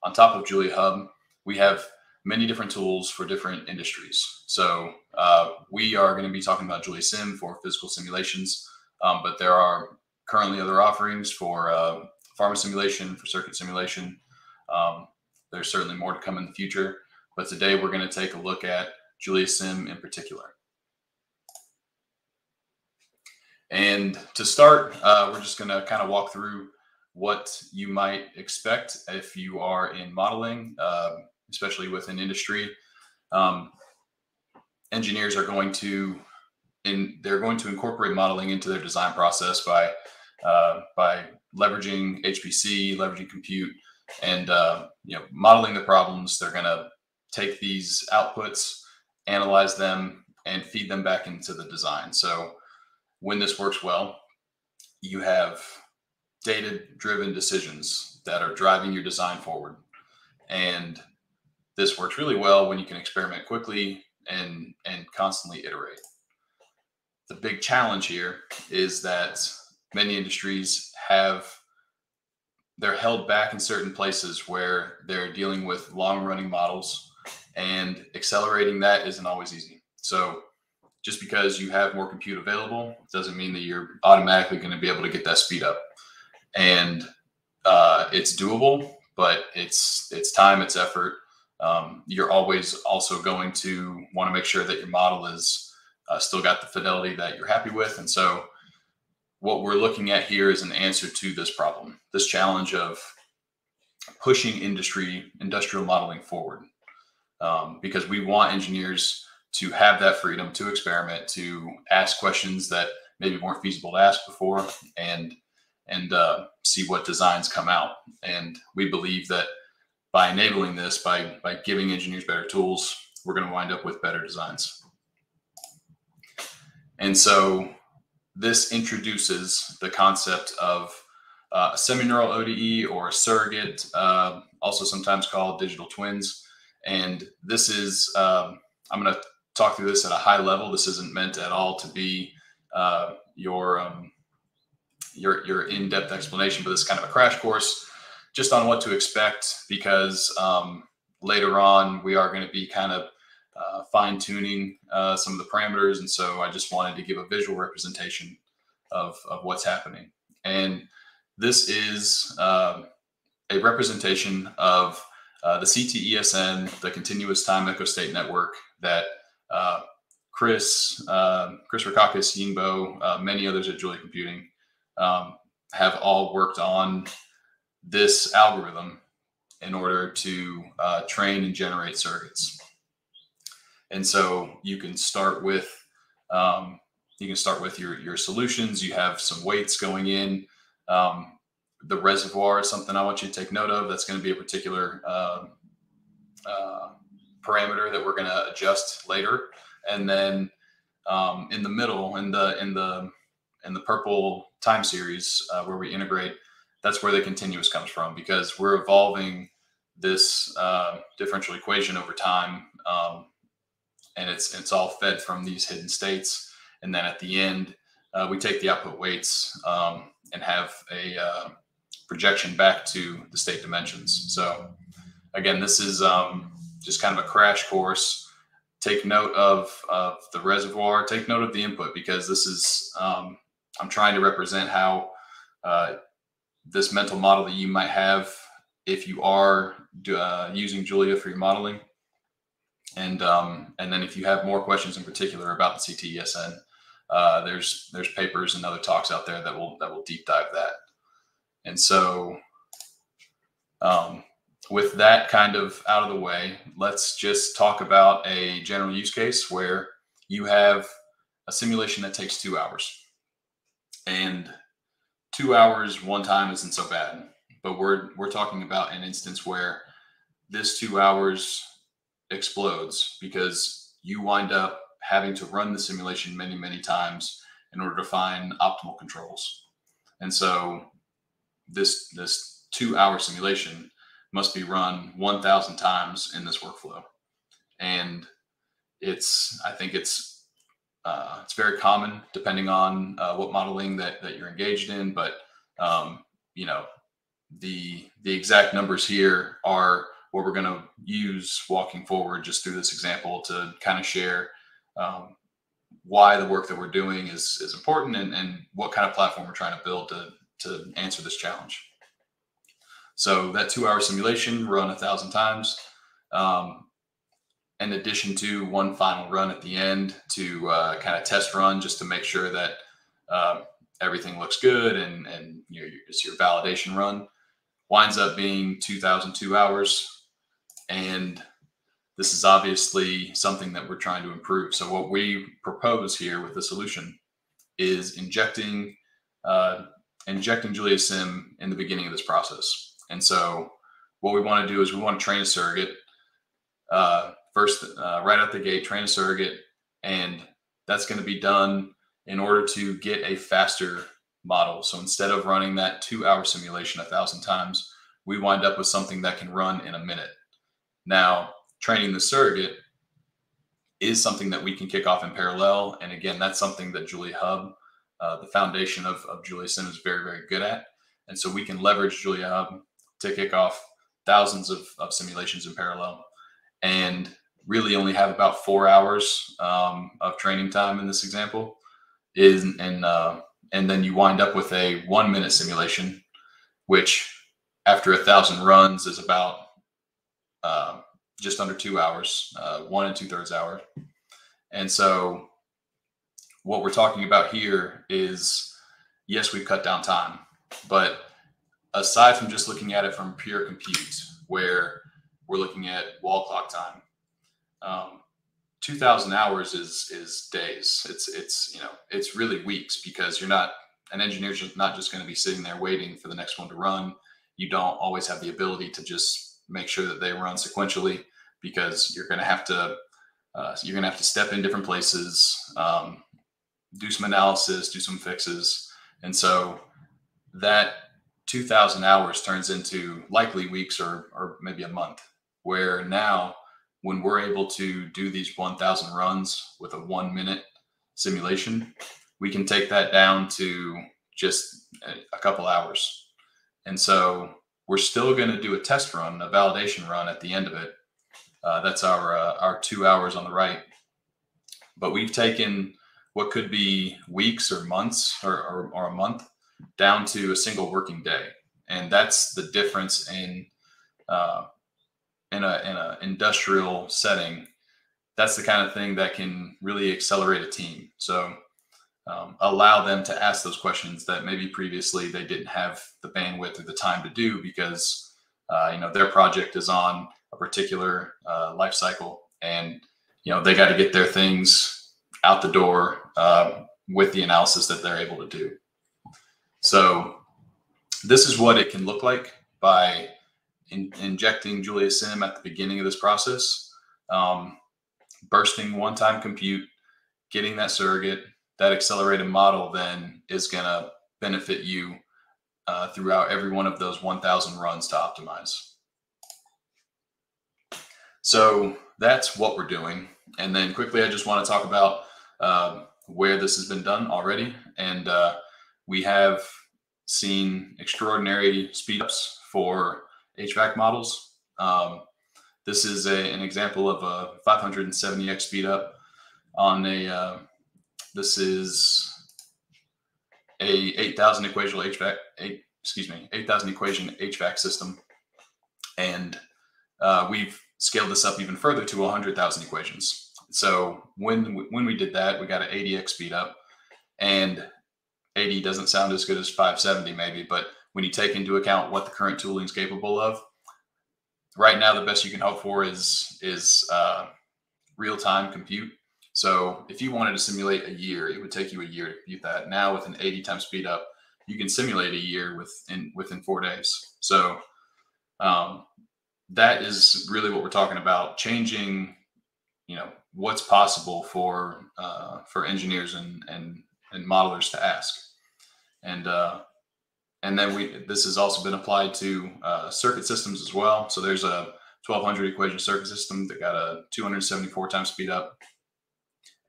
on top of JuliaHub, we have many different tools for different industries. So uh, we are going to be talking about JuliaSim for physical simulations, um, but there are currently other offerings for uh, pharma simulation, for circuit simulation. Um, there's certainly more to come in the future, but today we're going to take a look at JuliaSim in particular. And to start, uh, we're just going to kind of walk through what you might expect if you are in modeling. Uh, especially within industry. Um, engineers are going to in they're going to incorporate modeling into their design process by uh, by leveraging HPC, leveraging compute, and uh, you know modeling the problems. They're going to take these outputs, analyze them, and feed them back into the design. So when this works well, you have data-driven decisions that are driving your design forward, and this works really well when you can experiment quickly and and constantly iterate. The big challenge here is that many industries have they're held back in certain places where they're dealing with long running models and accelerating that isn't always easy. So just because you have more compute available doesn't mean that you're automatically going to be able to get that speed up. And uh, it's doable, but it's it's time, it's effort, um, you're always also going to want to make sure that your model is uh, still got the fidelity that you're happy with. And so, what we're looking at here is an answer to this problem, this challenge of pushing industry, industrial modeling forward, um, because we want engineers to have that freedom to experiment, to ask questions that maybe weren't feasible to ask before, and and uh, see what designs come out. And we believe that by enabling this, by, by giving engineers better tools, we're going to wind up with better designs. And so this introduces the concept of uh, a semineural ODE or a surrogate, uh, also sometimes called digital twins. And this is, um, I'm going to talk through this at a high level. This isn't meant at all to be uh, your, um, your, your in-depth explanation, but this is kind of a crash course just on what to expect because um, later on we are going to be kind of uh, fine tuning uh, some of the parameters. And so I just wanted to give a visual representation of, of what's happening. And this is uh, a representation of uh, the CTESN, the Continuous Time Echo State Network that uh, Chris, uh, Chris Rackauckas, Yingbo, uh, many others at Julia Computing um, have all worked on this algorithm in order to uh, train and generate circuits. And so you can start with um, you can start with your your solutions. You have some weights going in. Um, the reservoir is something I want you to take note of. That's going to be a particular uh, uh, parameter that we're going to adjust later. And then um, in the middle, in the in the in the purple time series uh, where we integrate, that's where the continuous comes from because we're evolving this uh, differential equation over time, um, and it's it's all fed from these hidden states. And then at the end, uh, we take the output weights um, and have a uh, projection back to the state dimensions. So again, this is um, just kind of a crash course. Take note of, of the reservoir, take note of the input because this is, um, I'm trying to represent how uh, this mental model that you might have if you are uh, using Julia for your modeling. And, um, and then if you have more questions in particular about the CTESN, uh, there's, there's papers and other talks out there that will, that will deep dive that. And so, um, with that kind of out of the way, let's just talk about a general use case where you have a simulation that takes two hours. And two hours one time isn't so bad, but we're we're talking about an instance where this two hours explodes because you wind up having to run the simulation many many times in order to find optimal controls. And so this this two hour simulation must be run 1000 times in this workflow and it's i think it's uh, it's very common depending on uh, what modeling that, that you're engaged in but um, you know the the exact numbers here are what we're going to use walking forward just through this example to kind of share um, why the work that we're doing is is important and, and what kind of platform we're trying to build to to answer this challenge. So that two hour simulation run a thousand times, um, in addition to one final run at the end to uh, kind of test run just to make sure that uh, everything looks good and, and your, it's your validation run winds up being 2002 hours. And this is obviously something that we're trying to improve. So what we propose here with the solution is injecting uh, injecting JuliaSim in the beginning of this process. And so what we want to do is we want to train a surrogate uh, first, uh, right out the gate, train a surrogate. And that's going to be done in order to get a faster model. So instead of running that two hour simulation a thousand times, we wind up with something that can run in a minute. Now, training the surrogate is something that we can kick off in parallel. And again, that's something that JuliaHub uh, the foundation of, of JuliaSim is very, very good at. And so we can leverage JuliaHub to kick off thousands of, of simulations in parallel and really only have about four hours um, of training time in this example. Is and uh, and then you wind up with a one minute simulation which after a thousand runs is about uh, just under two hours uh, one and two thirds hour. And so what we're talking about here is yes, we've cut down time, but aside from just looking at it from pure compute, where we're looking at wall clock time, um, 2000 hours is is days. It's it's you know it's really weeks because you're not an engineer's not just going to be sitting there waiting for the next one to run. You don't always have the ability to just make sure that they run sequentially because you're going to have to uh, you're going to have to step in different places. Um, do some analysis, do some fixes. And so that 2000 hours turns into likely weeks or, or maybe a month, where now when we're able to do these 1000 runs with a one minute simulation, we can take that down to just a couple hours. And so we're still going to do a test run, a validation run at the end of it. Uh, that's our uh, our two hours on the right. But we've taken what could be weeks or months or, or, or a month down to a single working day. And that's the difference in uh, in a in an industrial setting. That's the kind of thing that can really accelerate a team. So um, allow them to ask those questions that maybe previously they didn't have the bandwidth or the time to do because uh, you know their project is on a particular uh, life cycle and you know they got to get their things out the door uh, with the analysis that they're able to do so this is what it can look like by in, injecting JuliaSim at the beginning of this process um, bursting one-time compute getting that surrogate that accelerated model then is going to benefit you uh, throughout every one of those 1000 runs to optimize so that's what we're doing. And then quickly, I just want to talk about uh, where this has been done already. And uh, we have seen extraordinary speedups for HVAC models. Um, this is a, an example of a 570x speedup on a, uh, this is a 8,000 equation HVAC, eight, excuse me, 8,000 equation HVAC system. And uh, we've scaled this up even further to 100,000 equations. So when when we did that, we got an 80x speed up, and 80 doesn't sound as good as 570 maybe, but when you take into account what the current tooling is capable of, right now the best you can hope for is is uh, real time compute. So if you wanted to simulate a year, it would take you a year to compute that. Now with an 80 times speed up, you can simulate a year within within four days. So um, that is really what we're talking about changing you know what's possible for uh, for engineers and and and modelers to ask and uh, and then we this has also been applied to uh, circuit systems as well so there's a 1200 equation circuit system that got a 274 times speed up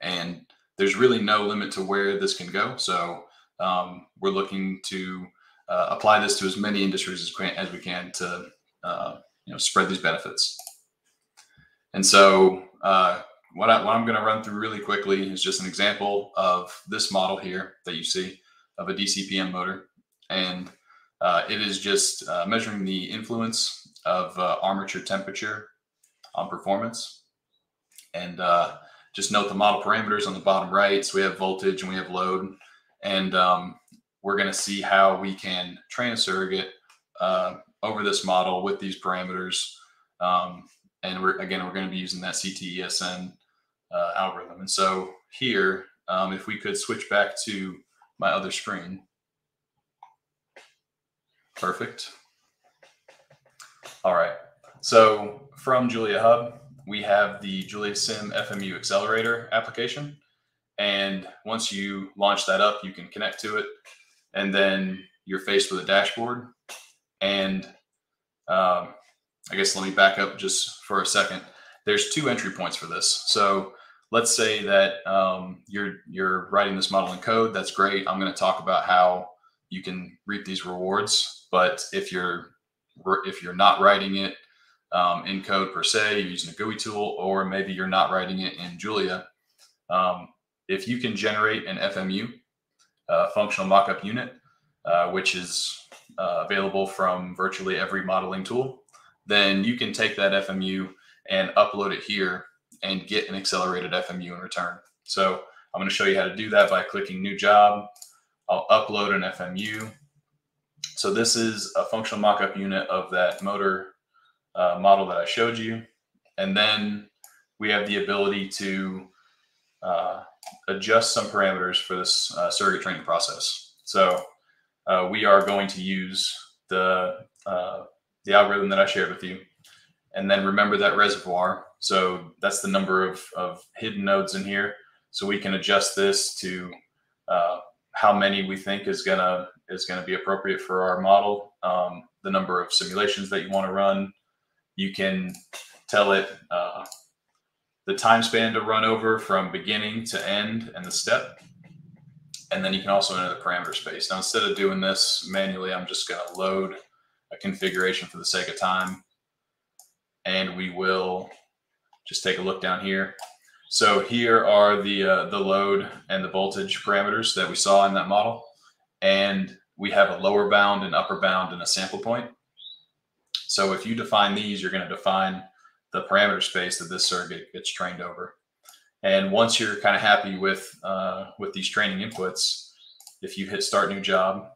and there's really no limit to where this can go so um, we're looking to uh, apply this to as many industries as, as we can to uh, you know spread these benefits. And so uh, what, I, what I'm going to run through really quickly is just an example of this model here that you see of a DCPM motor. And uh, it is just uh, measuring the influence of uh, armature temperature on performance. And uh, just note the model parameters on the bottom right. So we have voltage and we have load. And um, we're going to see how we can train a surrogate uh, over this model with these parameters. Um, and we're again, we're going to be using that CTESN uh, algorithm. And so here, um, if we could switch back to my other screen. Perfect. All right. So from JuliaHub, we have the JuliaSim FMU Accelerator application. And once you launch that up, you can connect to it. And then you're faced with a dashboard and um, I guess let me back up just for a second. There's two entry points for this. So let's say that um, you're you're writing this model in code. That's great. I'm going to talk about how you can reap these rewards. But if you're if you're not writing it um, in code per se, you're using a GUI tool, or maybe you're not writing it in Julia. Um, if you can generate an FMU, uh, functional mockup unit, uh, which is uh, available from virtually every modeling tool, then you can take that FMU and upload it here and get an accelerated FMU in return. So I'm going to show you how to do that by clicking new job. I'll upload an FMU. So this is a functional mockup unit of that motor uh, model that I showed you. And then we have the ability to uh, adjust some parameters for this uh, surrogate training process. So uh, we are going to use the uh, the algorithm that I shared with you, and then remember that reservoir. So that's the number of, of hidden nodes in here. So we can adjust this to uh, how many we think is gonna is gonna be appropriate for our model. Um, the number of simulations that you want to run. You can tell it uh, the time span to run over from beginning to end and the step. And then you can also enter the parameter space. Now, instead of doing this manually, I'm just going to load a configuration for the sake of time. And we will just take a look down here. So here are the, uh, the load and the voltage parameters that we saw in that model. And we have a lower bound, an upper bound, and a sample point. So if you define these, you're going to define the parameter space that this surrogate gets trained over. And once you're kind of happy with uh, with these training inputs, if you hit start new job,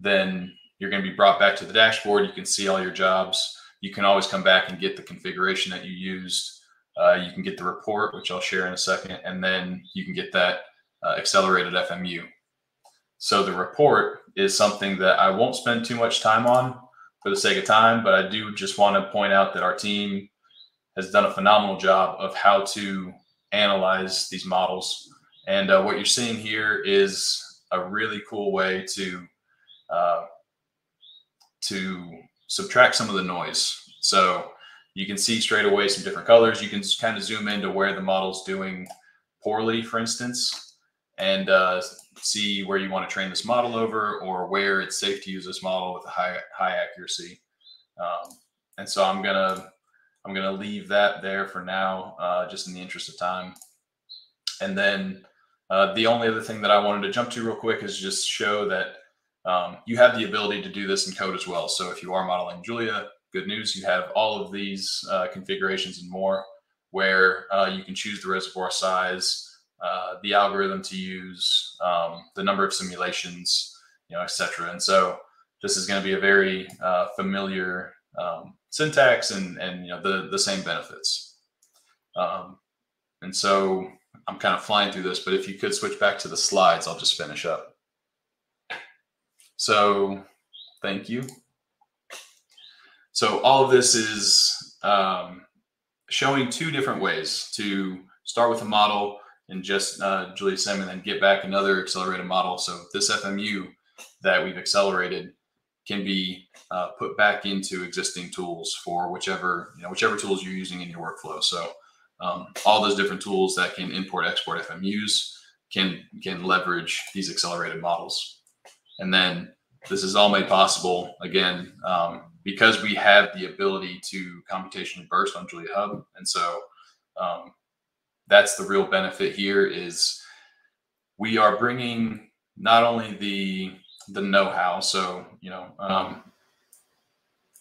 then you're going to be brought back to the dashboard. You can see all your jobs. You can always come back and get the configuration that you used. Uh, you can get the report, which I'll share in a second, and then you can get that uh, accelerated FMU. So the report is something that I won't spend too much time on for the sake of time, but I do just want to point out that our team has done a phenomenal job of how to analyze these models. And uh, what you're seeing here is a really cool way to uh, to subtract some of the noise. So you can see straight away some different colors. You can kind of zoom into where the model's doing poorly, for instance, and uh, see where you want to train this model over or where it's safe to use this model with a high high accuracy. Um, and so I'm gonna I'm gonna leave that there for now, uh, just in the interest of time. And then uh, the only other thing that I wanted to jump to real quick is just show that um, you have the ability to do this in code as well. So if you are modeling Julia, good news, you have all of these uh, configurations and more where uh, you can choose the reservoir size, uh, the algorithm to use, um, the number of simulations, you know, etc. And so this is going to be a very uh, familiar um, syntax and and you know the the same benefits. Um, and so I'm kind of flying through this, but if you could switch back to the slides, I'll just finish up. So thank you. So all of this is um, showing two different ways to start with a model and just uh, JuliaSim and then get back another accelerated model. So this FMU that we've accelerated can be uh, put back into existing tools for whichever you know whichever tools you're using in your workflow. So um, all those different tools that can import export FMUs can can leverage these accelerated models. And then this is all made possible again um, because we have the ability to computationally burst on JuliaHub, and so um, that's the real benefit here is we are bringing not only the the know-how so you know um,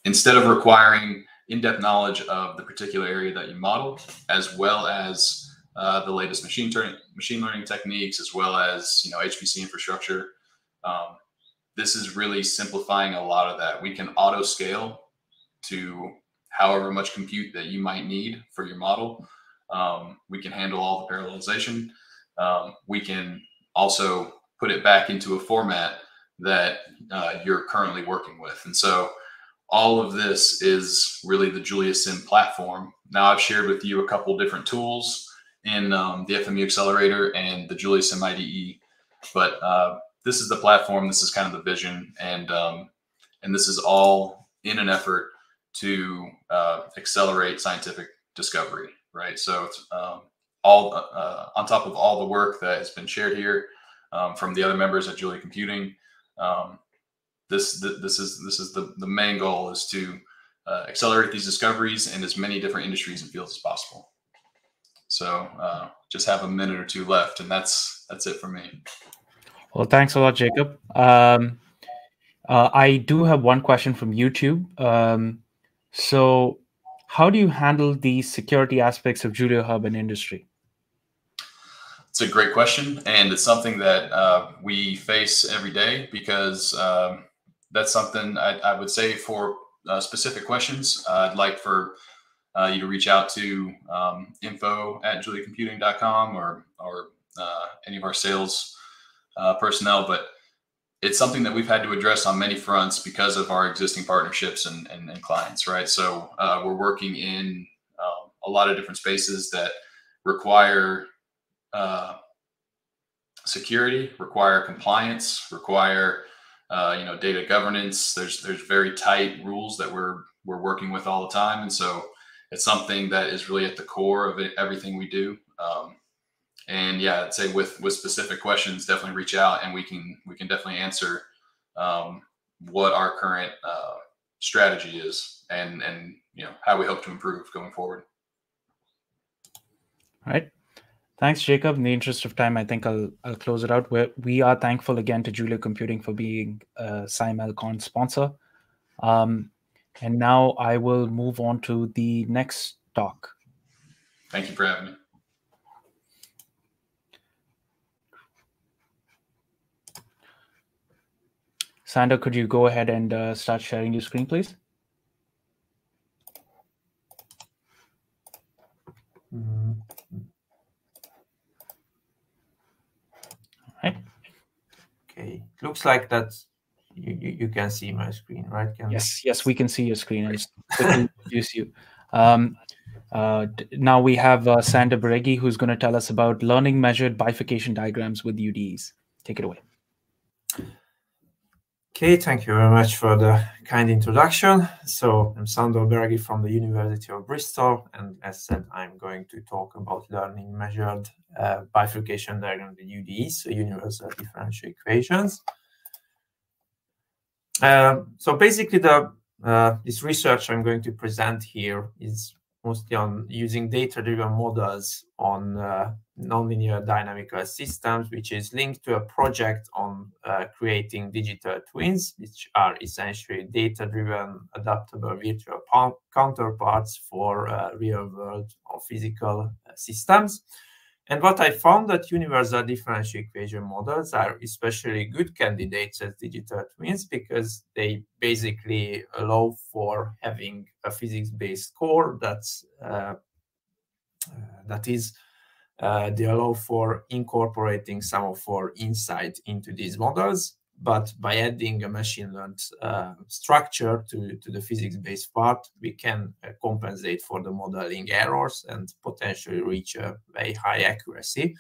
instead of requiring in-depth knowledge of the particular area that you model as well as uh, the latest machine learning machine learning techniques as well as you know hpc infrastructure um, this is really simplifying a lot of that we can auto scale to however much compute that you might need for your model um, we can handle all the parallelization. Um, we can also put it back into a format that uh, you're currently working with. And so all of this is really the JuliaSim platform. Now I've shared with you a couple different tools in um, the FMU Accelerator and the JuliaSim IDE, but uh, this is the platform. This is kind of the vision, and um, and this is all in an effort to uh, accelerate scientific discovery right? So it's um, all uh, on top of all the work that has been shared here um, from the other members at Julia Computing. Um, this th this is this is the the main goal is to uh, accelerate these discoveries in as many different industries and fields as possible. So uh, just have a minute or two left, and that's that's it for me. Well, thanks a lot, Jacob. Um, uh, I do have one question from YouTube. Um, so how do you handle the security aspects of JuliaHub and industry? It's a great question, and it's something that uh, we face every day because um, that's something I, I, would say for uh, specific questions. I'd like for uh, you to reach out to um, info at juliacomputing.com or or uh, any of our sales uh, personnel, but it's something that we've had to address on many fronts because of our existing partnerships and, and, and clients, right? So uh, we're working in um, a lot of different spaces that require uh, security, require compliance, require uh, you know data governance. There's there's very tight rules that we're we're working with all the time, and so it's something that is really at the core of it, everything we do. Um, and yeah, I'd say with with specific questions, definitely reach out, and we can we can definitely answer um, what our current uh, strategy is, and and you know how we hope to improve going forward. All right. Thanks, Jacob. In the interest of time, I think I'll I'll close it out. We're, we are thankful again to Julia Computing for being a SciMLCon sponsor. Um, and now I will move on to the next talk. Thank you for having me. Sandor, could you go ahead and uh, start sharing your screen, please? Mm-hmm. Right. Okay, looks like that's you, you, you can see my screen, right? Can yes, yes, we can see your screen. I just introduce you. Um, uh, now we have uh, Sandor Beregi, who's going to tell us about learning measured bifurcation diagrams with UDEs. Take it away. Okay, thank you very much for the kind introduction. So I'm Sandor Beregi from the University of Bristol, and as said, I'm going to talk about learning measured uh, bifurcation diagram with UDEs, so universal differential equations. Um, so basically, the uh, this research I'm going to present here is mostly on using data-driven models on uh, nonlinear dynamical systems, which is linked to a project on uh, creating digital twins, which are essentially data-driven adaptable virtual counterparts for uh, real-world or physical uh, systems. And what I found that universal differential equation models are especially good candidates as digital twins because they basically allow for having a physics-based core that's uh, uh, that is uh, they allow for incorporating some of our insight into these models but by adding a machine learned uh, structure to, to the physics-based part, we can uh, compensate for the modeling errors and potentially reach a very high accuracy.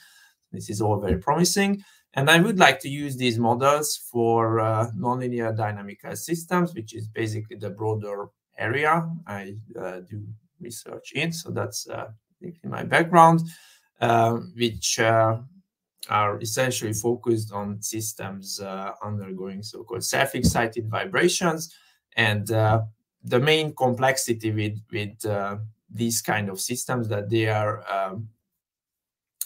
This is all very promising. And I would like to use these models for uh, nonlinear dynamical systems, which is basically the broader area I uh, do research in. So that's uh, my background, uh, which are essentially focused on systems uh, undergoing so-called self-excited vibrations. And uh, the main complexity with, with uh, these kind of systems that they are um,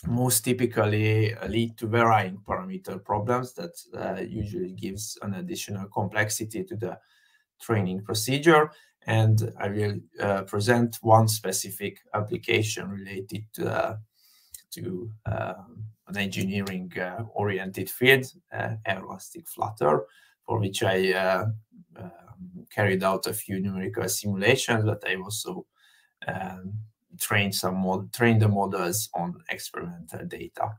most typically lead to varying parameter problems that uh, usually gives an additional complexity to the training procedure. And I will uh, present one specific application related to, uh, to um, an engineering uh, oriented field, uh, aeroelastic flutter, for which I uh, um, carried out a few numerical simulations, but I also um, trained some trained the models on experimental data.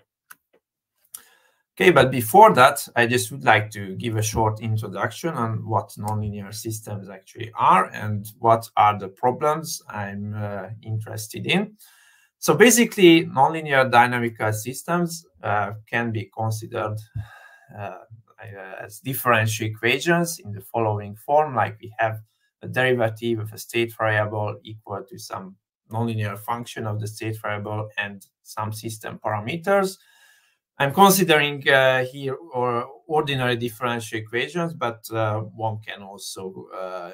Okay, but before that, I just would like to give a short introduction on what nonlinear systems actually are and what are the problems I'm uh, interested in. So basically, nonlinear dynamical systems uh, can be considered uh, as differential equations in the following form, like we have a derivative of a state variable equal to some nonlinear function of the state variable and some system parameters. I'm considering uh, here or ordinary differential equations, but uh, one can also uh,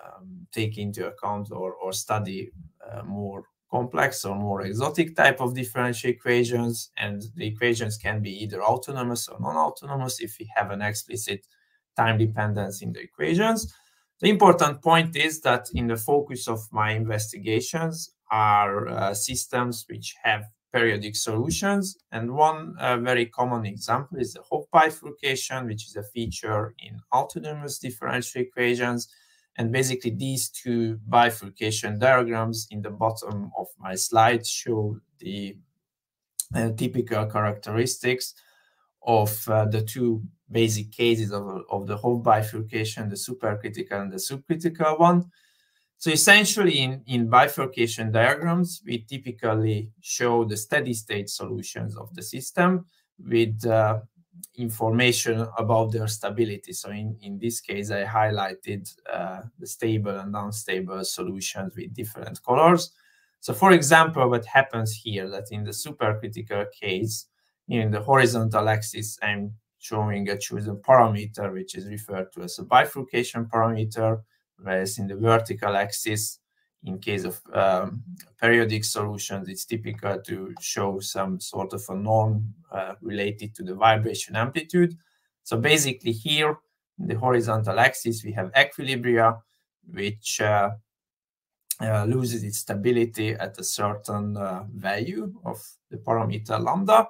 um, take into account or, or study uh, more complex or more exotic type of differential equations. And the equations can be either autonomous or non-autonomous if we have an explicit time dependence in the equations. The important point is that in the focus of my investigations are uh, systems which have periodic solutions. And one uh, very common example is the Hopf bifurcation, which is a feature in autonomous differential equations. And basically these two bifurcation diagrams in the bottom of my slide show the uh, typical characteristics of uh, the two basic cases of, of the Hopf bifurcation, the supercritical and the subcritical one. So essentially in, in bifurcation diagrams, we typically show the steady state solutions of the system with uh, information about their stability. So in, in this case, I highlighted uh, the stable and unstable solutions with different colors. So for example, what happens here that in the supercritical case, in the horizontal axis, I'm showing a chosen parameter, which is referred to as a bifurcation parameter, whereas in the vertical axis, in case of um, periodic solutions, it's typical to show some sort of a norm uh, related to the vibration amplitude. So basically here, in the horizontal axis, we have equilibria, which uh, uh, loses its stability at a certain uh, value of the parameter lambda.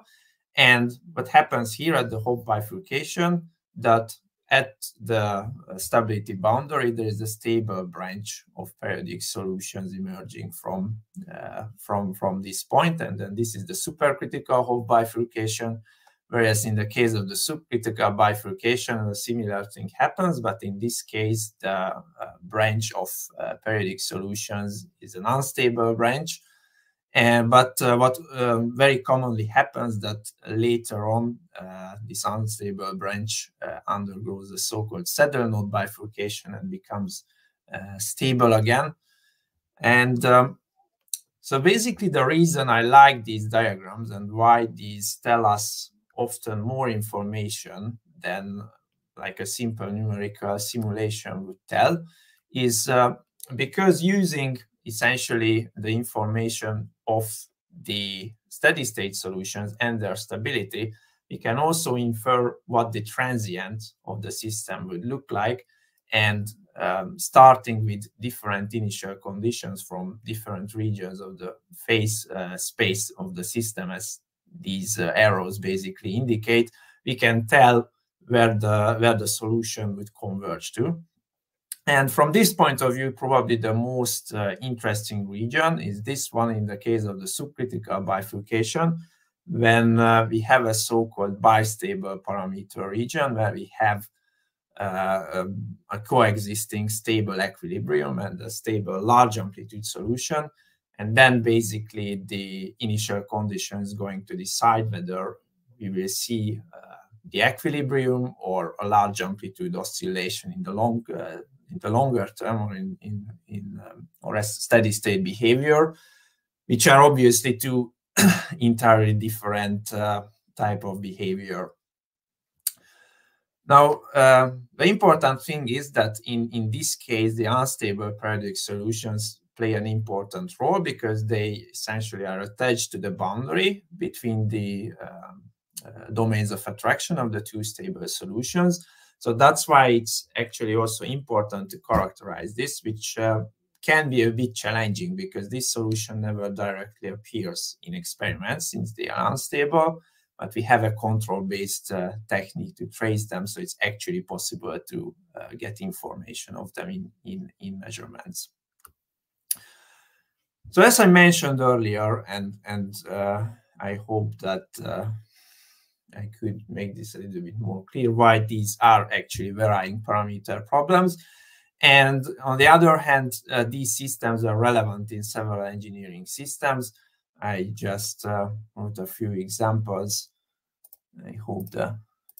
And what happens here at the Hopf bifurcation, that at the stability boundary, there is a stable branch of periodic solutions emerging from, uh, from, from this point. And then this is the supercritical bifurcation. Whereas in the case of the subcritical bifurcation, a similar thing happens, but in this case, the uh, branch of uh, periodic solutions is an unstable branch. And but uh, what um, very commonly happens that later on uh, this unstable branch uh, undergoes a so-called saddle node bifurcation and becomes uh, stable again. And um, so basically the reason I like these diagrams and why these tell us often more information than like a simple numerical simulation would tell is uh, because using essentially the information of the steady state solutions and their stability, we can also infer what the transient of the system would look like and um, starting with different initial conditions from different regions of the phase uh, space of the system as these uh, arrows basically indicate, we can tell where the where the solution would converge to. And from this point of view, probably the most uh, interesting region is this one in the case of the subcritical bifurcation, when uh, we have a so-called bistable parameter region where we have uh, a, a, coexisting stable equilibrium and a stable large amplitude solution. And then basically the initial condition is going to decide whether we will see uh, the equilibrium or a large amplitude oscillation in the long uh, in the longer term or in in, in um, or as steady state behavior, which are obviously two *clears throat* entirely different uh, type of behavior. Now, uh, the important thing is that in, in this case, the unstable periodic solutions play an important role because they essentially are attached to the boundary between the um, uh, domains of attraction of the two stable solutions. So that's why it's actually also important to characterize this, which uh, can be a bit challenging because this solution never directly appears in experiments since they are unstable, but we have a control-based uh, technique to trace them. So it's actually possible to uh, get information of them in, in, in measurements. So as I mentioned earlier, and, and uh, I hope that uh, I could make this a little bit more clear why these are actually varying parameter problems. And on the other hand, uh, these systems are relevant in several engineering systems. I just uh, wrote a few examples. I hope the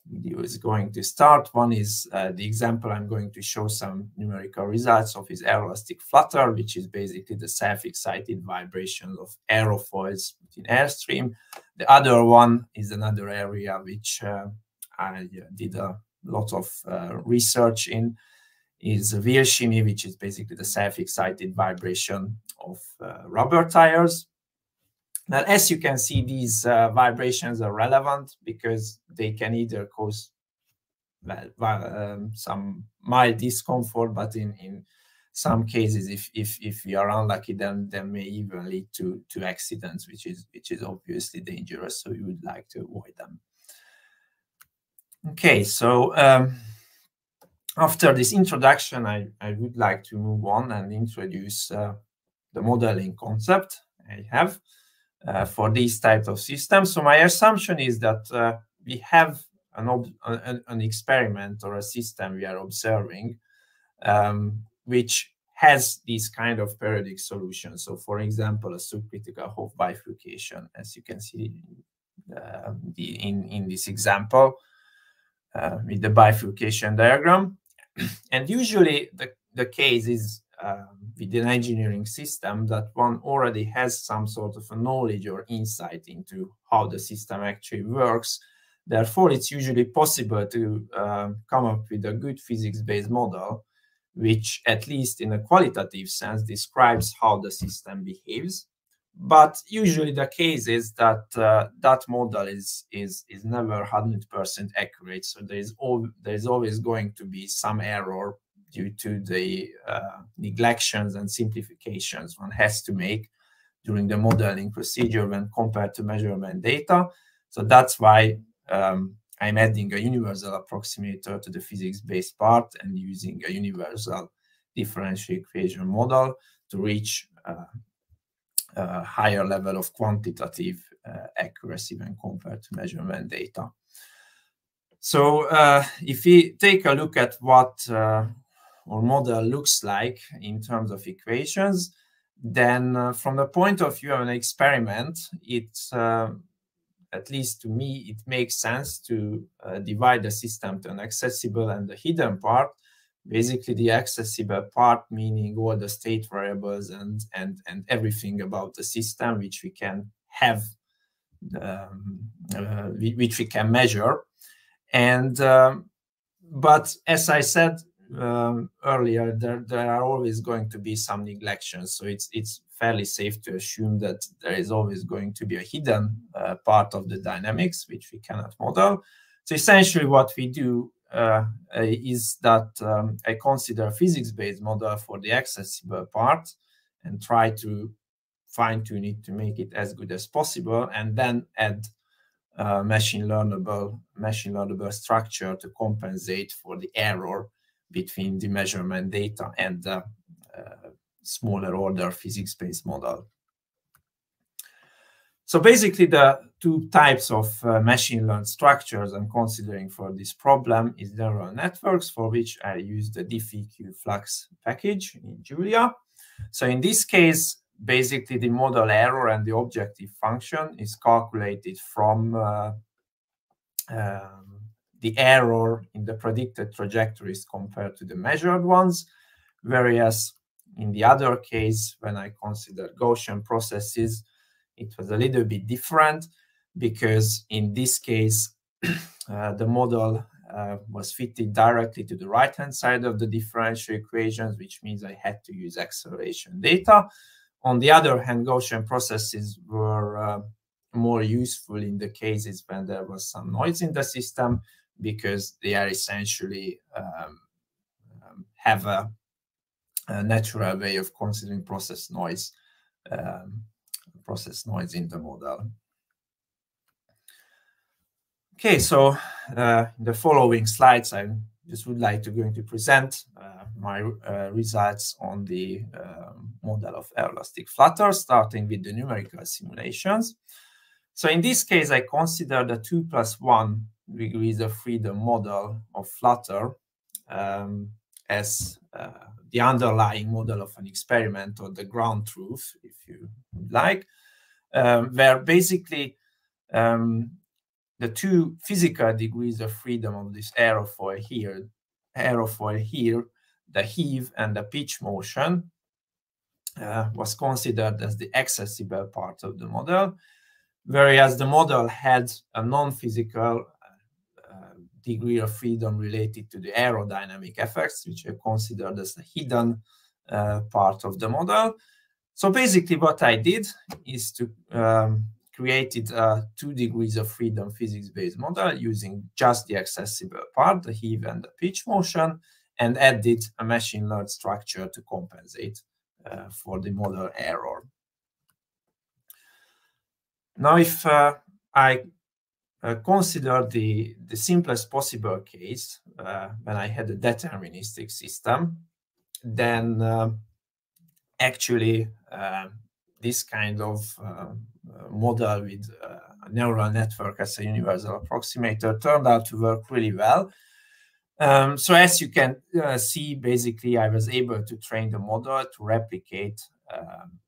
is going to start. One is uh, the example I'm going to show some numerical results of is aeroelastic flutter, which is basically the self-excited vibrations of aerofoils in airstream. The other one is another area which uh, I did a lot of uh, research in is shimmy, which is basically the self-excited vibration of uh, rubber tires. Now, as you can see, these uh, vibrations are relevant because they can either cause um, some mild discomfort, but in, in some cases, if, if, if we are unlucky, then they may even lead to, to accidents, which is, which is obviously dangerous. So we would like to avoid them. Okay, so um, after this introduction, I, I would like to move on and introduce uh, the modeling concept I have for these types of systems. So my assumption is that uh, we have an, an, an, experiment or a system we are observing, um, which has these kind of periodic solutions. So for example, a subcritical Hopf bifurcation, as you can see uh, the, in, in this example uh, with the bifurcation diagram. *clears throat* and usually the, the case is uh, with an engineering system that one already has some sort of a knowledge or insight into how the system actually works. Therefore, it's usually possible to uh, come up with a good physics-based model which at least in a qualitative sense describes how the system behaves. But usually the case is that uh, that model is is is never 100% accurate. So there is all there is always going to be some error due to the uh, neglections and simplifications one has to make during the modeling procedure when compared to measurement data. So that's why um, I'm adding a universal approximator to the physics-based part and using a universal differential equation model to reach uh, a higher level of quantitative uh, accuracy when compared to measurement data. So uh, if we take a look at what our model looks like in terms of equations, then uh, from the point of view of an experiment, it, uh, at least to me, it makes sense to uh, divide the system to an accessible and the hidden part. Basically, the accessible part meaning all the state variables and and and everything about the system which we can have, um, uh, which we can measure, and um, but as I said, um, earlier, there, there are always going to be some neglections. So it's it's fairly safe to assume that there is always going to be a hidden uh, part of the dynamics which we cannot model. So essentially, what we do uh, is that um, I consider a physics-based model for the accessible part and try to fine tune it to make it as good as possible, and then add uh, machine learnable machine learnable structure to compensate for the error between the measurement data and the uh, smaller order physics-based model. So basically, the two types of uh, machine learned structures I'm considering for this problem is neural networks, for which I use the DiffEqFlux package in Julia. So in this case, basically the model error and the objective function is calculated from uh, um, the error in the predicted trajectories compared to the measured ones. Whereas in the other case, when I considered Gaussian processes, it was a little bit different because in this case, *clears throat* uh, the model uh, was fitted directly to the right-hand side of the differential equations, which means I had to use acceleration data. On the other hand, Gaussian processes were uh, more useful in the cases when there was some noise in the system, because they are essentially um, um, have a, a, natural way of considering process noise, um, process noise in the model. Okay, so uh, in the following slides, I just would like to going to present uh, my uh, results on the um, model of elastic flutter, starting with the numerical simulations. So in this case, I consider the two plus one degrees of freedom model of Flutter um, as uh, the underlying model of an experiment or the ground truth, if you like, um, where basically um, the two physical degrees of freedom of this aerofoil here, aerofoil here, the heave and the pitch motion, uh, was considered as the accessible part of the model, whereas the model had a non-physical degree of freedom related to the aerodynamic effects, which are considered as a hidden uh, part of the model. So basically what I did is to um, created a two degrees of freedom physics-based model using just the accessible part, the heave and the pitch motion, and added a machine learned structure to compensate uh, for the model error. Now, if uh, I uh, consider the, the simplest possible case uh, when I had a deterministic system, then uh, actually uh, this kind of uh, model with a neural network as a universal approximator turned out to work really well. Um, so as you can see, basically, I was able to train the model to replicate um,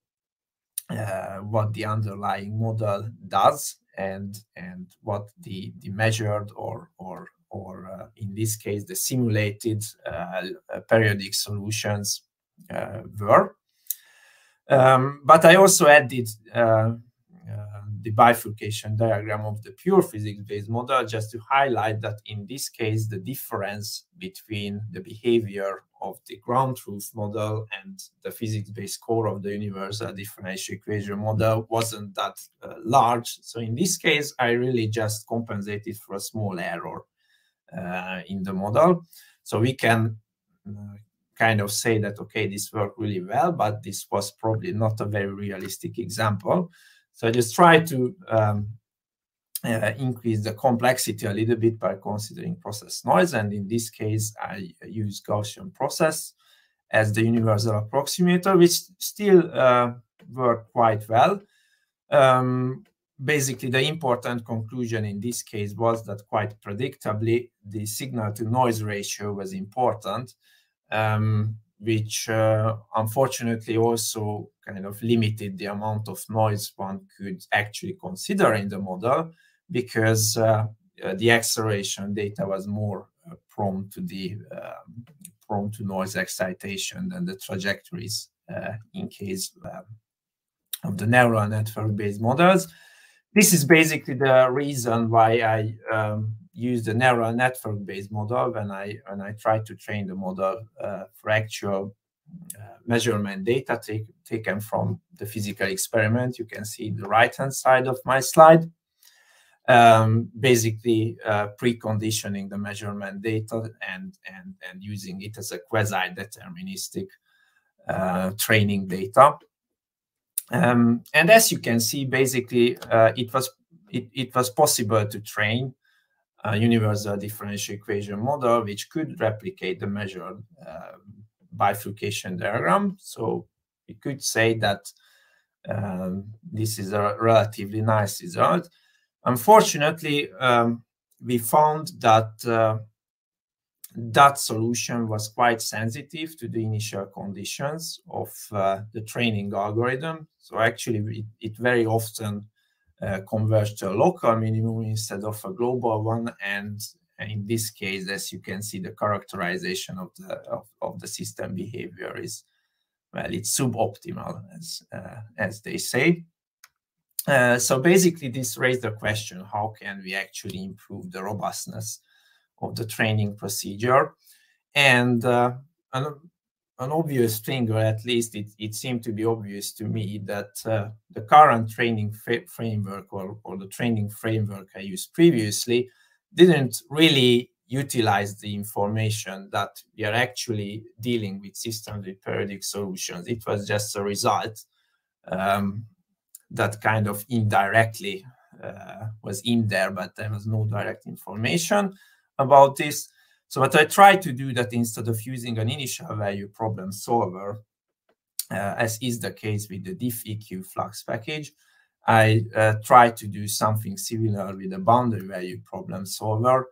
uh, what the underlying model does and and what the the measured or or or uh, in this case the simulated uh, periodic solutions uh, were. Um, but I also added uh, uh, the bifurcation diagram of the pure physics-based model just to highlight that in this case the difference between the behavior of the ground truth model and the physics-based core of the universal differential equation model wasn't that uh, large. So in this case, I really just compensated for a small error uh, in the model. So we can uh, kind of say that, okay, this worked really well, but this was probably not a very realistic example. So I just try to um, uh, increase the complexity a little bit by considering process noise. And in this case, I use Gaussian process as the universal approximator, which still uh, worked quite well. Um, basically, the important conclusion in this case was that quite predictably, the signal to noise ratio was important, um, which uh, unfortunately also kind of limited the amount of noise one could actually consider in the model because uh, uh, the acceleration data was more uh, prone to the um, prone to noise excitation than the trajectories in case um, of the neural network-based models. This is basically the reason why I um, use the neural network-based model when I when I try to train the model uh, for actual uh, measurement data take, taken from the physical experiment. You can see the right-hand side of my slide um, basically uh, preconditioning the measurement data and, and, and using it as a quasi-deterministic uh, training data. Um, and as you can see, basically, uh, it was it, it was possible to train a universal differential equation model which could replicate the measured uh, bifurcation diagram. So we could say that um, this is a relatively nice result. Unfortunately, um, we found that uh, that solution was quite sensitive to the initial conditions of uh, the training algorithm. So actually, it, it very often uh, converged to a local minimum instead of a global one. And in this case, as you can see, the characterization of the of, of the system behavior is well, it's suboptimal, as uh, as they say. Uh, so basically, this raised the question, how can we actually improve the robustness of the training procedure? And uh, an, an, obvious thing, or at least it, it, seemed to be obvious to me, that uh, the current training framework or, or the training framework I used previously didn't really utilize the information that we are actually dealing with systems with periodic solutions. It was just a result um, that kind of indirectly uh, was in there, but there was no direct information about this. So what I tried to do that instead of using an initial value problem solver, uh, as is the case with the DiffEqFlux package, I uh, tried to do something similar with a boundary value problem solver.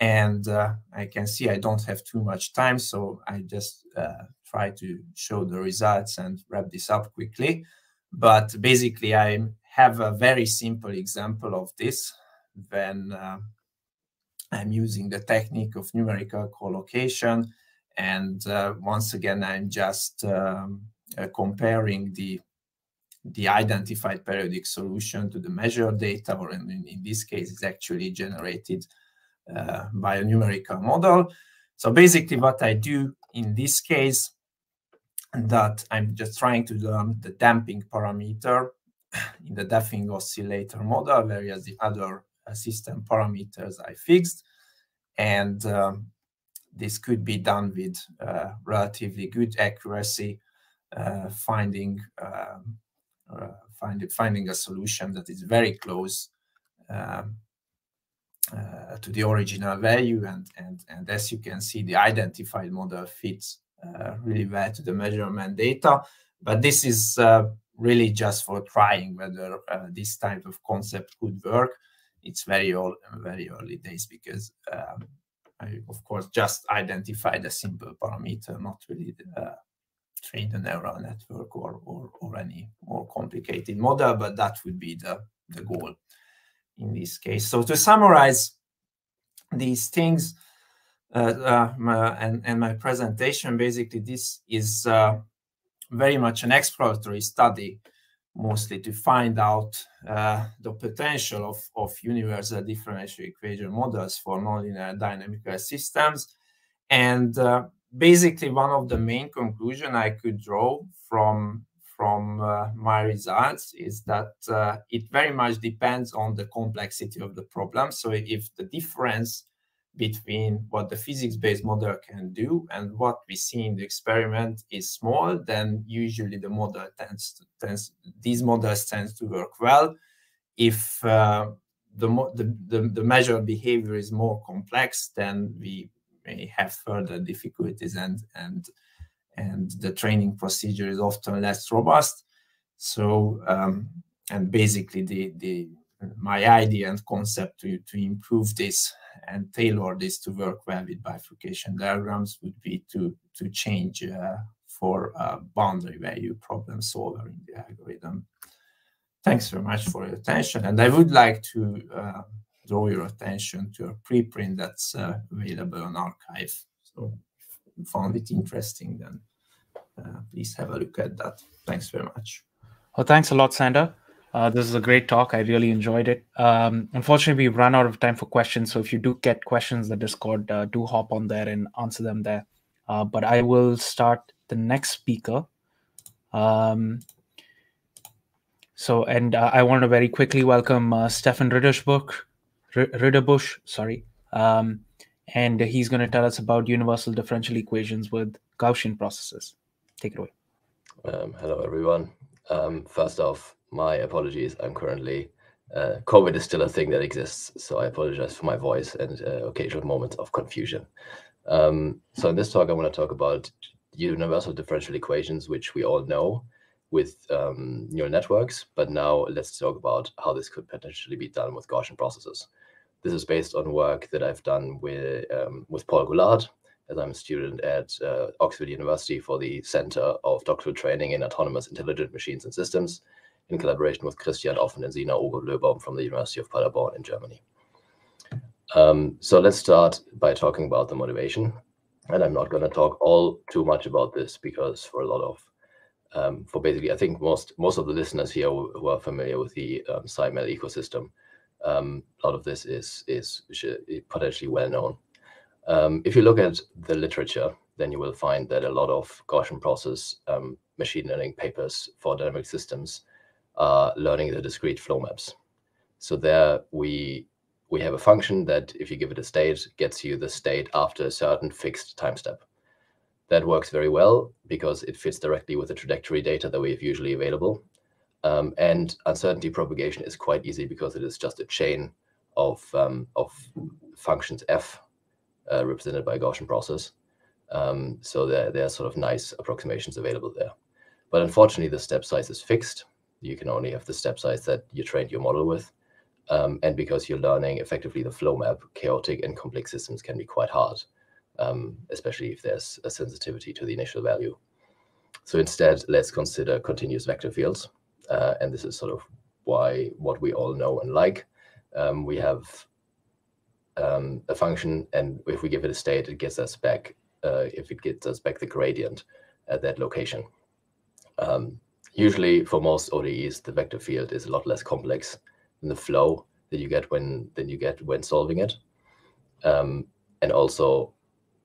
And uh, I can see I don't have too much time, so I just uh, try to show the results and wrap this up quickly. But basically, I have a very simple example of this when uh, I'm using the technique of numerical collocation. And uh, once again, I'm just um, uh, comparing the the identified periodic solution to the measured data, or in, in this case, it's actually generated uh, by a numerical model. So basically what I do in this case that I'm just trying to learn the damping parameter *sighs* in the damping oscillator model, whereas the other uh, system parameters I fixed. And um, this could be done with uh, relatively good accuracy, uh, finding um, uh, find, finding a solution that is very close um, uh, to the original value. And, and, and as you can see, the identified model fits really well to the measurement data. But this is uh, really just for trying whether uh, this type of concept could work. It's very old, very early days because um, I, of course, just identified a simple parameter, not really uh, trained a neural network or, or, or any more complicated model, but that would be the, the goal in this case. So to summarize these things, uh, uh, and, and my presentation, basically this is uh, very much an exploratory study, mostly to find out uh, the potential of, of universal differential equation models for nonlinear dynamical systems. And uh, basically one of the main conclusion I could draw from from uh, my results is that uh, it very much depends on the complexity of the problem. So if the difference between what the physics-based model can do and what we see in the experiment is small, then usually the model tends to tends these models tends to work well. If uh, the, the, the the measured behavior is more complex, then we may have further difficulties and and and the training procedure is often less robust. So um, and basically the the my idea and concept to, to improve this and tailor this to work well with bifurcation diagrams would be to to change uh, for a boundary value problem solver in the algorithm. Thanks very much for your attention. And I would like to uh, draw your attention to a preprint that's uh, available on arXiv. So if you found it interesting, then uh, please have a look at that. Thanks very much. Well, thanks a lot, Sander. Uh, this is a great talk. I really enjoyed it. Um, unfortunately, we've run out of time for questions. So if you do get questions the Discord, uh, do hop on there and answer them there. Uh, but I will start the next speaker. Um, so, and uh, I want to very quickly welcome uh, Steffen Ridderbusch, Ridderbusch, sorry. Um, and he's going to tell us about universal differential equations with Gaussian processes. Take it away. Um, hello, everyone. Um, first off, my apologies. I'm currently, uh, COVID is still a thing that exists. So I apologize for my voice and uh, occasional moments of confusion. Um, so in this talk, I want to talk about universal differential equations, which we all know with um, neural networks. But now let's talk about how this could potentially be done with Gaussian processes. This is based on work that I've done with, um, with Paul Goulart, as I'm a student at uh, Oxford University for the Center of Doctoral Training in Autonomous Intelligent Machines and Systems, in collaboration with Christian Offen and Sina Ober-Blöbaum from the University of Paderborn in Germany. Um, so let's start by talking about the motivation. And I'm not going to talk all too much about this because for a lot of, um, for basically, I think most most of the listeners here who are familiar with the um, ecosystem, um, a lot of this is is potentially well known. Um, if you look at the literature, then you will find that a lot of Gaussian process um, machine learning papers for dynamic systems are learning the discrete flow maps. So there we we have a function that if you give it a state, gets you the state after a certain fixed time step. That works very well because it fits directly with the trajectory data that we have usually available. Um, and uncertainty propagation is quite easy because it is just a chain of, um, of functions f uh, represented by a Gaussian process. Um, so there, there are sort of nice approximations available there. But unfortunately, the step size is fixed. You can only have the step size that you trained your model with. Um, and because you're learning effectively the flow map, chaotic and complex systems can be quite hard, um, especially if there's a sensitivity to the initial value. So instead, let's consider continuous vector fields. Uh, and this is sort of why what we all know and like. Um, we have um, a function, and if we give it a state, it gets us back, uh, if it gets us back the gradient at that location. Um, usually for most ODEs, the vector field is a lot less complex than the flow that you get when than you get when solving it. Um, and also,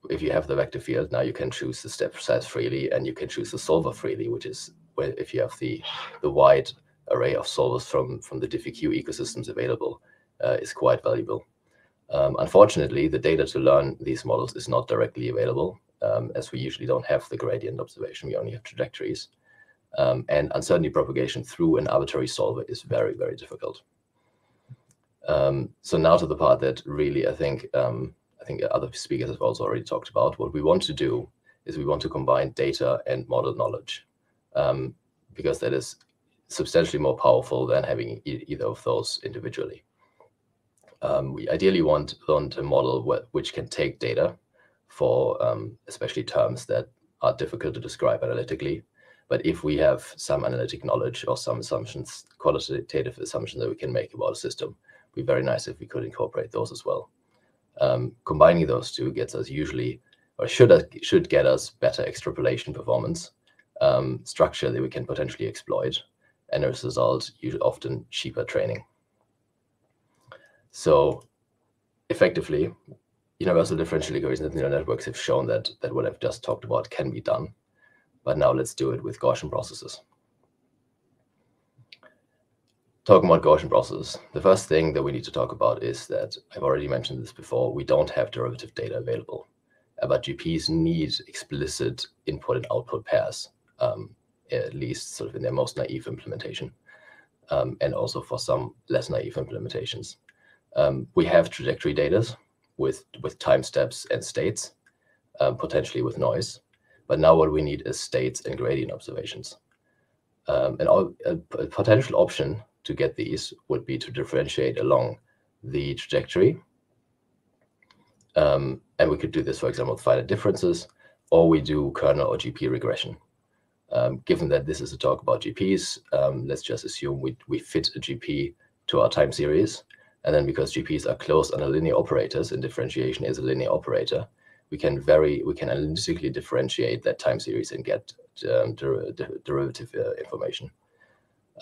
if you have the vector field, now you can choose the step size freely, and you can choose the solver freely, which is if you have the the wide array of solvers from from the DiffyQ ecosystems available, uh, is quite valuable. Um, unfortunately, the data to learn these models is not directly available, um, as we usually don't have the gradient observation. We only have trajectories. Um, and uncertainty propagation through an arbitrary solver is very, very difficult. Um, so now to the part that really I think um, I think other speakers have also already talked about. What we want to do is we want to combine data and model knowledge um, because that is substantially more powerful than having e either of those individually. Um, we ideally want, want a model wh which can take data for um, especially terms that are difficult to describe analytically but if we have some analytic knowledge or some assumptions, qualitative assumptions that we can make about a system, it'd be very nice if we could incorporate those as well. Um, combining those two gets us usually, or should should get us better extrapolation performance, um, structure that we can potentially exploit, and as a result, often cheaper training. So effectively, universal differential equations and neural networks have shown that that what I've just talked about can be done. But now let's do it with Gaussian processes. Talking about Gaussian processes, the first thing that we need to talk about is that I've already mentioned this before, we don't have derivative data available. But GPs need explicit input and output pairs, um, at least sort of in their most naive implementation, um, and also for some less naive implementations. Um, we have trajectory data with, with time steps and states, um, potentially with noise. But now what we need is states and gradient observations. Um, and all, a, a potential option to get these would be to differentiate along the trajectory. Um, and we could do this, for example, with finite differences, or we do kernel or GP regression. Um, given that this is a talk about GPs, um, let's just assume we, we fit a GP to our time series. And then because GPs are closed under linear operators and differentiation is a linear operator, we can very we can analytically differentiate that time series and get um, der der derivative uh, information.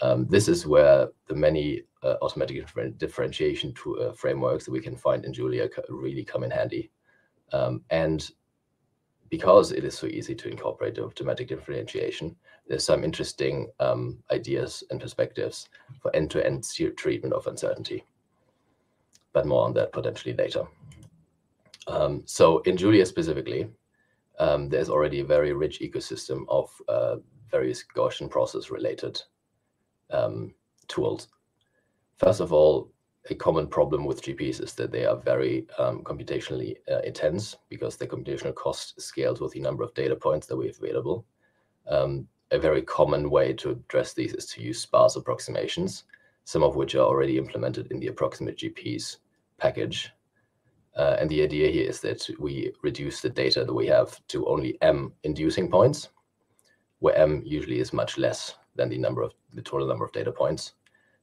Um, this is where the many uh, automatic differentiation to, uh, frameworks that we can find in Julia really come in handy. Um, and because it is so easy to incorporate automatic differentiation, there's some interesting um, ideas and perspectives for end-to-end -end treatment of uncertainty. But more on that potentially later. Um, so in Julia specifically, um, there's already a very rich ecosystem of uh, various Gaussian process related um, tools. First of all, a common problem with GPs is that they are very um, computationally uh, intense because the computational cost scales with the number of data points that we have available. Um, a very common way to address these is to use sparse approximations, some of which are already implemented in the ApproximateGPs package. Uh, and the idea here is that we reduce the data that we have to only m inducing points, where m usually is much less than the number of the total number of data points.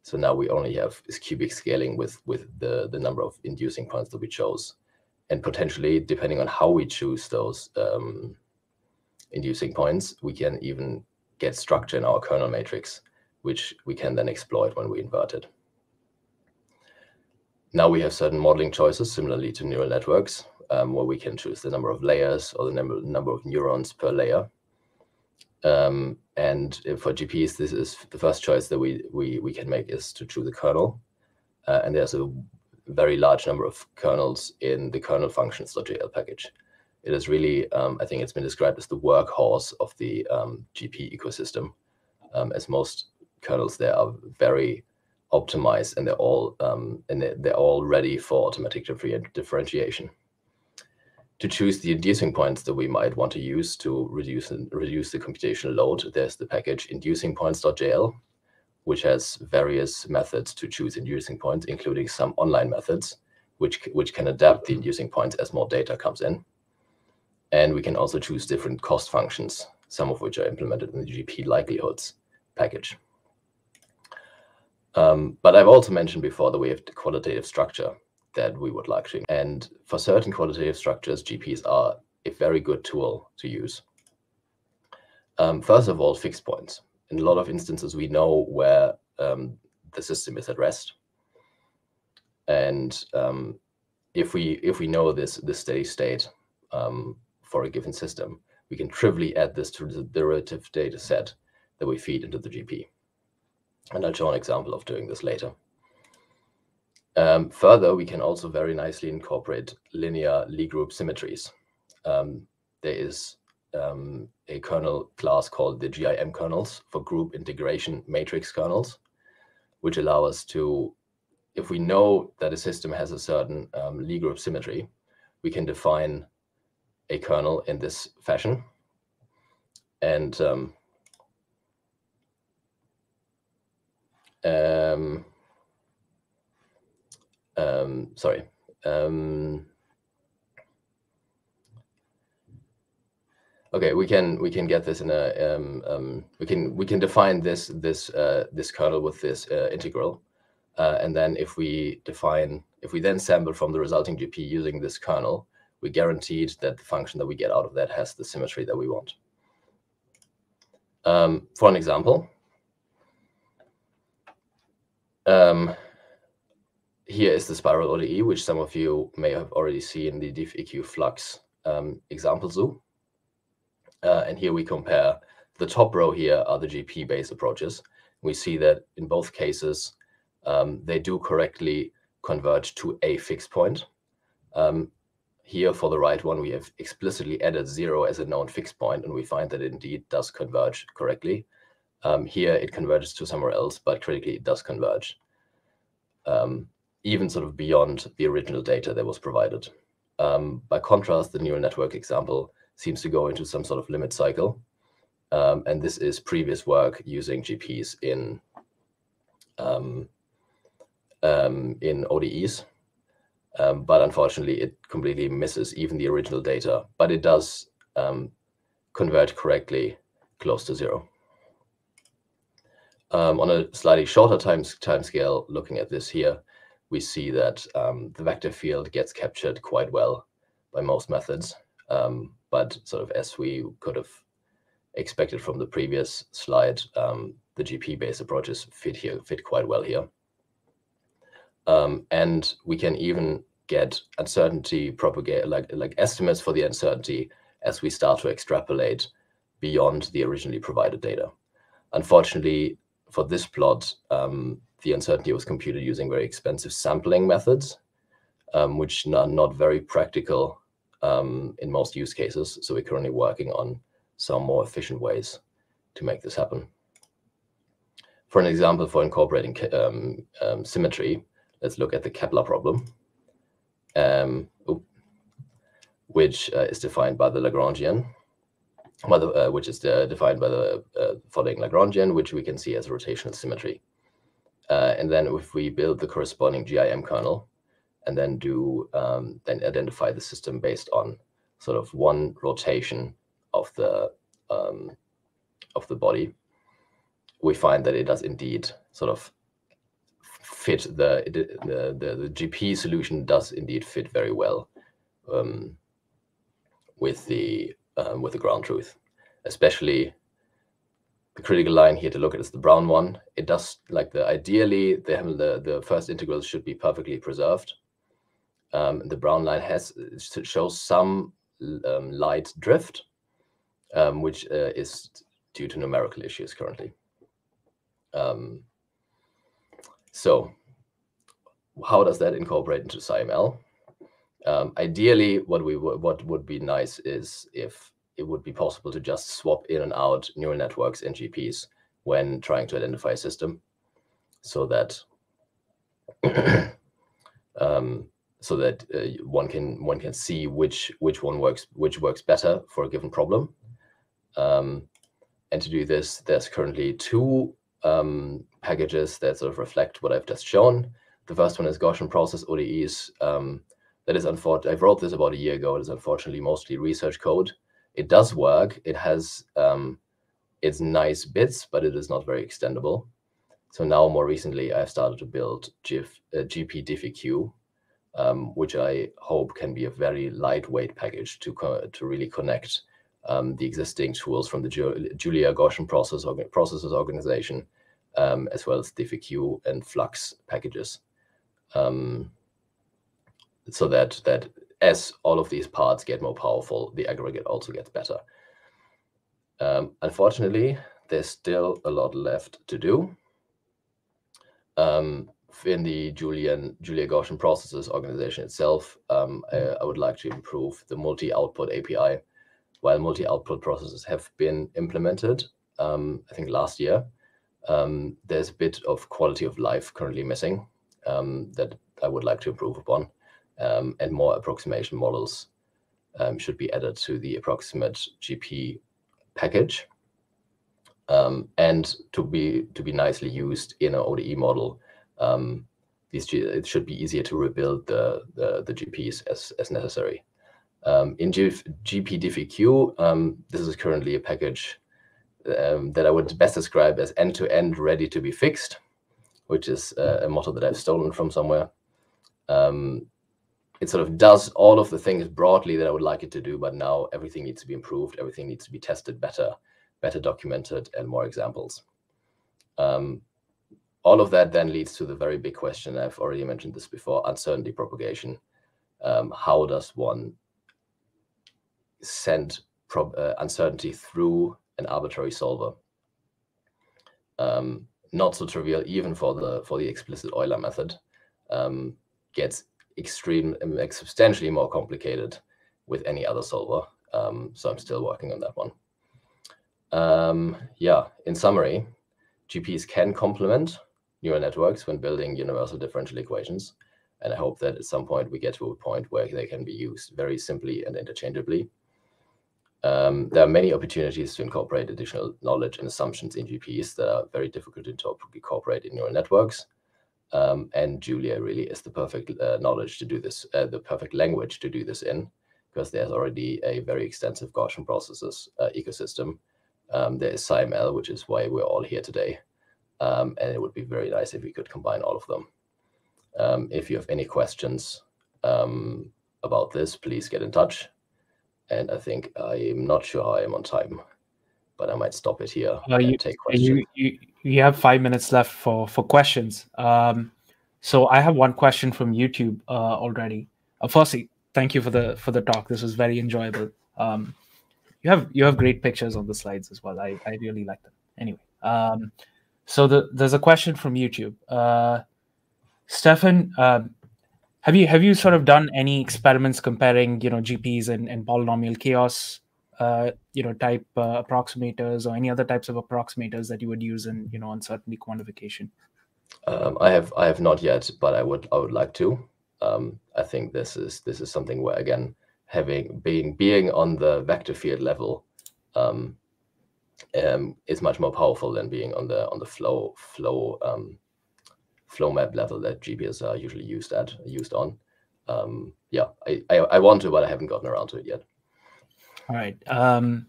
So now we only have this cubic scaling with with the the number of inducing points that we chose, and potentially depending on how we choose those um, inducing points, we can even get structure in our kernel matrix, which we can then exploit when we invert it. Now we have certain modeling choices, similarly to neural networks, um, where we can choose the number of layers or the number, number of neurons per layer. Um, and for GPs, this is the first choice that we, we, we can make is to choose a kernel. Uh, and there's a very large number of kernels in the KernelFunctions.jl package. It is really, um, I think it's been described as the workhorse of the um, GP ecosystem, um, as most kernels there are very optimized and they're all um, and they're, all ready for automatic differentiation to choose the inducing points that we might want to use to reduce reduce the computational load, there's the package InducingPoints.jl, which has various methods to choose inducing points, including some online methods, which which can adapt the inducing points as more data comes in. And we can also choose different cost functions, some of which are implemented in the GPLikelihoods package. Um, but I've also mentioned before that we have the qualitative structure, that we would like to. And for certain qualitative structures, GPs are a very good tool to use. Um, first of all, fixed points. In a lot of instances, we know where um, the system is at rest. And um, if we if we know this this steady state um, for a given system, we can trivially add this to the derivative data set that we feed into the GP. And I'll show an example of doing this later. Um, further, we can also very nicely incorporate linear Lie group symmetries. Um, there is um, a kernel class called the GIM kernels for group integration matrix kernels, which allow us to, if we know that a system has a certain um, Lie group symmetry, we can define a kernel in this fashion. And um, um, sorry. Um, okay, we can we can get this in a um, um, we can we can define this this uh, this kernel with this uh, integral, uh, and then if we define if we then sample from the resulting GP using this kernel, we guaranteed that the function that we get out of that has the symmetry that we want. Um, for an example, um, here is the spiral ODE, which some of you may have already seen the DiffEqFlux um, example zoo. Uh, and here we compare the top row here are the GP-based approaches. We see that in both cases, um, they do correctly converge to a fixed point. Um, here for the right one, we have explicitly added zero as a known fixed point, and we find that it indeed does converge correctly. Um, here it converges to somewhere else, but critically it does converge, um, even sort of beyond the original data that was provided. Um, by contrast, the neural network example seems to go into some sort of limit cycle. Um, and this is previous work using GPs in um, um, in ODEs. But unfortunately, it completely misses even the original data. But it does convert correctly close to zero. Um, on a slightly shorter time, time scale, looking at this here, we see that the vector field gets captured quite well by most methods. but sort of as we could have expected from the previous slide, um, the GP-based approaches fit here, fit quite well here. Um, and we can even get uncertainty propagate, like, like estimates for the uncertainty as we start to extrapolate beyond the originally provided data. Unfortunately, for this plot, um, the uncertainty was computed using very expensive sampling methods, um, which are not very practical um, in most use cases. So we're currently working on some more efficient ways to make this happen. For an example for incorporating um, um, symmetry, let's look at the Kepler problem, um, which uh, is defined by the Lagrangian, uh, which is uh, defined by the uh, following Lagrangian, which we can see as rotational symmetry. Uh, and then if we build the corresponding GIM kernel, and then do um, then identify the system based on sort of one rotation of the um, of the body, we find that it does indeed sort of fit the the the, the GP solution does indeed fit very well um, with the um, with the ground truth, especially the critical line here to look at is the brown one. It does like the ideally the the, the first integrals should be perfectly preserved. Um, the brown line has shows some um, light drift, um, which uh, is due to numerical issues currently. Um, so how does that incorporate into SciML? Um, ideally, what we what would be nice is if it would be possible to just swap in and out neural networks and GPs when trying to identify a system, so that *coughs* um, so that uh, one can one can see which which one works which works better for a given problem, um, and to do this, there's currently two um, packages that sort of reflect what I've just shown. The first one is Gaussian process ODEs. Um, that is unfortunate. I wrote this about a year ago. It is unfortunately mostly research code. It does work. It has um, its nice bits, but it is not very extendable. So now, more recently, I've started to build GIF, uh, GPDiffEq, um, which I hope can be a very lightweight package to to really connect um, the existing tools from the Julia Gaussian process processes organization, um, as well as diffeq and Flux packages. Um, so that that as all of these parts get more powerful, the aggregate also gets better. Um, unfortunately, there's still a lot left to do. Um, in the Julian Julia Gaussian processes organization itself, um, I, I, would like to improve the multi-output API while multi-output processes have been implemented, um, I think last year, um, there's a bit of quality of life currently missing um, that I would like to improve upon, um, and more approximation models um, should be added to the approximate GP package. Um, and to be to be nicely used in an ODE model, these it should be easier to rebuild the the, the GPs as as necessary. Um, in G um, this is currently a package um, that I would best describe as end-to-end -end ready to be fixed, which is uh, a motto that I've stolen from somewhere. Um, it sort of does all of the things broadly that I would like it to do, but now everything needs to be improved, everything needs to be tested better, better documented, and more examples. Um, all of that then leads to the very big question. I've already mentioned this before: uncertainty propagation. Um, how does one send uh, uncertainty through an arbitrary solver? Um, not so trivial, even for the for the explicit Euler method. Um, gets extreme, um, substantially more complicated with any other solver. Um, so I'm still working on that one. Um, yeah, in summary, GPs can complement neural networks when building universal differential equations. And I hope that at some point we get to a point where they can be used very simply and interchangeably. Um, there are many opportunities to incorporate additional knowledge and assumptions in GPs that are very difficult to incorporate in neural networks. Um, and Julia really is the perfect uh, knowledge to do this, uh, the perfect language to do this in, because there's already a very extensive Gaussian processes uh, ecosystem um, there is SciML, which is why we're all here today. Um, and it would be very nice if we could combine all of them. Um, if you have any questions um, about this, please get in touch. And I think I'm not sure I am on time, but I might stop it here uh, you, take questions. You, you, you have five minutes left for, for questions. Um, so I have one question from YouTube uh, already. Uh, firstly, thank you for the for the talk. This was very enjoyable. Um, you have you have great pictures on the slides as well. I, I really like them. Anyway, um, so the, there's a question from YouTube. Uh, Steffen, um, have you have you sort of done any experiments comparing you know GPs and, and polynomial chaos uh, you know type uh, approximators or any other types of approximators that you would use in you know uncertainty quantification? Um, I have I have not yet, but I would I would like to. Um, I think this is this is something where again having being being on the vector field level um, um, is much more powerful than being on the on the flow flow um, flow map level that GPs are usually used at used on. Um, yeah, I, I, I want to, but I haven't gotten around to it yet. All right. Um,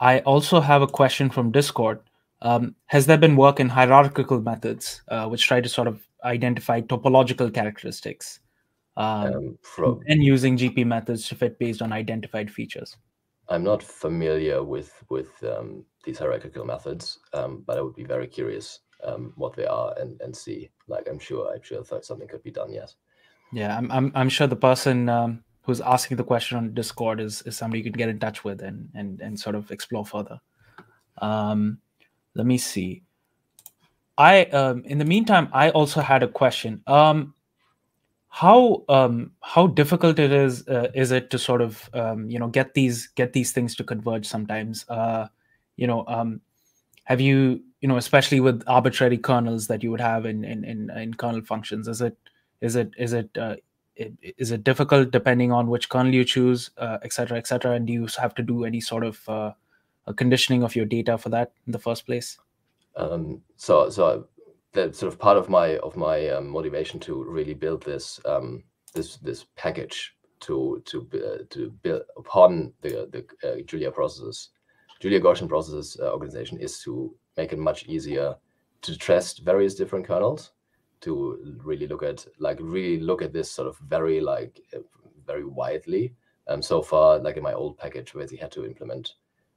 I also have a question from Discord. Um, has there been work in hierarchical methods uh, which try to sort of identify topological characteristics? um, um, and using GP methods to fit based on identified features. I'm not familiar with with um, these hierarchical methods, um, but I would be very curious um, what they are and and see. Like I'm sure I'm sure something could be done. Yes. Yeah, I'm I'm, I'm sure the person um, who's asking the question on Discord is is somebody you can get in touch with and and and sort of explore further. Um, let me see. I um, in the meantime, I also had a question. Um, how um, how difficult it is uh, is it to sort of um, you know get these get these things to converge sometimes uh, you know um, have you you know especially with arbitrary kernels that you would have in in in, in KernelFunctions is it is it is it uh, is it difficult depending on which kernel you choose uh, et cetera et cetera? And do you have to do any sort of uh, conditioning of your data for that in the first place? Um, so so that sort of part of my of my um, motivation to really build this um, this this package to to uh, to build upon the the uh, Julia processes, Julia Gaussian processes uh, organization is to make it much easier to test various different kernels, to really look at like really look at this sort of very like very widely. Um, so far, like in my old package, where I had to implement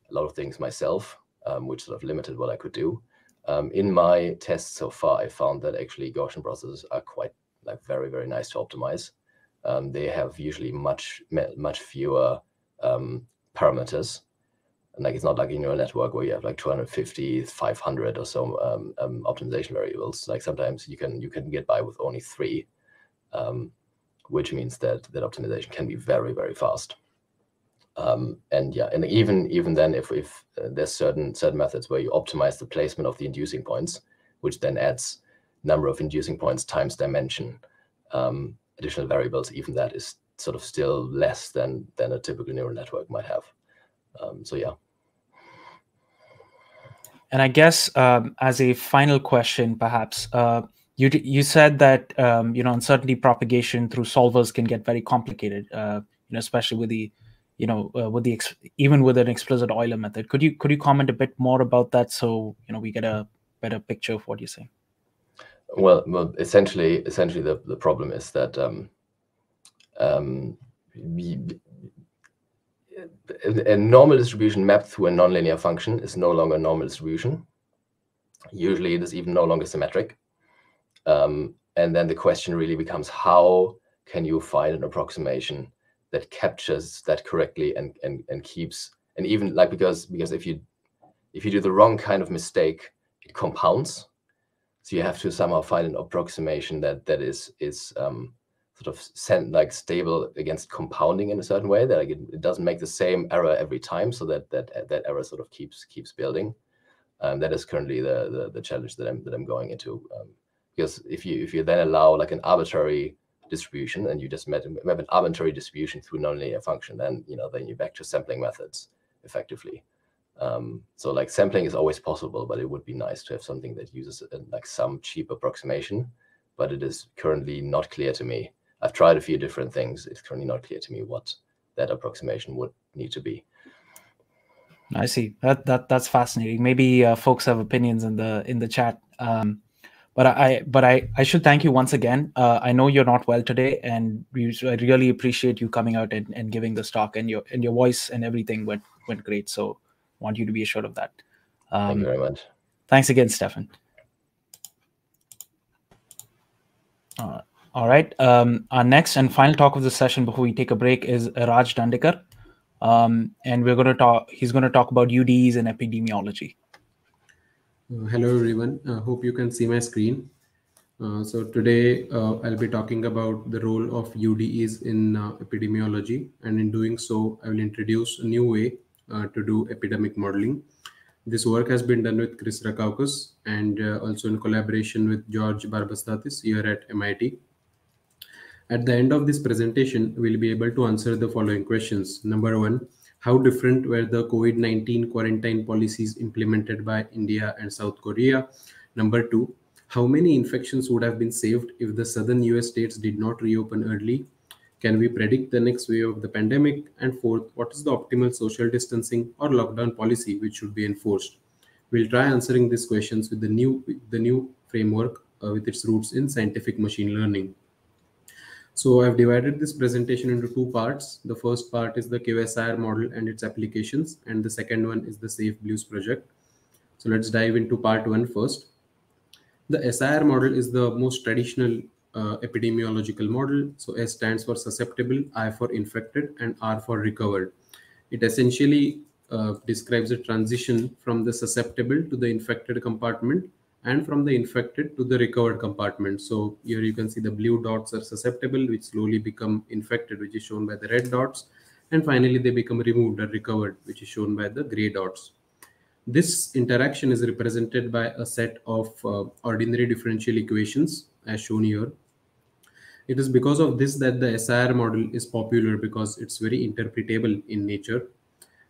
a lot of things myself, um, which sort of limited what I could do. Um, in my tests so far, I found that actually Gaussian processes are quite like very, very nice to optimize. Um, they have usually much, much fewer um, parameters. And like it's not like in your network where you have like 250, 500 or so um, um, optimization variables. Like sometimes you can you can get by with only three, um, which means that that optimization can be very, very fast. Um, and yeah, and even even then, if if uh, there's certain certain methods where you optimize the placement of the inducing points, which then adds number of inducing points times dimension, um, additional variables, even that is sort of still less than than a typical neural network might have. Um, so yeah. And I guess um, as a final question, perhaps uh, you you said that um, you know uncertainty propagation through solvers can get very complicated, uh, you know, especially with the you know uh, with the even with an explicit Euler method. Could you could you comment a bit more about that so you know we get a better picture of what you're saying? Well, well essentially, essentially the, the problem is that um, um, a normal distribution mapped through a nonlinear function is no longer a normal distribution. Usually, it is even no longer symmetric. Um, and then the question really becomes how can you find an approximation that captures that correctly and and and keeps and even like because because if you if you do the wrong kind of mistake, it compounds. So you have to somehow find an approximation that that is is um, sort of sent like stable against compounding in a certain way that like it, it, doesn't make the same error every time, so that that that error sort of keeps keeps building. Um, that is currently the, the, the challenge that I'm that I'm going into. Um, because if you if you then allow like an arbitrary distribution and you just map, map an arbitrary distribution through nonlinear function, then you know then you're back to sampling methods effectively. Um, so like sampling is always possible, but it would be nice to have something that uses a, like some cheap approximation. But it is currently not clear to me. I've tried a few different things. It's currently not clear to me what that approximation would need to be. I see that that that's fascinating. Maybe uh, folks have opinions in the in the chat. Um, but I but I I should thank you once again. Uh, I know you're not well today, and we I really appreciate you coming out and, and giving this talk. And your and your voice and everything went went great. So want you to be assured of that. Um, thank you very much. Thanks again, Stefan. Uh, all right. Um, our next and final talk of the session before we take a break is Raj Dandekar. Um, and we're going to talk, he's going to talk about UDEs and epidemiology. Uh, hello, everyone. I uh, hope you can see my screen. Uh, so today uh, I'll be talking about the role of UDEs in uh, epidemiology. And in doing so, I will introduce a new way uh, to do epidemic modeling. This work has been done with Chris Rackauckas and also in collaboration with George Barbastathis here at MIT. At the end of this presentation, we'll be able to answer the following questions. Number one, how different were the COVID-19 quarantine policies implemented by India and South Korea? Number two, how many infections would have been saved if the southern US states did not reopen early? Can we predict the next wave of the pandemic? And fourth, what is the optimal social distancing or lockdown policy which should be enforced? We'll try answering these questions with the new, the new framework uh, with its roots in scientific machine learning. So I've divided this presentation into two parts. The first part is the QSIR model and its applications, and the second one is the Safe Blues project. So let's dive into part one first. The SIR model is the most traditional uh, epidemiological model. So S stands for susceptible, I for infected, and R for recovered. It essentially uh, describes a transition from the susceptible to the infected compartment and from the infected to the recovered compartment. So here you can see the blue dots are susceptible, which slowly become infected, which is shown by the red dots. And finally, they become removed or recovered, which is shown by the gray dots. This interaction is represented by a set of uh, ordinary differential equations as shown here. It is because of this that the SIR model is popular because it's very interpretable in nature.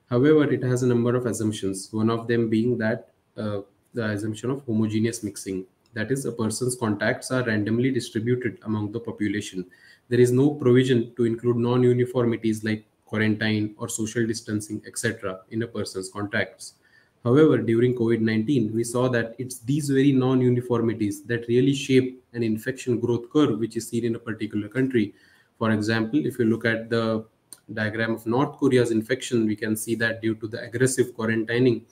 However, it has a number of assumptions, one of them being that uh, the assumption of homogeneous mixing. That is, a person's contacts are randomly distributed among the population. There is no provision to include non-uniformities like quarantine or social distancing, etc., in a person's contacts. However, during COVID-19, we saw that it's these very non-uniformities that really shape an infection growth curve, which is seen in a particular country. For example, if you look at the diagram of North Korea's infection, we can see that due to the aggressive quarantining,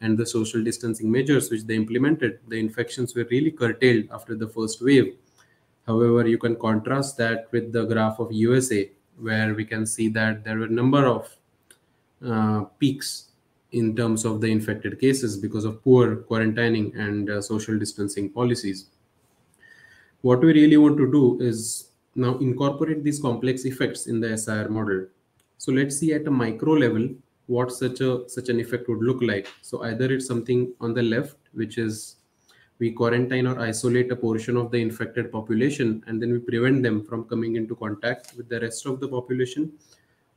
and the social distancing measures which they implemented, the infections were really curtailed after the first wave. However, you can contrast that with the graph of USA, where we can see that there were a number of uh, peaks in terms of the infected cases because of poor quarantining and uh, social distancing policies. What we really want to do is now incorporate these complex effects in the SIR model. So let's see at a micro level what such a such an effect would look like. So either it's something on the left which is we quarantine or isolate a portion of the infected population and then we prevent them from coming into contact with the rest of the population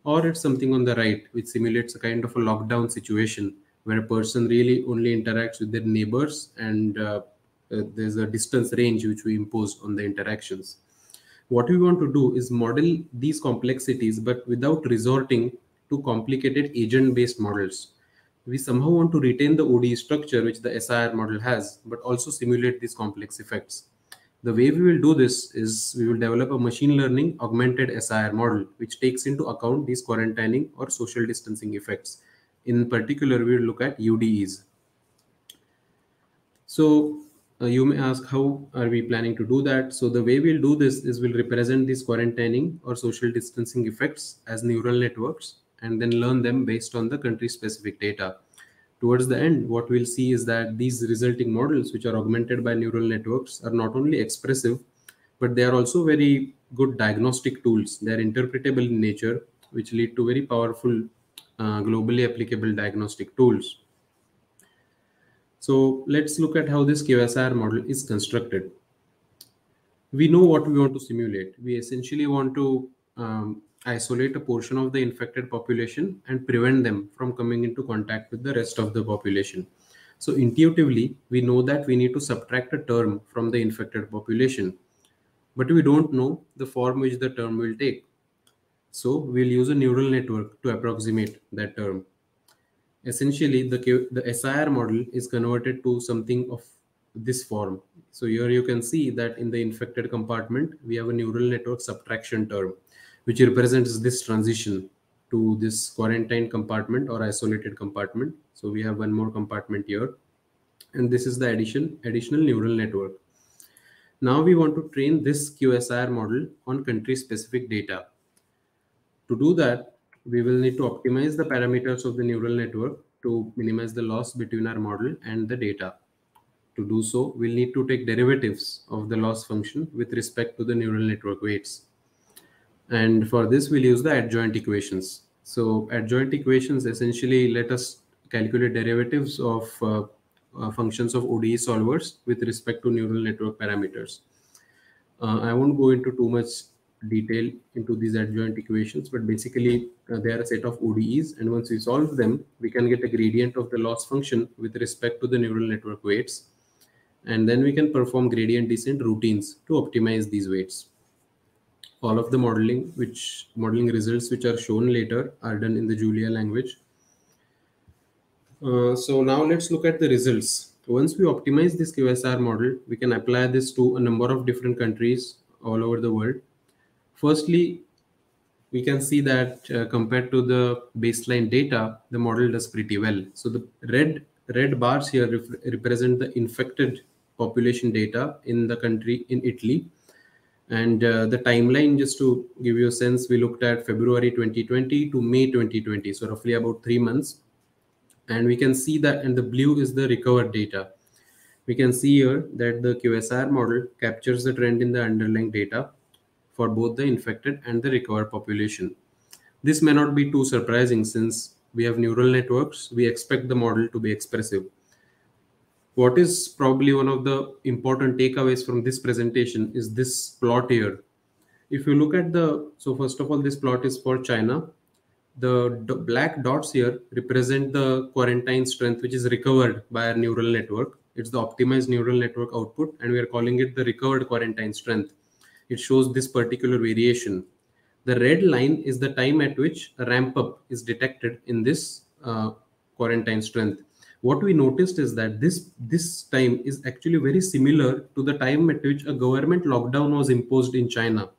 or it's something on the right which simulates a kind of a lockdown situation where a person really only interacts with their neighbors and uh, uh, there's a distance range which we impose on the interactions. What we want to do is model these complexities but without resorting to complicated agent-based models. We somehow want to retain the ODE structure which the SIR model has, but also simulate these complex effects. The way we will do this is we will develop a machine learning augmented SIR model, which takes into account these quarantining or social distancing effects. In particular, we will look at UDEs. So uh, you may ask how are we planning to do that so the way we'll do this is we'll represent these quarantining or social distancing effects as neural networks and then learn them based on the country specific data towards the end what we'll see is that these resulting models which are augmented by neural networks are not only expressive but they are also very good diagnostic tools they're interpretable in nature which lead to very powerful uh, globally applicable diagnostic tools so let's look at how this QSR model is constructed. We know what we want to simulate. We essentially want to um, isolate a portion of the infected population and prevent them from coming into contact with the rest of the population. So intuitively, we know that we need to subtract a term from the infected population, but we don't know the form which the term will take. So we'll use a neural network to approximate that term essentially the, the SIR model is converted to something of this form. So here you can see that in the infected compartment, we have a neural network subtraction term, which represents this transition to this quarantine compartment or isolated compartment. So we have one more compartment here. And this is the addition, additional neural network. Now we want to train this QSIR model on country specific data. To do that, we will need to optimize the parameters of the neural network to minimize the loss between our model and the data. To do so, we'll need to take derivatives of the loss function with respect to the neural network weights. And for this, we'll use the adjoint equations. So adjoint equations essentially let us calculate derivatives of uh, uh, functions of ODE solvers with respect to neural network parameters. Uh, I won't go into too much detail into these adjoint equations, but basically uh, they are a set of ODEs. And once we solve them, we can get a gradient of the loss function with respect to the neural network weights. And then we can perform gradient descent routines to optimize these weights. All of the modeling, which modeling results which are shown later are done in the Julia language. Uh, so now let's look at the results. Once we optimize this QSR model, we can apply this to a number of different countries all over the world Firstly, we can see that uh, compared to the baseline data, the model does pretty well. So the red red bars here rep represent the infected population data in the country in Italy. And uh, the timeline, just to give you a sense, we looked at February 2020 to May 2020, so roughly about three months. And we can see that, and the blue is the recovered data. We can see here that the QSR model captures the trend in the underlying data for both the infected and the recovered population. This may not be too surprising since we have neural networks, we expect the model to be expressive. What is probably one of the important takeaways from this presentation is this plot here. If you look at the, so first of all, this plot is for China. The black dots here represent the quarantine strength, which is recovered by our neural network. It's the optimized neural network output, and we are calling it the recovered quarantine strength it shows this particular variation. The red line is the time at which a ramp up is detected in this uh, quarantine strength. What we noticed is that this, this time is actually very similar to the time at which a government lockdown was imposed in China.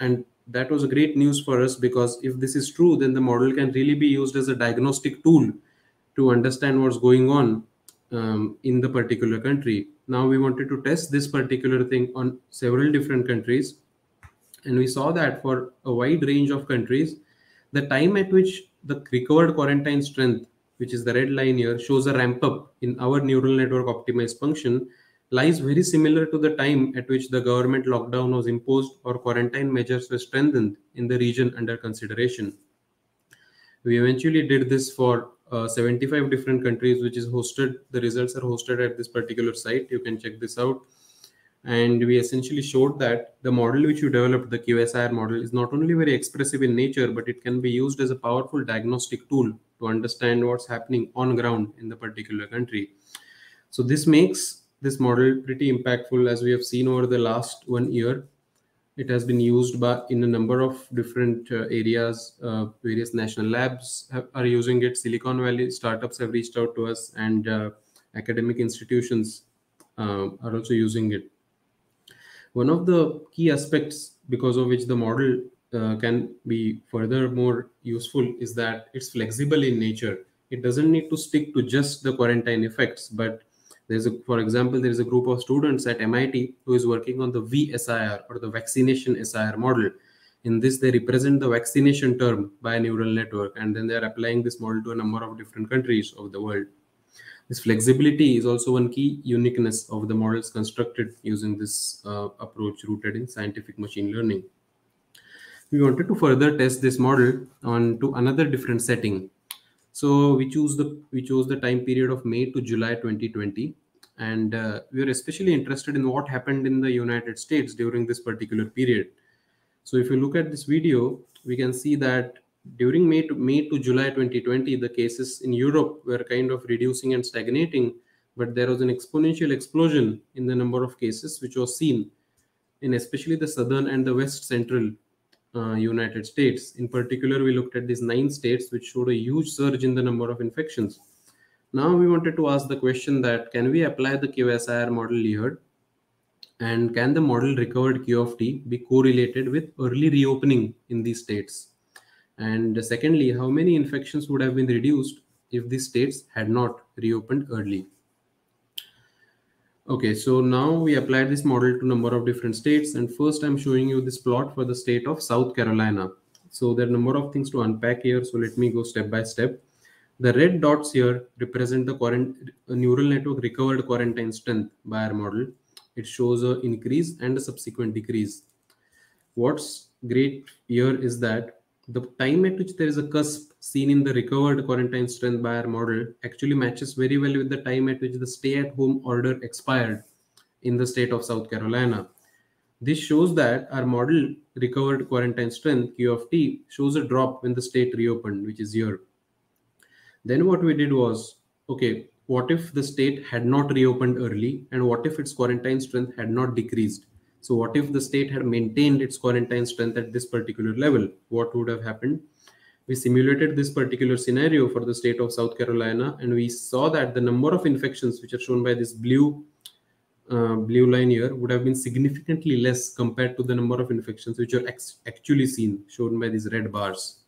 And that was great news for us because if this is true, then the model can really be used as a diagnostic tool to understand what's going on um, in the particular country. Now we wanted to test this particular thing on several different countries. And we saw that for a wide range of countries, the time at which the recovered quarantine strength, which is the red line here, shows a ramp up in our neural network optimized function lies very similar to the time at which the government lockdown was imposed or quarantine measures were strengthened in the region under consideration. We eventually did this for uh, 75 different countries which is hosted the results are hosted at this particular site you can check this out and we essentially showed that the model which you developed the qsir model is not only very expressive in nature but it can be used as a powerful diagnostic tool to understand what's happening on ground in the particular country so this makes this model pretty impactful as we have seen over the last one year it has been used by in a number of different uh, areas. Uh, various national labs have, are using it. Silicon Valley startups have reached out to us, and uh, academic institutions uh, are also using it. One of the key aspects because of which the model uh, can be further more useful is that it's flexible in nature. It doesn't need to stick to just the quarantine effects, but There's a, for example, there is a group of students at MIT who is working on the VSIR or the vaccination SIR model. In this, they represent the vaccination term by a neural network, and then they're applying this model to a number of different countries of the world. This flexibility is also one key uniqueness of the models constructed using this uh, approach rooted in scientific machine learning. We wanted to further test this model on to another different setting. So we choose the we chose the time period of May to July 2020, and uh, we are especially interested in what happened in the United States during this particular period. So if you look at this video, we can see that during May to May to July 2020, the cases in Europe were kind of reducing and stagnating, but there was an exponential explosion in the number of cases which was seen in especially the southern and the west central uh, United States. In particular, we looked at these nine states which showed a huge surge in the number of infections. Now we wanted to ask the question that can we apply the QSIR model here and can the model recovered Q of t be correlated with early reopening in these states? And secondly, how many infections would have been reduced if these states had not reopened early? Okay, so now we applied this model to number of different states. And first I'm showing you this plot for the state of South Carolina. So there are a number of things to unpack here. So let me go step by step. The red dots here represent the neural network recovered quarantine strength by our model. It shows an increase and a subsequent decrease. What's great here is that the time at which there is a cusp seen in the recovered quarantine strength by our model actually matches very well with the time at which the stay at home order expired in the state of South Carolina. This shows that our model recovered quarantine strength Q of t shows a drop when the state reopened, which is here. Then what we did was, okay, what if the state had not reopened early and what if its quarantine strength had not decreased? So what if the state had maintained its quarantine strength at this particular level? What would have happened? We simulated this particular scenario for the state of South Carolina, and we saw that the number of infections, which are shown by this blue uh, blue line here, would have been significantly less compared to the number of infections which are actually seen, shown by these red bars.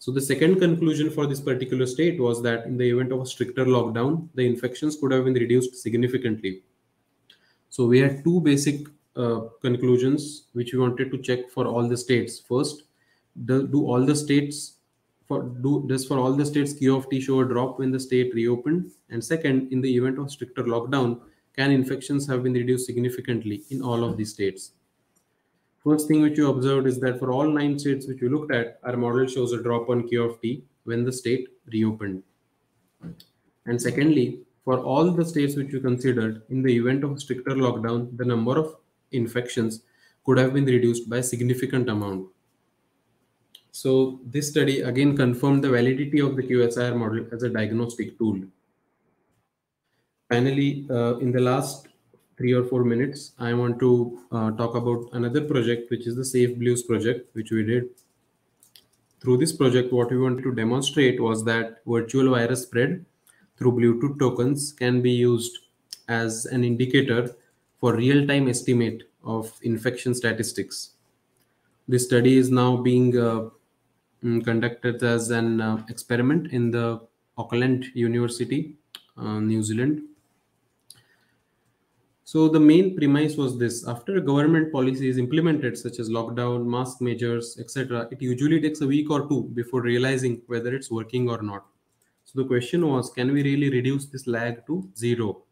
So the second conclusion for this particular state was that in the event of a stricter lockdown, the infections could have been reduced significantly. So we had two basic uh, conclusions which we wanted to check for all the states. First, do, do all the states for do does for all the states Q of t show a drop when the state reopened? And second, in the event of stricter lockdown, can infections have been reduced significantly in all of these states? First thing which you observed is that for all nine states which we looked at, our model shows a drop on Q of t when the state reopened. And secondly, for all the states which we considered, in the event of stricter lockdown, the number of infections could have been reduced by a significant amount. So this study again confirmed the validity of the QSIR model as a diagnostic tool. Finally, uh, in the last three or four minutes, I want to uh, talk about another project, which is the Safe Blues project, which we did. Through this project, what we wanted to demonstrate was that virtual virus spread through Bluetooth tokens can be used as an indicator for real-time estimate of infection statistics. This study is now being uh, mm, conducted as an uh, experiment in the Auckland University, uh, New Zealand. So the main premise was this, after a government policy is implemented, such as lockdown, mask measures, etc., it usually takes a week or two before realizing whether it's working or not. So the question was, can we really reduce this lag to zero?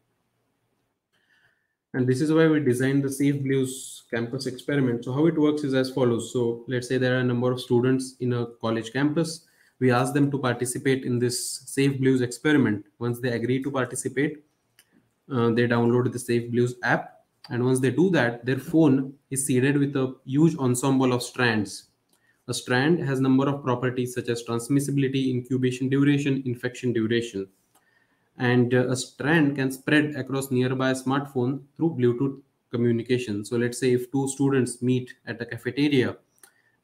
And this is why we designed the Safe Blues campus experiment. So how it works is as follows. So let's say there are a number of students in a college campus. We ask them to participate in this Safe Blues experiment. Once they agree to participate, uh, they download the Safe Blues app. And once they do that, their phone is seeded with a huge ensemble of strands. A strand has a number of properties such as transmissibility, incubation duration, infection duration and uh, a strand can spread across nearby smartphone through bluetooth communication. So let's say if two students meet at a cafeteria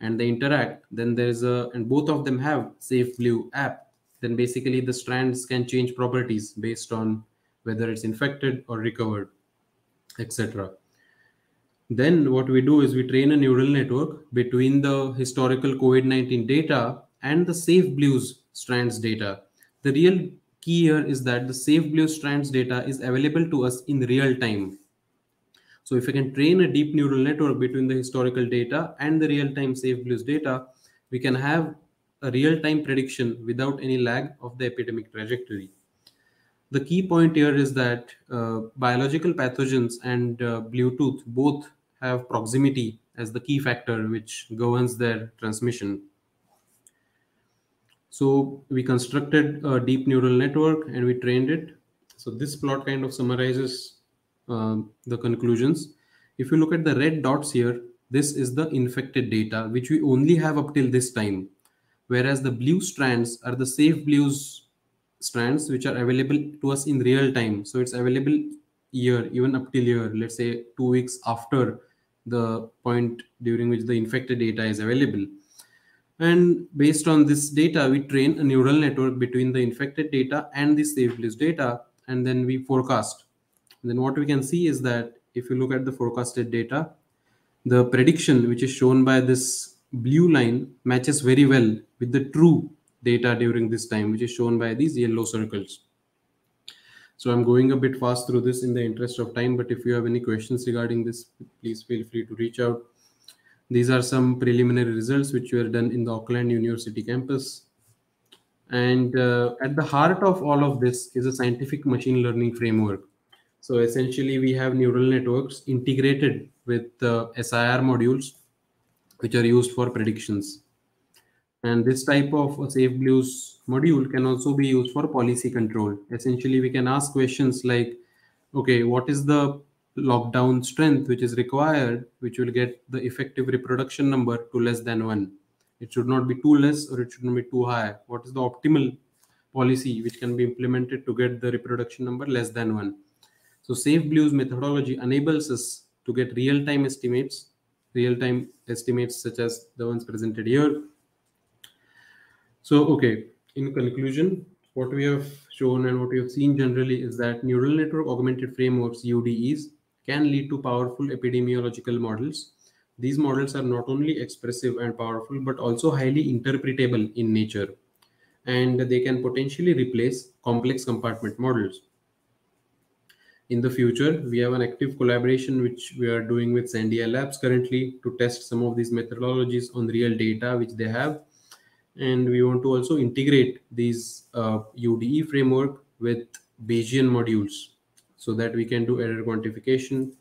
and they interact then there's a and both of them have safe blue app then basically the strands can change properties based on whether it's infected or recovered etc then what we do is we train a neural network between the historical covid-19 data and the safe blues strands data. The real key here is that the safe blue strands data is available to us in real time. So if we can train a deep neural network between the historical data and the real-time safe blues data, we can have a real-time prediction without any lag of the epidemic trajectory. The key point here is that uh, biological pathogens and uh, Bluetooth both have proximity as the key factor which governs their transmission. So we constructed a deep neural network and we trained it. So this plot kind of summarizes um, the conclusions. If you look at the red dots here, this is the infected data, which we only have up till this time. Whereas the blue strands are the safe blues strands, which are available to us in real time. So it's available year, even up till year, let's say two weeks after the point during which the infected data is available. And based on this data, we train a neural network between the infected data and the safe list data, and then we forecast then what we can see is that if you look at the forecasted data, the prediction which is shown by this blue line matches very well with the true data during this time, which is shown by these yellow circles. So I'm going a bit fast through this in the interest of time, but if you have any questions regarding this, please feel free to reach out. These are some preliminary results which were done in the Auckland University campus. And uh, at the heart of all of this is a scientific machine learning framework. So essentially, we have neural networks integrated with uh, SIR modules, which are used for predictions. And this type of a Safe Blues module can also be used for policy control. Essentially, we can ask questions like, okay, what is the lockdown strength which is required, which will get the effective reproduction number to less than one? It should not be too less or it should not be too high. What is the optimal policy which can be implemented to get the reproduction number less than one? So Safe Blues methodology enables us to get real-time estimates, real-time estimates such as the ones presented here. So, okay, in conclusion, what we have shown and what we have seen generally is that neural network augmented frameworks, UDEs, can lead to powerful epidemiological models. These models are not only expressive and powerful, but also highly interpretable in nature. And they can potentially replace complex compartment models in the future we have an active collaboration which we are doing with sandia labs currently to test some of these methodologies on real data which they have and we want to also integrate these uh, ude framework with bayesian modules so that we can do error quantification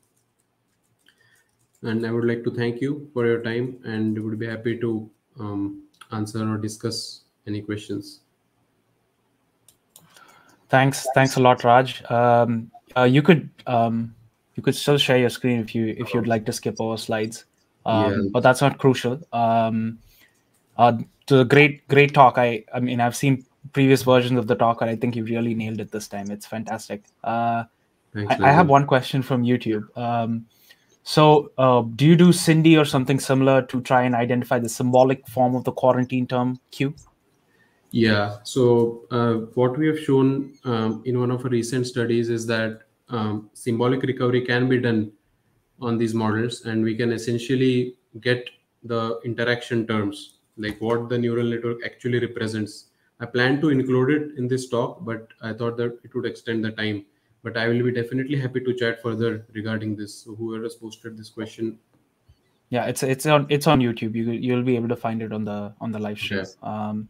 and i would like to thank you for your time and would be happy to um, answer or discuss any questions thanks thanks a lot raj um, uh, you could um, you could still share your screen if you if you'd like to skip over slides, um, yeah. but that's not crucial. Um, uh, to great great talk. I I mean I've seen previous versions of the talk, and I think you really nailed it this time. It's fantastic. Uh, Thanks, I, I, have one question from YouTube. Um, so, uh, do you do SINDy or something similar to try and identify the symbolic form of the quarantine term Q? Yeah. So uh, what we have shown um, in one of our recent studies is that um, symbolic recovery can be done on these models, and we can essentially get the interaction terms, like what the neural network actually represents. I plan to include it in this talk, but I thought that it would extend the time. But I will be definitely happy to chat further regarding this. So whoever has posted this question, yeah, it's it's on it's on YouTube. You you'll be able to find it on the on the live stream. Yeah. Um,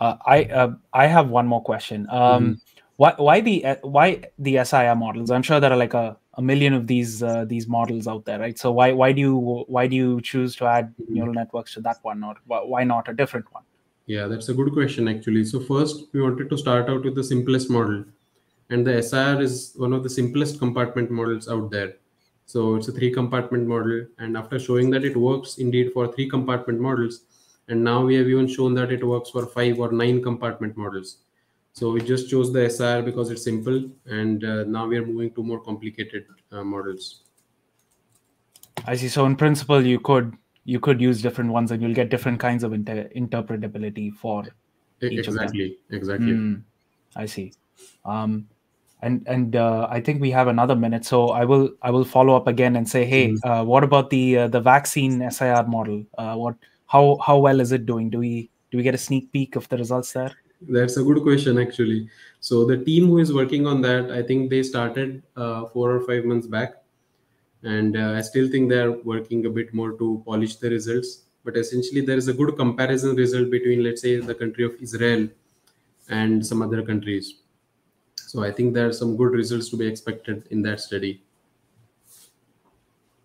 uh, I uh, I have one more question. Um, mm-hmm. Why why the why the SIR models? I'm sure there are like a, a million of these uh, these models out there, right? So why why do you why do you choose to add mm-hmm. neural networks to that one, or why not a different one? Yeah, that's a good question actually. So first, we wanted to start out with the simplest model, and the SIR is one of the simplest compartment models out there. So it's a three compartment model, and after showing that it works indeed for three compartment models, and now we have even shown that it works for five or nine compartment models. So we just chose the SIR because it's simple. And uh, now we are moving to more complicated uh, models. I see. So in principle, you could you could use different ones and you'll get different kinds of inter- interpretability for each exactly exactly mm, i see um, and and uh, i think we have another minute so i will i will follow up again and say hey mm. uh, what about the uh, the vaccine sir model uh, what how how well is it doing? Do we do we get a sneak peek of the results there? That's a good question, actually. So the team who is working on that, I think they started uh, four or five months back, and uh, I still think they are working a bit more to polish the results. But essentially, there is a good comparison result between, let's say, the country of Israel and some other countries. So I think there are some good results to be expected in that study.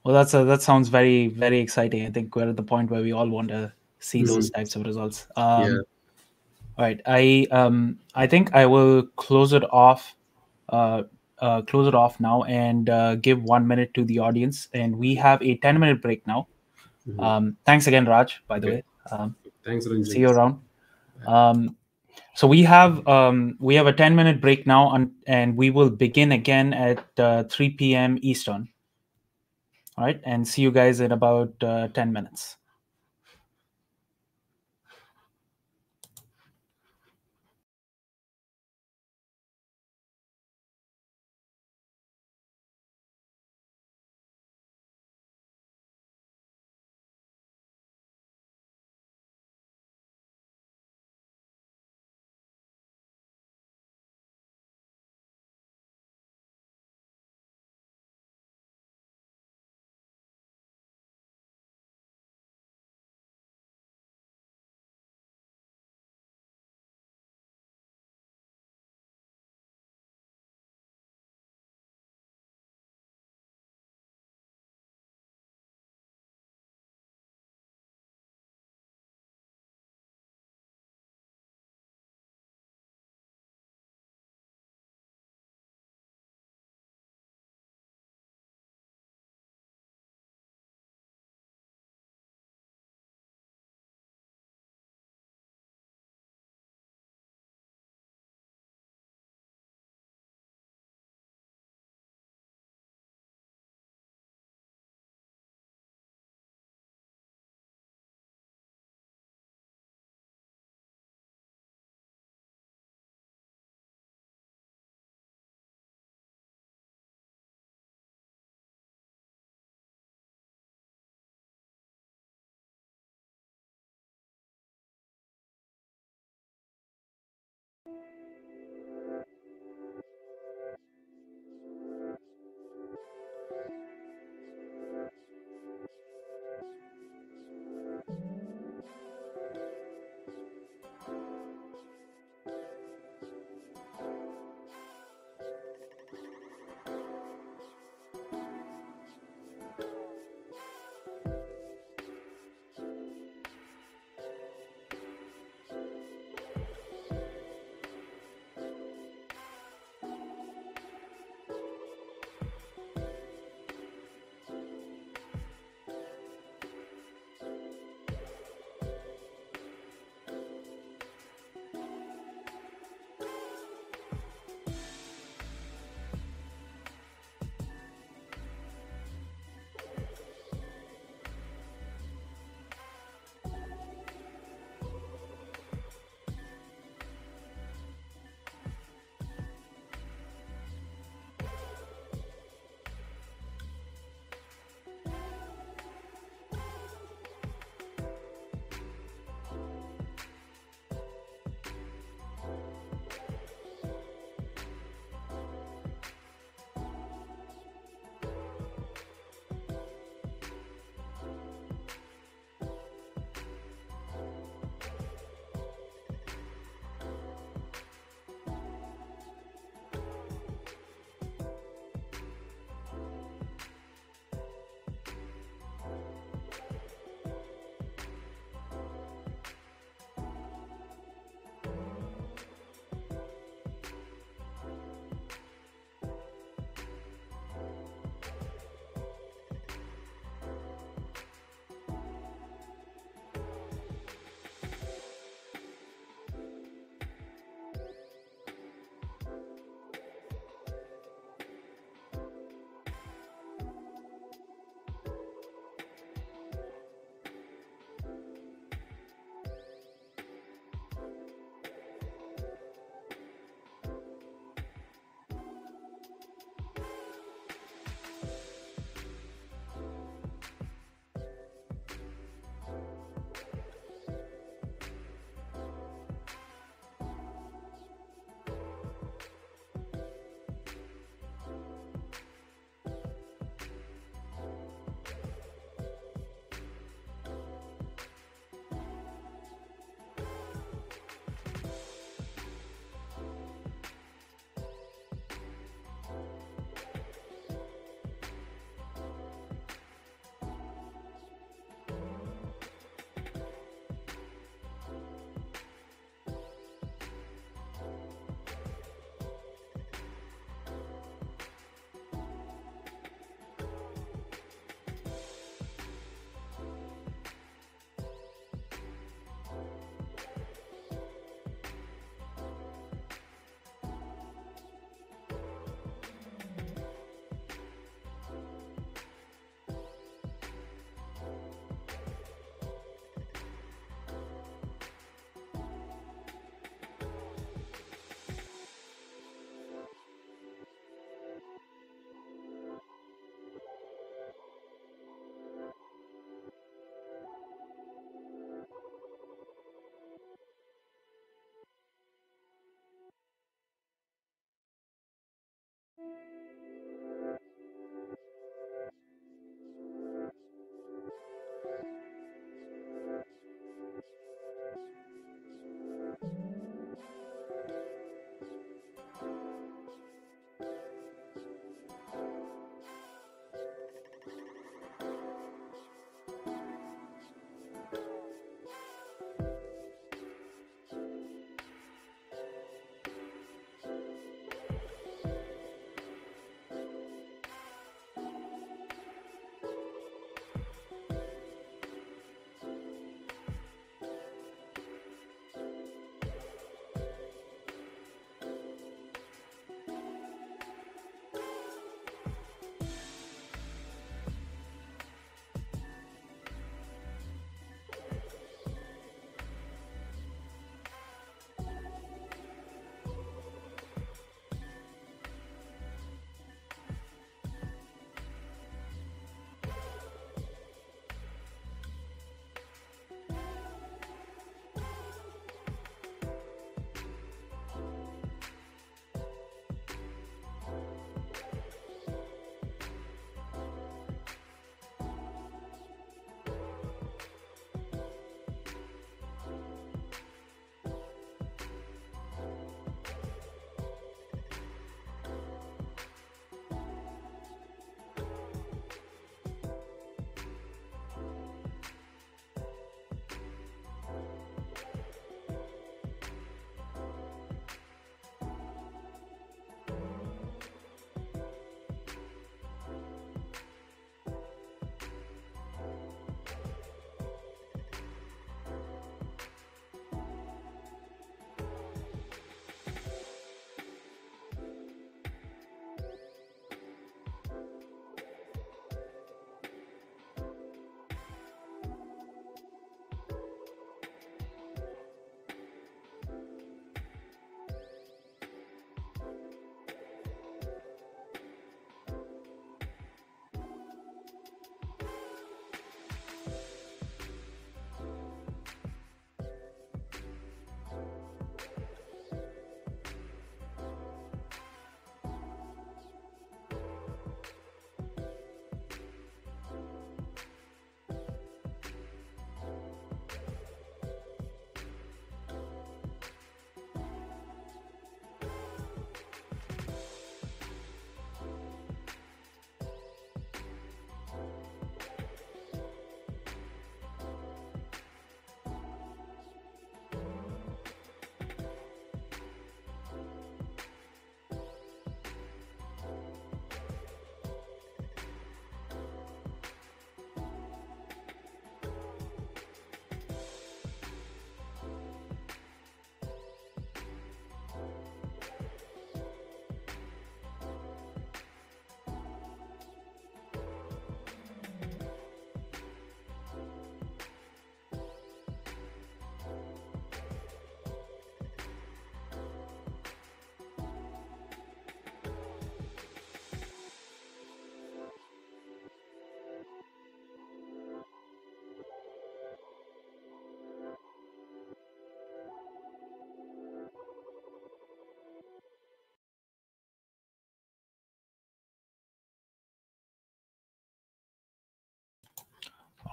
Well, that's a, that sounds very very exciting. I think we're at the point where we all want to see Mhm. those types of results. Um, Yeah. All right, I um I think I will close it off, uh, uh close it off now and uh, give one minute to the audience, and we have a ten minute break now. Mhm. Um, thanks again, Raj. By the Okay. way, um, Thanks, Ranjan. see you around. Um, so we have um we have a ten minute break now, and and we will begin again at uh, three p.m. Eastern. All right, and see you guys in about uh, ten minutes.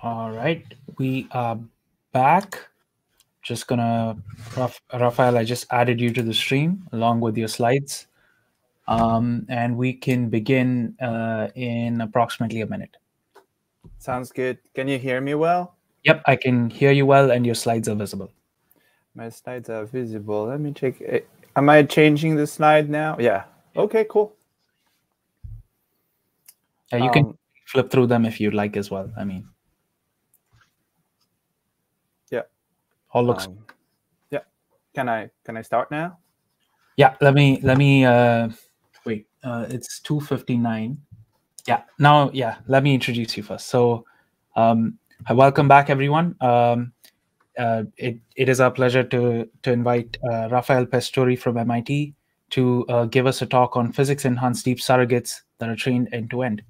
All right, we are back. Just gonna, Raphael, I just added you to the stream along with your slides. Um, and we can begin uh, in approximately a minute. Sounds good. Can you hear me well? Yep, I can hear you well, and your slides are visible. My slides are visible. Let me check. Eh, am I changing the slide now? Yeah. Okay, cool. Yeah, you um, can flip through them if you'd like as well. I mean, all looks. Um, yeah. Can I can I start now? Yeah. Let me let me. Uh, wait. Uh, it's two fifty nine. Yeah. Now, yeah. Let me introduce you first. So, um, welcome back, everyone. Um, uh, it, it is our pleasure to, to invite uh, Raphael Pestourie from MIT to uh, give us a talk on physics enhanced deep surrogates that are trained end to end.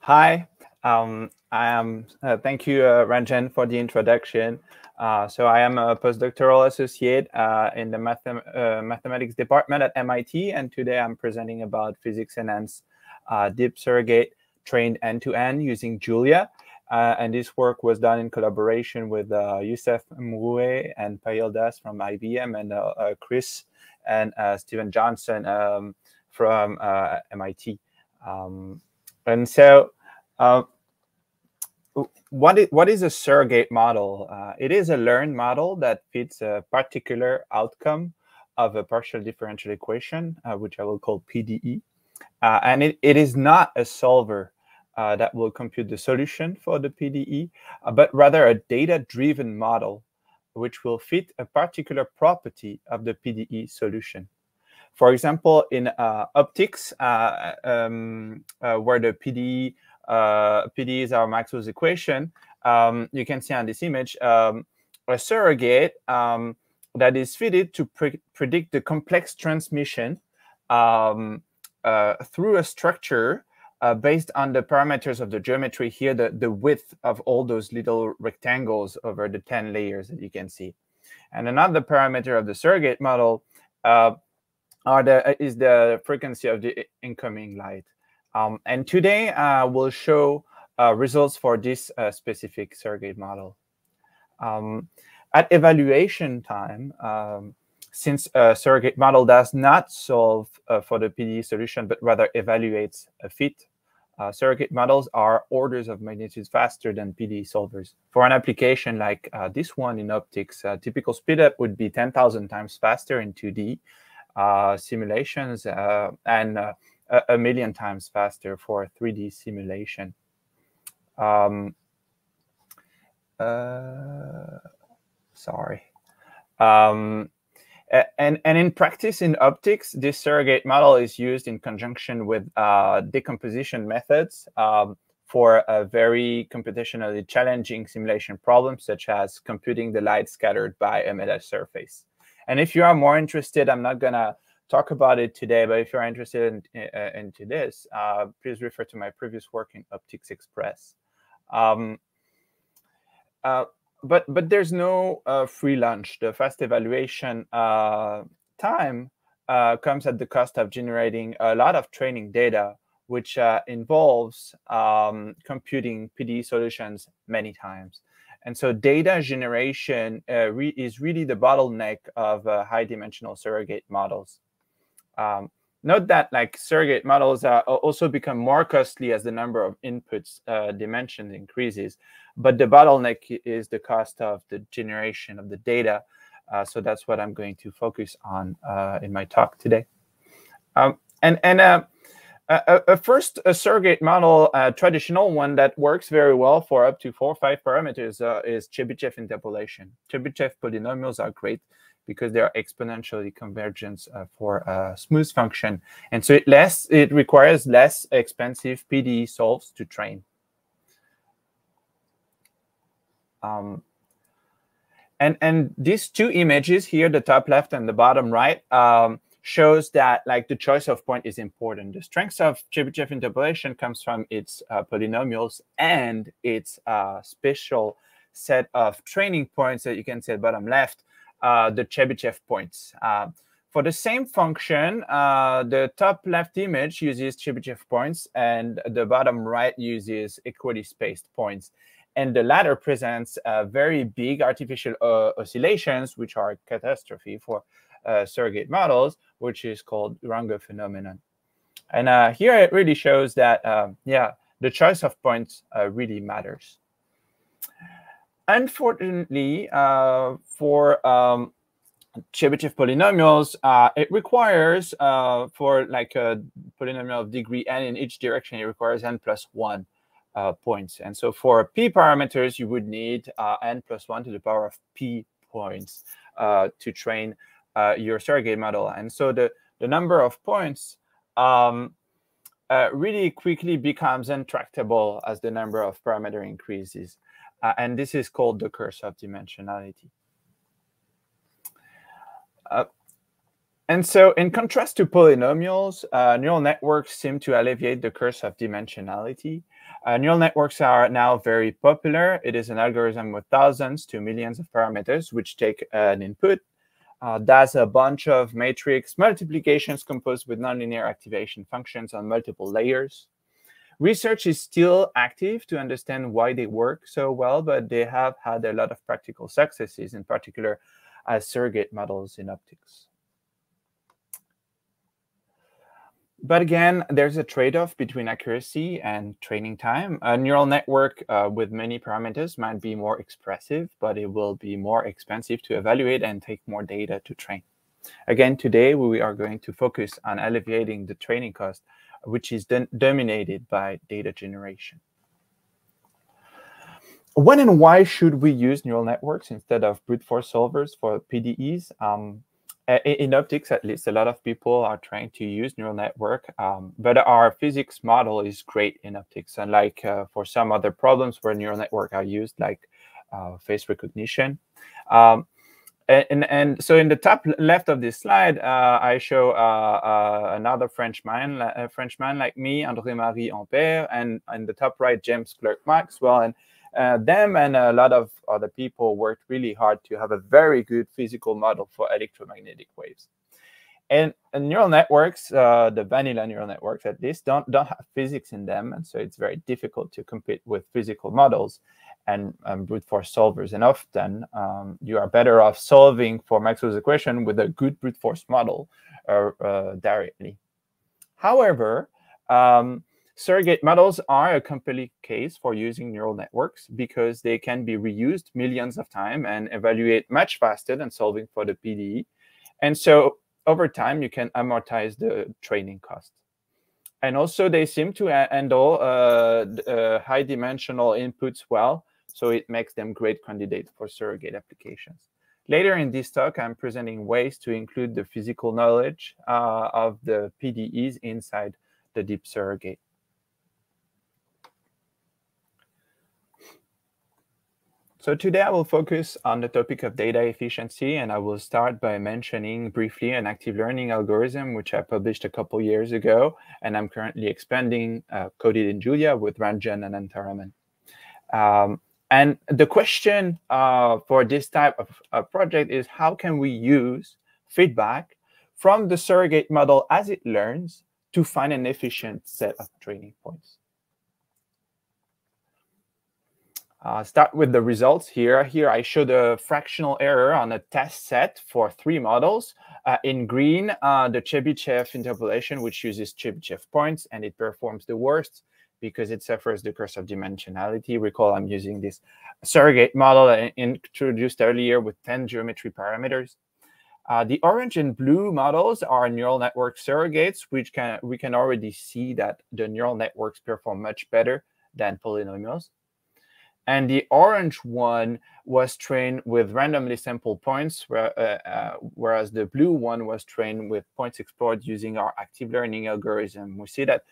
Hi, um, I am. Uh, thank you, uh, Ranjan, for the introduction. Uh, so I am a postdoctoral associate in the math mathematics department at MIT, and today I'm presenting about physics enhanced deep surrogate trained end to end using Julia. Uh, and this work was done in collaboration with uh, Youssef Mroueh and Payel Das from IBM and uh, uh Chris and uh, Steven Johnson um, from uh, MIT. Um, and so what is, what is a surrogate model? it is a learned model that fits a particular outcome of a partial differential equation, which I will call PDE. and it, it is not a solver uh, that will compute the solution for the PDE, uh, but rather a data-driven model which will fit a particular property of the PDE solution. For example, in uh, optics, uh, um, uh, where the PDE, uh, is our Maxwell's equation, um, you can see on this image um, a surrogate um, that is fitted to pre predict the complex transmission um, through a structure uh, based on the parameters of the geometry here, the, the width of all those little rectangles over the 10 layers that you can see. And another parameter of the surrogate model uh, are the, uh, is the frequency of the incoming light. Um, and today uh, we'll show uh, results for this uh, specific surrogate model. Um, at evaluation time, um, since a surrogate model does not solve uh, for the PDE solution, but rather evaluates a fit uh, surrogate models are orders of magnitude faster than PDE solvers. For an application like uh, this one in optics, uh, typical speedup would be 10,000 times faster in 2D uh, simulations uh, and uh, a million times faster for a 3D simulation. Um, sorry. Um, and, and in practice in optics, this surrogate model is used in conjunction with uh, decomposition methods um, for a very computationally challenging simulation problems, such as computing the light scattered by a metal surface. And if you are more interested, I'm not going to talk about it today, but if you're interested in, uh, into this, uh, please refer to my previous work in Optics Express. Um, uh, but but there's no uh, free lunch. The fast evaluation uh, time uh, comes at the cost of generating a lot of training data, which involves um, computing PDE solutions many times. And so data generation re is really the bottleneck of high-dimensional surrogate models. Um, note that like surrogate models also become more costly as the number of inputs dimensions increases but the bottleneck is the cost of the generation of the data. Uh, so that's what I'm going to focus on uh, in my talk today. Um, and and uh, a, a, first a surrogate model, a traditional one that works very well for up to four or five parameters uh, is Chebyshev interpolation. Chebyshev polynomials are great because they are exponentially convergent uh, for a smooth function. And so it less it requires less expensive PDE solves to train. Um, and and these two images here, the top left and the bottom right, um, shows that like the choice of point is important. The strength of Chebyshev interpolation comes from its uh, polynomials and its uh, special set of training points that you can see at bottom left, uh, the Chebyshev points. Uh, for the same function, uh, the top left image uses Chebyshev points and the bottom right uses equally spaced points. And the latter presents uh, very big artificial uh, oscillations, which are a catastrophe for uh, surrogate models, which is called Runge phenomenon. And uh, here it really shows that, um, yeah, the choice of points uh, really matters. Unfortunately, for um, Chebyshev polynomials, uh, it requires uh, for like a polynomial of degree n in each direction, it requires n plus one uh, points. And so for p parameters, you would need uh, n plus one to the power of p points uh, to train uh, your surrogate model. And so the, the number of points um, really quickly becomes intractable as the number of parameter increases. and this is called the curse of dimensionality. Uh, and so in contrast to polynomials, uh, neural networks seem to alleviate the curse of dimensionality. Uh, neural networks are now very popular. It is an algorithm with thousands to millions of parameters, which take an input, uh, does a bunch of matrix multiplications composed with nonlinear activation functions on multiple layers. Research is still active to understand why they work so well, but they have had a lot of practical successes, in particular as surrogate models in optics. But again, there's a trade-off between accuracy and training time. A neural network uh, with many parameters might be more expressive, but it will be more expensive to evaluate and take more data to train. Again, today we are going to focus on alleviating the training cost, which is dominated by data generation when and why should we use neural networks instead of brute force solvers for PDEs? Um, in optics, at least, a lot of people are trying to use neural network, um, but our physics model is great in optics. Unlike uh, for some other problems where neural network are used, like uh, face recognition. Um, and, and so in the top left of this slide, uh, I show uh, uh, another Frenchman, a Frenchman like me, André-Marie Ampère, and in the top right, James Clerk Maxwell. And uh, them and a lot of other people worked really hard to have a very good physical model for electromagnetic waves. And, and neural networks, uh, the vanilla neural networks at least, don't, don't have physics in them. And so it's very difficult to compete with physical models and um, brute force solvers. And often um, you are better off solving for Maxwell's equation with a good brute force model uh, uh directly. However, um, Surrogate models are a compelling case for using neural networks because they can be reused millions of times and evaluate much faster than solving for the PDE. And so over time, you can amortize the training cost. And also, they seem to handle uh, uh, high dimensional inputs well, so it makes them great candidates for surrogate applications. Later in this talk, I'm presenting ways to include the physical knowledge uh, of the PDEs inside the deep surrogate. So today I will focus on the topic of data efficiency, and I will start by mentioning briefly an active learning algorithm, which I published a couple years ago, and I'm currently expanding uh, coded in Julia with Ranjan and Anantharaman. Um, and the question uh, for this type of uh, project is how can we use feedback from the surrogate model as it learns to find an efficient set of training points? Uh, start with the results here. Here I show the fractional error on a test set for three models. Uh, in green, uh, the Chebyshev interpolation, which uses Chebyshev points, and it performs the worst because it suffers the curse of dimensionality. Recall I'm using this surrogate model I introduced earlier with 10 geometry parameters. Uh, the orange and blue models are neural network surrogates, which can we can already see that the neural networks perform much better than polynomials. And the orange one was trained with randomly sampled points, where, uh, uh, whereas the blue one was trained with points explored using our active learning algorithm. We see that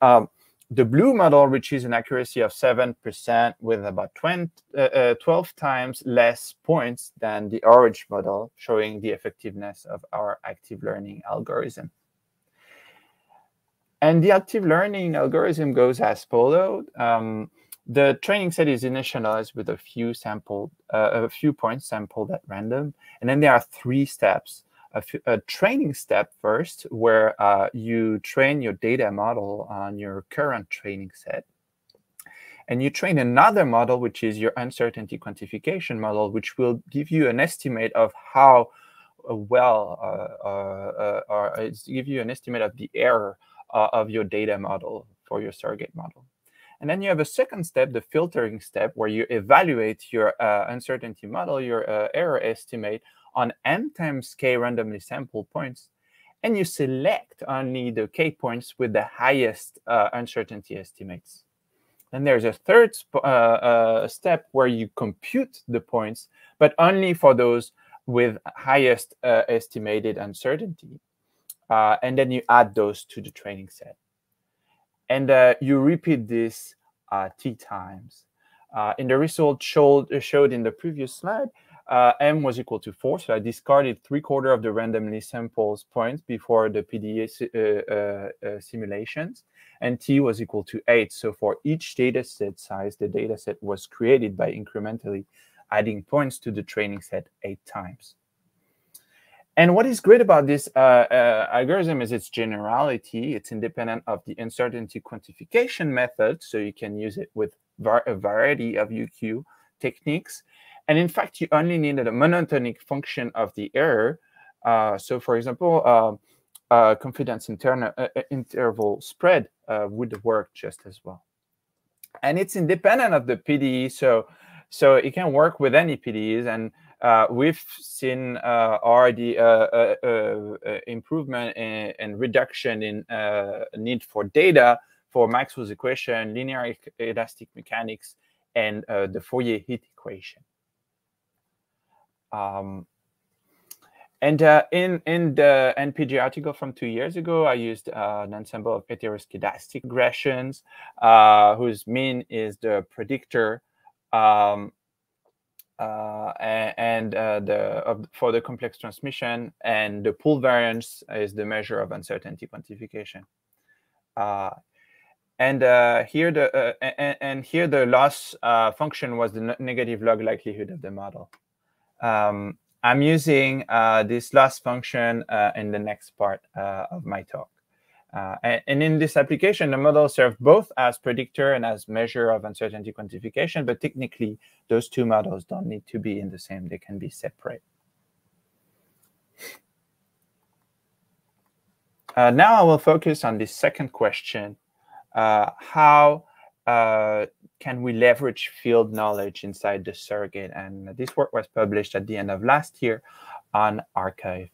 um, the blue model reaches an accuracy of 7% with about 20, uh, uh, 12 times less points than the orange model, showing the effectiveness of our active learning algorithm. And the active learning algorithm goes as followed. Um, the training set is initialized with a few sampled, uh, a few points sampled at random, and then there are three steps a, training step first, where uh, you train your data model on your current training set. And you train another model, which is your uncertainty quantification model, which will give you an estimate of how uh, well, uh, uh, uh or give you an estimate of the error of your data model for your surrogate model. And then you have a second step, the filtering step, where you evaluate your uh, uncertainty model, your uh, error estimate on n times k randomly sampled points, and you select only the k points with the highest uh, uncertainty estimates. Then there's a third uh, uh, step where you compute the points, but only for those with highest uh, estimated uncertainty. and then you add those to the training set and uh, you repeat this uh, t times. Uh, in the result showed, showed in the previous slide, uh, m was equal to 4, so I discarded three quarter of the randomly samples points before the PDE uh, uh, simulations, and t was equal to 8. So for each data set size, the data set was created by incrementally adding points to the training set eight times. And what is great about this uh, uh, algorithm is its generality. It's independent of the uncertainty quantification method, so you can use it with a variety of UQ techniques. And in fact, you only needed a monotonic function of the error. Uh, so for example, uh, uh, confidence uh, interval spread would work just as well. And it's independent of the PDE, so so it can work with any PDEs. And uh, we've seen uh, already uh, uh, uh improvement and reduction in uh, need for data for Maxwell's equation, linear elastic mechanics, and the Fourier heat equation. Um, and in, in the NPG article from two years ago, I used an ensemble of heteroscedastic regressions, whose mean is the predictor um, uh, and uh, the of, for the complex transmission, and the pool variance is the measure of uncertainty quantification. Uh, and uh, here the uh, and, and, here the loss uh, function was the negative log likelihood of the model. Um, I'm using this loss function in the next part of my talk. Uh, and, in this application, the model serves both as predictor and as measure of uncertainty quantification, but technically, those two models don't need to be in the same. They can be separate. Uh, now I will focus on the second question. Uh, how uh, can we leverage field knowledge inside the surrogate? And this work was published at the end of last year on arXiv.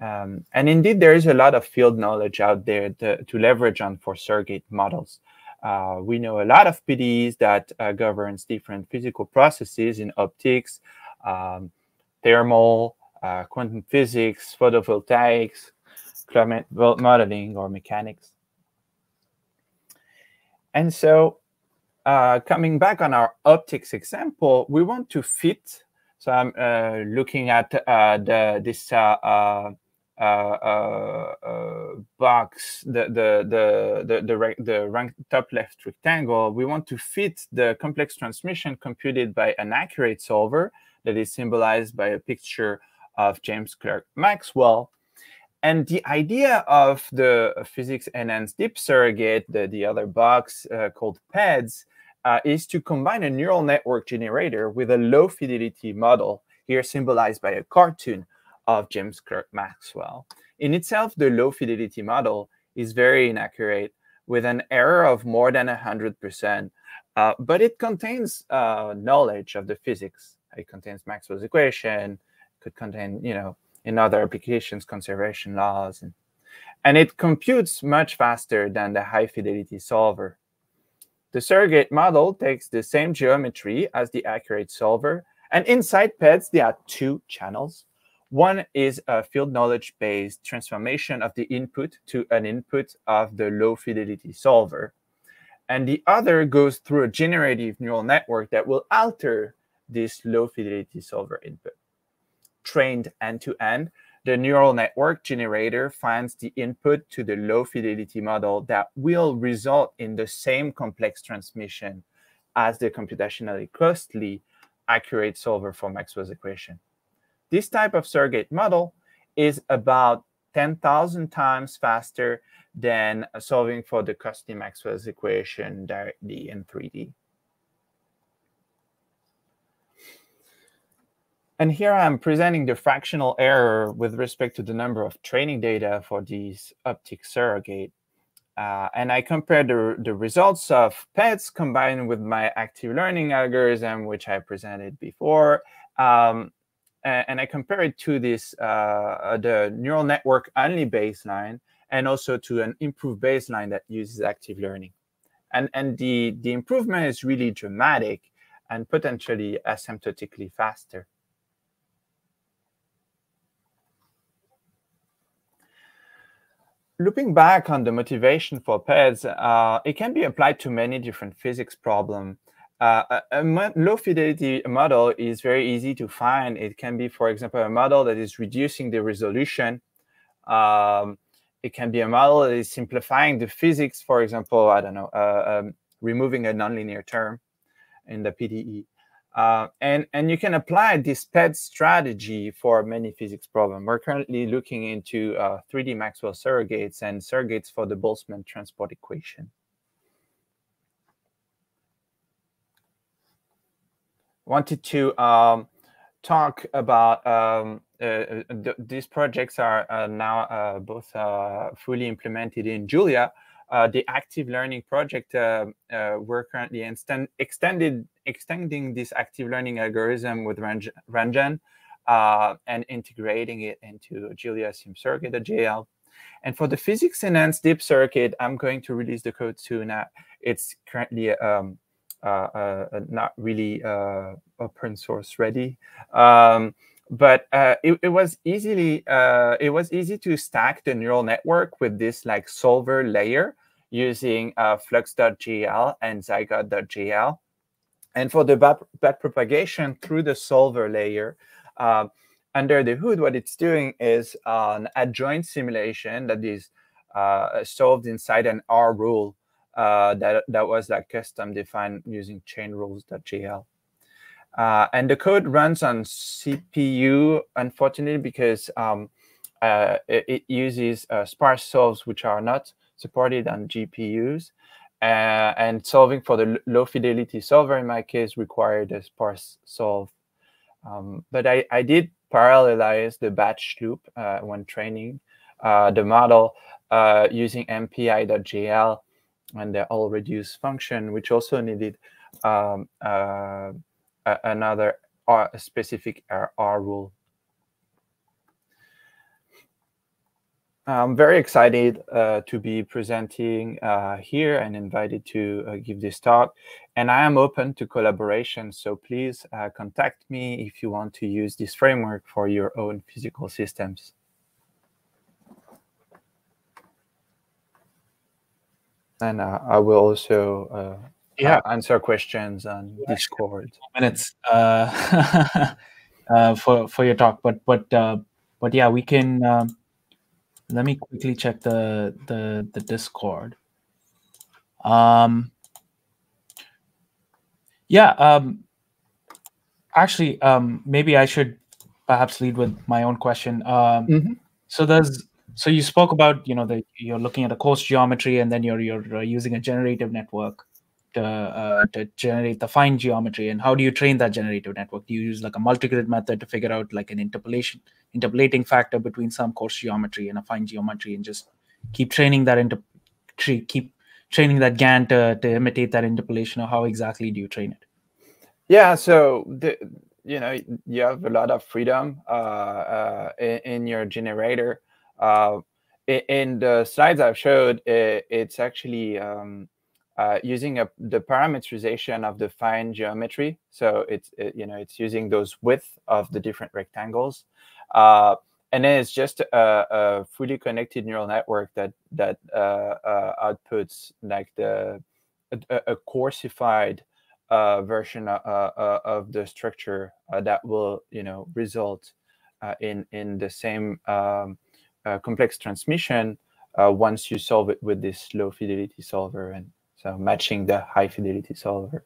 Um, and indeed, there is a lot of field knowledge out there to, to leverage on for surrogate models. Uh, we know a lot of PDEs that uh, governs different physical processes in optics, um, thermal, uh, quantum physics, photovoltaics, climate modeling, or mechanics. And so uh, coming back on our optics example, we want to fit. So I'm uh, looking at uh, the, this uh, uh, box, the the the the the, the rank, top left rectangle, we want to fit the complex transmission computed by an accurate solver that is symbolized by a picture of James Clerk Maxwell. And the idea of the physics enhanced deep surrogate, the, the other box uh, called PEDS, uh, is to combine a neural network generator with a low fidelity model, here symbolized by a cartoon of James Clerk Maxwell. In itself, the low fidelity model is very inaccurate with an error of more than 100%, uh, but it contains uh, knowledge of the physics. It contains Maxwell's equation, could contain, you know, in other applications, conservation laws, and, and it computes much faster than the high fidelity solver. The surrogate model takes the same geometry as the accurate solver, and inside PEDS, there are two channels one is a field knowledge-based transformation of the input to an input of the low fidelity solver. And the other goes through a generative neural network that will alter this low fidelity solver input. Trained end-to-end, the neural network generator finds the input to the low fidelity model that will result in the same complex transmission as the computationally costly accurate solver for Maxwell's equation. This type of surrogate model is about 10,000 times faster than solving for the costly Maxwell's equation directly in 3D. And here I'm presenting the fractional error with respect to the number of training data for these optic surrogate. Uh, and I compare the, the results of PEDS combined with my active learning algorithm, which I presented before. Um, and, and, I compare it to this, uh, the neural network only baseline, and also to an improved baseline that uses active learning. And, and the, the improvement is really dramatic and potentially asymptotically faster. Looping back on the motivation for PEDS, uh, it can be applied to many different physics problems. Uh, a, low fidelity model is very easy to find. It can be, for example, a model that is reducing the resolution. Um, it can be a model that is simplifying the physics, for example, I don't know, uh, um, removing a nonlinear term in the PDE. Uh, and, and you can apply this PEDS strategy for many physics problems. We're currently looking into uh, 3D Maxwell surrogates and surrogates for the Boltzmann transport equation. Wanted to um, talk about um, uh, th these projects are uh, now uh, both uh, fully implemented in Julia, uh, the active learning project, uh, uh, we're currently extend, extended, extending this active learning algorithm with Ranjan uh, and integrating it into Julia Surrogates.jl. And for the physics enhanced deep surrogate, I'm going to release the code soon. it's currently um, uh, not really open source ready. Um, but uh, it, it, was easily uh, it was easy to stack the neural network with this like solver layer using uh, flux.jl and zygote.jl. And for the back propagation through the solver layer, uh, under the hood, what it's doing is an adjoint simulation that is uh, solved inside an rrule uh, that, that was like custom defined using ChainRules.jl. Uh, and the code runs on CPU, unfortunately, because um, uh, it, it, uses uh, sparse solves, which are not supported on GPUs. Uh, and solving for the low fidelity solver, in my case, required a sparse solve. Um, but I, I did parallelize the batch loop uh, when training the model using MPI.jl and the all reduce function, which also needed um, another R, specific R, rrule. I'm very excited uh, to be presenting uh, here and invited to uh, give this talk. And I am open to collaboration, so please uh, contact me if you want to use this framework for your own physical systems. And uh, I will also uh, yeah. answer questions on yeah, discord. Minutes uh, *laughs* uh, for for your talk. But but uh, but yeah we can um, let me quickly check the the the discord. Um yeah um actually um maybe i should perhaps lead with my own question. Um mm -hmm. so there's so you spoke about you know that you're looking at a coarse geometry and then you're you're uh, using a generative network to, uh, to generate the fine geometry. And how do you train that generative network? Do you use like a multi-grid method to figure out like an interpolation interpolating factor between some coarse geometry and a fine geometry and just keep training that into keep training that GAN to, to imitate that interpolation? Or how exactly do you train it? Yeah so the, you know you have a lot of freedom uh, uh, in, in, your generator in the slides I've showed, it's actually um, uh, using a, the parameterization of the fine geometry. So it's it, you know it's using those width of the different rectangles, uh, and then it's just a, a, fully connected neural network that that uh, uh outputs like the a, a coarsified uh, version uh, of the structure that will you know result in in the same um, complex transmission once you solve it with this low fidelity solver and so matching the high fidelity solver.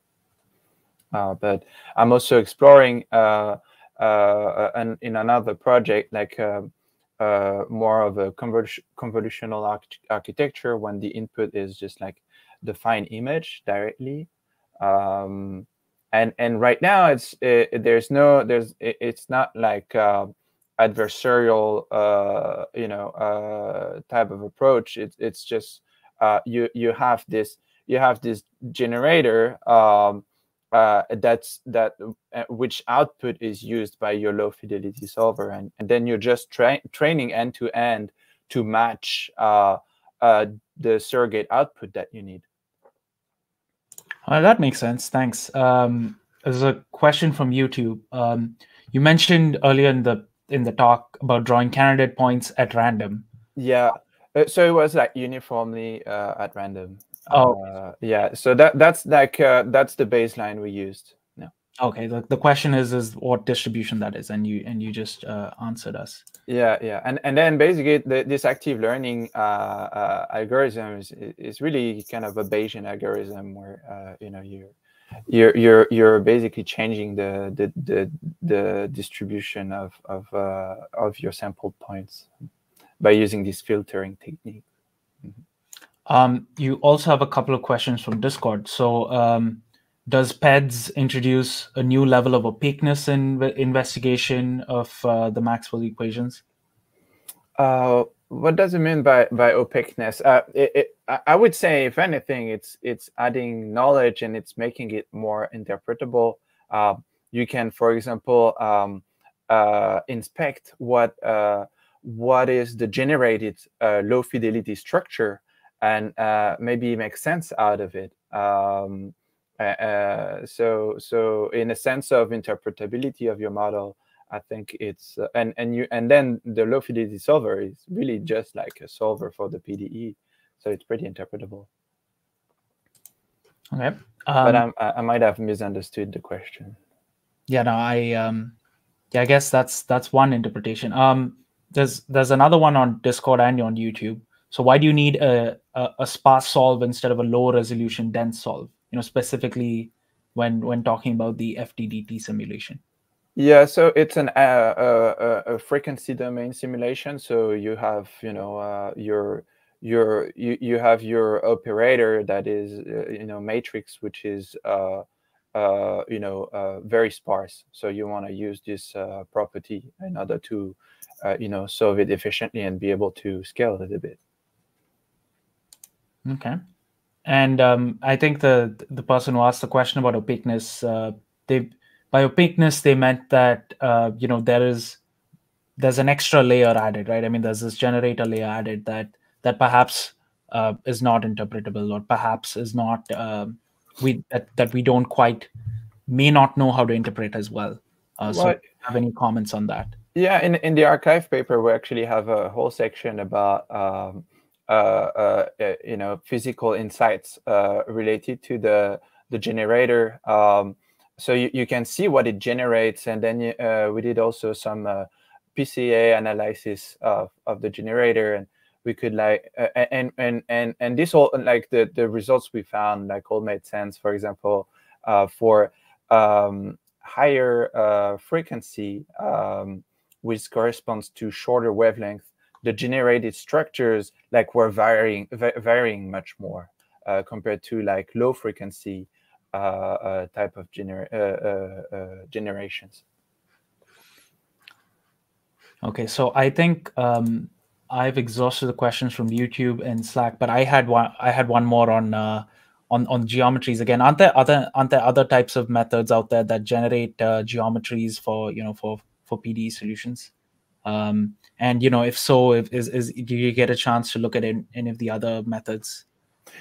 Uh, but I'm also exploring uh, uh, an, in another project like uh, uh, more of a convolutional arch architecture when the input is just like the fine image directly. Um, and and right now it's it, there's no there's it, it's not like uh, adversarial uh, you know uh, type of approach. It's it's just uh, you you have this you have this generator um, uh, that's that uh, which output is used by your low fidelity solver, and, and then you're just tra training end to end to match uh, uh, the surrogate output that you need. Uh, that makes sense. Thanks. Um, there's a question from YouTube. Um, you mentioned earlier in the in the talk about drawing candidate points at random. Yeah. Uh, so it was like uniformly uh, at random. Oh, uh, yeah. So that that's like uh, that's the baseline we used. Yeah. Okay. The, the question is is what distribution that is, and you and you just uh, answered us. Yeah, yeah, and and then basically the, this active learning uh, uh, algorithm is is really kind of a Bayesian algorithm where uh, you know you're you're you're you're basically changing the the the, the distribution of of uh, of your sample points by using this filtering technique. Um, you also have a couple of questions from Discord. So, um, does PEDS introduce a new level of opaqueness in the investigation of uh, the Maxwell equations? Uh, what does it mean by by opaqueness? Uh, it, it, I would say, if anything, it's it's adding knowledge and it's making it more interpretable. Uh, you can, for example, um, uh, inspect what uh, what is the generated uh, low fidelity structure and uh, maybe make sense out of it. Um, so, so in a sense of interpretability of your model, I think it's uh, and and you and then the low fidelity solver is really just like a solver for the PDE, so it's pretty interpretable. Okay, um, but I'm, I, I might have misunderstood the question. Yeah, no, I um, yeah, I guess that's that's one interpretation. Um, there's there's another one on Discord and on YouTube. So why do you need a, a, a sparse solve instead of a low resolution dense solve? You know, specifically when when talking about the FDTD simulation. Yeah, so it's an uh, uh, a frequency domain simulation. So you have you know uh, your your you, you have your operator that is uh, you know matrix, which is uh, uh, you know very sparse. So you want to use this property in order to you know solve it efficiently and be able to scale it a bit. Okay. And um, I think the the person who asked the question about opaqueness, they by opaqueness they meant that uh, you know there is there's an extra layer added, right? I mean, there's this generator layer added that that perhaps uh, is not interpretable or perhaps is not um, we that, that we don't quite may not know how to interpret as well. Uh, so, Well, have any comments on that? Yeah, in in the arXiv paper, we actually have a whole section about um, uh, uh, uh, you know physical insights uh, related to the the generator. Um, so you, you can see what it generates, and then uh, we did also some uh, PCA analysis of, of the generator, and we could like uh, and and and and this all like the the results we found like all made sense. For example, uh, for um, higher uh, frequency, um, which corresponds to shorter wavelength, the generated structures like were varying va- varying much more uh, compared to like low frequency type of gener- uh, uh, uh, generations. Okay, so I think um, I've exhausted the questions from YouTube and Slack, but I had one. I had one more on uh, on on geometries again. Aren't there other aren't there other types of methods out there that generate uh, geometries for you know for for PDE solutions? Um, and you know, if so, if is, is do you get a chance to look at any of the other methods?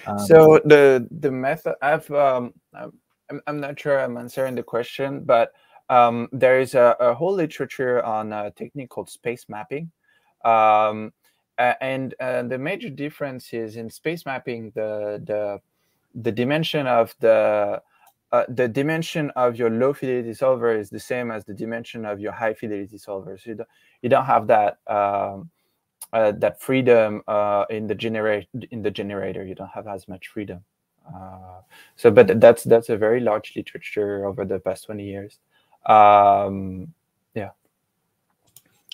Um, so the the method I've um, I'm, I'm not sure I'm answering the question, but um, there is a, a whole literature on a technique called space mapping. Um, and uh, the major difference is in space mapping, the the the dimension of the uh, the dimension of your low fidelity solver is the same as the dimension of your high fidelity solver. So you don't, you don't have that um, uh, that freedom uh, in the generate in the generator. You don't have as much freedom. Uh, so, but that's that's a very large literature over the past twenty years. Um, yeah.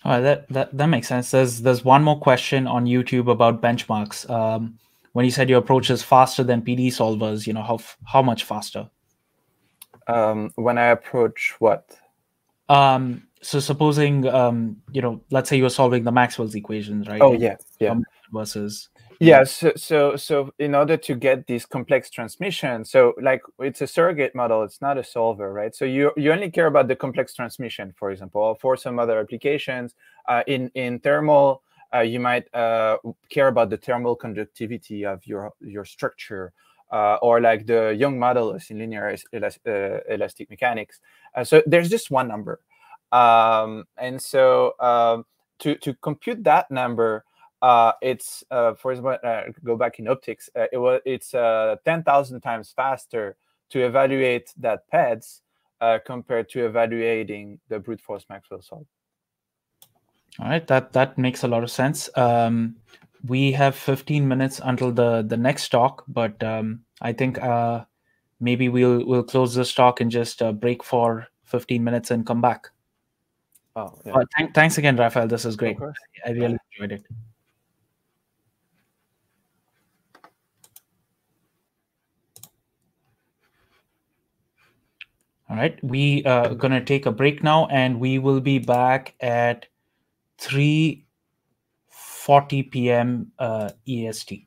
Oh, that, that that makes sense. There's there's one more question on YouTube about benchmarks. Um, when you said your approach is faster than PD solvers, you know how how much faster? Um, when I approach what? Um, so supposing um, you know, let's say you're solving the Maxwell's equations, right? Oh yeah, yeah. Versus yeah so, so so in order to get this complex transmission so like it's a surrogate model it's not a solver right so you you only care about the complex transmission for example for some other applications uh, in in thermal uh, you might uh, care about the thermal conductivity of your your structure uh, or like the young modulus in linear elas uh, elastic mechanics uh, so there's just one number um, and so um, to to compute that number uh, it's uh, for example, uh, go back in optics. Uh, it was it's uh, ten thousand times faster to evaluate that PEDS uh, compared to evaluating the brute force Maxwell solve. All right, that that makes a lot of sense. Um, we have 15 minutes until the the next talk, but um, I think maybe we'll we'll close this talk and just break for 15 minutes and come back. Oh, yeah. Uh, th- thanks again, Raphael. This is great. I really enjoyed it. All right, we are going to take a break now, and we will be back at 3:40 p.m. Uh, EST.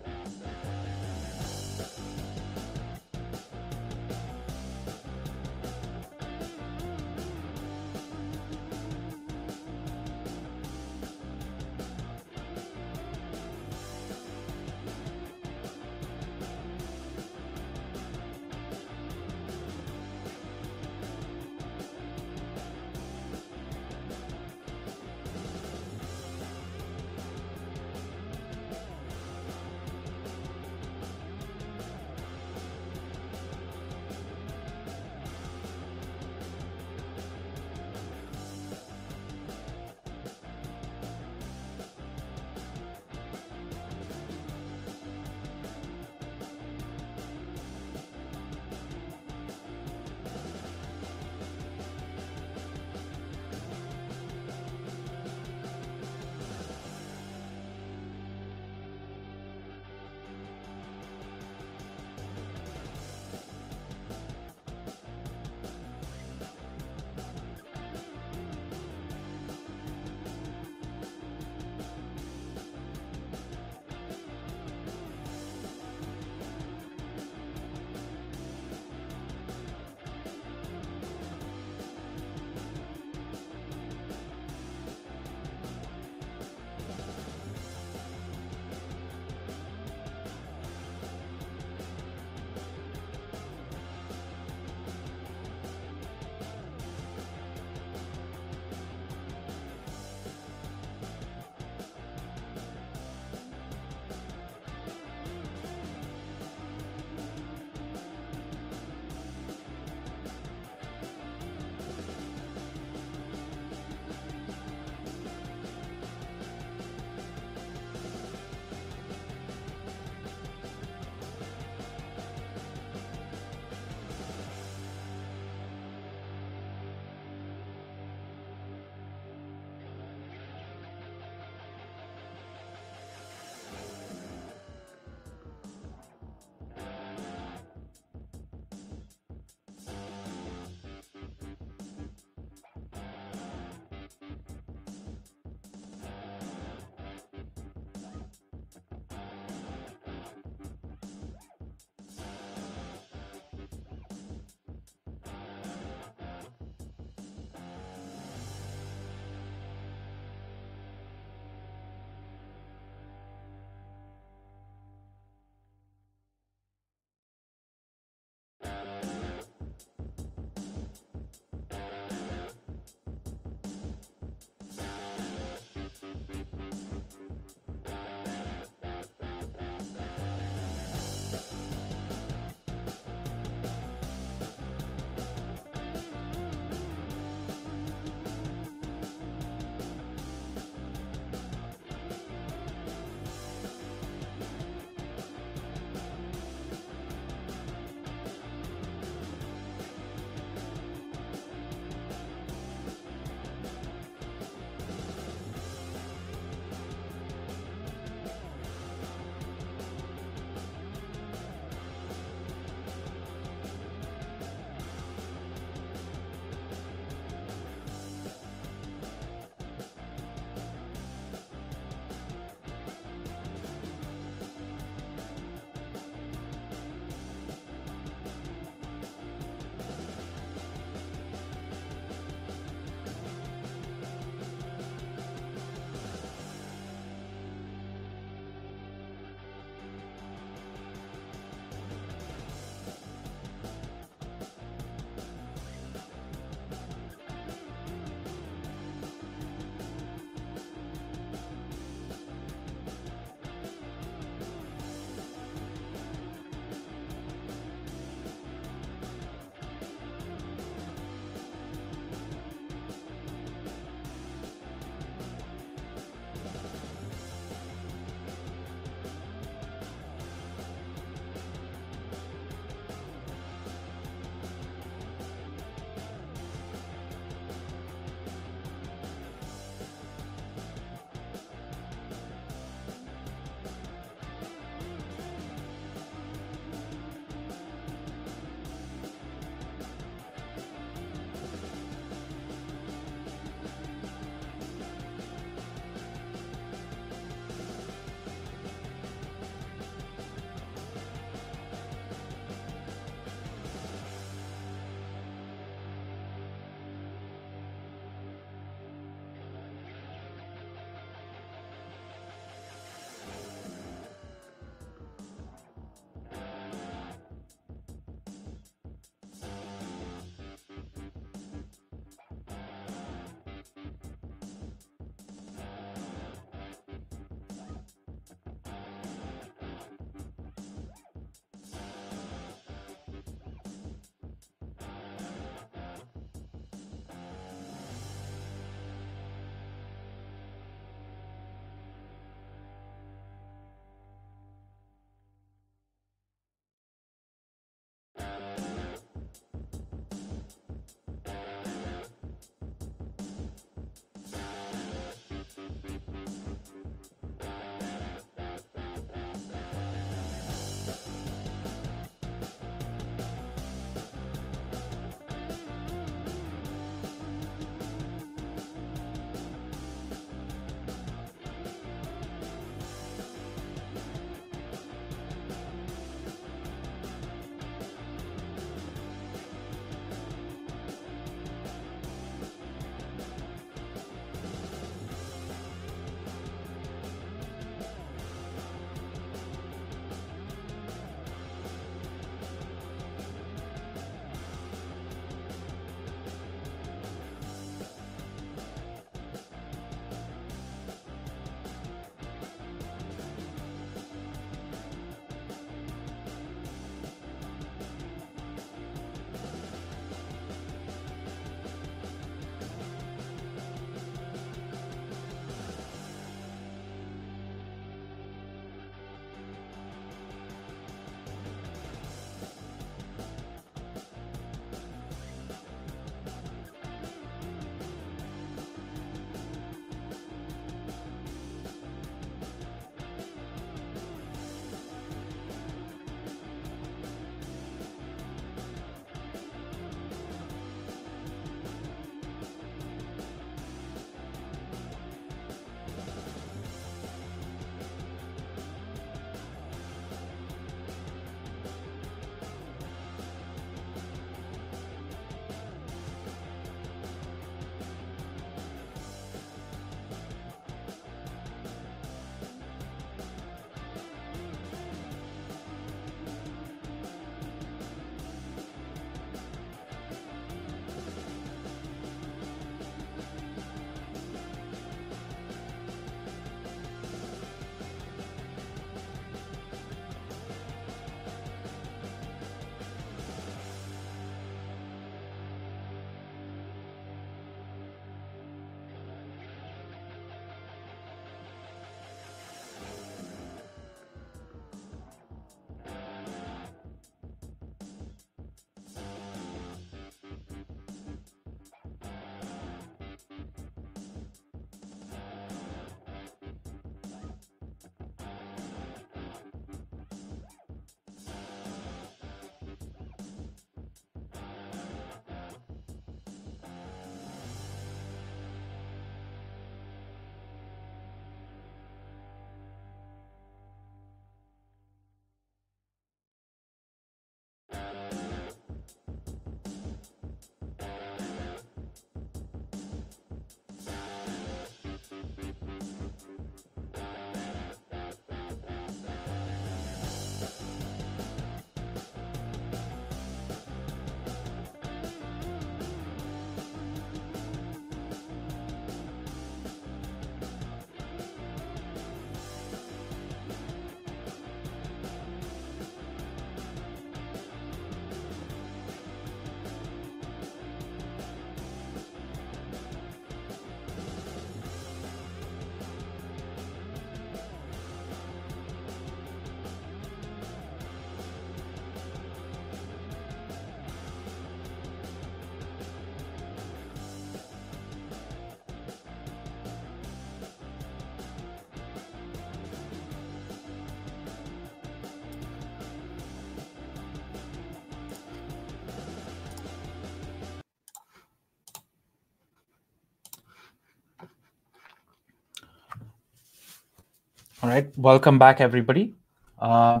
All right, welcome back, everybody. Uh,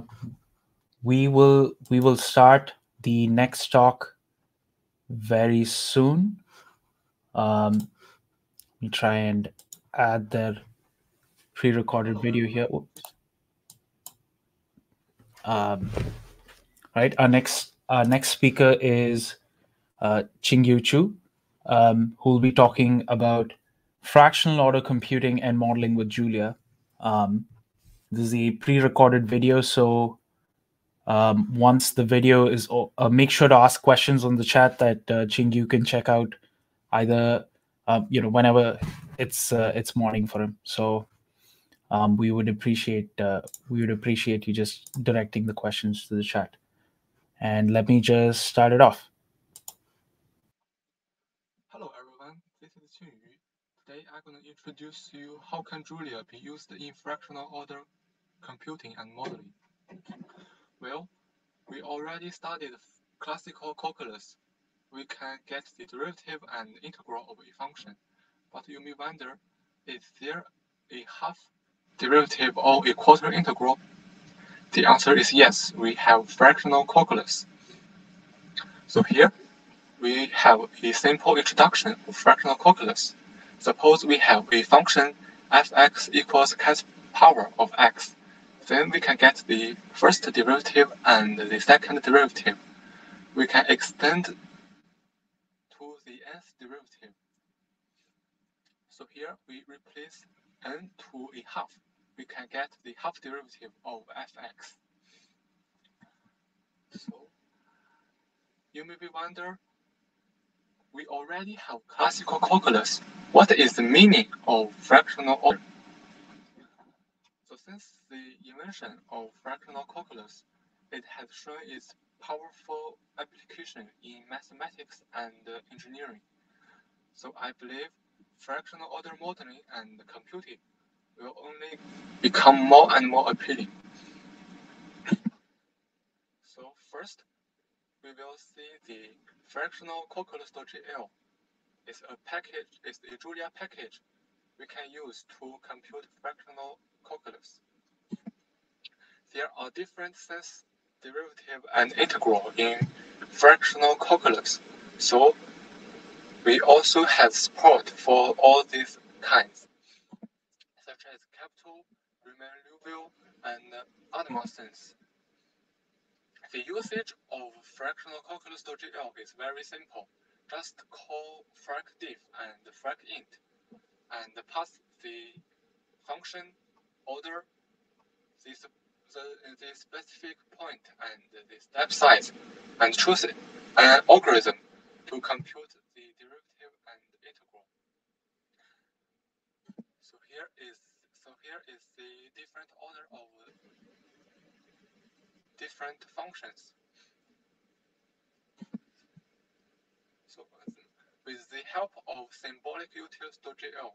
we will we will start the next talk very soon. Um, let me try and add their pre-recorded video here. Um, right, our next our next speaker is uh, Qingyu Qu, um, who will be talking about fractional order computing and modeling with Julia. Um, this is a pre-recorded video, so um, once the video is, uh, make sure to ask questions on the chat that uh, can check out, either uh, you know whenever it's uh, it's morning for him. So um, we would appreciate uh, we would appreciate you just directing the questions to the chat. And let me just start it off. Hello everyone, this is. Today I'm going to introduce you how can Julia be used in fractional order computing and modeling. Well, we already studied classical calculus. We can get the derivative and integral of a function. But you may wonder, is there a half derivative or a quarter integral? The answer is yes, we have fractional calculus. So here, we have a simple introduction of fractional calculus. Suppose we have a function fx equals cat power of x then we can get the first derivative and the second derivative. We can extend to the nth derivative. So here we replace n to a half. We can get the half derivative of fx. So you may be wonder, we already have classical calculus. What is the meaning of fractional order? So since the invention of fractional calculus, it has shown its powerful application in mathematics and engineering. So I believe fractional order modeling and computing will only become more and more appealing. *coughs* So first, we will see the FractionalCalculus.jl. It's a package, it's a Julia package we can use to compute fractional calculus. There are differences, derivative and integral in fractional calculus. So we also have support for all these kinds, such as Caputo, Riemann-Liouville, and other sense. The usage of FractionalCalculus.jl is very simple. Just call fracdiff and fracint and pass the function order, the, the, the specific point and the step size, and choose an algorithm to compute the derivative and integral. So here is so here is the different order of different functions. So with the help of SymbolicUtils.jl,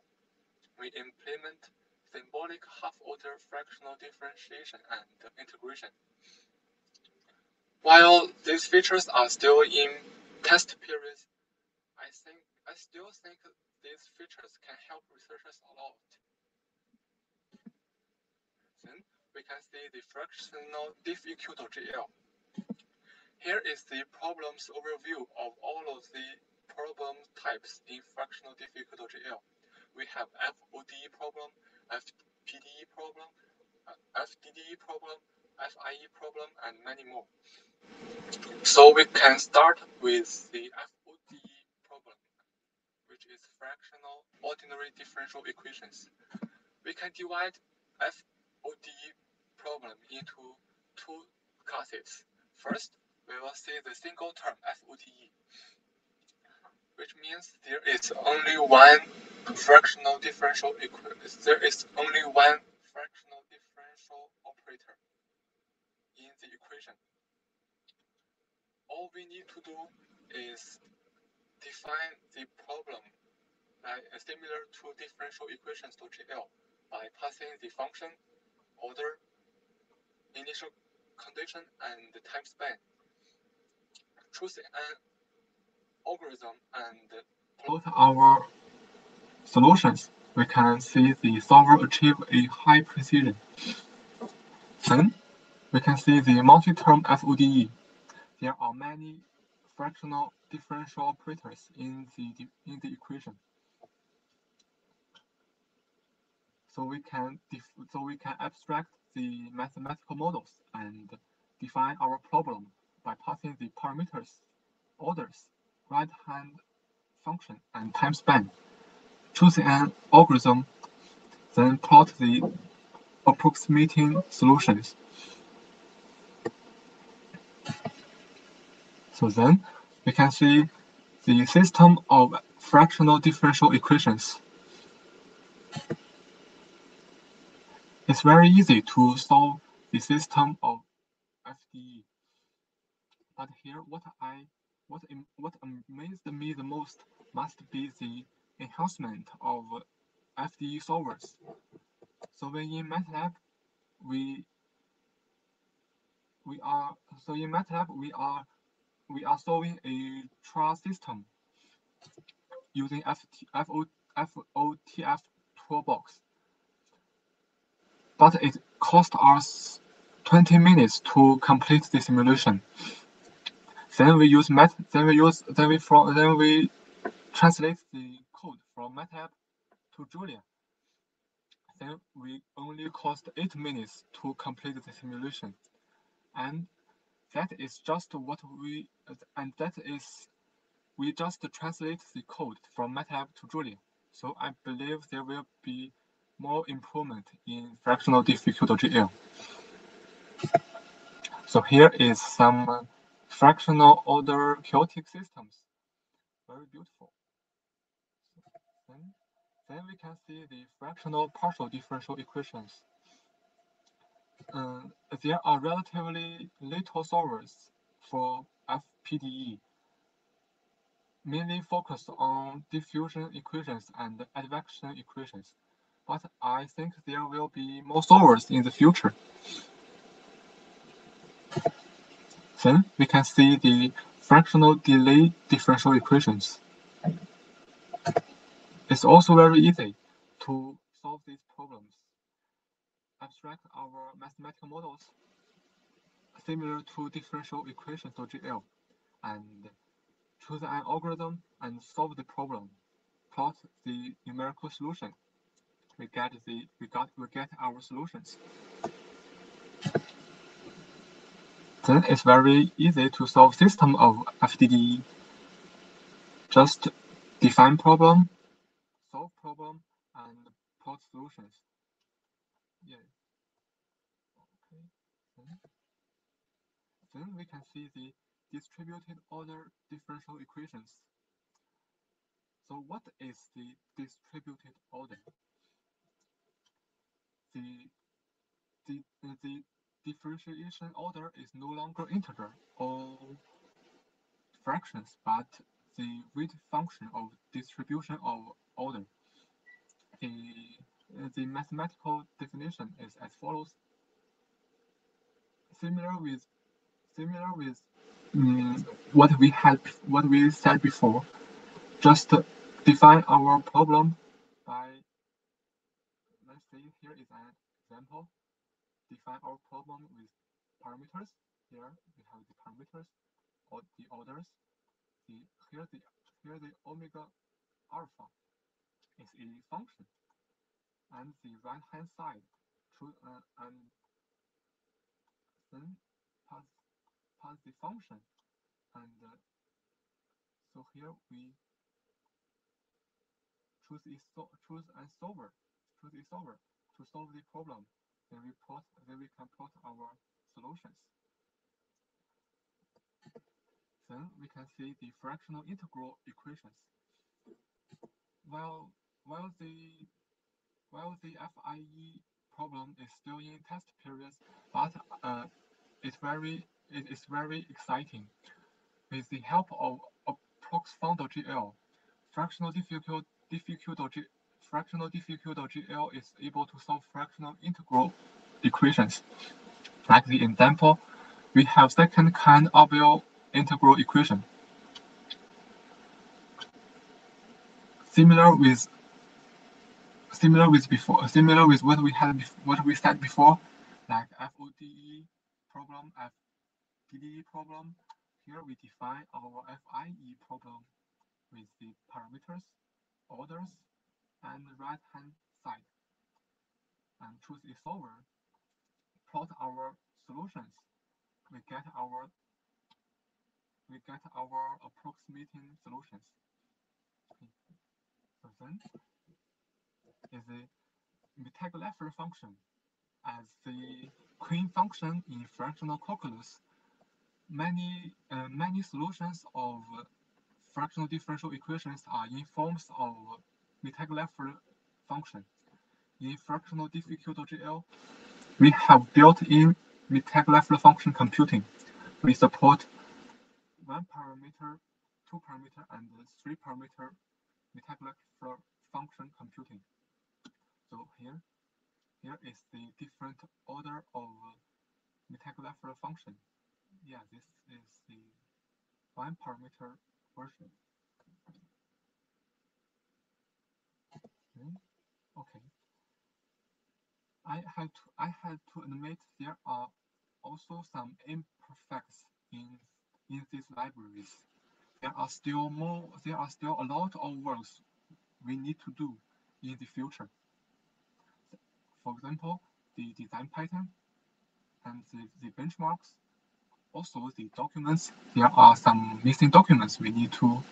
we implement symbolic half-order fractional differentiation and integration. While these features are still in test periods, I think I still think these features can help researchers a lot. Then we can see the FractionalDiffEq.jl. Here is the problems overview of all of the problem types in FractionalDiffEq.jl. We have FODE problem, FPDE problem, FDDE problem, FIE problem, and many more. So we can start with the FODE problem, which is fractional ordinary differential equations. We can divide FODE problem into two classes. First, we will see the single term FODE, which means there is only one fractional differential equation. There is only one fractional differential operator in the equation. All we need to do is define the problem by, similar to DifferentialEquations.jl by passing the function, order, initial condition, and the time span. Choose an algorithm and plot our solutions we can see the solver achieve a high precision. Then we can see the multi-term FODE. There are many fractional differential operators in the in the equation. So we can so we can abstract the mathematical models and define our problem by passing the parameters, orders, right hand function, and time span. Choose an algorithm, then plot the approximating solutions. So then we can see the system of fractional differential equations. It's very easy to solve the system of FDE. But here, what I what what amazed me the most must be the enhancement of FDE solvers. So when in MATLAB, we we are so in MATLAB we are we are solving a trial system using FT, FO, FOTF toolbox. But it cost us 20 minutes to complete the simulation. Then we use Mat then we use then we from then we translate the code from MATLAB to Julia. Then we only cost eight minutes to complete the simulation. And that is just what we and that is we just translate the code from MATLAB to Julia. So I believe there will be more improvement in FractionalDiffEq.jl. So here is some fractional order chaotic systems. Very beautiful. Then, then we can see the fractional partial differential equations. Uh, there are relatively little solvers for FPDE, mainly focused on diffusion equations and advection equations. But I think there will be more solvers in the future. Then we can see the fractional delay differential equations. It's also very easy to solve these problems. Abstract our mathematical models similar to DifferentialEquations.jl and choose an algorithm and solve the problem. Plot the numerical solution. We get the we got we get our solutions. Then it's very easy to solve system of FDD. Just define problem, solve problem, and plot solutions. Yeah. Okay. Then, we can see the distributed order differential equations. So what is the distributed order? The the the differentiation order is no longer integer or fractions, but the weight function of distribution of order. The, the mathematical definition is as follows. Similar with similar with um, what we had what we said before, just define our problem by let's say here is an example define our problem with parameters. Here we have the parameters or the orders. The here the here the omega alpha is a function, and the right hand side to uh, and then pass pass the function, and uh, so here we choose a so choose a solver choose a solver to solve the problem then we plot then we can plot our solutions. Then we can see the fractional integral equations. While while the while the FIE problem is still in test periods, but uh, it's very it is very exciting. With the help of approx GL, fractional difficult difficult FractionalDiffEq.jl is able to solve fractional integral equations. Like the example, we have second kind Abel integral equation. Similar with similar with before, similar with what we had, what we said before, like FODE problem, FPDE problem. Here we define our FIE problem with the parameters, orders, and the right hand side. And choose a solver, plot our solutions. We get our we get our approximating solutions. So then is a Mittag-Leffler function as the queen function in fractional calculus. Many uh, many solutions of fractional differential equations are in forms of Mittag-Leffler function. In FractionalDiffEq.jl, we have built-in Mittag-Leffler function computing. We support one parameter, two parameter, and three parameter Mittag-Leffler function computing. So here, here is the different order of Mittag-Leffler function. Yeah, this is the one parameter version. Okay. I had to I had to admit there are also some imperfects in in these libraries. There are still more there are still a lot of works we need to do in the future. For example, the design pattern and the, the benchmarks, also the documents. There are some missing documents we need to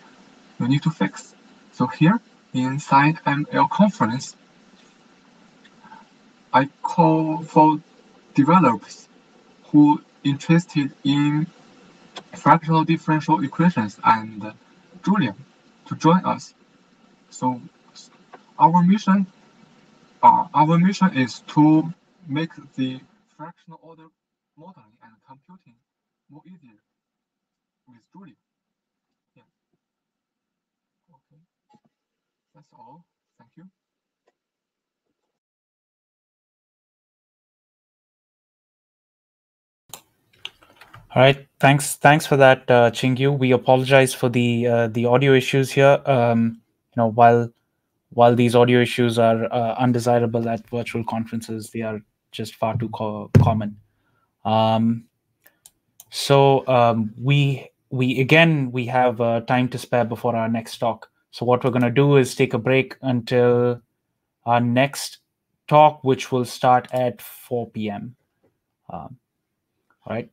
we need to fix. So here in SciML conference, I call for developers who interested in fractional differential equations and Julia to join us. So our mission, uh, our mission is to make the fractional order modeling and computing more easier with Julia. Yeah. Okay. That's all. Thank you. All right, thanks. Thanks for that, uh, Qingyu. We apologize for the uh, the audio issues here. Um, you know, while while these audio issues are uh, undesirable at virtual conferences, they are just far too co common. Um, so um, we we again we have uh, time to spare before our next talk. So what we're going to do is take a break until our next talk, which will start at 4 p.m. Um, all right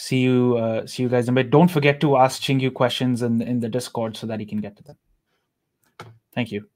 see you uh, see you guys in a bit. Don't forget to ask Qingyu questions in in the Discord so that he can get to them. Thank you.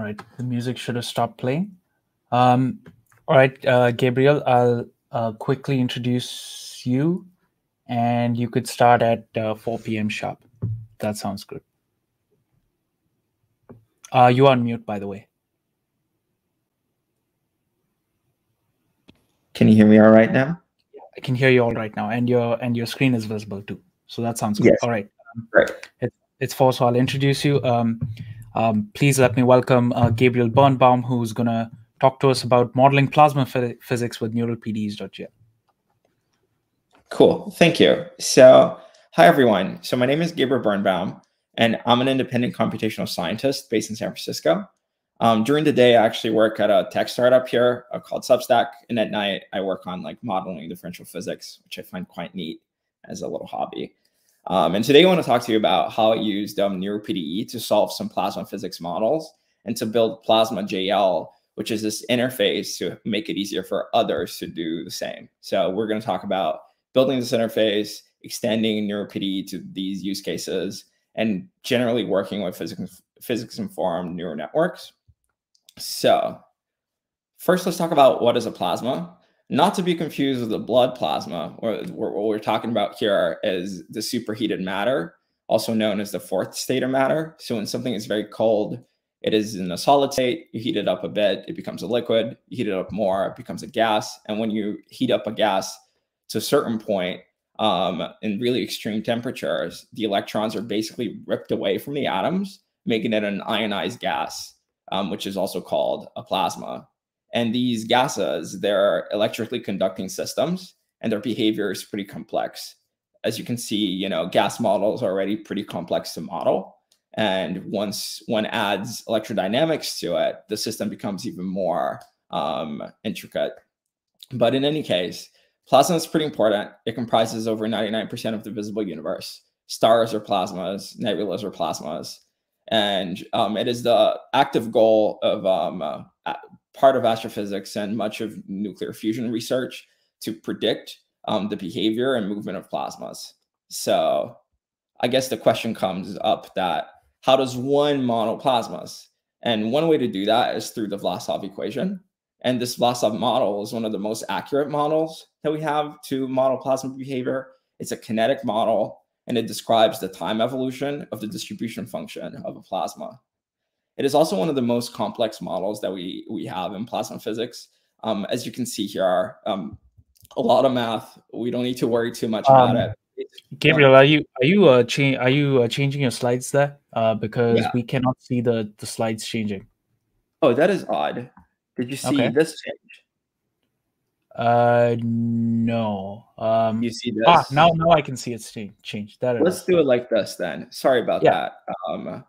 All right, the music should have stopped playing. Um, all right, uh, Gabriel, I'll uh, quickly introduce you, and you could start at uh, 4 p.m. sharp. That sounds good. Uh, you are on mute, by the way. Can you hear me all right now? I can hear you all right now, and your and your screen is visible too. So that sounds good. Yes. All right. Um, Right. It, it's four, so I'll introduce you. Um, um, please let me welcome uh, Gabriel Birnbaum, who's gonna talk to us about modeling plasma phy- physics with neural PDEs.jl. Cool. Thank you. So, hi everyone. So, my name is Gabriel Birnbaum, and I'm an independent computational scientist based in San Francisco. Um, during the day, I actually work at a tech startup here uh, called Substack, and at night, I work on like modeling differential physics, which I find quite neat as a little hobby. Um, and today, I want to talk to you about how I used um, NeuralPDE to solve some plasma physics models and to build Plasma JL, which is this interface to make it easier for others to do the same. So, we're going to talk about building this interface, extending NeuralPDE to these use cases, and generally working with physics physics informed neural networks. So, first, let's talk about what is a plasma. Not to be confused with the blood plasma, or what we're talking about here is the superheated matter, also known as the fourth state of matter. So, when something is very cold, it is in a solid state. You heat it up a bit, it becomes a liquid. You heat it up more, it becomes a gas. And when you heat up a gas to a certain point, um, in really extreme temperatures, the electrons are basically ripped away from the atoms, making it an ionized gas, um, which is also called a plasma. And these gases, they're electrically conducting systems, and their behavior is pretty complex. As you can see, you know, gas models are already pretty complex to model. And once one adds electrodynamics to it, the system becomes even more um, intricate. But in any case, plasma is pretty important. It comprises over 99% of the visible universe. Stars are plasmas, nebulas are plasmas. And um, it is the active goal of um, uh, part of astrophysics and much of nuclear fusion research to predict um, the behavior and movement of plasmas. So I guess the question comes up that how does one model plasmas? And one way to do that is through the Vlasov equation. And this Vlasov model is one of the most accurate models that we have to model plasma behavior. It's a kinetic model and it describes the time evolution of the distribution function of a plasma. It is also one of the most complex models that we, we have in plasma physics. Um, as you can see here, um, a lot of math. We don't need to worry too much about Um, it. Gabriel, are you are you uh, are you uh, changing your slides there? Uh, because Yeah. we cannot see the the slides changing. Oh, that is odd. Did you see Okay. this change? Uh, no. Um, You see this? Ah, this? now now I can see it's changed. Changed. That Let's do it like this then. Sorry about Yeah. that. Um,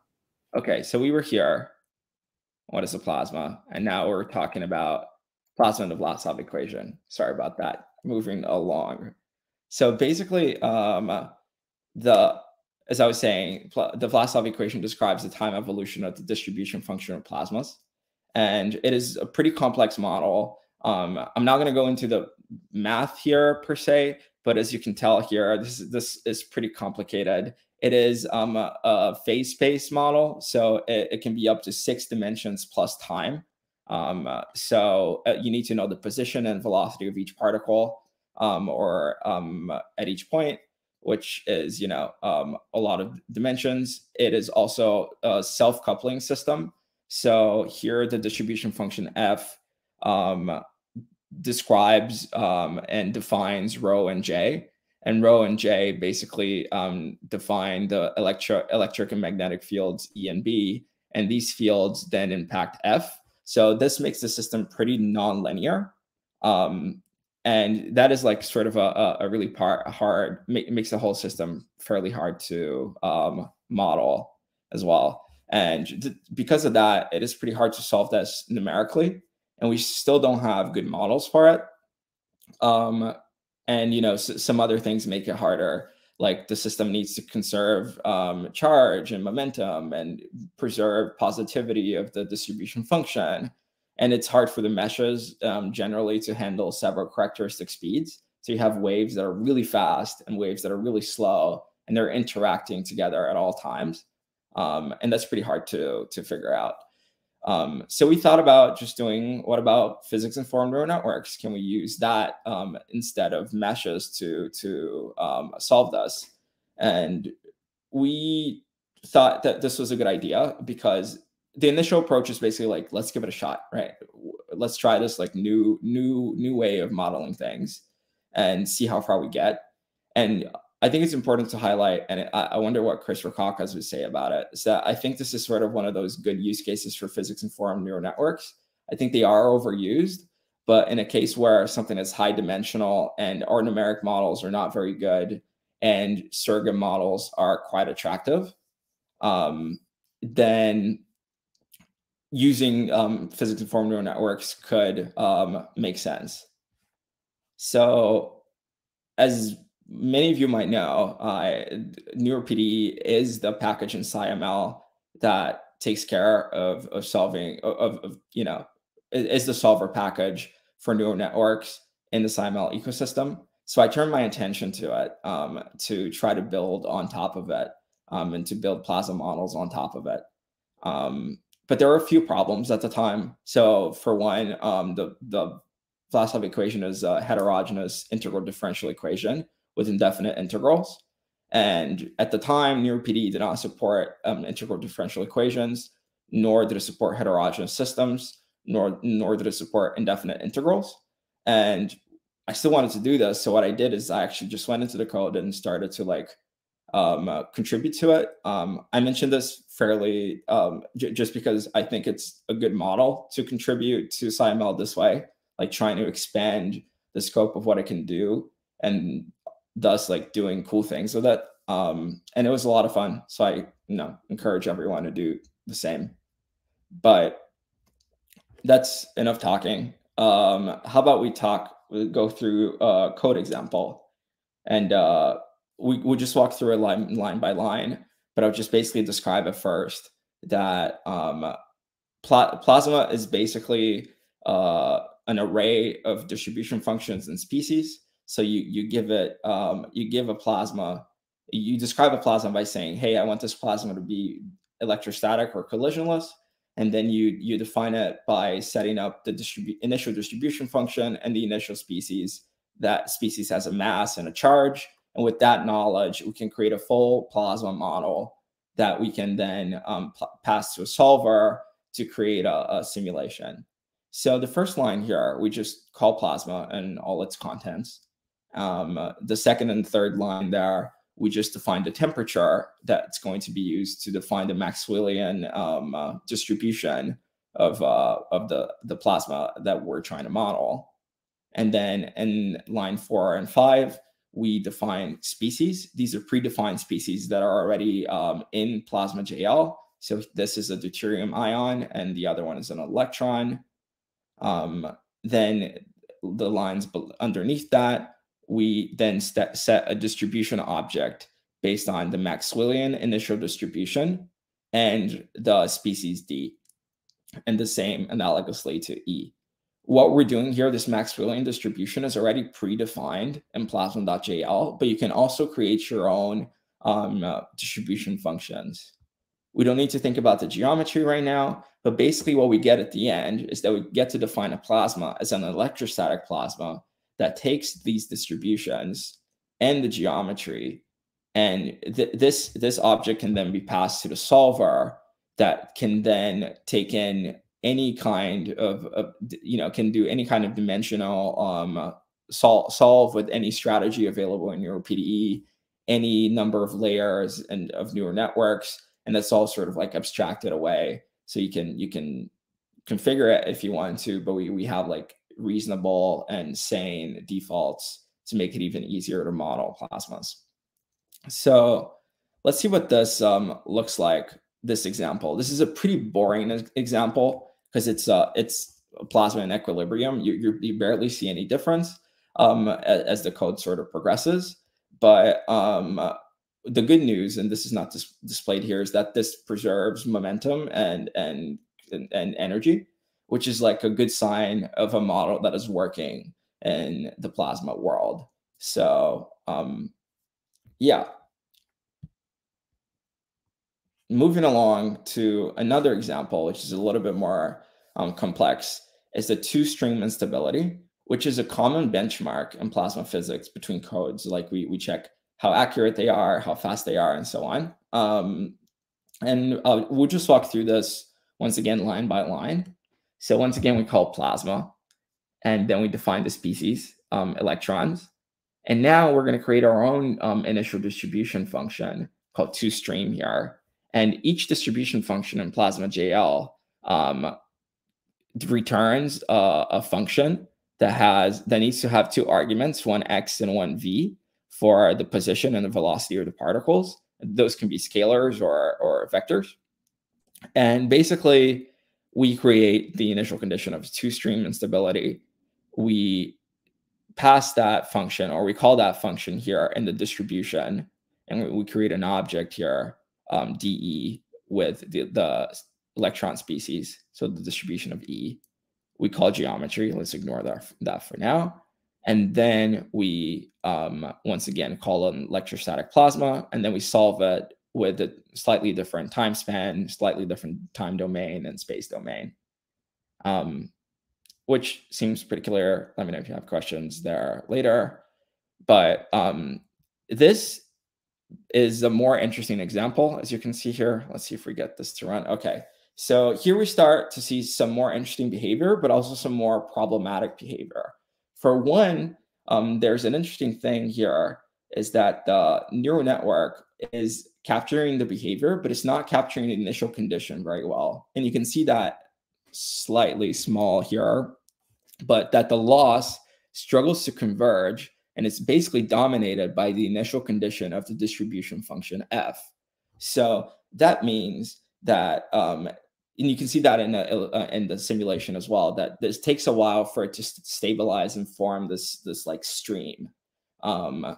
okay, so we were here. What is a plasma? And now we're talking about plasma and the Vlasov equation. Sorry about that. Moving along. So basically, um, the as I was saying, the Vlasov equation describes the time evolution of the distribution function of plasmas, and it is a pretty complex model. Um, I'm not going to go into the math here per se, but as you can tell here, this is, this is pretty complicated. It is um, a, a phase space model, so it, it can be up to six dimensions plus time. Um, uh, so uh, you need to know the position and velocity of each particle, um, or um, at each point, which is you know um, a lot of dimensions. It is also a self-coupling system. So here, the distribution function f um, describes um, and defines rho and j, and rho and j basically um, define the electro electric and magnetic fields E and B, and these fields then impact f. So this makes the system pretty nonlinear. Um, and that is like sort of a, a, really part hard ma- makes the whole system fairly hard to um, model as well. And because of that, it is pretty hard to solve this numerically, and we still don't have good models for it. Um, and you know, some other things make it harder. Like the system needs to conserve um, charge and momentum and preserve positivity of the distribution function. And it's hard for the meshes um, generally to handle several characteristic speeds. So you have waves that are really fast and waves that are really slow, and they're interacting together at all times. Um, and that's pretty hard to to figure out. Um, so we thought about just doing what about physics informed neural networks? Can we use that um, instead of meshes to to um, solve this? And we thought that this was a good idea because the initial approach is basically like let's give it a shot, right? Let's try this like new new new way of modeling things and see how far we get. And I think it's important to highlight, and I, wonder what Chris Rackauckas would say about it, is that I think this is sort of one of those good use cases for physics informed neural networks. I think they are overused, but in a case where something is high dimensional and our numeric models are not very good and surrogate models are quite attractive, um, then using um, physics informed neural networks could um, make sense. So as many of you might know, uh, is the package in SciML that takes care of, of solving of, of, you know is the solver package for neural networks in the SciML ecosystem. So I turned my attention to it um, to try to build on top of it um, and to build plasma models on top of it. Um, but there were a few problems at the time. So for one, um, the the Vlasov equation is a heterogeneous integral differential equation with indefinite integrals. And at the time, NeuralPDE did not support um, integral differential equations, nor did it support heterogeneous systems, nor nor did it support indefinite integrals. And I still wanted to do this. So what I did is I actually just went into the code and started to like um, uh, contribute to it. Um, I mentioned this fairly um, just because I think it's a good model to contribute to SciML this way, like trying to expand the scope of what it can do and thus like doing cool things with it. Um, and it was a lot of fun. So I, you know, encourage everyone to do the same. But that's enough talking. Um, how about we talk, we go through a code example and uh, we, we just walk through it line, line by line, but I'll just basically describe it first that um, pl plasma is basically uh, an array of distribution functions and species so you you give it um, you give a plasma, you describe a plasma by saying, "Hey, I want this plasma to be electrostatic or collisionless," and then you you define it by setting up the distribu- initial distribution function and the initial species. That species has a mass and a charge, and with that knowledge, we can create a full plasma model that we can then um, pass to a solver to create a, a simulation. So the first line here, we just call plasma and all its contents. Um, uh, the second and third line there, we just define the temperature that's going to be used to define the Maxwellian um, uh, distribution of, uh, of the, the plasma that we're trying to model. And then in line four and five, we define species. These are predefined species that are already um, in plasma JL. So this is a deuterium ion, and the other one is an electron. Um, then the lines underneath that we then set a distribution object based on the Maxwellian initial distribution and the species D, and the same analogously to E. What we're doing here, this Maxwellian distribution is already predefined in plasma.jl, but you can also create your own um, uh, distribution functions. We don't need to think about the geometry right now, but basically what we get at the end is that we get to define a plasma as an electrostatic plasma that takes these distributions and the geometry and th this this object can then be passed to the solver that can then take in any kind of, of you know can do any kind of dimensional um sol solve with any strategy available in your PDE any number of layers and of neural networks and that's all sort of like abstracted away. So you can you can configure it if you want to but we we have like reasonable and sane defaults to make it even easier to model plasmas. So let's see what this um, looks like, this example. This is a pretty boring example because it's uh, it's a plasma in equilibrium. You, you, you barely see any difference um, as, as, the code sort of progresses. But um, the good news, and this is not dis displayed here, is that this preserves momentum and, and, and, and energy which is like a good sign of a model that is working in the plasma world. So um, yeah. moving along to another example, which is a little bit more um, complex, is the two-stream instability, which is a common benchmark in plasma physics between codes. Like we, we check how accurate they are, how fast they are, and so on. Um, and uh, we'll just walk through this once again, line by line. So once again, we call plasma, and then we define the species, um, electrons. And now we're going to create our own um, initial distribution function called toStream here. And each distribution function in Plasma JL um, returns a function that has that needs to have two arguments, one x and one v, for the position and the velocity of the particles. Those can be scalars or or vectors. And basically, we create the initial condition of two-stream instability. We pass that function, or we call that function here in the distribution, and we, we create an object here, um, dE, with the, the electron species, so the distribution of E. We call geometry. Let's ignore that, that for now. And then we, um, once again, call an electrostatic plasma, and then we solve it with a slightly different time span, slightly different time domain and space domain, um, which seems pretty clear. Let me know if you have questions there later. But um, this is a more interesting example, as you can see here. Let's see if we get this to run. Okay, so here we start to see some more interesting behavior, but also some more problematic behavior. For one, um, there's an interesting thing here is that the neural network is capturing the behavior, but it's not capturing the initial condition very well. And you can see that slightly small here, but that the loss struggles to converge and it's basically dominated by the initial condition of the distribution function f. So that means that, um, and you can see that in, the, uh, in the simulation as well, that this takes a while for it to stabilize and form this, this like stream. Um,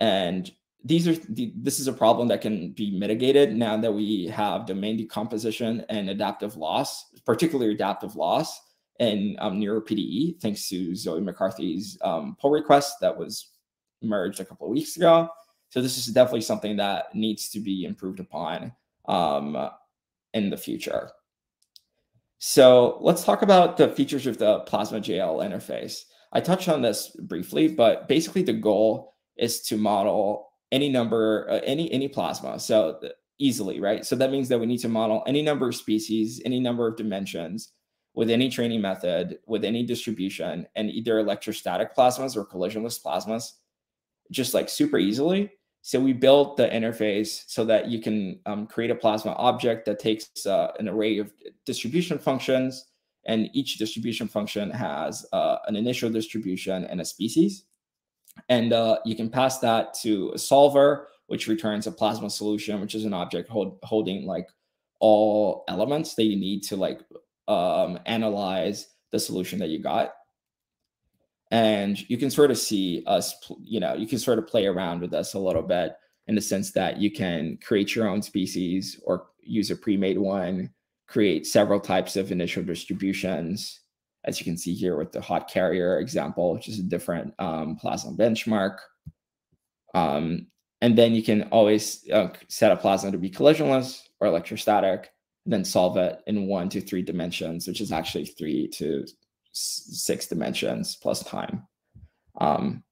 and these are the, this is a problem that can be mitigated now that we have domain decomposition and adaptive loss, particularly adaptive loss in um, NeuralPDE, thanks to Zoe McCarthy's um, pull request that was merged a couple of weeks ago. So this is definitely something that needs to be improved upon um, in the future. So let's talk about the features of the Plasma JL interface. I touched on this briefly, but basically the goal is to model any number, uh, any any plasma. So easily, right? So that means that we need to model any number of species, any number of dimensions with any training method, with any distribution, and either electrostatic plasmas or collisionless plasmas, just like super easily. So we built the interface so that you can um, create a plasma object that takes uh, an array of distribution functions, and each distribution function has uh, an initial distribution and a species. And uh, you can pass that to a solver, which returns a plasma solution, which is an object hold, holding like all elements that you need to like um, analyze the solution that you got. And you can sort of see us, you know, you can sort of play around with us a little bit in the sense that you can create your own species or use a pre-made one, create several types of initial distributions, as you can see here with the hot carrier example, which is a different um, plasma benchmark. Um, and then you can always uh, set a plasma to be collisionless or electrostatic, then solve it in one to three dimensions, which is actually three to six dimensions plus time. Um,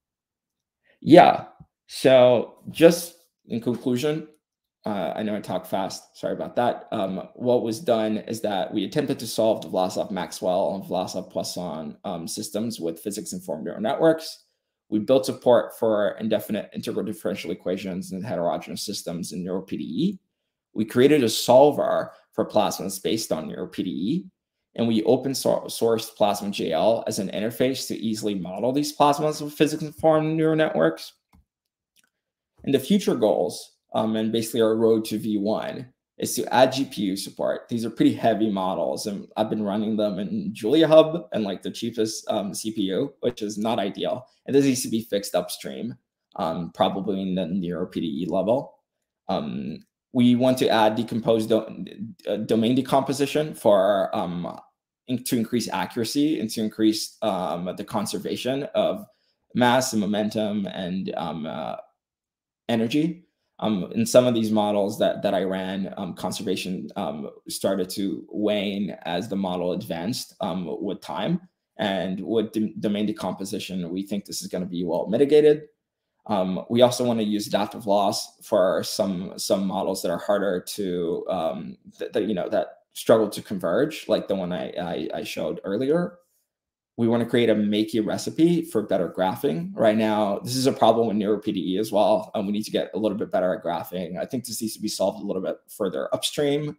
yeah, so just in conclusion, uh, I know I talk fast. Sorry about that. Um, what was done is that we attempted to solve the Vlasov-Maxwell and Vlasov-Poisson um, systems with physics-informed neural networks. We built support for indefinite integral differential equations and heterogeneous systems in NeuralPDE. We created a solver for plasmas based on NeuralPDE, and we open sourced Plasma JL as an interface to easily model these plasmas with physics-informed neural networks. And the future goals um, and basically our road to V1 is to add GPU support. These are pretty heavy models, and I've been running them in JuliaHub and like the cheapest um, CPU, which is not ideal. And this needs to be fixed upstream, um, probably in the NeuralPDE level. Um, we want to add decomposed do uh, domain decomposition for um, in to increase accuracy and to increase um, the conservation of mass and momentum and um, uh, energy. Um, in some of these models that that I ran, um, conservation um, started to wane as the model advanced um, with time, and with domain decomposition, we think this is going to be well mitigated. Um, we also want to use adaptive loss for some some models that are harder to um, that, that you know that struggle to converge, like the one I, I, I showed earlier. We want to create a Makie recipe for better graphing. Right now, this is a problem with NeuralPDE as well. And we need to get a little bit better at graphing. I think this needs to be solved a little bit further upstream.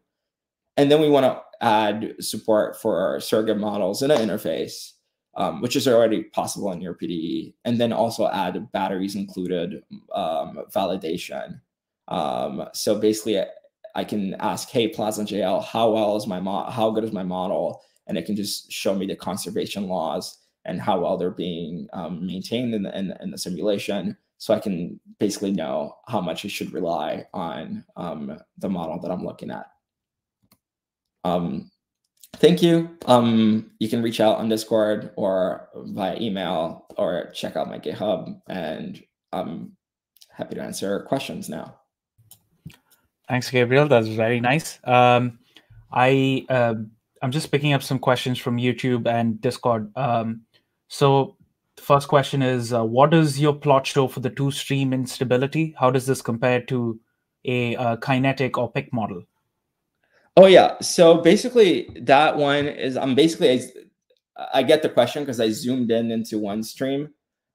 And then we want to add support for our surrogate models in an interface um, which is already possible in NeuralPDE, and then also add batteries included um, validation. Um, so basically, I can ask, "Hey, PlasmaJL, how well is my how good is my model?" And it can just show me the conservation laws and how well they're being um, maintained in the, in, in, the simulation. So I can basically know how much I should rely on um, the model that I'm looking at. Um, thank you. Um, you can reach out on Discord or via email or check out my GitHub, and I'm happy to answer questions now. Thanks, Gabriel. That's very nice. Um, I uh, I'm just picking up some questions from YouTube and Discord. Um, so the first question is, uh, what does your plot show for the two stream instability? How does this compare to a, uh, kinetic or PIC model? Oh yeah. So basically, that one is I'm basically I, I get the question because I zoomed in into one stream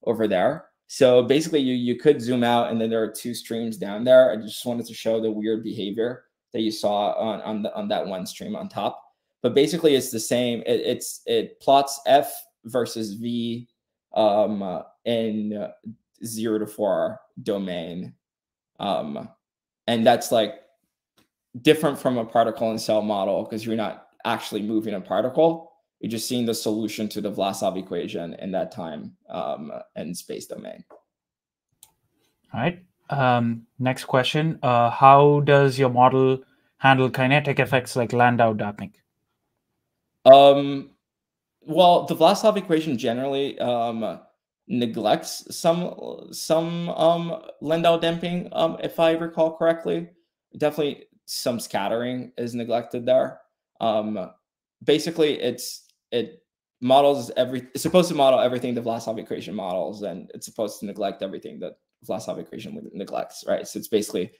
over there. So basically, you you could zoom out, and then there are two streams down there. I just wanted to show the weird behavior that you saw on on the, on that one stream on top. But basically, it's the same. It, it's it plots f versus v um, in zero to four domain, um, and that's like different from a particle and cell model because you're not actually moving a particle. You're just seeing the solution to the Vlasov equation in that time um, and space domain. All right. Um, next question. Uh, how does your model handle kinetic effects like Landau damping? Um, well, the Vlasov equation generally um, neglects some some um, damping, um, if I recall correctly. Definitely some scattering is neglected there. Um, basically, it's it models every it's supposed to model everything the Vlasov equation models, and it's supposed to neglect everything that Vlasov equation neglects, right? So it's basically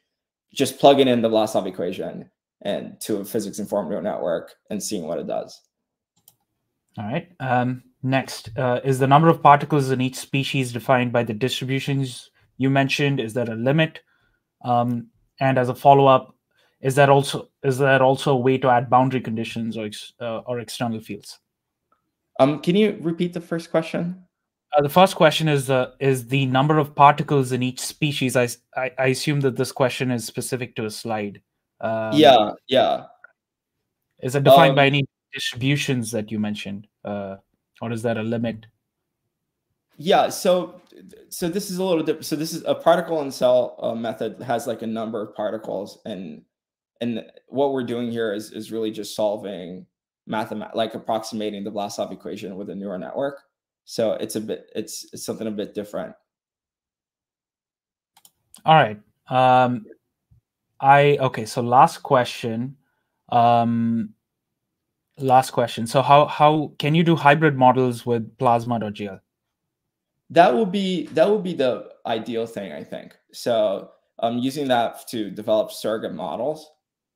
just plugging in the Vlasov equation and to a physics informed neural network and seeing what it does. All right. Um, next, uh, is the number of particles in each species defined by the distributions you mentioned? Is there a limit? Um, and as a follow up, is that also is that also a way to add boundary conditions or uh, or external fields? Um, can you repeat the first question? Uh, the first question is the is the number of particles in each species. I, I, I assume that this question is specific to a slide. Um, yeah, yeah. Is it defined um, by any distributions that you mentioned, uh, or is that a limit? Yeah. So so this is a little different. So this is a particle and cell uh, method has like a number of particles and and what we're doing here is is really just solving mathemat like approximating the Vlasov equation with a neural network. So it's a bit it's, it's something a bit different. All right. Um, I okay. So last question. Um, last question. So how how can you do hybrid models with plasma.jl? That would be that would be the ideal thing, I think. So um, using that to develop surrogate models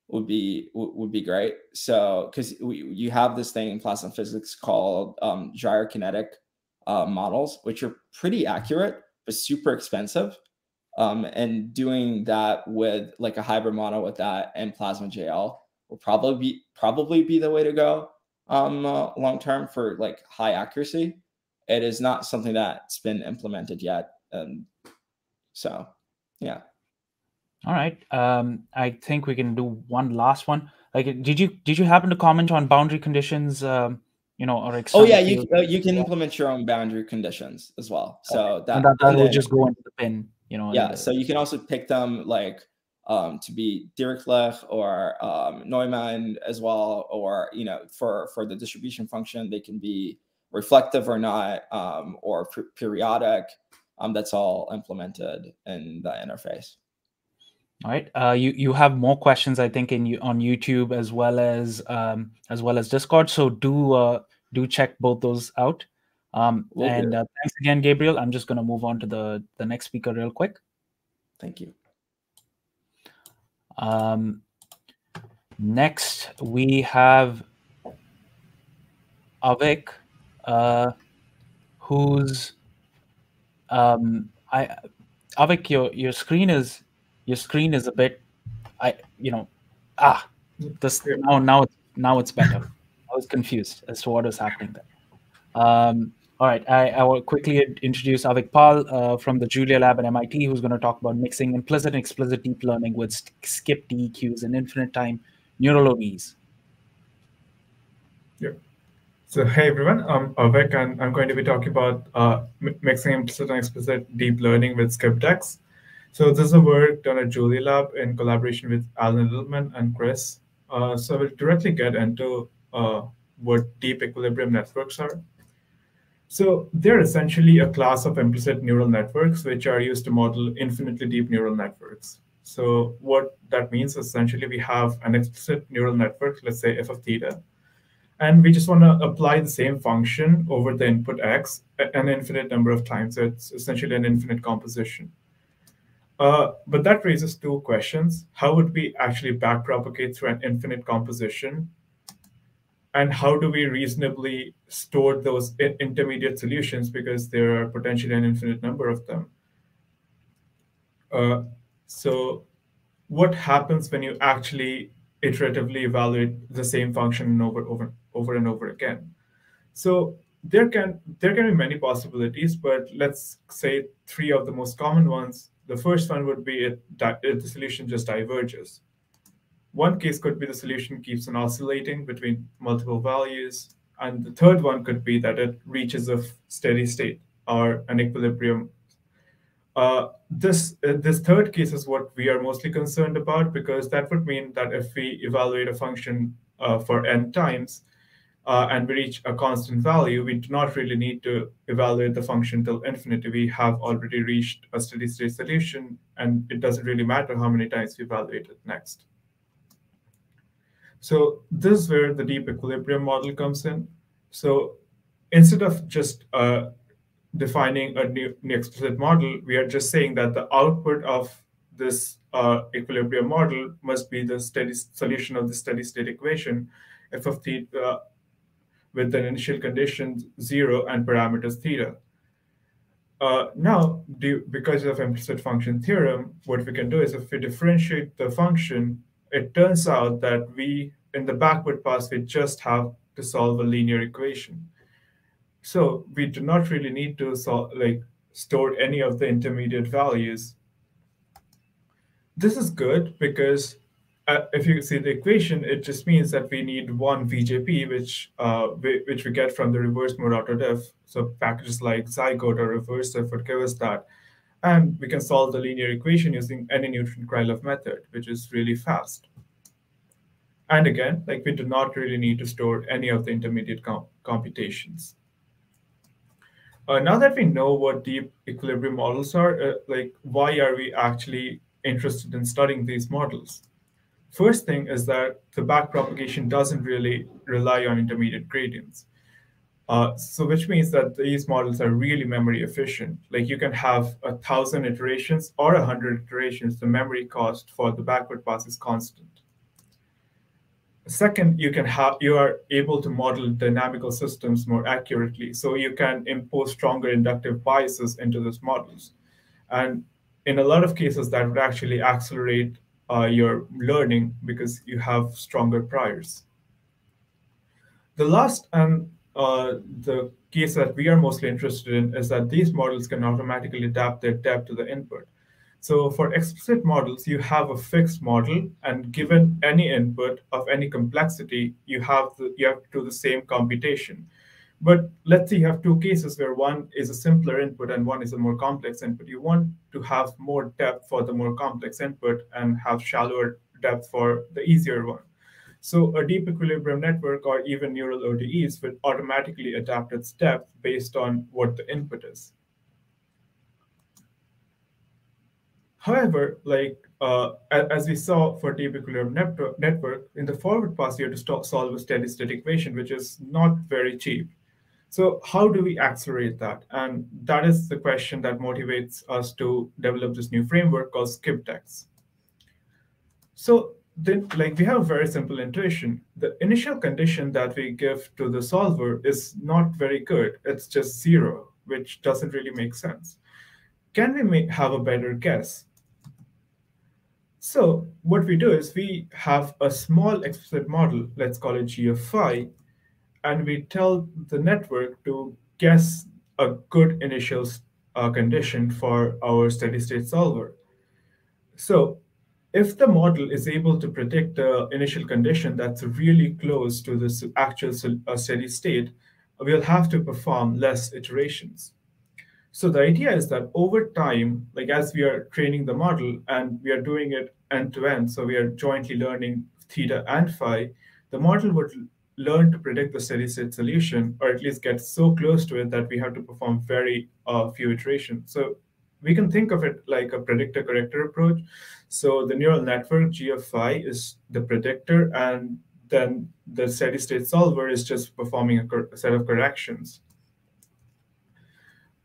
would be would be great. So because you have this thing in plasma physics called um, gyrokinetic uh, models, which are pretty accurate but super expensive. Um, and doing that with like a hybrid model with that and PlasmaJL will probably be probably be the way to go um, uh, long term for like high accuracy. It is not something that's been implemented yet. Um, so, yeah. All right. Um, I think we can do one last one. Like, did you did you happen to comment on boundary conditions? Um, you know, or oh yeah, you uh, you can implement your own boundary conditions as well. So that, and that, that will just go into the PINN. You know. Yeah. The, so you can also pick them like um, to be Dirichlet or um, Neumann as well, or you know, for for the distribution function, they can be reflective or not, um, or periodic. Um, that's all implemented in the interface. All right. Uh, you you have more questions, I think, in you on YouTube as well as um, as well as Discord. So do uh, do check both those out. Um, and uh, thanks again, Gabriel. I'm just going to move on to the the next speaker real quick. Thank you. Um, next, we have Avik, uh, who's um, I Avik, your your screen is your screen is a bit, I you know, ah, this now now it's now it's better. I was confused as to what was happening there. Um, all right, I, I will quickly introduce Avik Pal uh, from the Julia Lab at MIT, who's going to talk about mixing implicit and explicit deep learning with skip DEQs and infinite time neural ODEs. Yeah. So hey everyone, I'm Avik, and I'm going to be talking about uh, mixing implicit and explicit deep learning with SkipDEQs. So this is a work done at Julia Lab in collaboration with Alan Edelman and Chris. Uh, so we'll directly get into uh, what deep equilibrium networks are. So they're essentially a class of implicit neural networks which are used to model infinitely deep neural networks. So what that means essentially we have an explicit neural network, let's say f of theta, and we just want to apply the same function over the input x an infinite number of times. So it's essentially an infinite composition. Uh, but that raises two questions. How would we actually backpropagate through an infinite composition and how do we reasonably store those intermediate solutions because there are potentially an infinite number of them. Uh, so what happens when you actually iteratively evaluate the same function over, over, over and over again? So there can there can be many possibilities, but let's say three of the most common ones. The first one would be if the solution just diverges. One case could be the solution keeps on oscillating between multiple values. And the third one could be that it reaches a steady state or an equilibrium. Uh, this, uh, this third case is what we are mostly concerned about because that would mean that if we evaluate a function uh, for n times uh, and we reach a constant value, we do not really need to evaluate the function till infinity. We have already reached a steady state solution, and it doesn't really matter how many times we evaluate it next. So this is where the deep equilibrium model comes in. So instead of just uh, defining a new, new, explicit model, we are just saying that the output of this uh, equilibrium model must be the steady solution of the steady state equation f of theta uh, with the initial conditions zero and parameters theta. Uh, now, do, because of implicit function theorem, what we can do is if we differentiate the function it turns out that we, in the backward pass, we just have to solve a linear equation. So we do not really need to solve, like store any of the intermediate values. This is good because uh, if you see the equation, it just means that we need one VJP, which uh, we, which we get from the reverse mode autodiff. So packages like Zygote or ReverseDiff would give us that. And we can solve the linear equation using any Newton-Krylov method, which is really fast. And again, like we do not really need to store any of the intermediate com computations. Uh, now that we know what deep equilibrium models are, uh, like why are we actually interested in studying these models? First thing is that the backpropagation doesn't really rely on intermediate gradients. Uh, so which means that these models are really memory efficient. Like you can have a thousand iterations or a hundred iterations. The memory cost for the backward pass is constant. Second, you can have you are able to model dynamical systems more accurately. So you can impose stronger inductive biases into those models. And in a lot of cases, that would actually accelerate uh, your learning because you have stronger priors. The last and uh, the case that we are mostly interested in is that these models can automatically adapt their depth to the input. So for explicit models, you have a fixed model, and given any input of any complexity, you have the, you have to do the same computation. But let's say you have two cases where one is a simpler input and one is a more complex input. You want to have more depth for the more complex input and have shallower depth for the easier one. So a deep equilibrium network or even neural ODEs will automatically adapt its depth based on what the input is. However, like uh, as we saw for deep equilibrium network, in the forward pass, you have to solve a steady state equation, which is not very cheap. So how do we accelerate that? And that is the question that motivates us to develop this new framework called SkipDEQs. So then, like we have a very simple intuition. The initial condition that we give to the solver is not very good. It's just zero, which doesn't really make sense. Can we make, have a better guess? So what we do is we have a small explicit model, let's call it G of phi, and we tell the network to guess a good initial uh, condition for our steady state solver. So if the model is able to predict the initial condition that's really close to the actual uh, steady state, we'll have to perform less iterations. So the idea is that over time, like as we are training the model and we are doing it end to end, so we are jointly learning theta and phi, the model would learn to predict the steady state solution, or at least get so close to it that we have to perform very uh, few iterations. So we can think of it like a predictor corrector approach. So the neural network G of phi is the predictor, and then the steady state solver is just performing a, a set of corrections.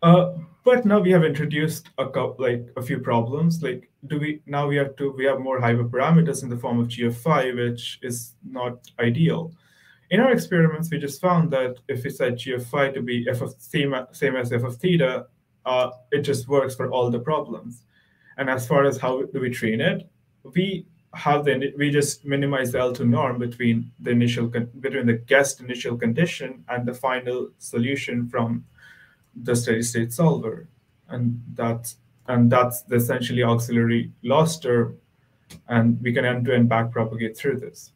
Uh, but now we have introduced a couple, like a few problems. Like, do we now we have to we have more hyperparameters in the form of G of phi, which is not ideal. In our experiments, we just found that if we set G of phi to be f of same, same as f of theta, uh, it just works for all the problems. And as far as how do we train it, we have the we just minimize the L2 norm between the initial between the guessed initial condition and the final solution from the steady state solver, and that's and that's the essentially auxiliary loss term, and we can end-to-end backpropagate through this.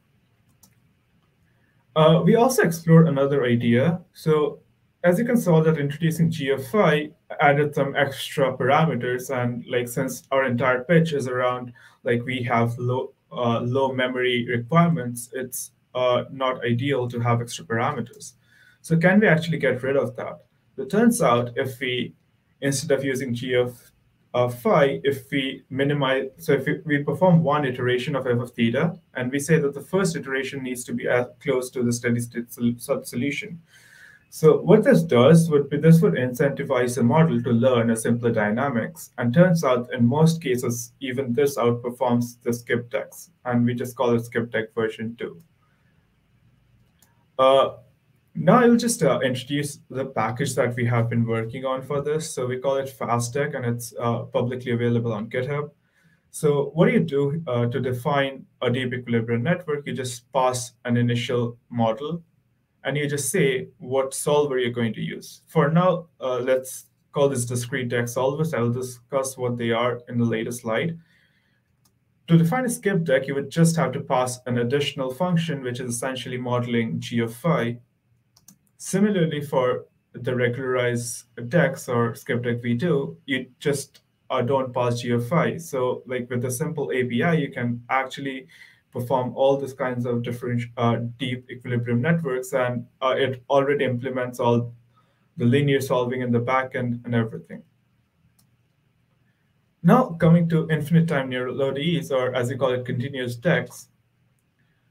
Uh, we also explored another idea. So as you can saw that introducing G of phi added some extra parameters. And like since our entire pitch is around like we have low uh, low memory requirements, it's uh, not ideal to have extra parameters. So can we actually get rid of that? It turns out if we, instead of using G of phi, if we minimize, so if we, perform one iteration of f of theta, and we say that the first iteration needs to be as close to the steady state solution. So what this does would be this would incentivize the model to learn a simpler dynamics. And turns out in most cases, even this outperforms the SkipDEQs. And we just call it SkipDEQs version 2. Uh, now I'll just uh, introduce the package that we have been working on for this. So we call it FastDEQ, and it's uh, publicly available on GitHub. So what do you do uh, to define a deep equilibrium network? You just pass an initial model and you just say what solver you're going to use. For now, uh, let's call this discrete DEQ solvers. I will discuss what they are in the later slide. To define a SkipDEQ, you would just have to pass an additional function, which is essentially modeling g of phi. Similarly, for the regularized DEQs or SkipDEQ v2, you just uh, don't pass g of phi. So like with a simple API, you can actually perform all these kinds of different uh, deep equilibrium networks, and uh, it already implements all the linear solving in the backend and everything. Now coming to infinite time neural ODEs, or as we call it, continuous DEQs.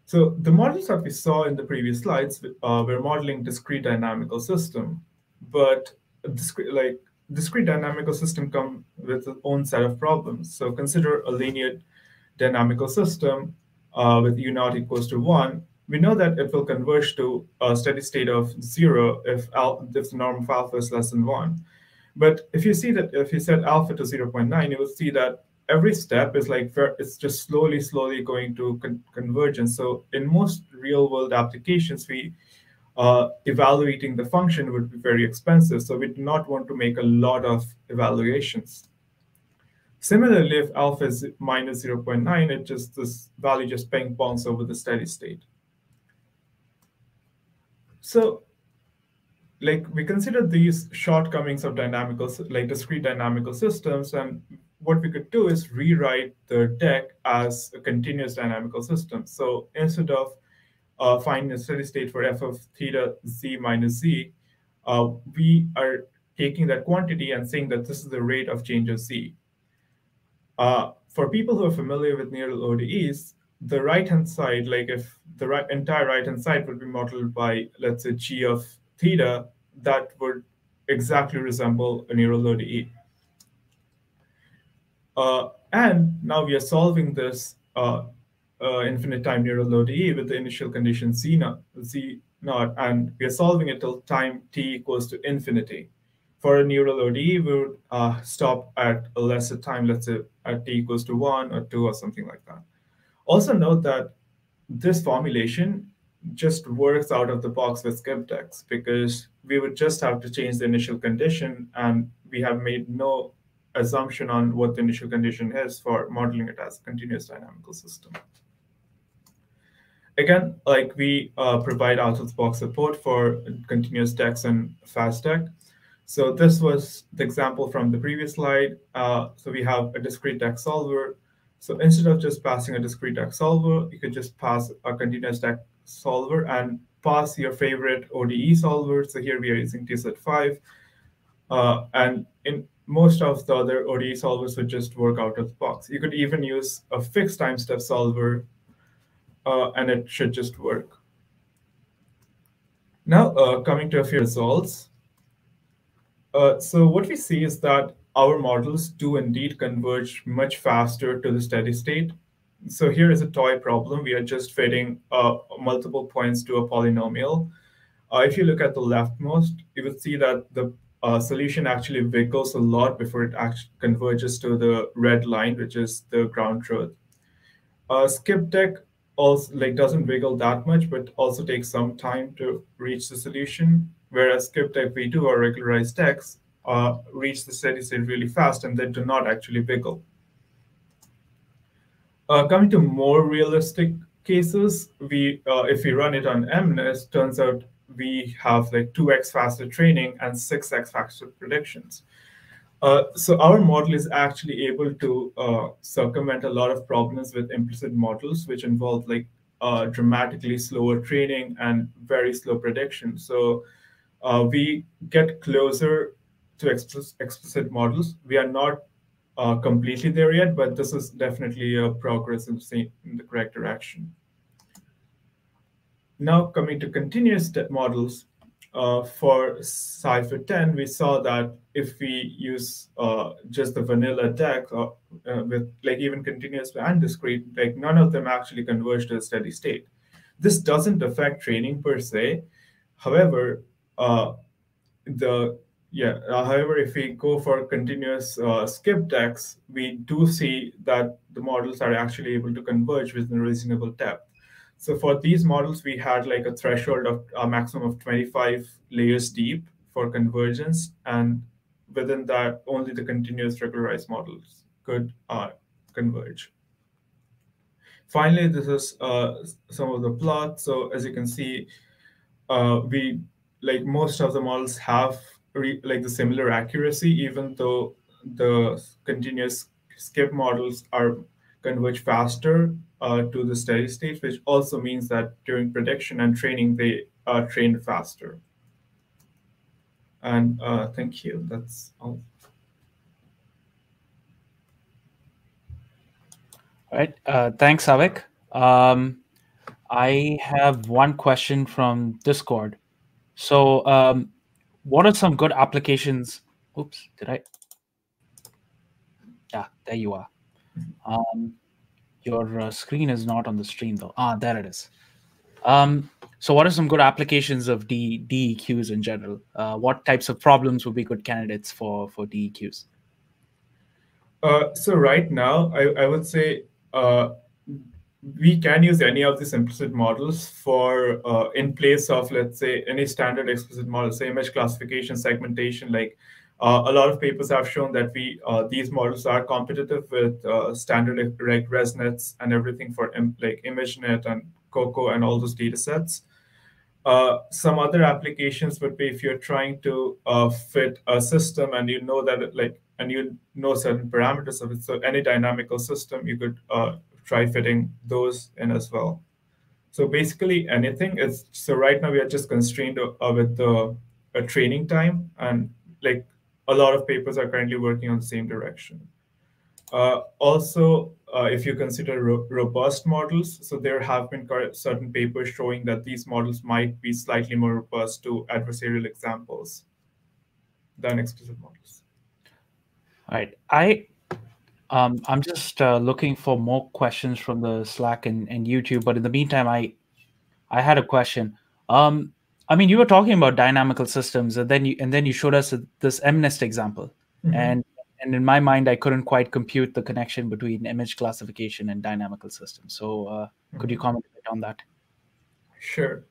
So the models that we saw in the previous slides uh, were modeling discrete dynamical system, but discrete, like discrete dynamical system come with its own set of problems. So consider a linear dynamical system uh, with u naught equals to 1, we know that it will converge to a steady state of 0 if, al if the norm of alpha is less than 1. But if you see that, if you set alpha to 0.9, you will see that every step is like, it's just slowly, slowly going to con convergence. So in most real world applications, we uh, evaluating the function would be very expensive. So we do not want to make a lot of evaluations. Similarly, if alpha is minus 0.9, it just this value just ping pongs over the steady state. So like we consider these shortcomings of dynamical, like discrete dynamical systems, and what we could do is rewrite the DEQ as a continuous dynamical system. So instead of uh, finding a steady state for f of theta z minus z, uh, we are taking that quantity and saying that this is the rate of change of z. Uh, for people who are familiar with neural ODEs, the right-hand side, like if the right, entire right-hand side would be modeled by, let's say, g of theta, that would exactly resemble a neural ODE. Uh, and now we are solving this uh, uh, infinite time neural ODE with the initial condition z naught, z naught, and we are solving it till time t equals to infinity. For a neural ODE, we would uh, stop at a lesser time, let's say at t equals to one or two or something like that. Also note that this formulation just works out of the box with SkipDEQs because we would just have to change the initial condition and we have made no assumption on what the initial condition is for modeling it as a continuous dynamical system. Again, like we uh, provide out-of-the-box support for continuous dex and fastdex. So this was the example from the previous slide. Uh, so we have a discrete dex solver. So instead of just passing a discrete dex solver, you could just pass a continuous dex solver and pass your favorite ODE solver. So here we are using Tsit5. Uh, and in most of the other ODE solvers would just work out of the box. You could even use a fixed time step solver uh, and it should just work. Now, uh, coming to a few results. Uh, so what we see is that our models do indeed converge much faster to the steady state. So here is a toy problem. We are just fitting uh, multiple points to a polynomial. Uh, if you look at the leftmost, you will see that the uh, solution actually wiggles a lot before it actually converges to the red line, which is the ground truth. Uh, DEQ also like doesn't wiggle that much, but also takes some time to reach the solution. Whereas SkipDEQs v2 or regularized dex uh, reach the steady state really fast and they do not actually wiggle. Uh, coming to more realistic cases, we uh, if we run it on MNIST, turns out we have like 2x faster training and 6x faster predictions. Uh, so our model is actually able to uh, circumvent a lot of problems with implicit models, which involve like uh, dramatically slower training and very slow prediction. So uh, we get closer to explicit, models. We are not uh, completely there yet, but this is definitely a progress in, in the correct direction. Now coming to continuous models, uh, for CIFAR 10, we saw that if we use uh, just the vanilla DEQ uh, uh, with like even continuous and discrete, like none of them actually converge to a steady state. This doesn't affect training per se. However, the yeah, uh, however, if we go for continuous skip DEQs, we do see that the models are actually able to converge within a reasonable depth. So for these models, we had like a threshold of a maximum of 25 layers deep for convergence. And within that, only the continuous regularized models could uh, converge. Finally, this is uh, some of the plots. So as you can see, uh, we like most of the models have like the similar accuracy, even though the continuous skip models are converge faster uh, to the steady state, which also means that during prediction and training, they are trained faster. And uh, thank you. That's all. All right. Uh, thanks, Avik. Um, I have one question from Discord. So, um, what are some good applications? Oops, did I? Yeah, there you are. Um, your uh, screen is not on the stream though. Ah, there it is. Um, so what are some good applications of D, DEQs in general? Uh, what types of problems would be good candidates for, for DEQs? Uh, so right now, I, I would say uh, we can use any of these implicit models for uh, in place of, let's say, any standard explicit model, say image classification, segmentation, like uh, a lot of papers have shown that we uh, these models are competitive with uh, standard like ResNets and everything for like ImageNet and COCO and all those data sets. Uh, some other applications would be if you're trying to uh, fit a system and you know that it, like and you know certain parameters of it. So any dynamical system, you could uh, try fitting those in as well. So basically anything is so right now we are just constrained with the training time and like a lot of papers are currently working on the same direction. Uh, also, uh, if you consider ro robust models, so there have been certain papers showing that these models might be slightly more robust to adversarial examples than explicit models. All right. I um, I'm just uh, looking for more questions from the Slack and, and YouTube. But in the meantime, I I had a question. Um, I mean, you were talking about dynamical systems, and then you and then you showed us this MNIST example, mm -hmm. and and in my mind, I couldn't quite compute the connection between image classification and dynamical systems. So, uh, mm -hmm. could you mm-hmm. comment on that? Sure.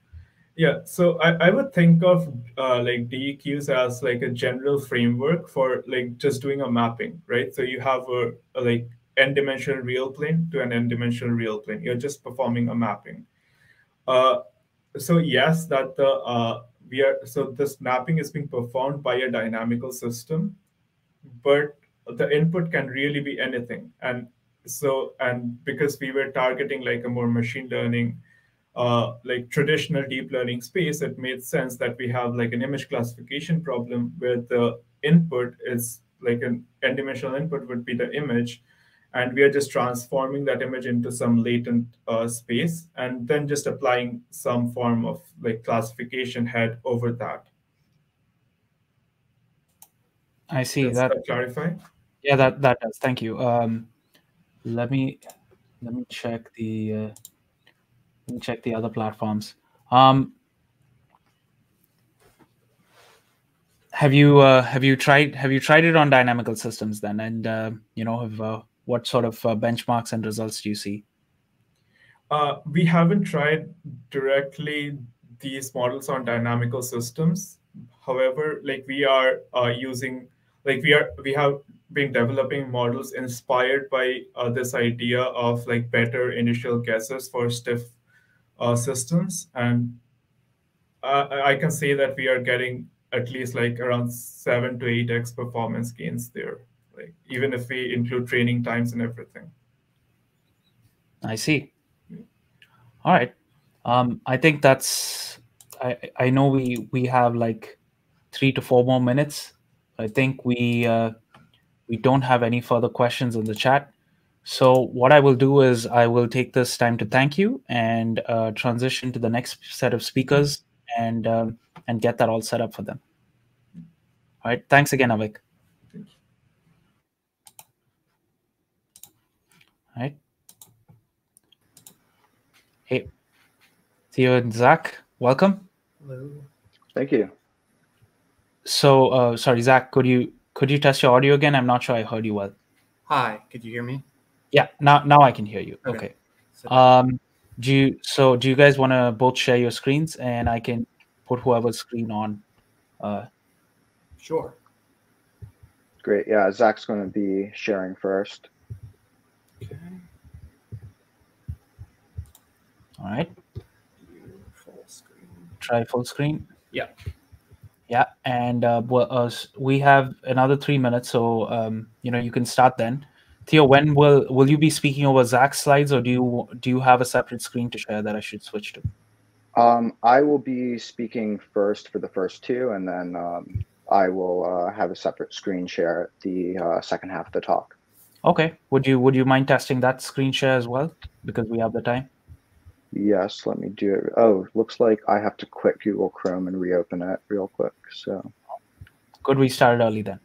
Yeah, so I, I would think of uh, like DEQs as like a general framework for like just doing a mapping, right? So you have a, a like n-dimensional real plane to an n-dimensional real plane. You're just performing a mapping. Uh, so yes, that the uh, we are so this mapping is being performed by a dynamical system, but the input can really be anything. And so and because we were targeting like a more machine learning uh, like traditional deep learning space, it made sense that we have like an image classification problem where the input is like an n-dimensional input would be the image, and we are just transforming that image into some latent uh, space and then just applying some form of like classification head over that. I see does that, that clarify. Yeah, that that does. Thank you. Um, let me let me check the. Uh, check the other platforms. Um, have you uh, have you tried have you tried it on dynamical systems then? And uh, you know, have, uh, what sort of uh, benchmarks and results do you see? Uh, we haven't tried directly these models on dynamical systems. However, like we are uh, using, like we are we have been developing models inspired by this idea of like better initial guesses for stiff uh, systems. And I can say that we are getting at least like around seven to eight X performance gains there, like even if we include training times and everything. I see. All right. Um, I think that's, I, I know we, we have like three to four more minutes. I think we, uh, we don't have any further questions in the chat. So what I will do is I will take this time to thank you and uh, transition to the next set of speakers and um, and get that all set up for them. All right. Thanks again, Avik. All right. Hey, Theo and Zach, welcome. Hello. Thank you. So, uh, sorry, Zach, could you could you test your audio again? I'm not sure I heard you well. Hi, could you hear me? Yeah, now now I can hear you. Okay. okay. Um, do you so do you guys want to both share your screens and I can put whoever's screen on? Uh, sure. Great. Yeah, Zach's going to be sharing first. Okay. All right. Full screen. Try full screen. Yeah. Yeah, and uh, well, uh, we have another three minutes, so um, you know you can start then. Theo, when will will you be speaking over Zach's slides, or do you do you have a separate screen to share that I should switch to? Um, I will be speaking first for the first two, and then um, I will uh, have a separate screen share the uh, second half of the talk. Okay. Would you would you mind testing that screen share as well, because we have the time? Yes. Let me do it. Oh, looks like I have to quit Google Chrome and reopen it real quick. So. Good. We started early then.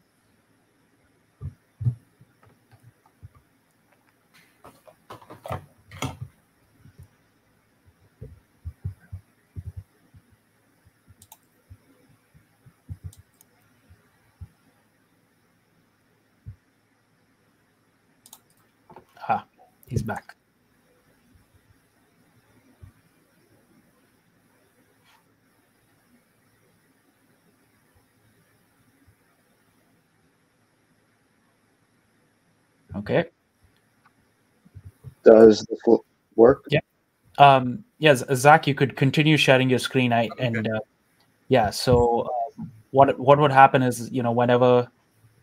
He's back. Okay. Does this work? Yeah. Um, yes, Zach, you could continue sharing your screen. I okay. and uh, yeah. So um, what what would happen is you know whenever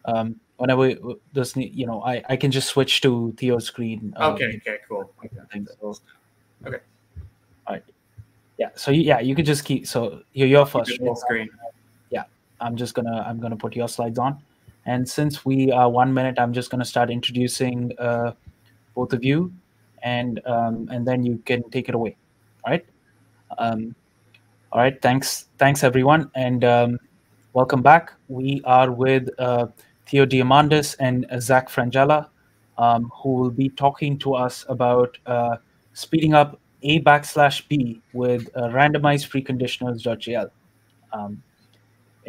um, whenever this you know I, I can just switch to Theo's screen. Uh, okay. Okay. Cool. Okay. So, okay. All right. Yeah. So yeah, you could just keep. So you're your first full screen. Yeah. I'm just gonna I'm gonna put your slides on, And since we are one minute, I'm just going to start introducing uh, both of you, and um, and then you can take it away. All right. Um, all right. Thanks. Thanks everyone, and um, welcome back. We are with uh, Theo Diamandis and Zach Frangella, um, who will be talking to us about uh, speeding up a backslash b with uh, RandomizedPreconditioners.jl. Um,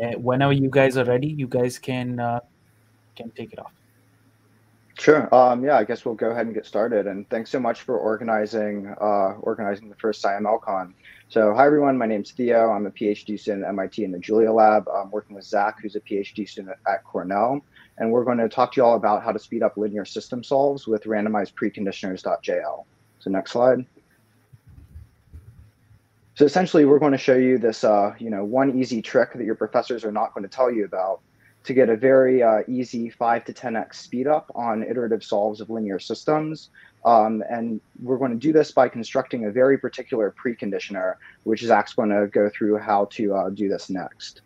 uh, whenever you guys are ready, you guys can uh, can take it off. Sure. Um, yeah, I guess we'll go ahead and get started. And thanks so much for organizing uh, organizing the first SciMLCon. So, hi everyone. My name's Theo. I'm a PhD student at MIT in the Julia Lab. I'm working with Zach, who's a PhD student at Cornell, and we're going to talk to you all about how to speed up linear system solves with RandomizedPreconditioners.jl. So, next slide. So essentially, we're going to show you this, uh, you know, one easy trick that your professors are not going to tell you about to get a very uh, easy 5 to 10x speed up on iterative solves of linear systems. Um, and we're going to do this by constructing a very particular preconditioner, which Zach's going to go through how to uh, do this next.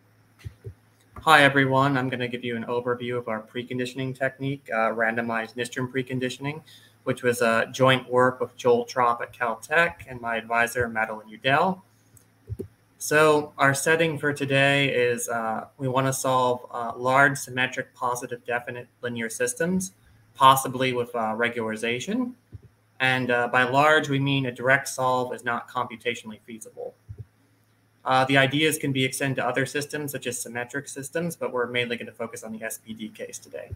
Hi, everyone. I'm going to give you an overview of our preconditioning technique, uh, randomized Nystrom preconditioning which was a joint work with Joel Tropp at Caltech and my advisor, Madeleine Udell. So our setting for today is uh, we want to solve uh, large symmetric positive definite linear systems, possibly with uh, regularization. And uh, by large, we mean a direct solve is not computationally feasible. Uh, the ideas can be extended to other systems, such as symmetric systems, but we're mainly going to focus on the SPD case today.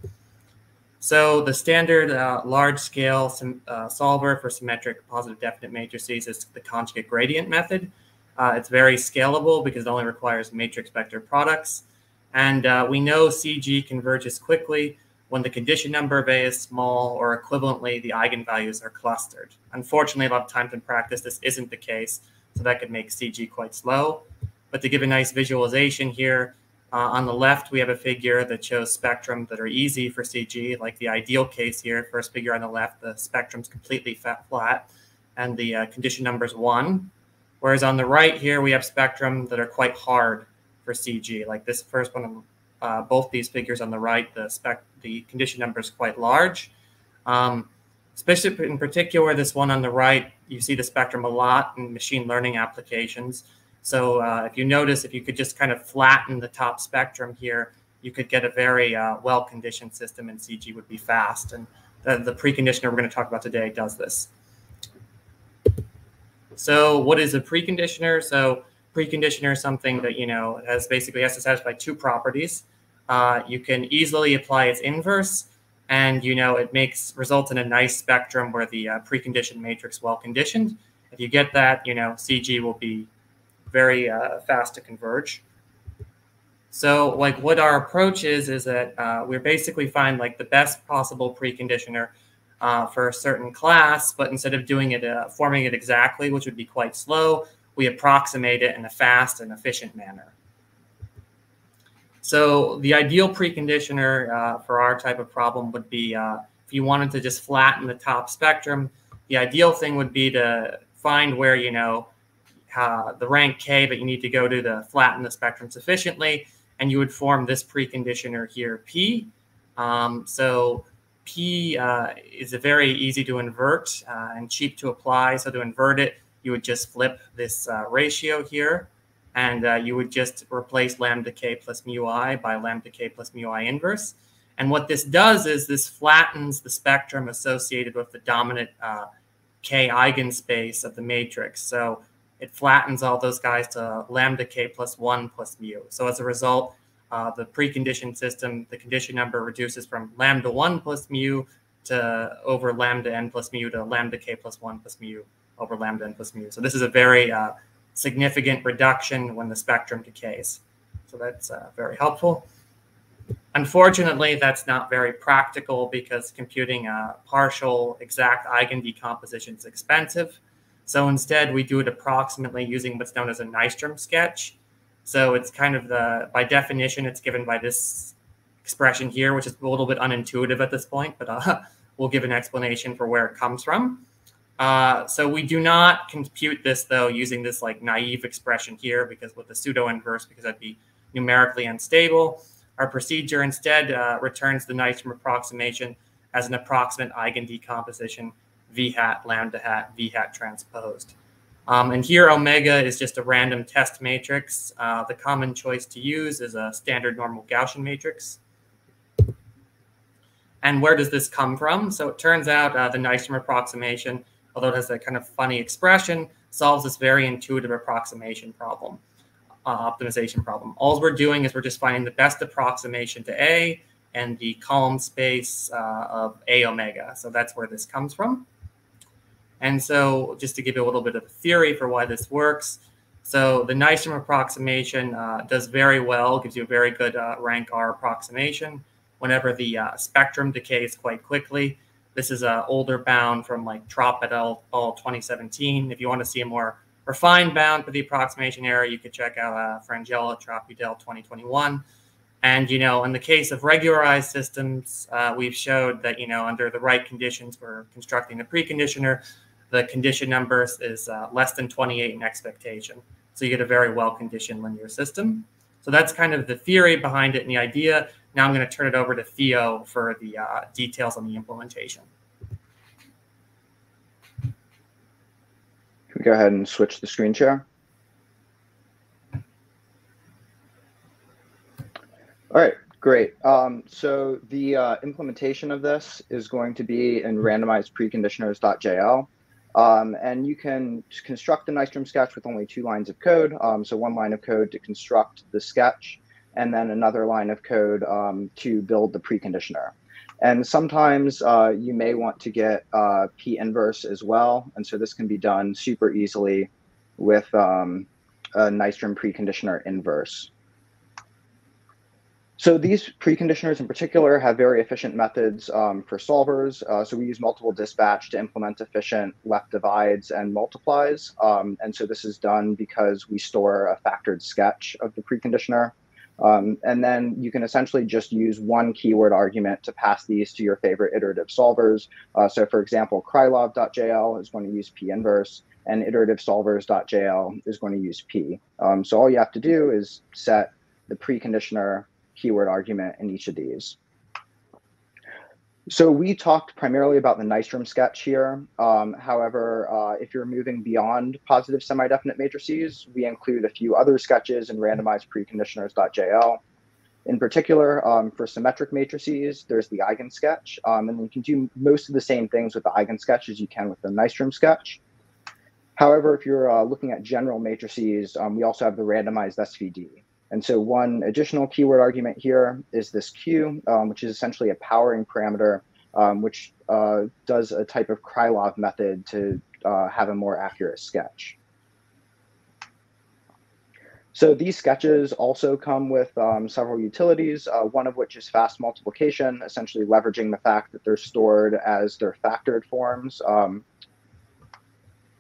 So the standard uh, large-scale uh, solver for symmetric positive definite matrices is the conjugate gradient method. Uh, it's very scalable because it only requires matrix vector products. And uh, we know CG converges quickly when the condition number of A is small or equivalently the eigenvalues are clustered. Unfortunately, a lot of times in practice, this isn't the case. So that could make CG quite slow. But to give a nice visualization here, uh, on the left, we have a figure that shows spectrum that are easy for CG, like the ideal case here. First figure on the left, the spectrum's completely flat, and the uh, condition number is one. Whereas on the right here, we have spectrum that are quite hard for CG. Like this first one, uh, both these figures on the right, the spec, the condition number is quite large. Um, especially in particular, this one on the right, you see the spectrum a lot in machine learning applications. So uh, if you notice, if you could just kind of flatten the top spectrum here, you could get a very uh, well-conditioned system and CG would be fast. And the, the preconditioner we're going to talk about today does this. So what is a preconditioner? So preconditioner is something that, you know, has basically has to satisfy two properties. Uh, you can easily apply its inverse and, you know, it makes results in a nice spectrum where the uh, preconditioned matrix well conditioned. If you get that, you know, CG will be very uh, fast to converge. So like what our approach is, is that uh, we basically find like the best possible preconditioner uh, for a certain class, but instead of doing it, uh, forming it exactly, which would be quite slow, we approximate it in a fast and efficient manner. So the ideal preconditioner uh, for our type of problem would be uh, if you wanted to just flatten the top spectrum, the ideal thing would be to find where, you know, uh, the rank K that you need to go to to flatten the spectrum sufficiently. And you would form this preconditioner here, P. Um, so P uh, is a very easy to invert uh, and cheap to apply. So to invert it, you would just flip this uh, ratio here. And uh, you would just replace lambda k plus mu i by lambda k plus mu i inverse. And what this does is this flattens the spectrum associated with the dominant uh, k eigenspace of the matrix. So it flattens all those guys to lambda k plus 1 plus mu. So as a result, uh, the preconditioned system, the condition number reduces from lambda 1 plus mu to over lambda n plus mu to lambda k plus 1 plus mu over lambda n plus mu. So this is a very uh, significant reduction when the spectrum decays. So that's uh, very helpful. Unfortunately, that's not very practical because computing a partial exact eigen decomposition is expensive. So instead, we do it approximately using what's known as a Nystrom sketch. So it's kind of the, by definition, it's given by this expression here, which is a little bit unintuitive at this point, but uh, *laughs* we'll give an explanation for where it comes from. Uh, so we do not compute this though using this like naive expression here because with the pseudo inverse because that'd be numerically unstable. Our procedure instead uh, returns the Nystrom approximation as an approximate eigen decomposition v hat lambda hat v hat transposed. Um, and here omega is just a random test matrix. Uh, the common choice to use is a standard normal Gaussian matrix. And where does this come from? So it turns out uh, the Nystrom approximation, although it has a kind of funny expression, solves this very intuitive approximation problem, uh, optimization problem. All we're doing is we're just finding the best approximation to A and the column space uh, of A omega. So that's where this comes from. And so just to give you a little bit of a theory for why this works. So the Nystrom approximation uh, does very well, gives you a very good uh, rank R approximation whenever the uh, spectrum decays quite quickly. This is an older bound from like Tropp et al. 2017. If you want to see a more refined bound for the approximation error, you could check out uh, Frangella, Tropp et 2021. And, you know, in the case of regularized systems, uh, we've showed that, you know, under the right conditions for constructing the preconditioner, the condition number is uh, less than 28 in expectation. So you get a very well-conditioned linear system. So that's kind of the theory behind it and the idea. Now I'm going to turn it over to Theo for the uh, details on the implementation. Can we go ahead and switch the screen share? All right, great. Um, so the uh, implementation of this is going to be in RandomizedPreconditioners.jl. Um, and you can construct the Nystrom sketch with only two lines of code. Um, so one line of code to construct the sketch, and then another line of code um, to build the preconditioner. And sometimes uh, you may want to get uh, p inverse as well. And so this can be done super easily with um, a Nystrom preconditioner inverse. So these preconditioners in particular have very efficient methods um, for solvers. Uh, so we use multiple dispatch to implement efficient left divides and multiplies. Um, and so this is done because we store a factored sketch of the preconditioner. Um, and then you can essentially just use one keyword argument to pass these to your favorite iterative solvers. Uh, so for example, Krylov.jl is going to use p inverse and IterativeSolvers.jl is going to use p. Um, so all you have to do is set the preconditioner keyword argument in each of these. So we talked primarily about the Nystrom sketch here. Um, however, uh, if you're moving beyond positive semi-definite matrices, we include a few other sketches in RandomizedPreconditioners.jl. In particular, um, for symmetric matrices, there's the eigensketch, um, and you can do most of the same things with the eigensketch as you can with the Nystrom sketch. However, if you're uh, looking at general matrices, um, we also have the randomized SVD. And so one additional keyword argument here is this Q, um, which is essentially a powering parameter, um, which uh, does a type of Krylov method to uh, have a more accurate sketch. So these sketches also come with um, several utilities, uh, one of which is fast multiplication, essentially leveraging the fact that they're stored as their factored forms. Um,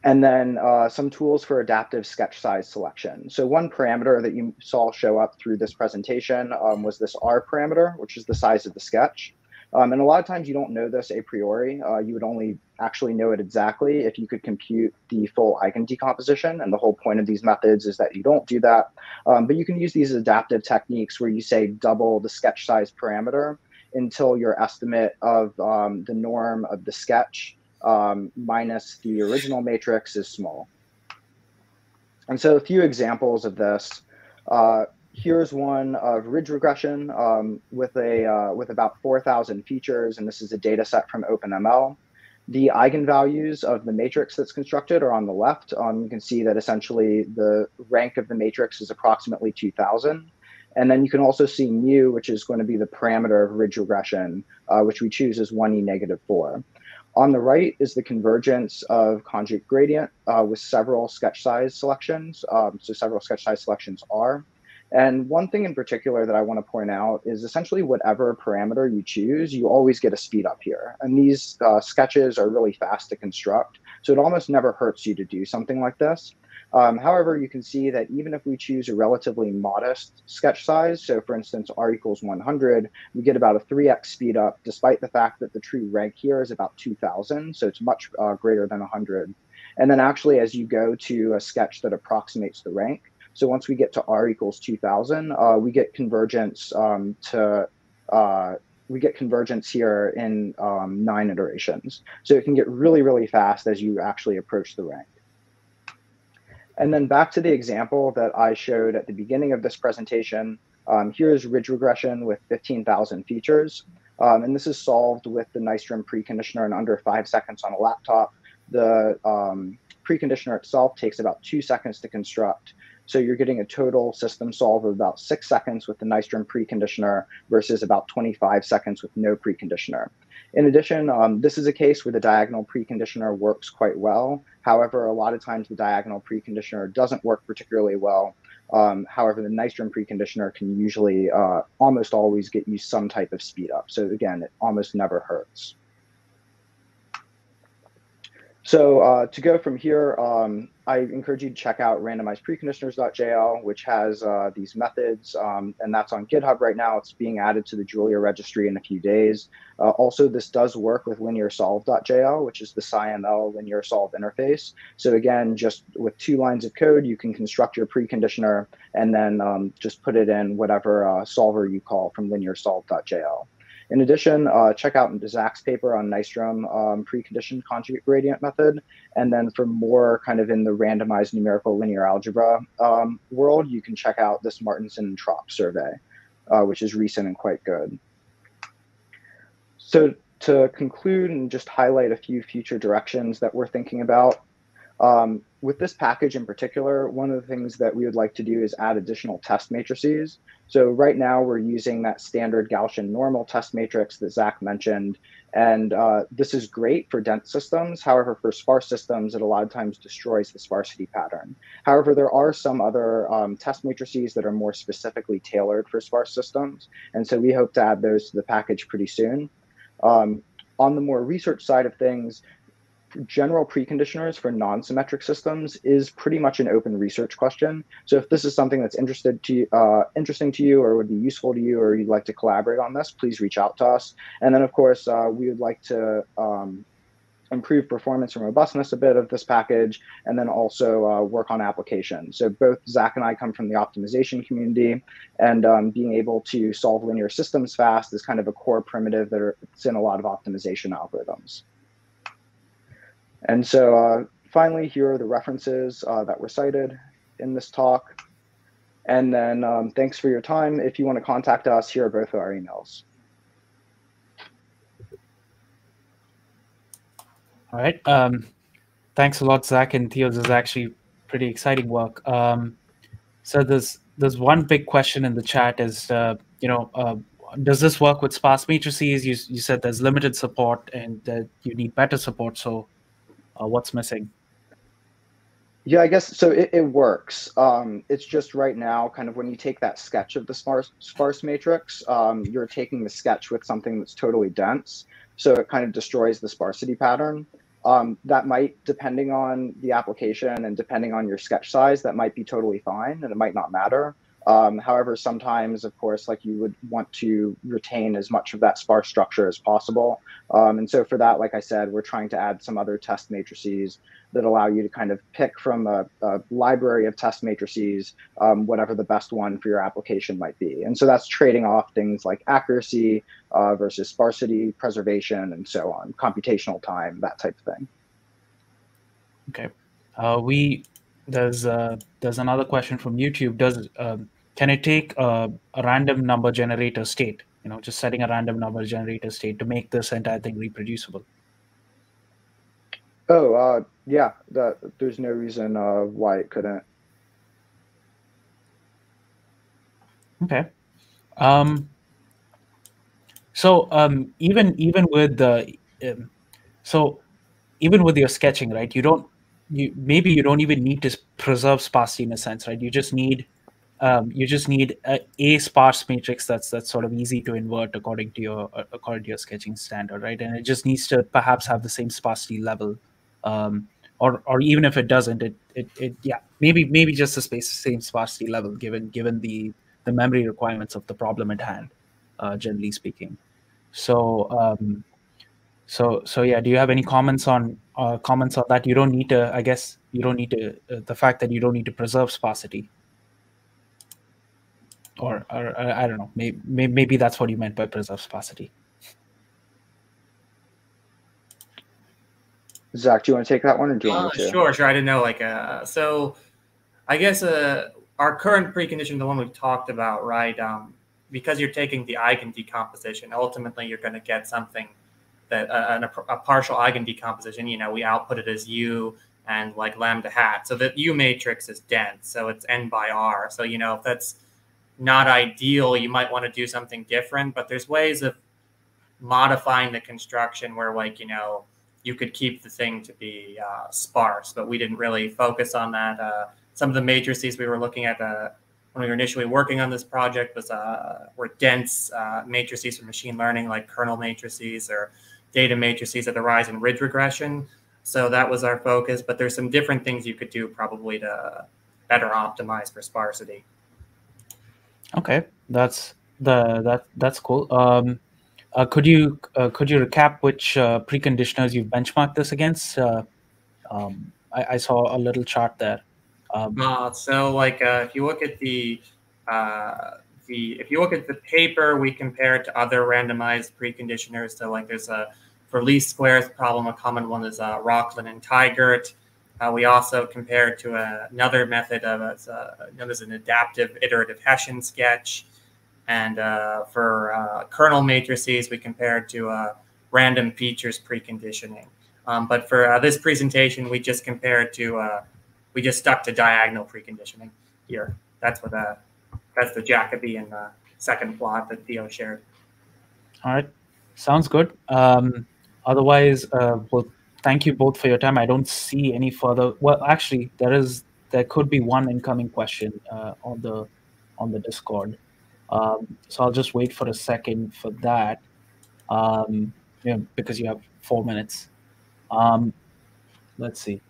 and then uh, some tools for adaptive sketch size selection. So one parameter that you saw show up through this presentation um, was this R parameter, which is the size of the sketch. Um, and a lot of times you don't know this a priori. Uh, you would only actually know it exactly if you could compute the full eigen decomposition. And the whole point of these methods is that you don't do that. Um, but you can use these adaptive techniques where you say double the sketch size parameter until your estimate of um, the norm of the sketch um, minus the original matrix is small. And so a few examples of this. Uh, here's one of ridge regression um, with a uh, with about 4,000 features, and this is a data set from OpenML. The eigenvalues of the matrix that's constructed are on the left. Um, you can see that essentially the rank of the matrix is approximately 2,000. And then you can also see mu, which is going to be the parameter of ridge regression, uh, which we choose as 1e negative 4. On the right is the convergence of conjugate gradient uh, with several sketch size selections. Um, so several sketch size selections are. And one thing in particular that I want to point out is essentially whatever parameter you choose, you always get a speed up here. And these uh, sketches are really fast to construct. So it almost never hurts you to do something like this. Um, however, you can see that even if we choose a relatively modest sketch size, so for instance, r equals 100, we get about a 3x speed up, despite the fact that the true rank here is about 2000, so it's much uh, greater than 100. And then actually, as you go to a sketch that approximates the rank, So once we get to r equals 2000, uh, we get convergence um, to uh, we get convergence here in um, nine iterations. So it can get really, really fast as you actually approach the rank. And then back to the example that I showed at the beginning of this presentation. Um, here's ridge regression with 15,000 features. Um, and this is solved with the Nystrom preconditioner in under five seconds on a laptop. The um, preconditioner itself takes about two seconds to construct. So you're getting a total system solve of about six seconds with the Nystrom preconditioner versus about 25 seconds with no preconditioner. In addition, um, this is a case where the diagonal preconditioner works quite well. However, a lot of times the diagonal preconditioner doesn't work particularly well. Um, however, the Nystrom preconditioner can usually uh, almost always get you some type of speed up. So again, it almost never hurts. So uh, to go from here, um, I encourage you to check out RandomizedPreconditioners.jl, which has uh, these methods, um, and that's on GitHub right now. It's being added to the Julia registry in a few days. Uh, also, this does work with LinearSolve.jl, which is the SciML linear solve interface. So again, just with two lines of code, you can construct your preconditioner and then um, just put it in whatever uh, solver you call from LinearSolve.jl. In addition, uh, check out Zach's paper on Nystrom um, preconditioned conjugate gradient method. And then for more kind of in the randomized numerical linear algebra um, world, you can check out this Martinsson Tropp survey, uh, which is recent and quite good. So to conclude and just highlight a few future directions that we're thinking about, um, with this package in particular, one of the things that we would like to do is add additional test matrices. So right now we're using that standard Gaussian normal test matrix that Zach mentioned. And uh, this is great for dense systems. However, for sparse systems, it a lot of times destroys the sparsity pattern. However, there are some other um, test matrices that are more specifically tailored for sparse systems. And so we hope to add those to the package pretty soon. Um, on the more research side of things, general preconditioners for non-symmetric systems is pretty much an open research question. So if this is something that's interested to uh, interesting to you or would be useful to you or you'd like to collaborate on this, please reach out to us. And then of course, uh, we would like to um, improve performance and robustness a bit of this package, and then also uh, work on applications. So both Zach and I come from the optimization community, and um, being able to solve linear systems fast is kind of a core primitive that's in a lot of optimization algorithms. And so uh, finally, here are the references uh, that were cited in this talk. And then um, thanks for your time. If you want to contact us, here are both of our emails. All right. Um, thanks a lot, Zach and Theo. This is actually pretty exciting work. Um, so there's there's one big question in the chat is uh, you know uh, does this work with sparse matrices? You you said there's limited support and that you need better support. So uh, what's missing? Yeah, I guess so. It, it works. Um, it's just right now, kind of when you take that sketch of the sparse sparse matrix, um, you're taking the sketch with something that's totally dense, so it kind of destroys the sparsity pattern. Um, that might, depending on the application and depending on your sketch size, that might be totally fine, and it might not matter. Um, however, sometimes, of course, like you would want to retain as much of that sparse structure as possible. Um, and so for that, like I said, we're trying to add some other test matrices that allow you to kind of pick from a, a library of test matrices, um, whatever the best one for your application might be. And so that's trading off things like accuracy uh, versus sparsity, preservation, and so on, computational time, that type of thing. Okay. Uh, we there's uh, there's another question from YouTube. Does um, can it take a, a, random number generator state you know just setting a random number generator state to make this entire thing reproducible? Oh uh, yeah that there's no reason uh, why it couldn't. Okay. Um so um even even with the um, so even with your sketching right you don't you maybe you don't even need to preserve sparsity in a sense right? You just need um, you just need a, a, sparse matrix that's that's sort of easy to invert according to your uh, according to your sketching standard, right? And it just needs to perhaps have the same sparsity level, um, or or even if it doesn't, it it, it yeah maybe maybe just the space same sparsity level given given the the memory requirements of the problem at hand, uh, generally speaking. So um, so so yeah, do you have any comments on uh, comments on that? You don't need to, I guess, you don't need to uh, the fact that you don't need to preserve sparsity or, or I don't know. Maybe maybe that's what you meant by preserve sparsity. Zach, do you want to take that one, or do you want uh, to? Sure, sure. I didn't know. Like, uh, so I guess uh, our current precondition, the one we've talked about, right? Um, because you're taking the eigen decomposition, ultimately you're going to get something that uh, a, a, partial eigen decomposition. You know, we output it as U and like lambda hat. So the U matrix is dense, so it's n by r. So you know, if that's not ideal, you might want to do something different. But there's ways of modifying the construction where, like, you know, you could keep the thing to be uh, sparse, but we didn't really focus on that. Uh, some of the matrices we were looking at uh, when we were initially working on this project was uh, were dense uh, matrices for machine learning, like kernel matrices or data matrices that arise in ridge regression. So that was our focus. But there's some different things you could do probably to better optimize for sparsity. Okay, that's the that that's cool. Um, uh, could you uh, could you recap which uh, preconditioners you've benchmarked this against? Uh, um, I, I, saw a little chart there. Um, uh, so, like, uh, if you look at the the if you look at the paper, we compare it to other randomized preconditioners. So, like, there's a for least squares problem, a common one is Rokhlin and Tygert. we also compare it to a, another method of uh, known as an adaptive iterative Hessian sketch. And uh, for uh, kernel matrices, we compared to uh, random features preconditioning. Um, but for uh, this presentation, we just compared to, uh, we just stuck to diagonal preconditioning here. That's what uh, that's the Jacobian second plot that Theo shared. All right, sounds good. Um, otherwise, well, thank you both for your time. I don't see any further. Well, actually, there is there could be one incoming question on the on the Discord. Um, so I'll just wait for a second for that, um, know, because you have four minutes. Um, let's see.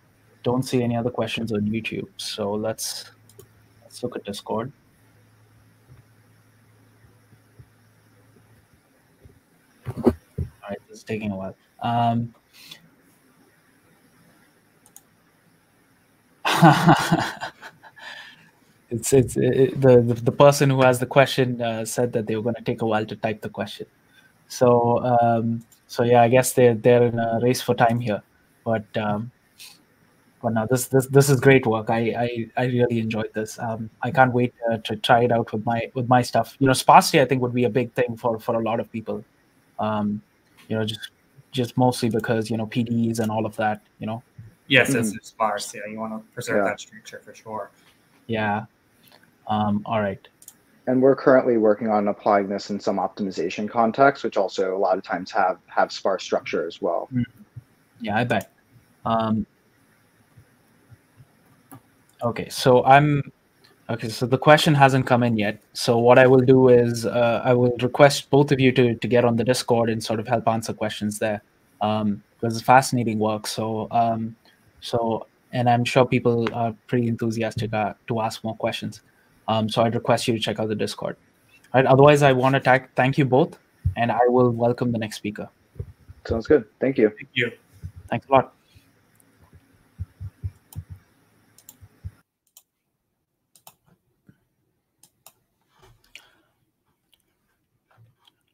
Don't see any other questions on YouTube. So let's let's look at Discord. All right, this is taking a while. Um, *laughs* it's it's it, the, the, person who has the question uh, said that they were going to take a while to type the question. So um, so yeah i guess they're they're in a race for time here. But um, but now this this this is great work. I i, I really enjoyed this. Um, i can't wait uh, to try it out with my with my stuff. You know sparsity i think would be a big thing for for a lot of people. Um, you know just just mostly because you know pdes and all of that you know yes mm. it's sparse yeah you want to preserve yeah. that structure for sure yeah um, all right. And we're currently working on applying this in some optimization contexts, which also a lot of times have have sparse structure as well. Mm. Yeah, I bet. Um, okay, so I'm okay. So the question hasn't come in yet. So what I will do is uh, I will request both of you to to get on the Discord and sort of help answer questions there um, because it's fascinating work. So um, so and I'm sure people are pretty enthusiastic uh, to ask more questions. Um, so I'd request you to check out the Discord. Right. Otherwise, I want to thank thank you both, and I will welcome the next speaker. Sounds good. Thank you. Thank you. Thanks a lot.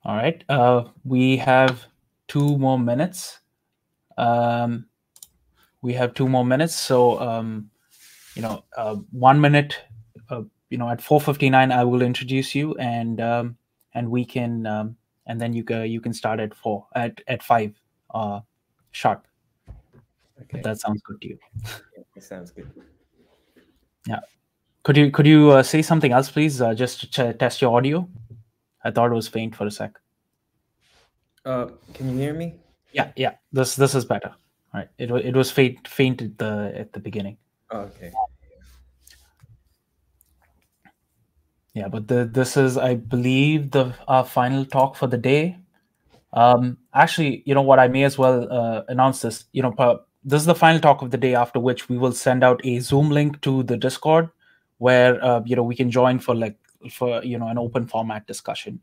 All right. Uh, we have two more minutes. Um, we have two more minutes. So, um, you know, uh, one minute uh, you know at 4:59 I will introduce you and um, and we can um, and then you can you can start at four at at five uh, sharp. Okay. that sounds good to you. Yeah, it sounds good. Yeah. Could you could you uh, say something else, please, uh, just to test your audio? I thought it was faint for a sec. Uh, can you hear me? Yeah, yeah. This this is better. Right. It it was faint faint at the at the beginning. okay. Yeah, but the, this is, I believe, the uh, final talk for the day. Um, actually, you know what? I may as well uh, announce this. You know, this is the final talk of the day. After which, we will send out a Zoom link to the Discord, where uh, you know we can join for like for you know an open format discussion.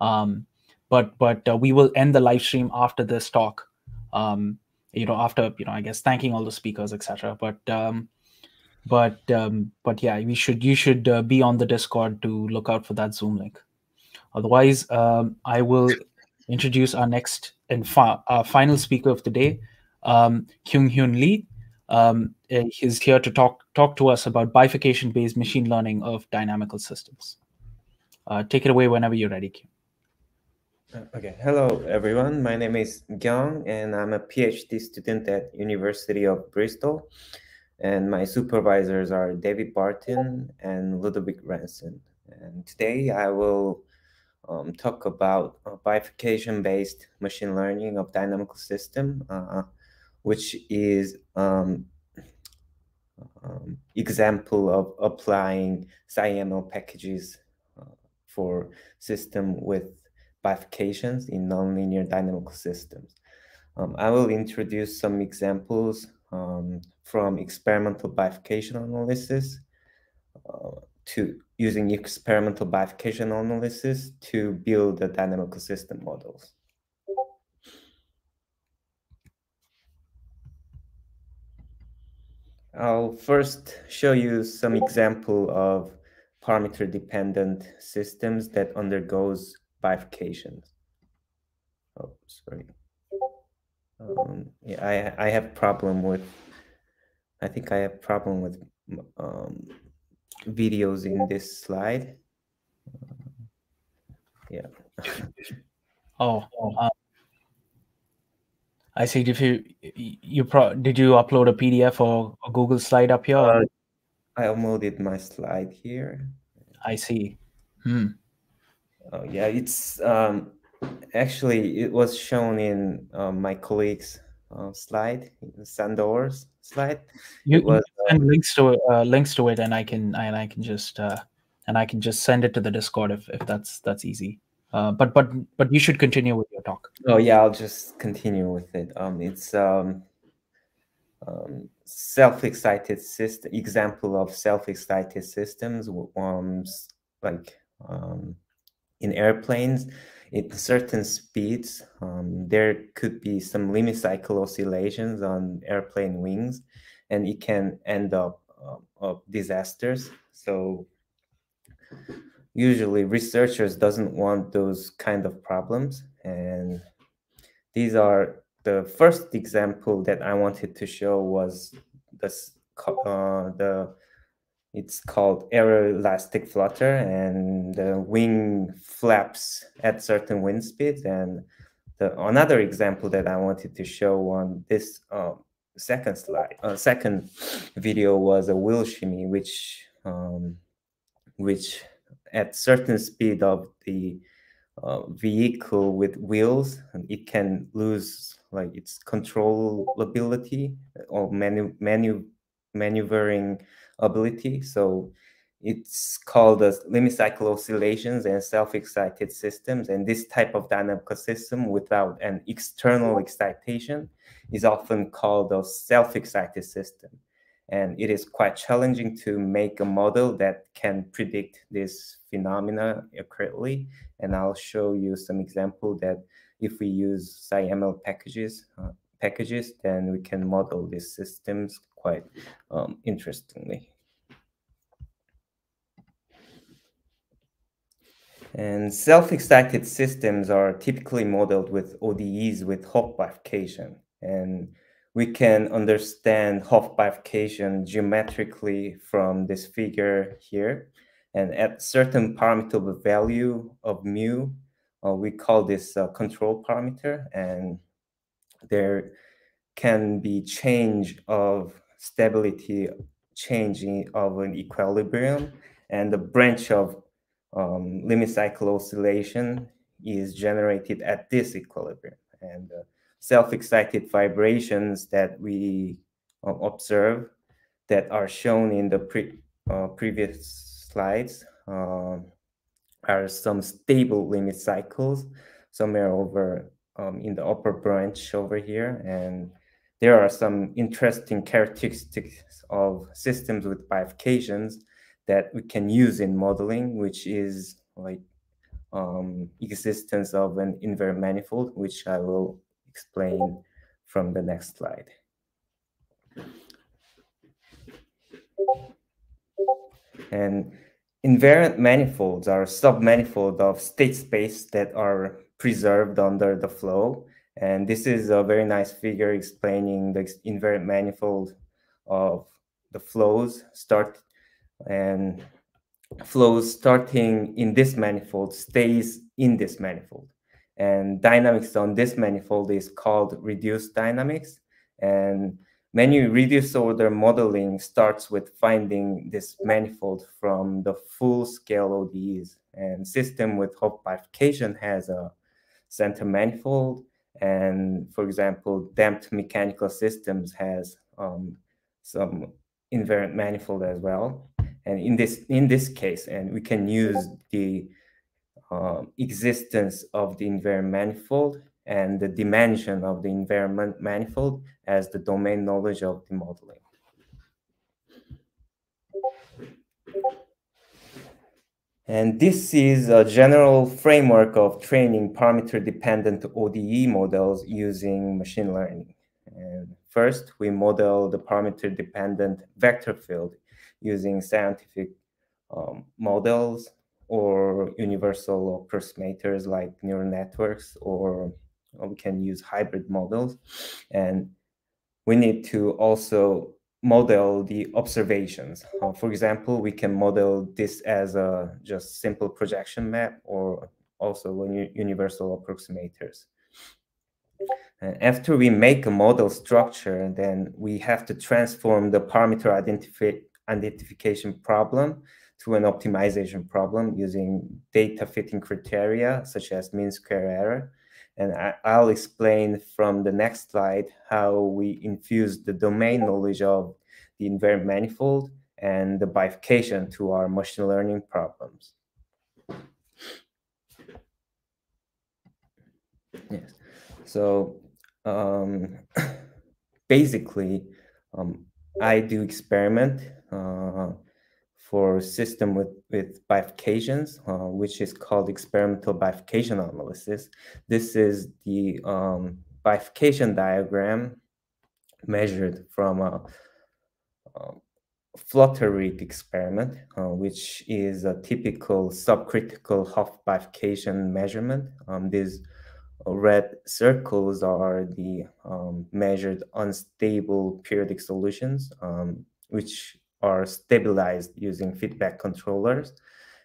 Um, but but uh, we will end the live stream after this talk. Um, you know, after you know, I guess thanking all the speakers, etc. But um, but um, but yeah, we should you should uh, be on the Discord to look out for that Zoom link. Otherwise, um, I will introduce our next and fi- our final speaker of the day, um, Kyung Hyun Lee. Um, he's here to talk talk to us about bifurcation-based machine learning of dynamical systems. Uh, take it away whenever you're ready. Uh, okay, hello everyone. My name is Gyung, and I'm a PhD student at University of Bristol. And my supervisors are David Barton and Ludovic Renson. And today I will um, talk about uh, bifurcation-based machine learning of dynamical system, uh, which is um, um, example of applying SciML packages uh, for system with bifurcations in nonlinear dynamical systems. Um, I will introduce some examples um, from experimental bifurcation analysis uh, to using experimental bifurcation analysis to build the dynamical system models. I'll first show you some example of parameter dependent systems that undergoes bifurcations. Oh, sorry. Um, yeah, I I have problem with. I think I have problem with um, videos in this slide. yeah. *laughs* Oh, um, I see. If you you pro did you upload a PDF or a Google slide up here? Uh, I uploaded my slide here. I see. Hmm. Oh yeah, it's um, actually it was shown in um, my colleague's uh, slide, Sandor's slide. You, was, send links to it, uh, links to it, and I can and I can just uh, and I can just send it to the Discord if, if that's that's easy. Uh, but but but you should continue with your talk. Oh yeah, I'll just continue with it. Um, it's um, um, self-excited system example of self-excited systems. Um, like um, in airplanes, at certain speeds, um, there could be some limit cycle oscillations on airplane wings, and it can end up uh, of disasters. So usually researchers doesn't want those kind of problems, and these are the first example that I wanted to show was this uh, the it's called aero elastic flutter, and the wing flaps at certain wind speeds. And the another example that I wanted to show on this um, second slide, uh, second video was a wheel shimmy, which um, which at certain speed of the uh, vehicle with wheels, it can lose like its controllability or manu manu maneuvering ability. So it's called as limit cycle oscillations and self-excited systems. And this type of dynamical system without an external excitation is often called a self-excited system. And it is quite challenging to make a model that can predict this phenomena accurately. And I'll show you some example that if we use SciML packages, uh, packages, then we can model these systems quite um, interestingly. And self-excited systems are typically modeled with ODEs with Hopf bifurcation. And we can understand Hopf bifurcation geometrically from this figure here. And at certain parameter value of mu, uh, we call this a control parameter. And there can be change of stability changing of an equilibrium and the branch of um, limit cycle oscillation is generated at this equilibrium. And uh, self-excited vibrations that we uh, observe that are shown in the pre uh, previous slides um, are some stable limit cycles. Somewhere over um, in the upper branch over here and there are some interesting characteristics of systems with bifurcations that we can use in modeling, which is like um, existence of an invariant manifold, which I will explain from the next slide. And invariant manifolds are submanifold of state space that are preserved under the flow. And this is a very nice figure explaining the invariant manifold of the flows start and flows starting in this manifold stays in this manifold. And dynamics on this manifold is called reduced dynamics. And many reduced order modeling starts with finding this manifold from the full scale ODEs. And system with Hopf bifurcation has a center manifold. And for example, damped mechanical systems has um, some invariant manifold as well. And in this in this case, and we can use the uh, existence of the invariant manifold and the dimension of the invariant manifold as the domain knowledge of the modeling. And this is a general framework of training parameter-dependent ODE models using machine learning. And first, we model the parameter-dependent vector field using scientific um, models or universal approximators like neural networks, or, or we can use hybrid models. And we need to also model the observations. Uh, for example, we can model this as a just simple projection map or also universal approximators. And after we make a model structure, then we have to transform the parameter identifi identification problem to an optimization problem using data fitting criteria such as mean square error. And I, will explain from the next slide how we infuse the domain knowledge of the invariant manifold and the bifurcation to our machine learning problems. Yes. So um, *coughs* basically, um, I do experiment uh, for system with, with bifurcations, uh, which is called experimental bifurcation analysis. This is the um, bifurcation diagram measured from a, a flutter rig experiment, uh, which is a typical subcritical Hopf bifurcation measurement. Um, these red circles are the um, measured unstable periodic solutions, um, which are stabilized using feedback controllers.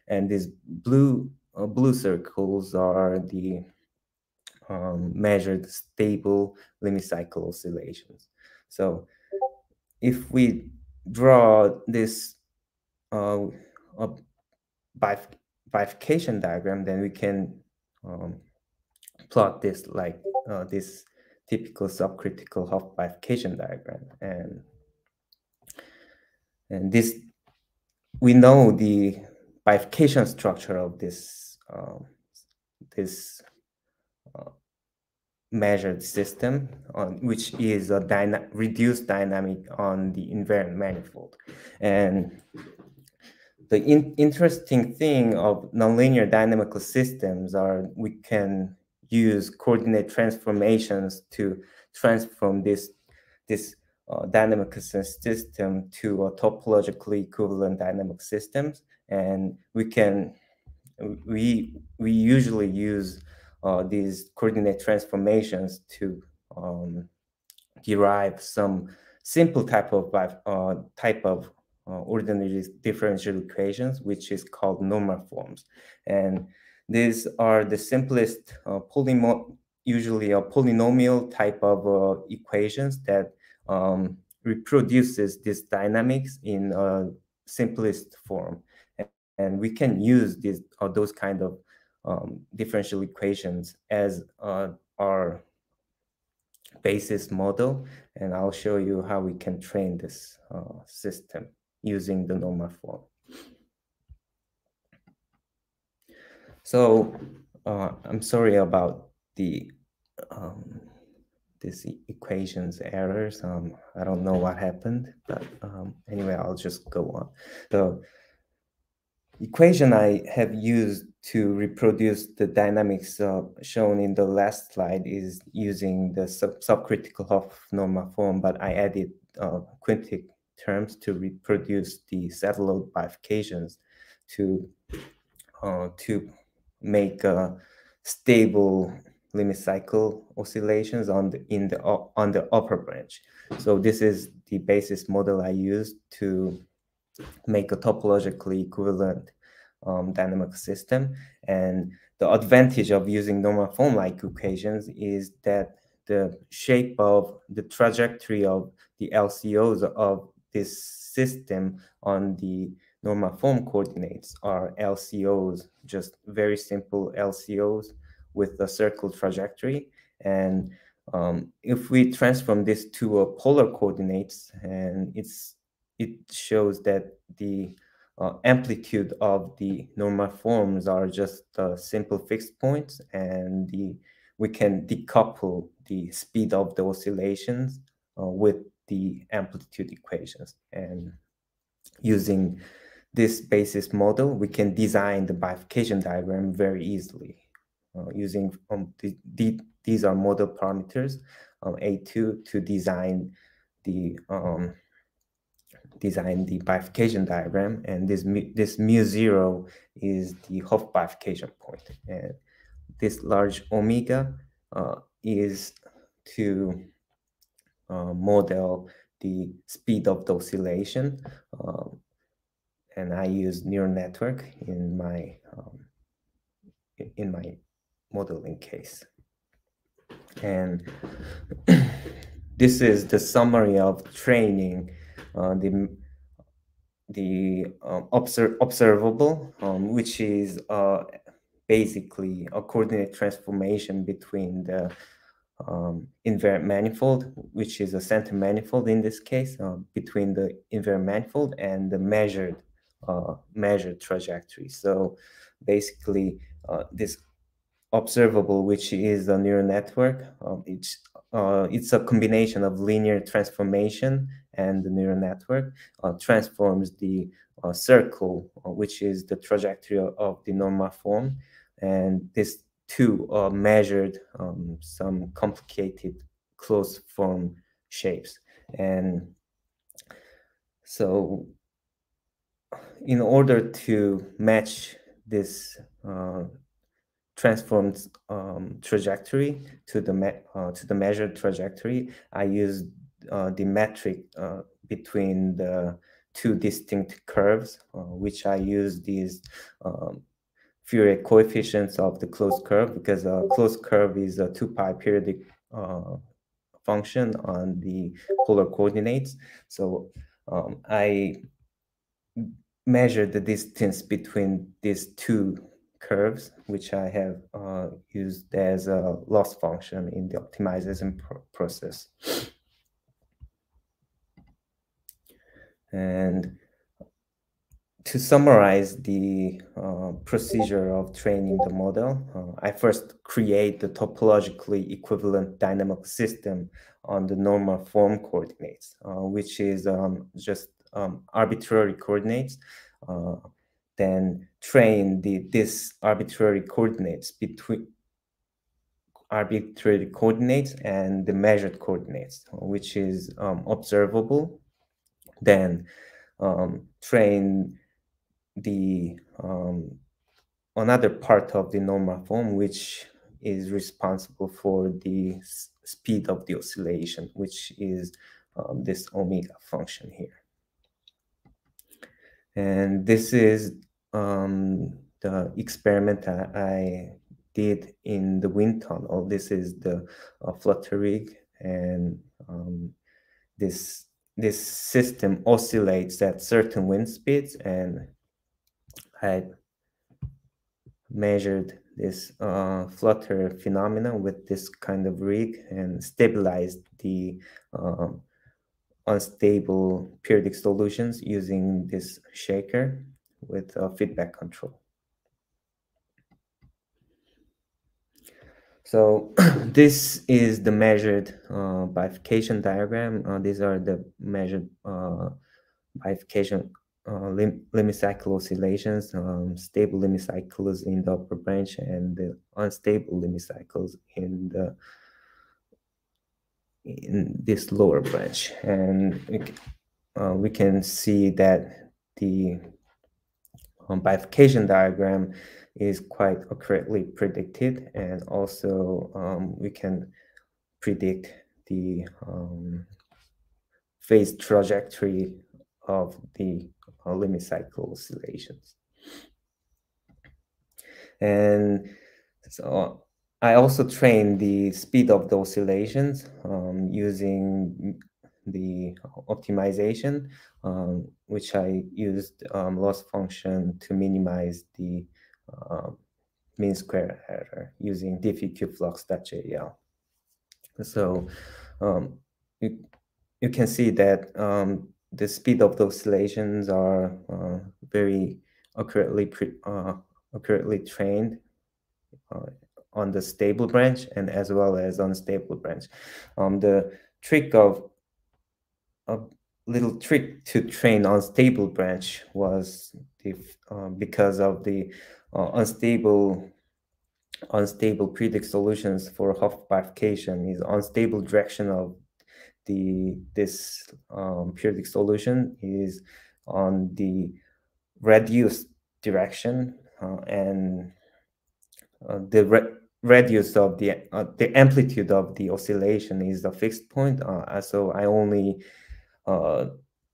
And these blue uh, blue circles are the um, measured stable limit cycle oscillations. So if we draw this uh, bif bifurcation diagram, then we can um, plot this like uh, this typical subcritical Hopf bifurcation diagram. And and this, we know the bifurcation structure of this, uh, this uh, measured system, on, which is a dyna reduced dynamic on the invariant manifold. And the in interesting thing of nonlinear dynamical systems are we can use coordinate transformations to transform this this uh, dynamic system to a topologically equivalent dynamic systems. And we can, we, we usually use uh, these coordinate transformations to um, derive some simple type of uh, type of uh, ordinary differential equations, which is called normal forms. And these are the simplest uh, usually a polynomial type of uh, equations that um, reproduces these dynamics in a simplest form. And, and we can use these or those kind of um, differential equations as uh, our basis model. And I'll show you how we can train this uh, system using the normal form. So uh, I'm sorry about the um, this equations errors. Um, I don't know what happened, but um, anyway, I'll just go on. The equation I have used to reproduce the dynamics uh, shown in the last slide is using the sub subcritical Hopf normal form, but I added uh, quintic terms to reproduce the saddle-node bifurcations to uh, to make a stable limit cycle oscillations on the in the on the upper branch. So this is the basis model I used to make a topologically equivalent um, dynamic system. And the advantage of using normal form-like equations is that the shape of the trajectory of the LCOs of this system on the normal form coordinates are LCOs, just very simple LCOs with a circle trajectory. And um, if we transform this to a polar coordinates, and it's it shows that the uh, amplitude of the normal forms are just uh, simple fixed points, and the we can decouple the speed of the oscillations uh, with the amplitude equations. And using this basis model, we can design the bifurcation diagram very easily using um, the, the, these are model parameters um, A2 to design the um, design the bifurcation diagram. And this mu, this mu zero is the Hopf bifurcation point. And this large omega uh, is to uh, model the speed of the oscillation um, and I use neural network in my um, in my modeling case. And *clears throat* this is the summary of training uh, the the um, observ observable, um, which is uh, basically a coordinate transformation between the um, invariant manifold, which is a center manifold in this case, uh, between the invariant manifold and the measured uh, measured trajectory. So basically, uh, this observable, which is a neural network. Um, it's uh, it's a combination of linear transformation and the neural network uh, transforms the uh, circle, uh, which is the trajectory of the normal form, and this two measured um, some complicated closed form shapes, and so in order to match this uh, transformed um, trajectory to the uh, to the measured trajectory, I used uh, the metric uh, between the two distinct curves, uh, which I use these um, Fourier coefficients of the closed curve because a closed curve is a two pi periodic uh, function on the polar coordinates. So um, I measure the distance between these two curves, which I have uh, used as a loss function in the optimization pr process. And to summarize the uh, procedure of training the model, uh, I first create the topologically equivalent dynamic system on the normal form coordinates, uh, which is um, just um, arbitrary coordinates uh, then train the this arbitrary coordinates between arbitrary coordinates and the measured coordinates, which is um, observable. Then um, train the um, another part of the normal form, which is responsible for the speed of the oscillation, which is um, this omega function here. And this is um, the experiment I, I, did in the wind tunnel. This is the uh, flutter rig, and um, this this system oscillates at certain wind speeds, and I measured this uh, flutter phenomenon with this kind of rig and stabilized the uh, unstable periodic solutions using this shaker with uh, feedback control. So *clears throat* this is the measured uh, bifurcation diagram. Uh, these are the measured uh, bifurcation uh, lim limit cycle oscillations, um, stable limit cycles in the upper branch and the unstable limit cycles in the in this lower branch. And uh, we can see that the um, bifurcation diagram is quite accurately predicted, and also um, we can predict the um, phase trajectory of the uh, limit cycle oscillations. And so I also trained the speed of the oscillations um, using the optimization, um, which I used um, loss function to minimize the uh, mean square error using DiffEqFlux.jl. So um, you, you can see that um, the speed of the oscillations are uh, very accurately uh, accurately trained uh, on the stable branch and as well as unstable branch. Um, the trick of a little trick to train unstable branch was uh, because of the uh, unstable unstable predict solutions for Hopf bifurcation. Is unstable direction of the this um, periodic solution is on the reduced direction uh, and uh, the re radius of the uh, the amplitude of the oscillation is a fixed point uh, so i only uh,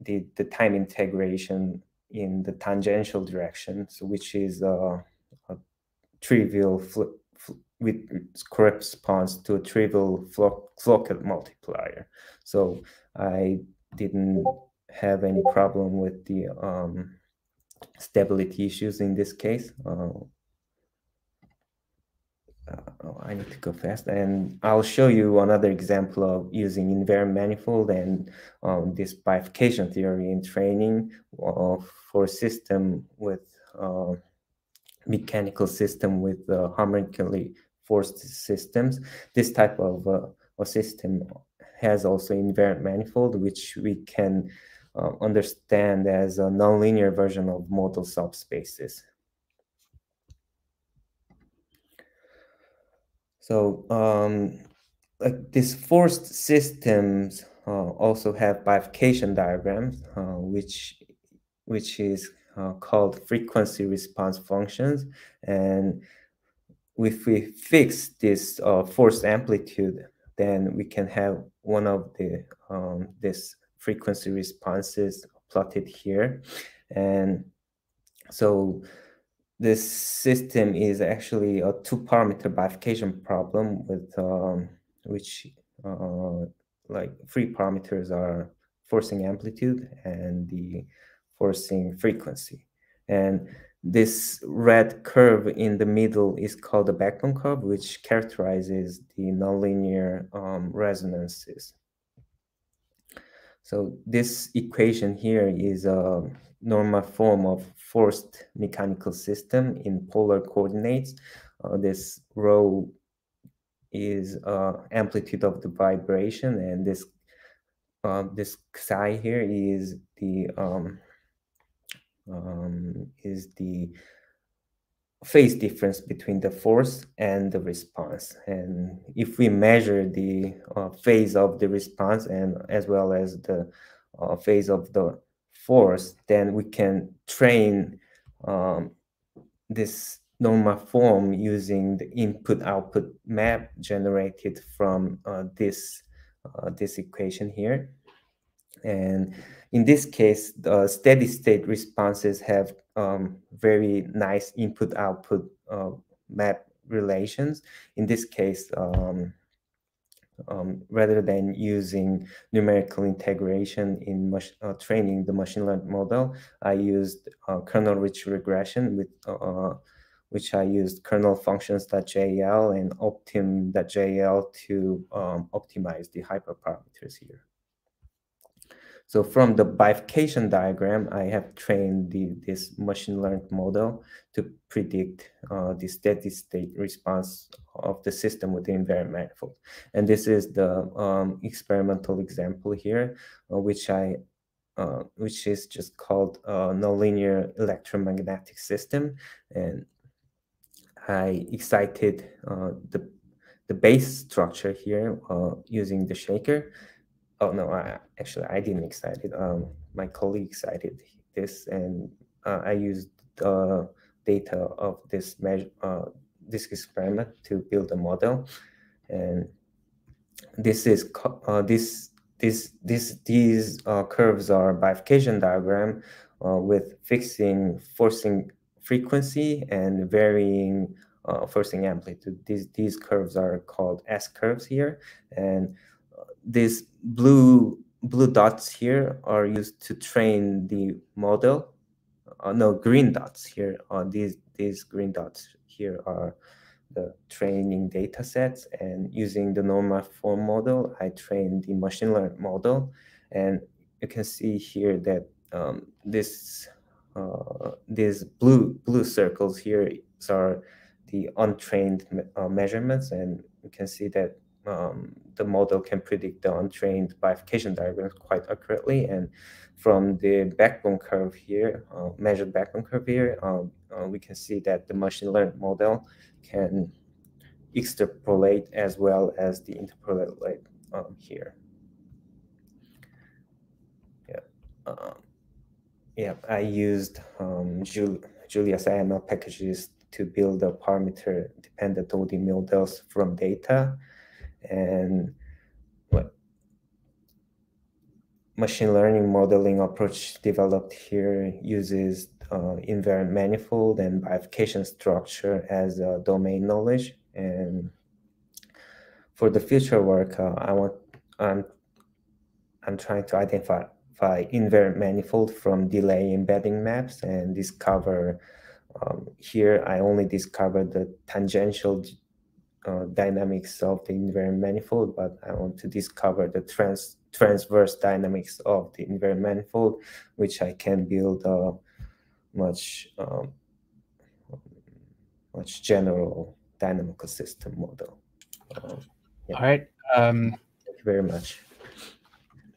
did the time integration in the tangential direction so which is uh, a trivial which corresponds to a trivial Floquet multiplier. So I didn't have any problem with the um, stability issues in this case. Uh, uh, oh, I need to go fast, and I'll show you another example of using invariant manifold and um, this bifurcation theory in training uh, for system with uh, mechanical system with uh, harmonically forced systems. This type of uh, system has also invariant manifold, which we can uh, understand as a nonlinear version of modal subspaces. So um, like these forced systems uh, also have bifurcation diagrams, uh, which which is uh, called frequency response functions. And if we fix this uh, forced amplitude, then we can have one of the um, this frequency responses plotted here. And so this system is actually a two parameter bifurcation problem with um, which uh, like three parameters are forcing amplitude and the forcing frequency. And this red curve in the middle is called the backbone curve, which characterizes the nonlinear um, resonances. So this equation here is a normal form of forced mechanical system in polar coordinates. Uh, this rho is uh, amplitude of the vibration, and this uh, this psi here is the um, um, is the phase difference between the force and the response. And if we measure the uh, phase of the response and as well as the uh, phase of the force, then we can train um, this normal form using the input-output map generated from uh, this uh, this equation here. And in this case, the steady state responses have um, very nice input output uh, map relations. In this case, um, um, rather than using numerical integration in uh, training the machine learned model, I used uh, kernel ridge regression with uh, which I used KernelFunctions.jl and Optim.jl to um, optimize the hyperparameters here. So from the bifurcation diagram, I have trained the, this machine learned model to predict uh, the steady state response of the system with the invariant manifold. And this is the um, experimental example here, uh, which I uh, which is just called a nonlinear electromagnetic system. And I excited uh, the, the base structure here uh, using the shaker oh no, I, actually I didn't excite it. Um, my colleague cited this, and uh, I used the data of this measure, uh, this experiment to build a model, and this is uh, this this this these uh, curves are bifurcation diagram uh, with fixing forcing frequency and varying uh, forcing amplitude. These these curves are called S curves here, and these blue blue dots here are used to train the model. Uh, no, green dots here. Uh, these these green dots here are the training data sets. And using the normal form model, I trained the machine learned model. And you can see here that um, this uh, these blue blue circles here are the untrained uh, measurements, and you can see that um, the model can predict the untrained bifurcation diagrams quite accurately. And from the backbone curve here, uh, measured backbone curve here, um, uh, we can see that the machine learned model can extrapolate as well as the interpolate um, here. Yeah, um, yeah. I used um, Julia's SciML packages to build a parameter-dependent OD models from data, and what machine learning modeling approach developed here uses uh, invariant manifold and bifurcation structure as a domain knowledge. And for the future work, uh, I want I'm I'm trying to identify invariant manifold from delay embedding maps and discover um, here I only discovered the tangential uh, dynamics of the invariant manifold, but I want to discover the trans transverse dynamics of the invariant manifold, which I can build a much um, much general dynamical system model. Uh, yeah. All right. Um, Thank you very much.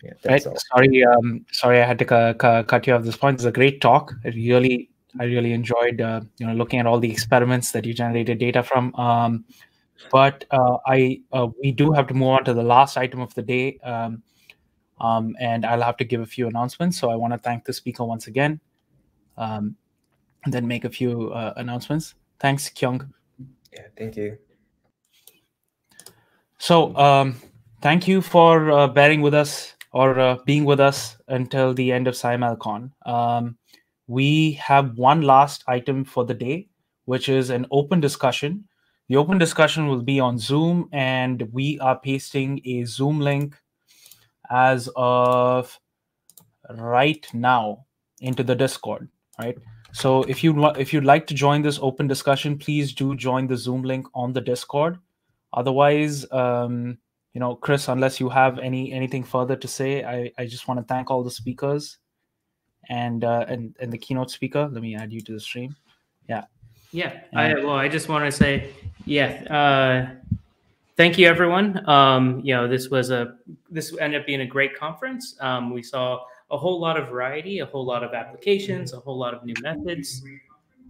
Yeah, right. All. Sorry, um, sorry, I had to cut you off this point. It's a great talk. I really, I really enjoyed, uh, you know, looking at all the experiments that you generated data from. Um, but uh, I, uh, we do have to move on to the last item of the day, um, um, and I'll have to give a few announcements. So I want to thank the speaker once again um, and then make a few uh, announcements. Thanks, Kyung. Yeah, thank you. So, um, thank you for uh, bearing with us or uh, being with us until the end of SciMLCon. Um, we have one last item for the day, which is an open discussion. The open discussion will be on Zoom, and we are pasting a Zoom link as of right now into the Discord right? So if you if you'd like to join this open discussion, please do join the Zoom link on the Discord. Otherwise, um, you know, Chris, unless you have any anything further to say, I, I just want to thank all the speakers and uh, and and the keynote speaker. Let me add you to the stream. Yeah. Yeah. I, well, I just want to say, yeah. Uh, thank you, everyone. Um, you know, this was a this ended up being a great conference. Um, we saw a whole lot of variety, a whole lot of applications, a whole lot of new methods.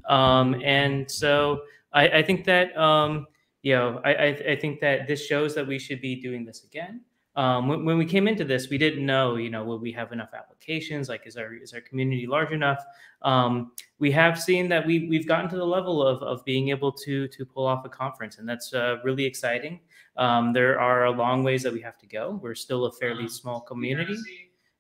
Um, and so I, I think that, um, you know, I, I, I, think that this shows that we should be doing this again. Um, when, when, we came into this, we didn't know, you know, will we have enough applications? Like, is our is our community large enough? Um, we have seen that we we've gotten to the level of of being able to to pull off a conference, and that's uh, really exciting. Um, there are a long ways that we have to go. We're still a fairly small community,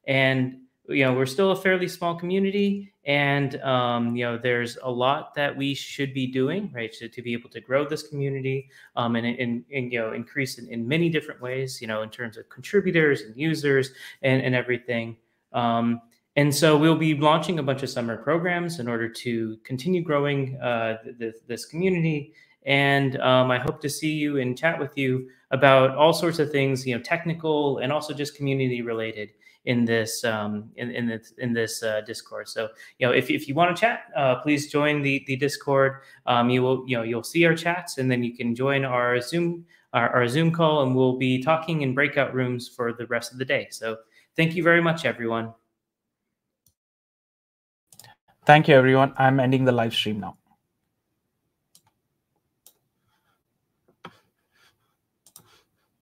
and you know we're still a fairly small community and um, you know there's a lot that we should be doing right to, to be able to grow this community um, and, and, and, you know increase in, in many different ways you know in terms of contributors and users and, and everything um, and so we'll be launching a bunch of summer programs in order to continue growing uh, th this community and um, I hope to see you and chat with you about all sorts of things, you know, technical and also just community related in this um, in in this, in this uh, Discord. So you know, if, if you want to chat, uh, please join the the Discord. Um, you will you know you'll see our chats, and then you can join our Zoom our, our Zoom call, and we'll be talking in breakout rooms for the rest of the day. So thank you very much, everyone. Thank you, everyone. I'm ending the live stream now.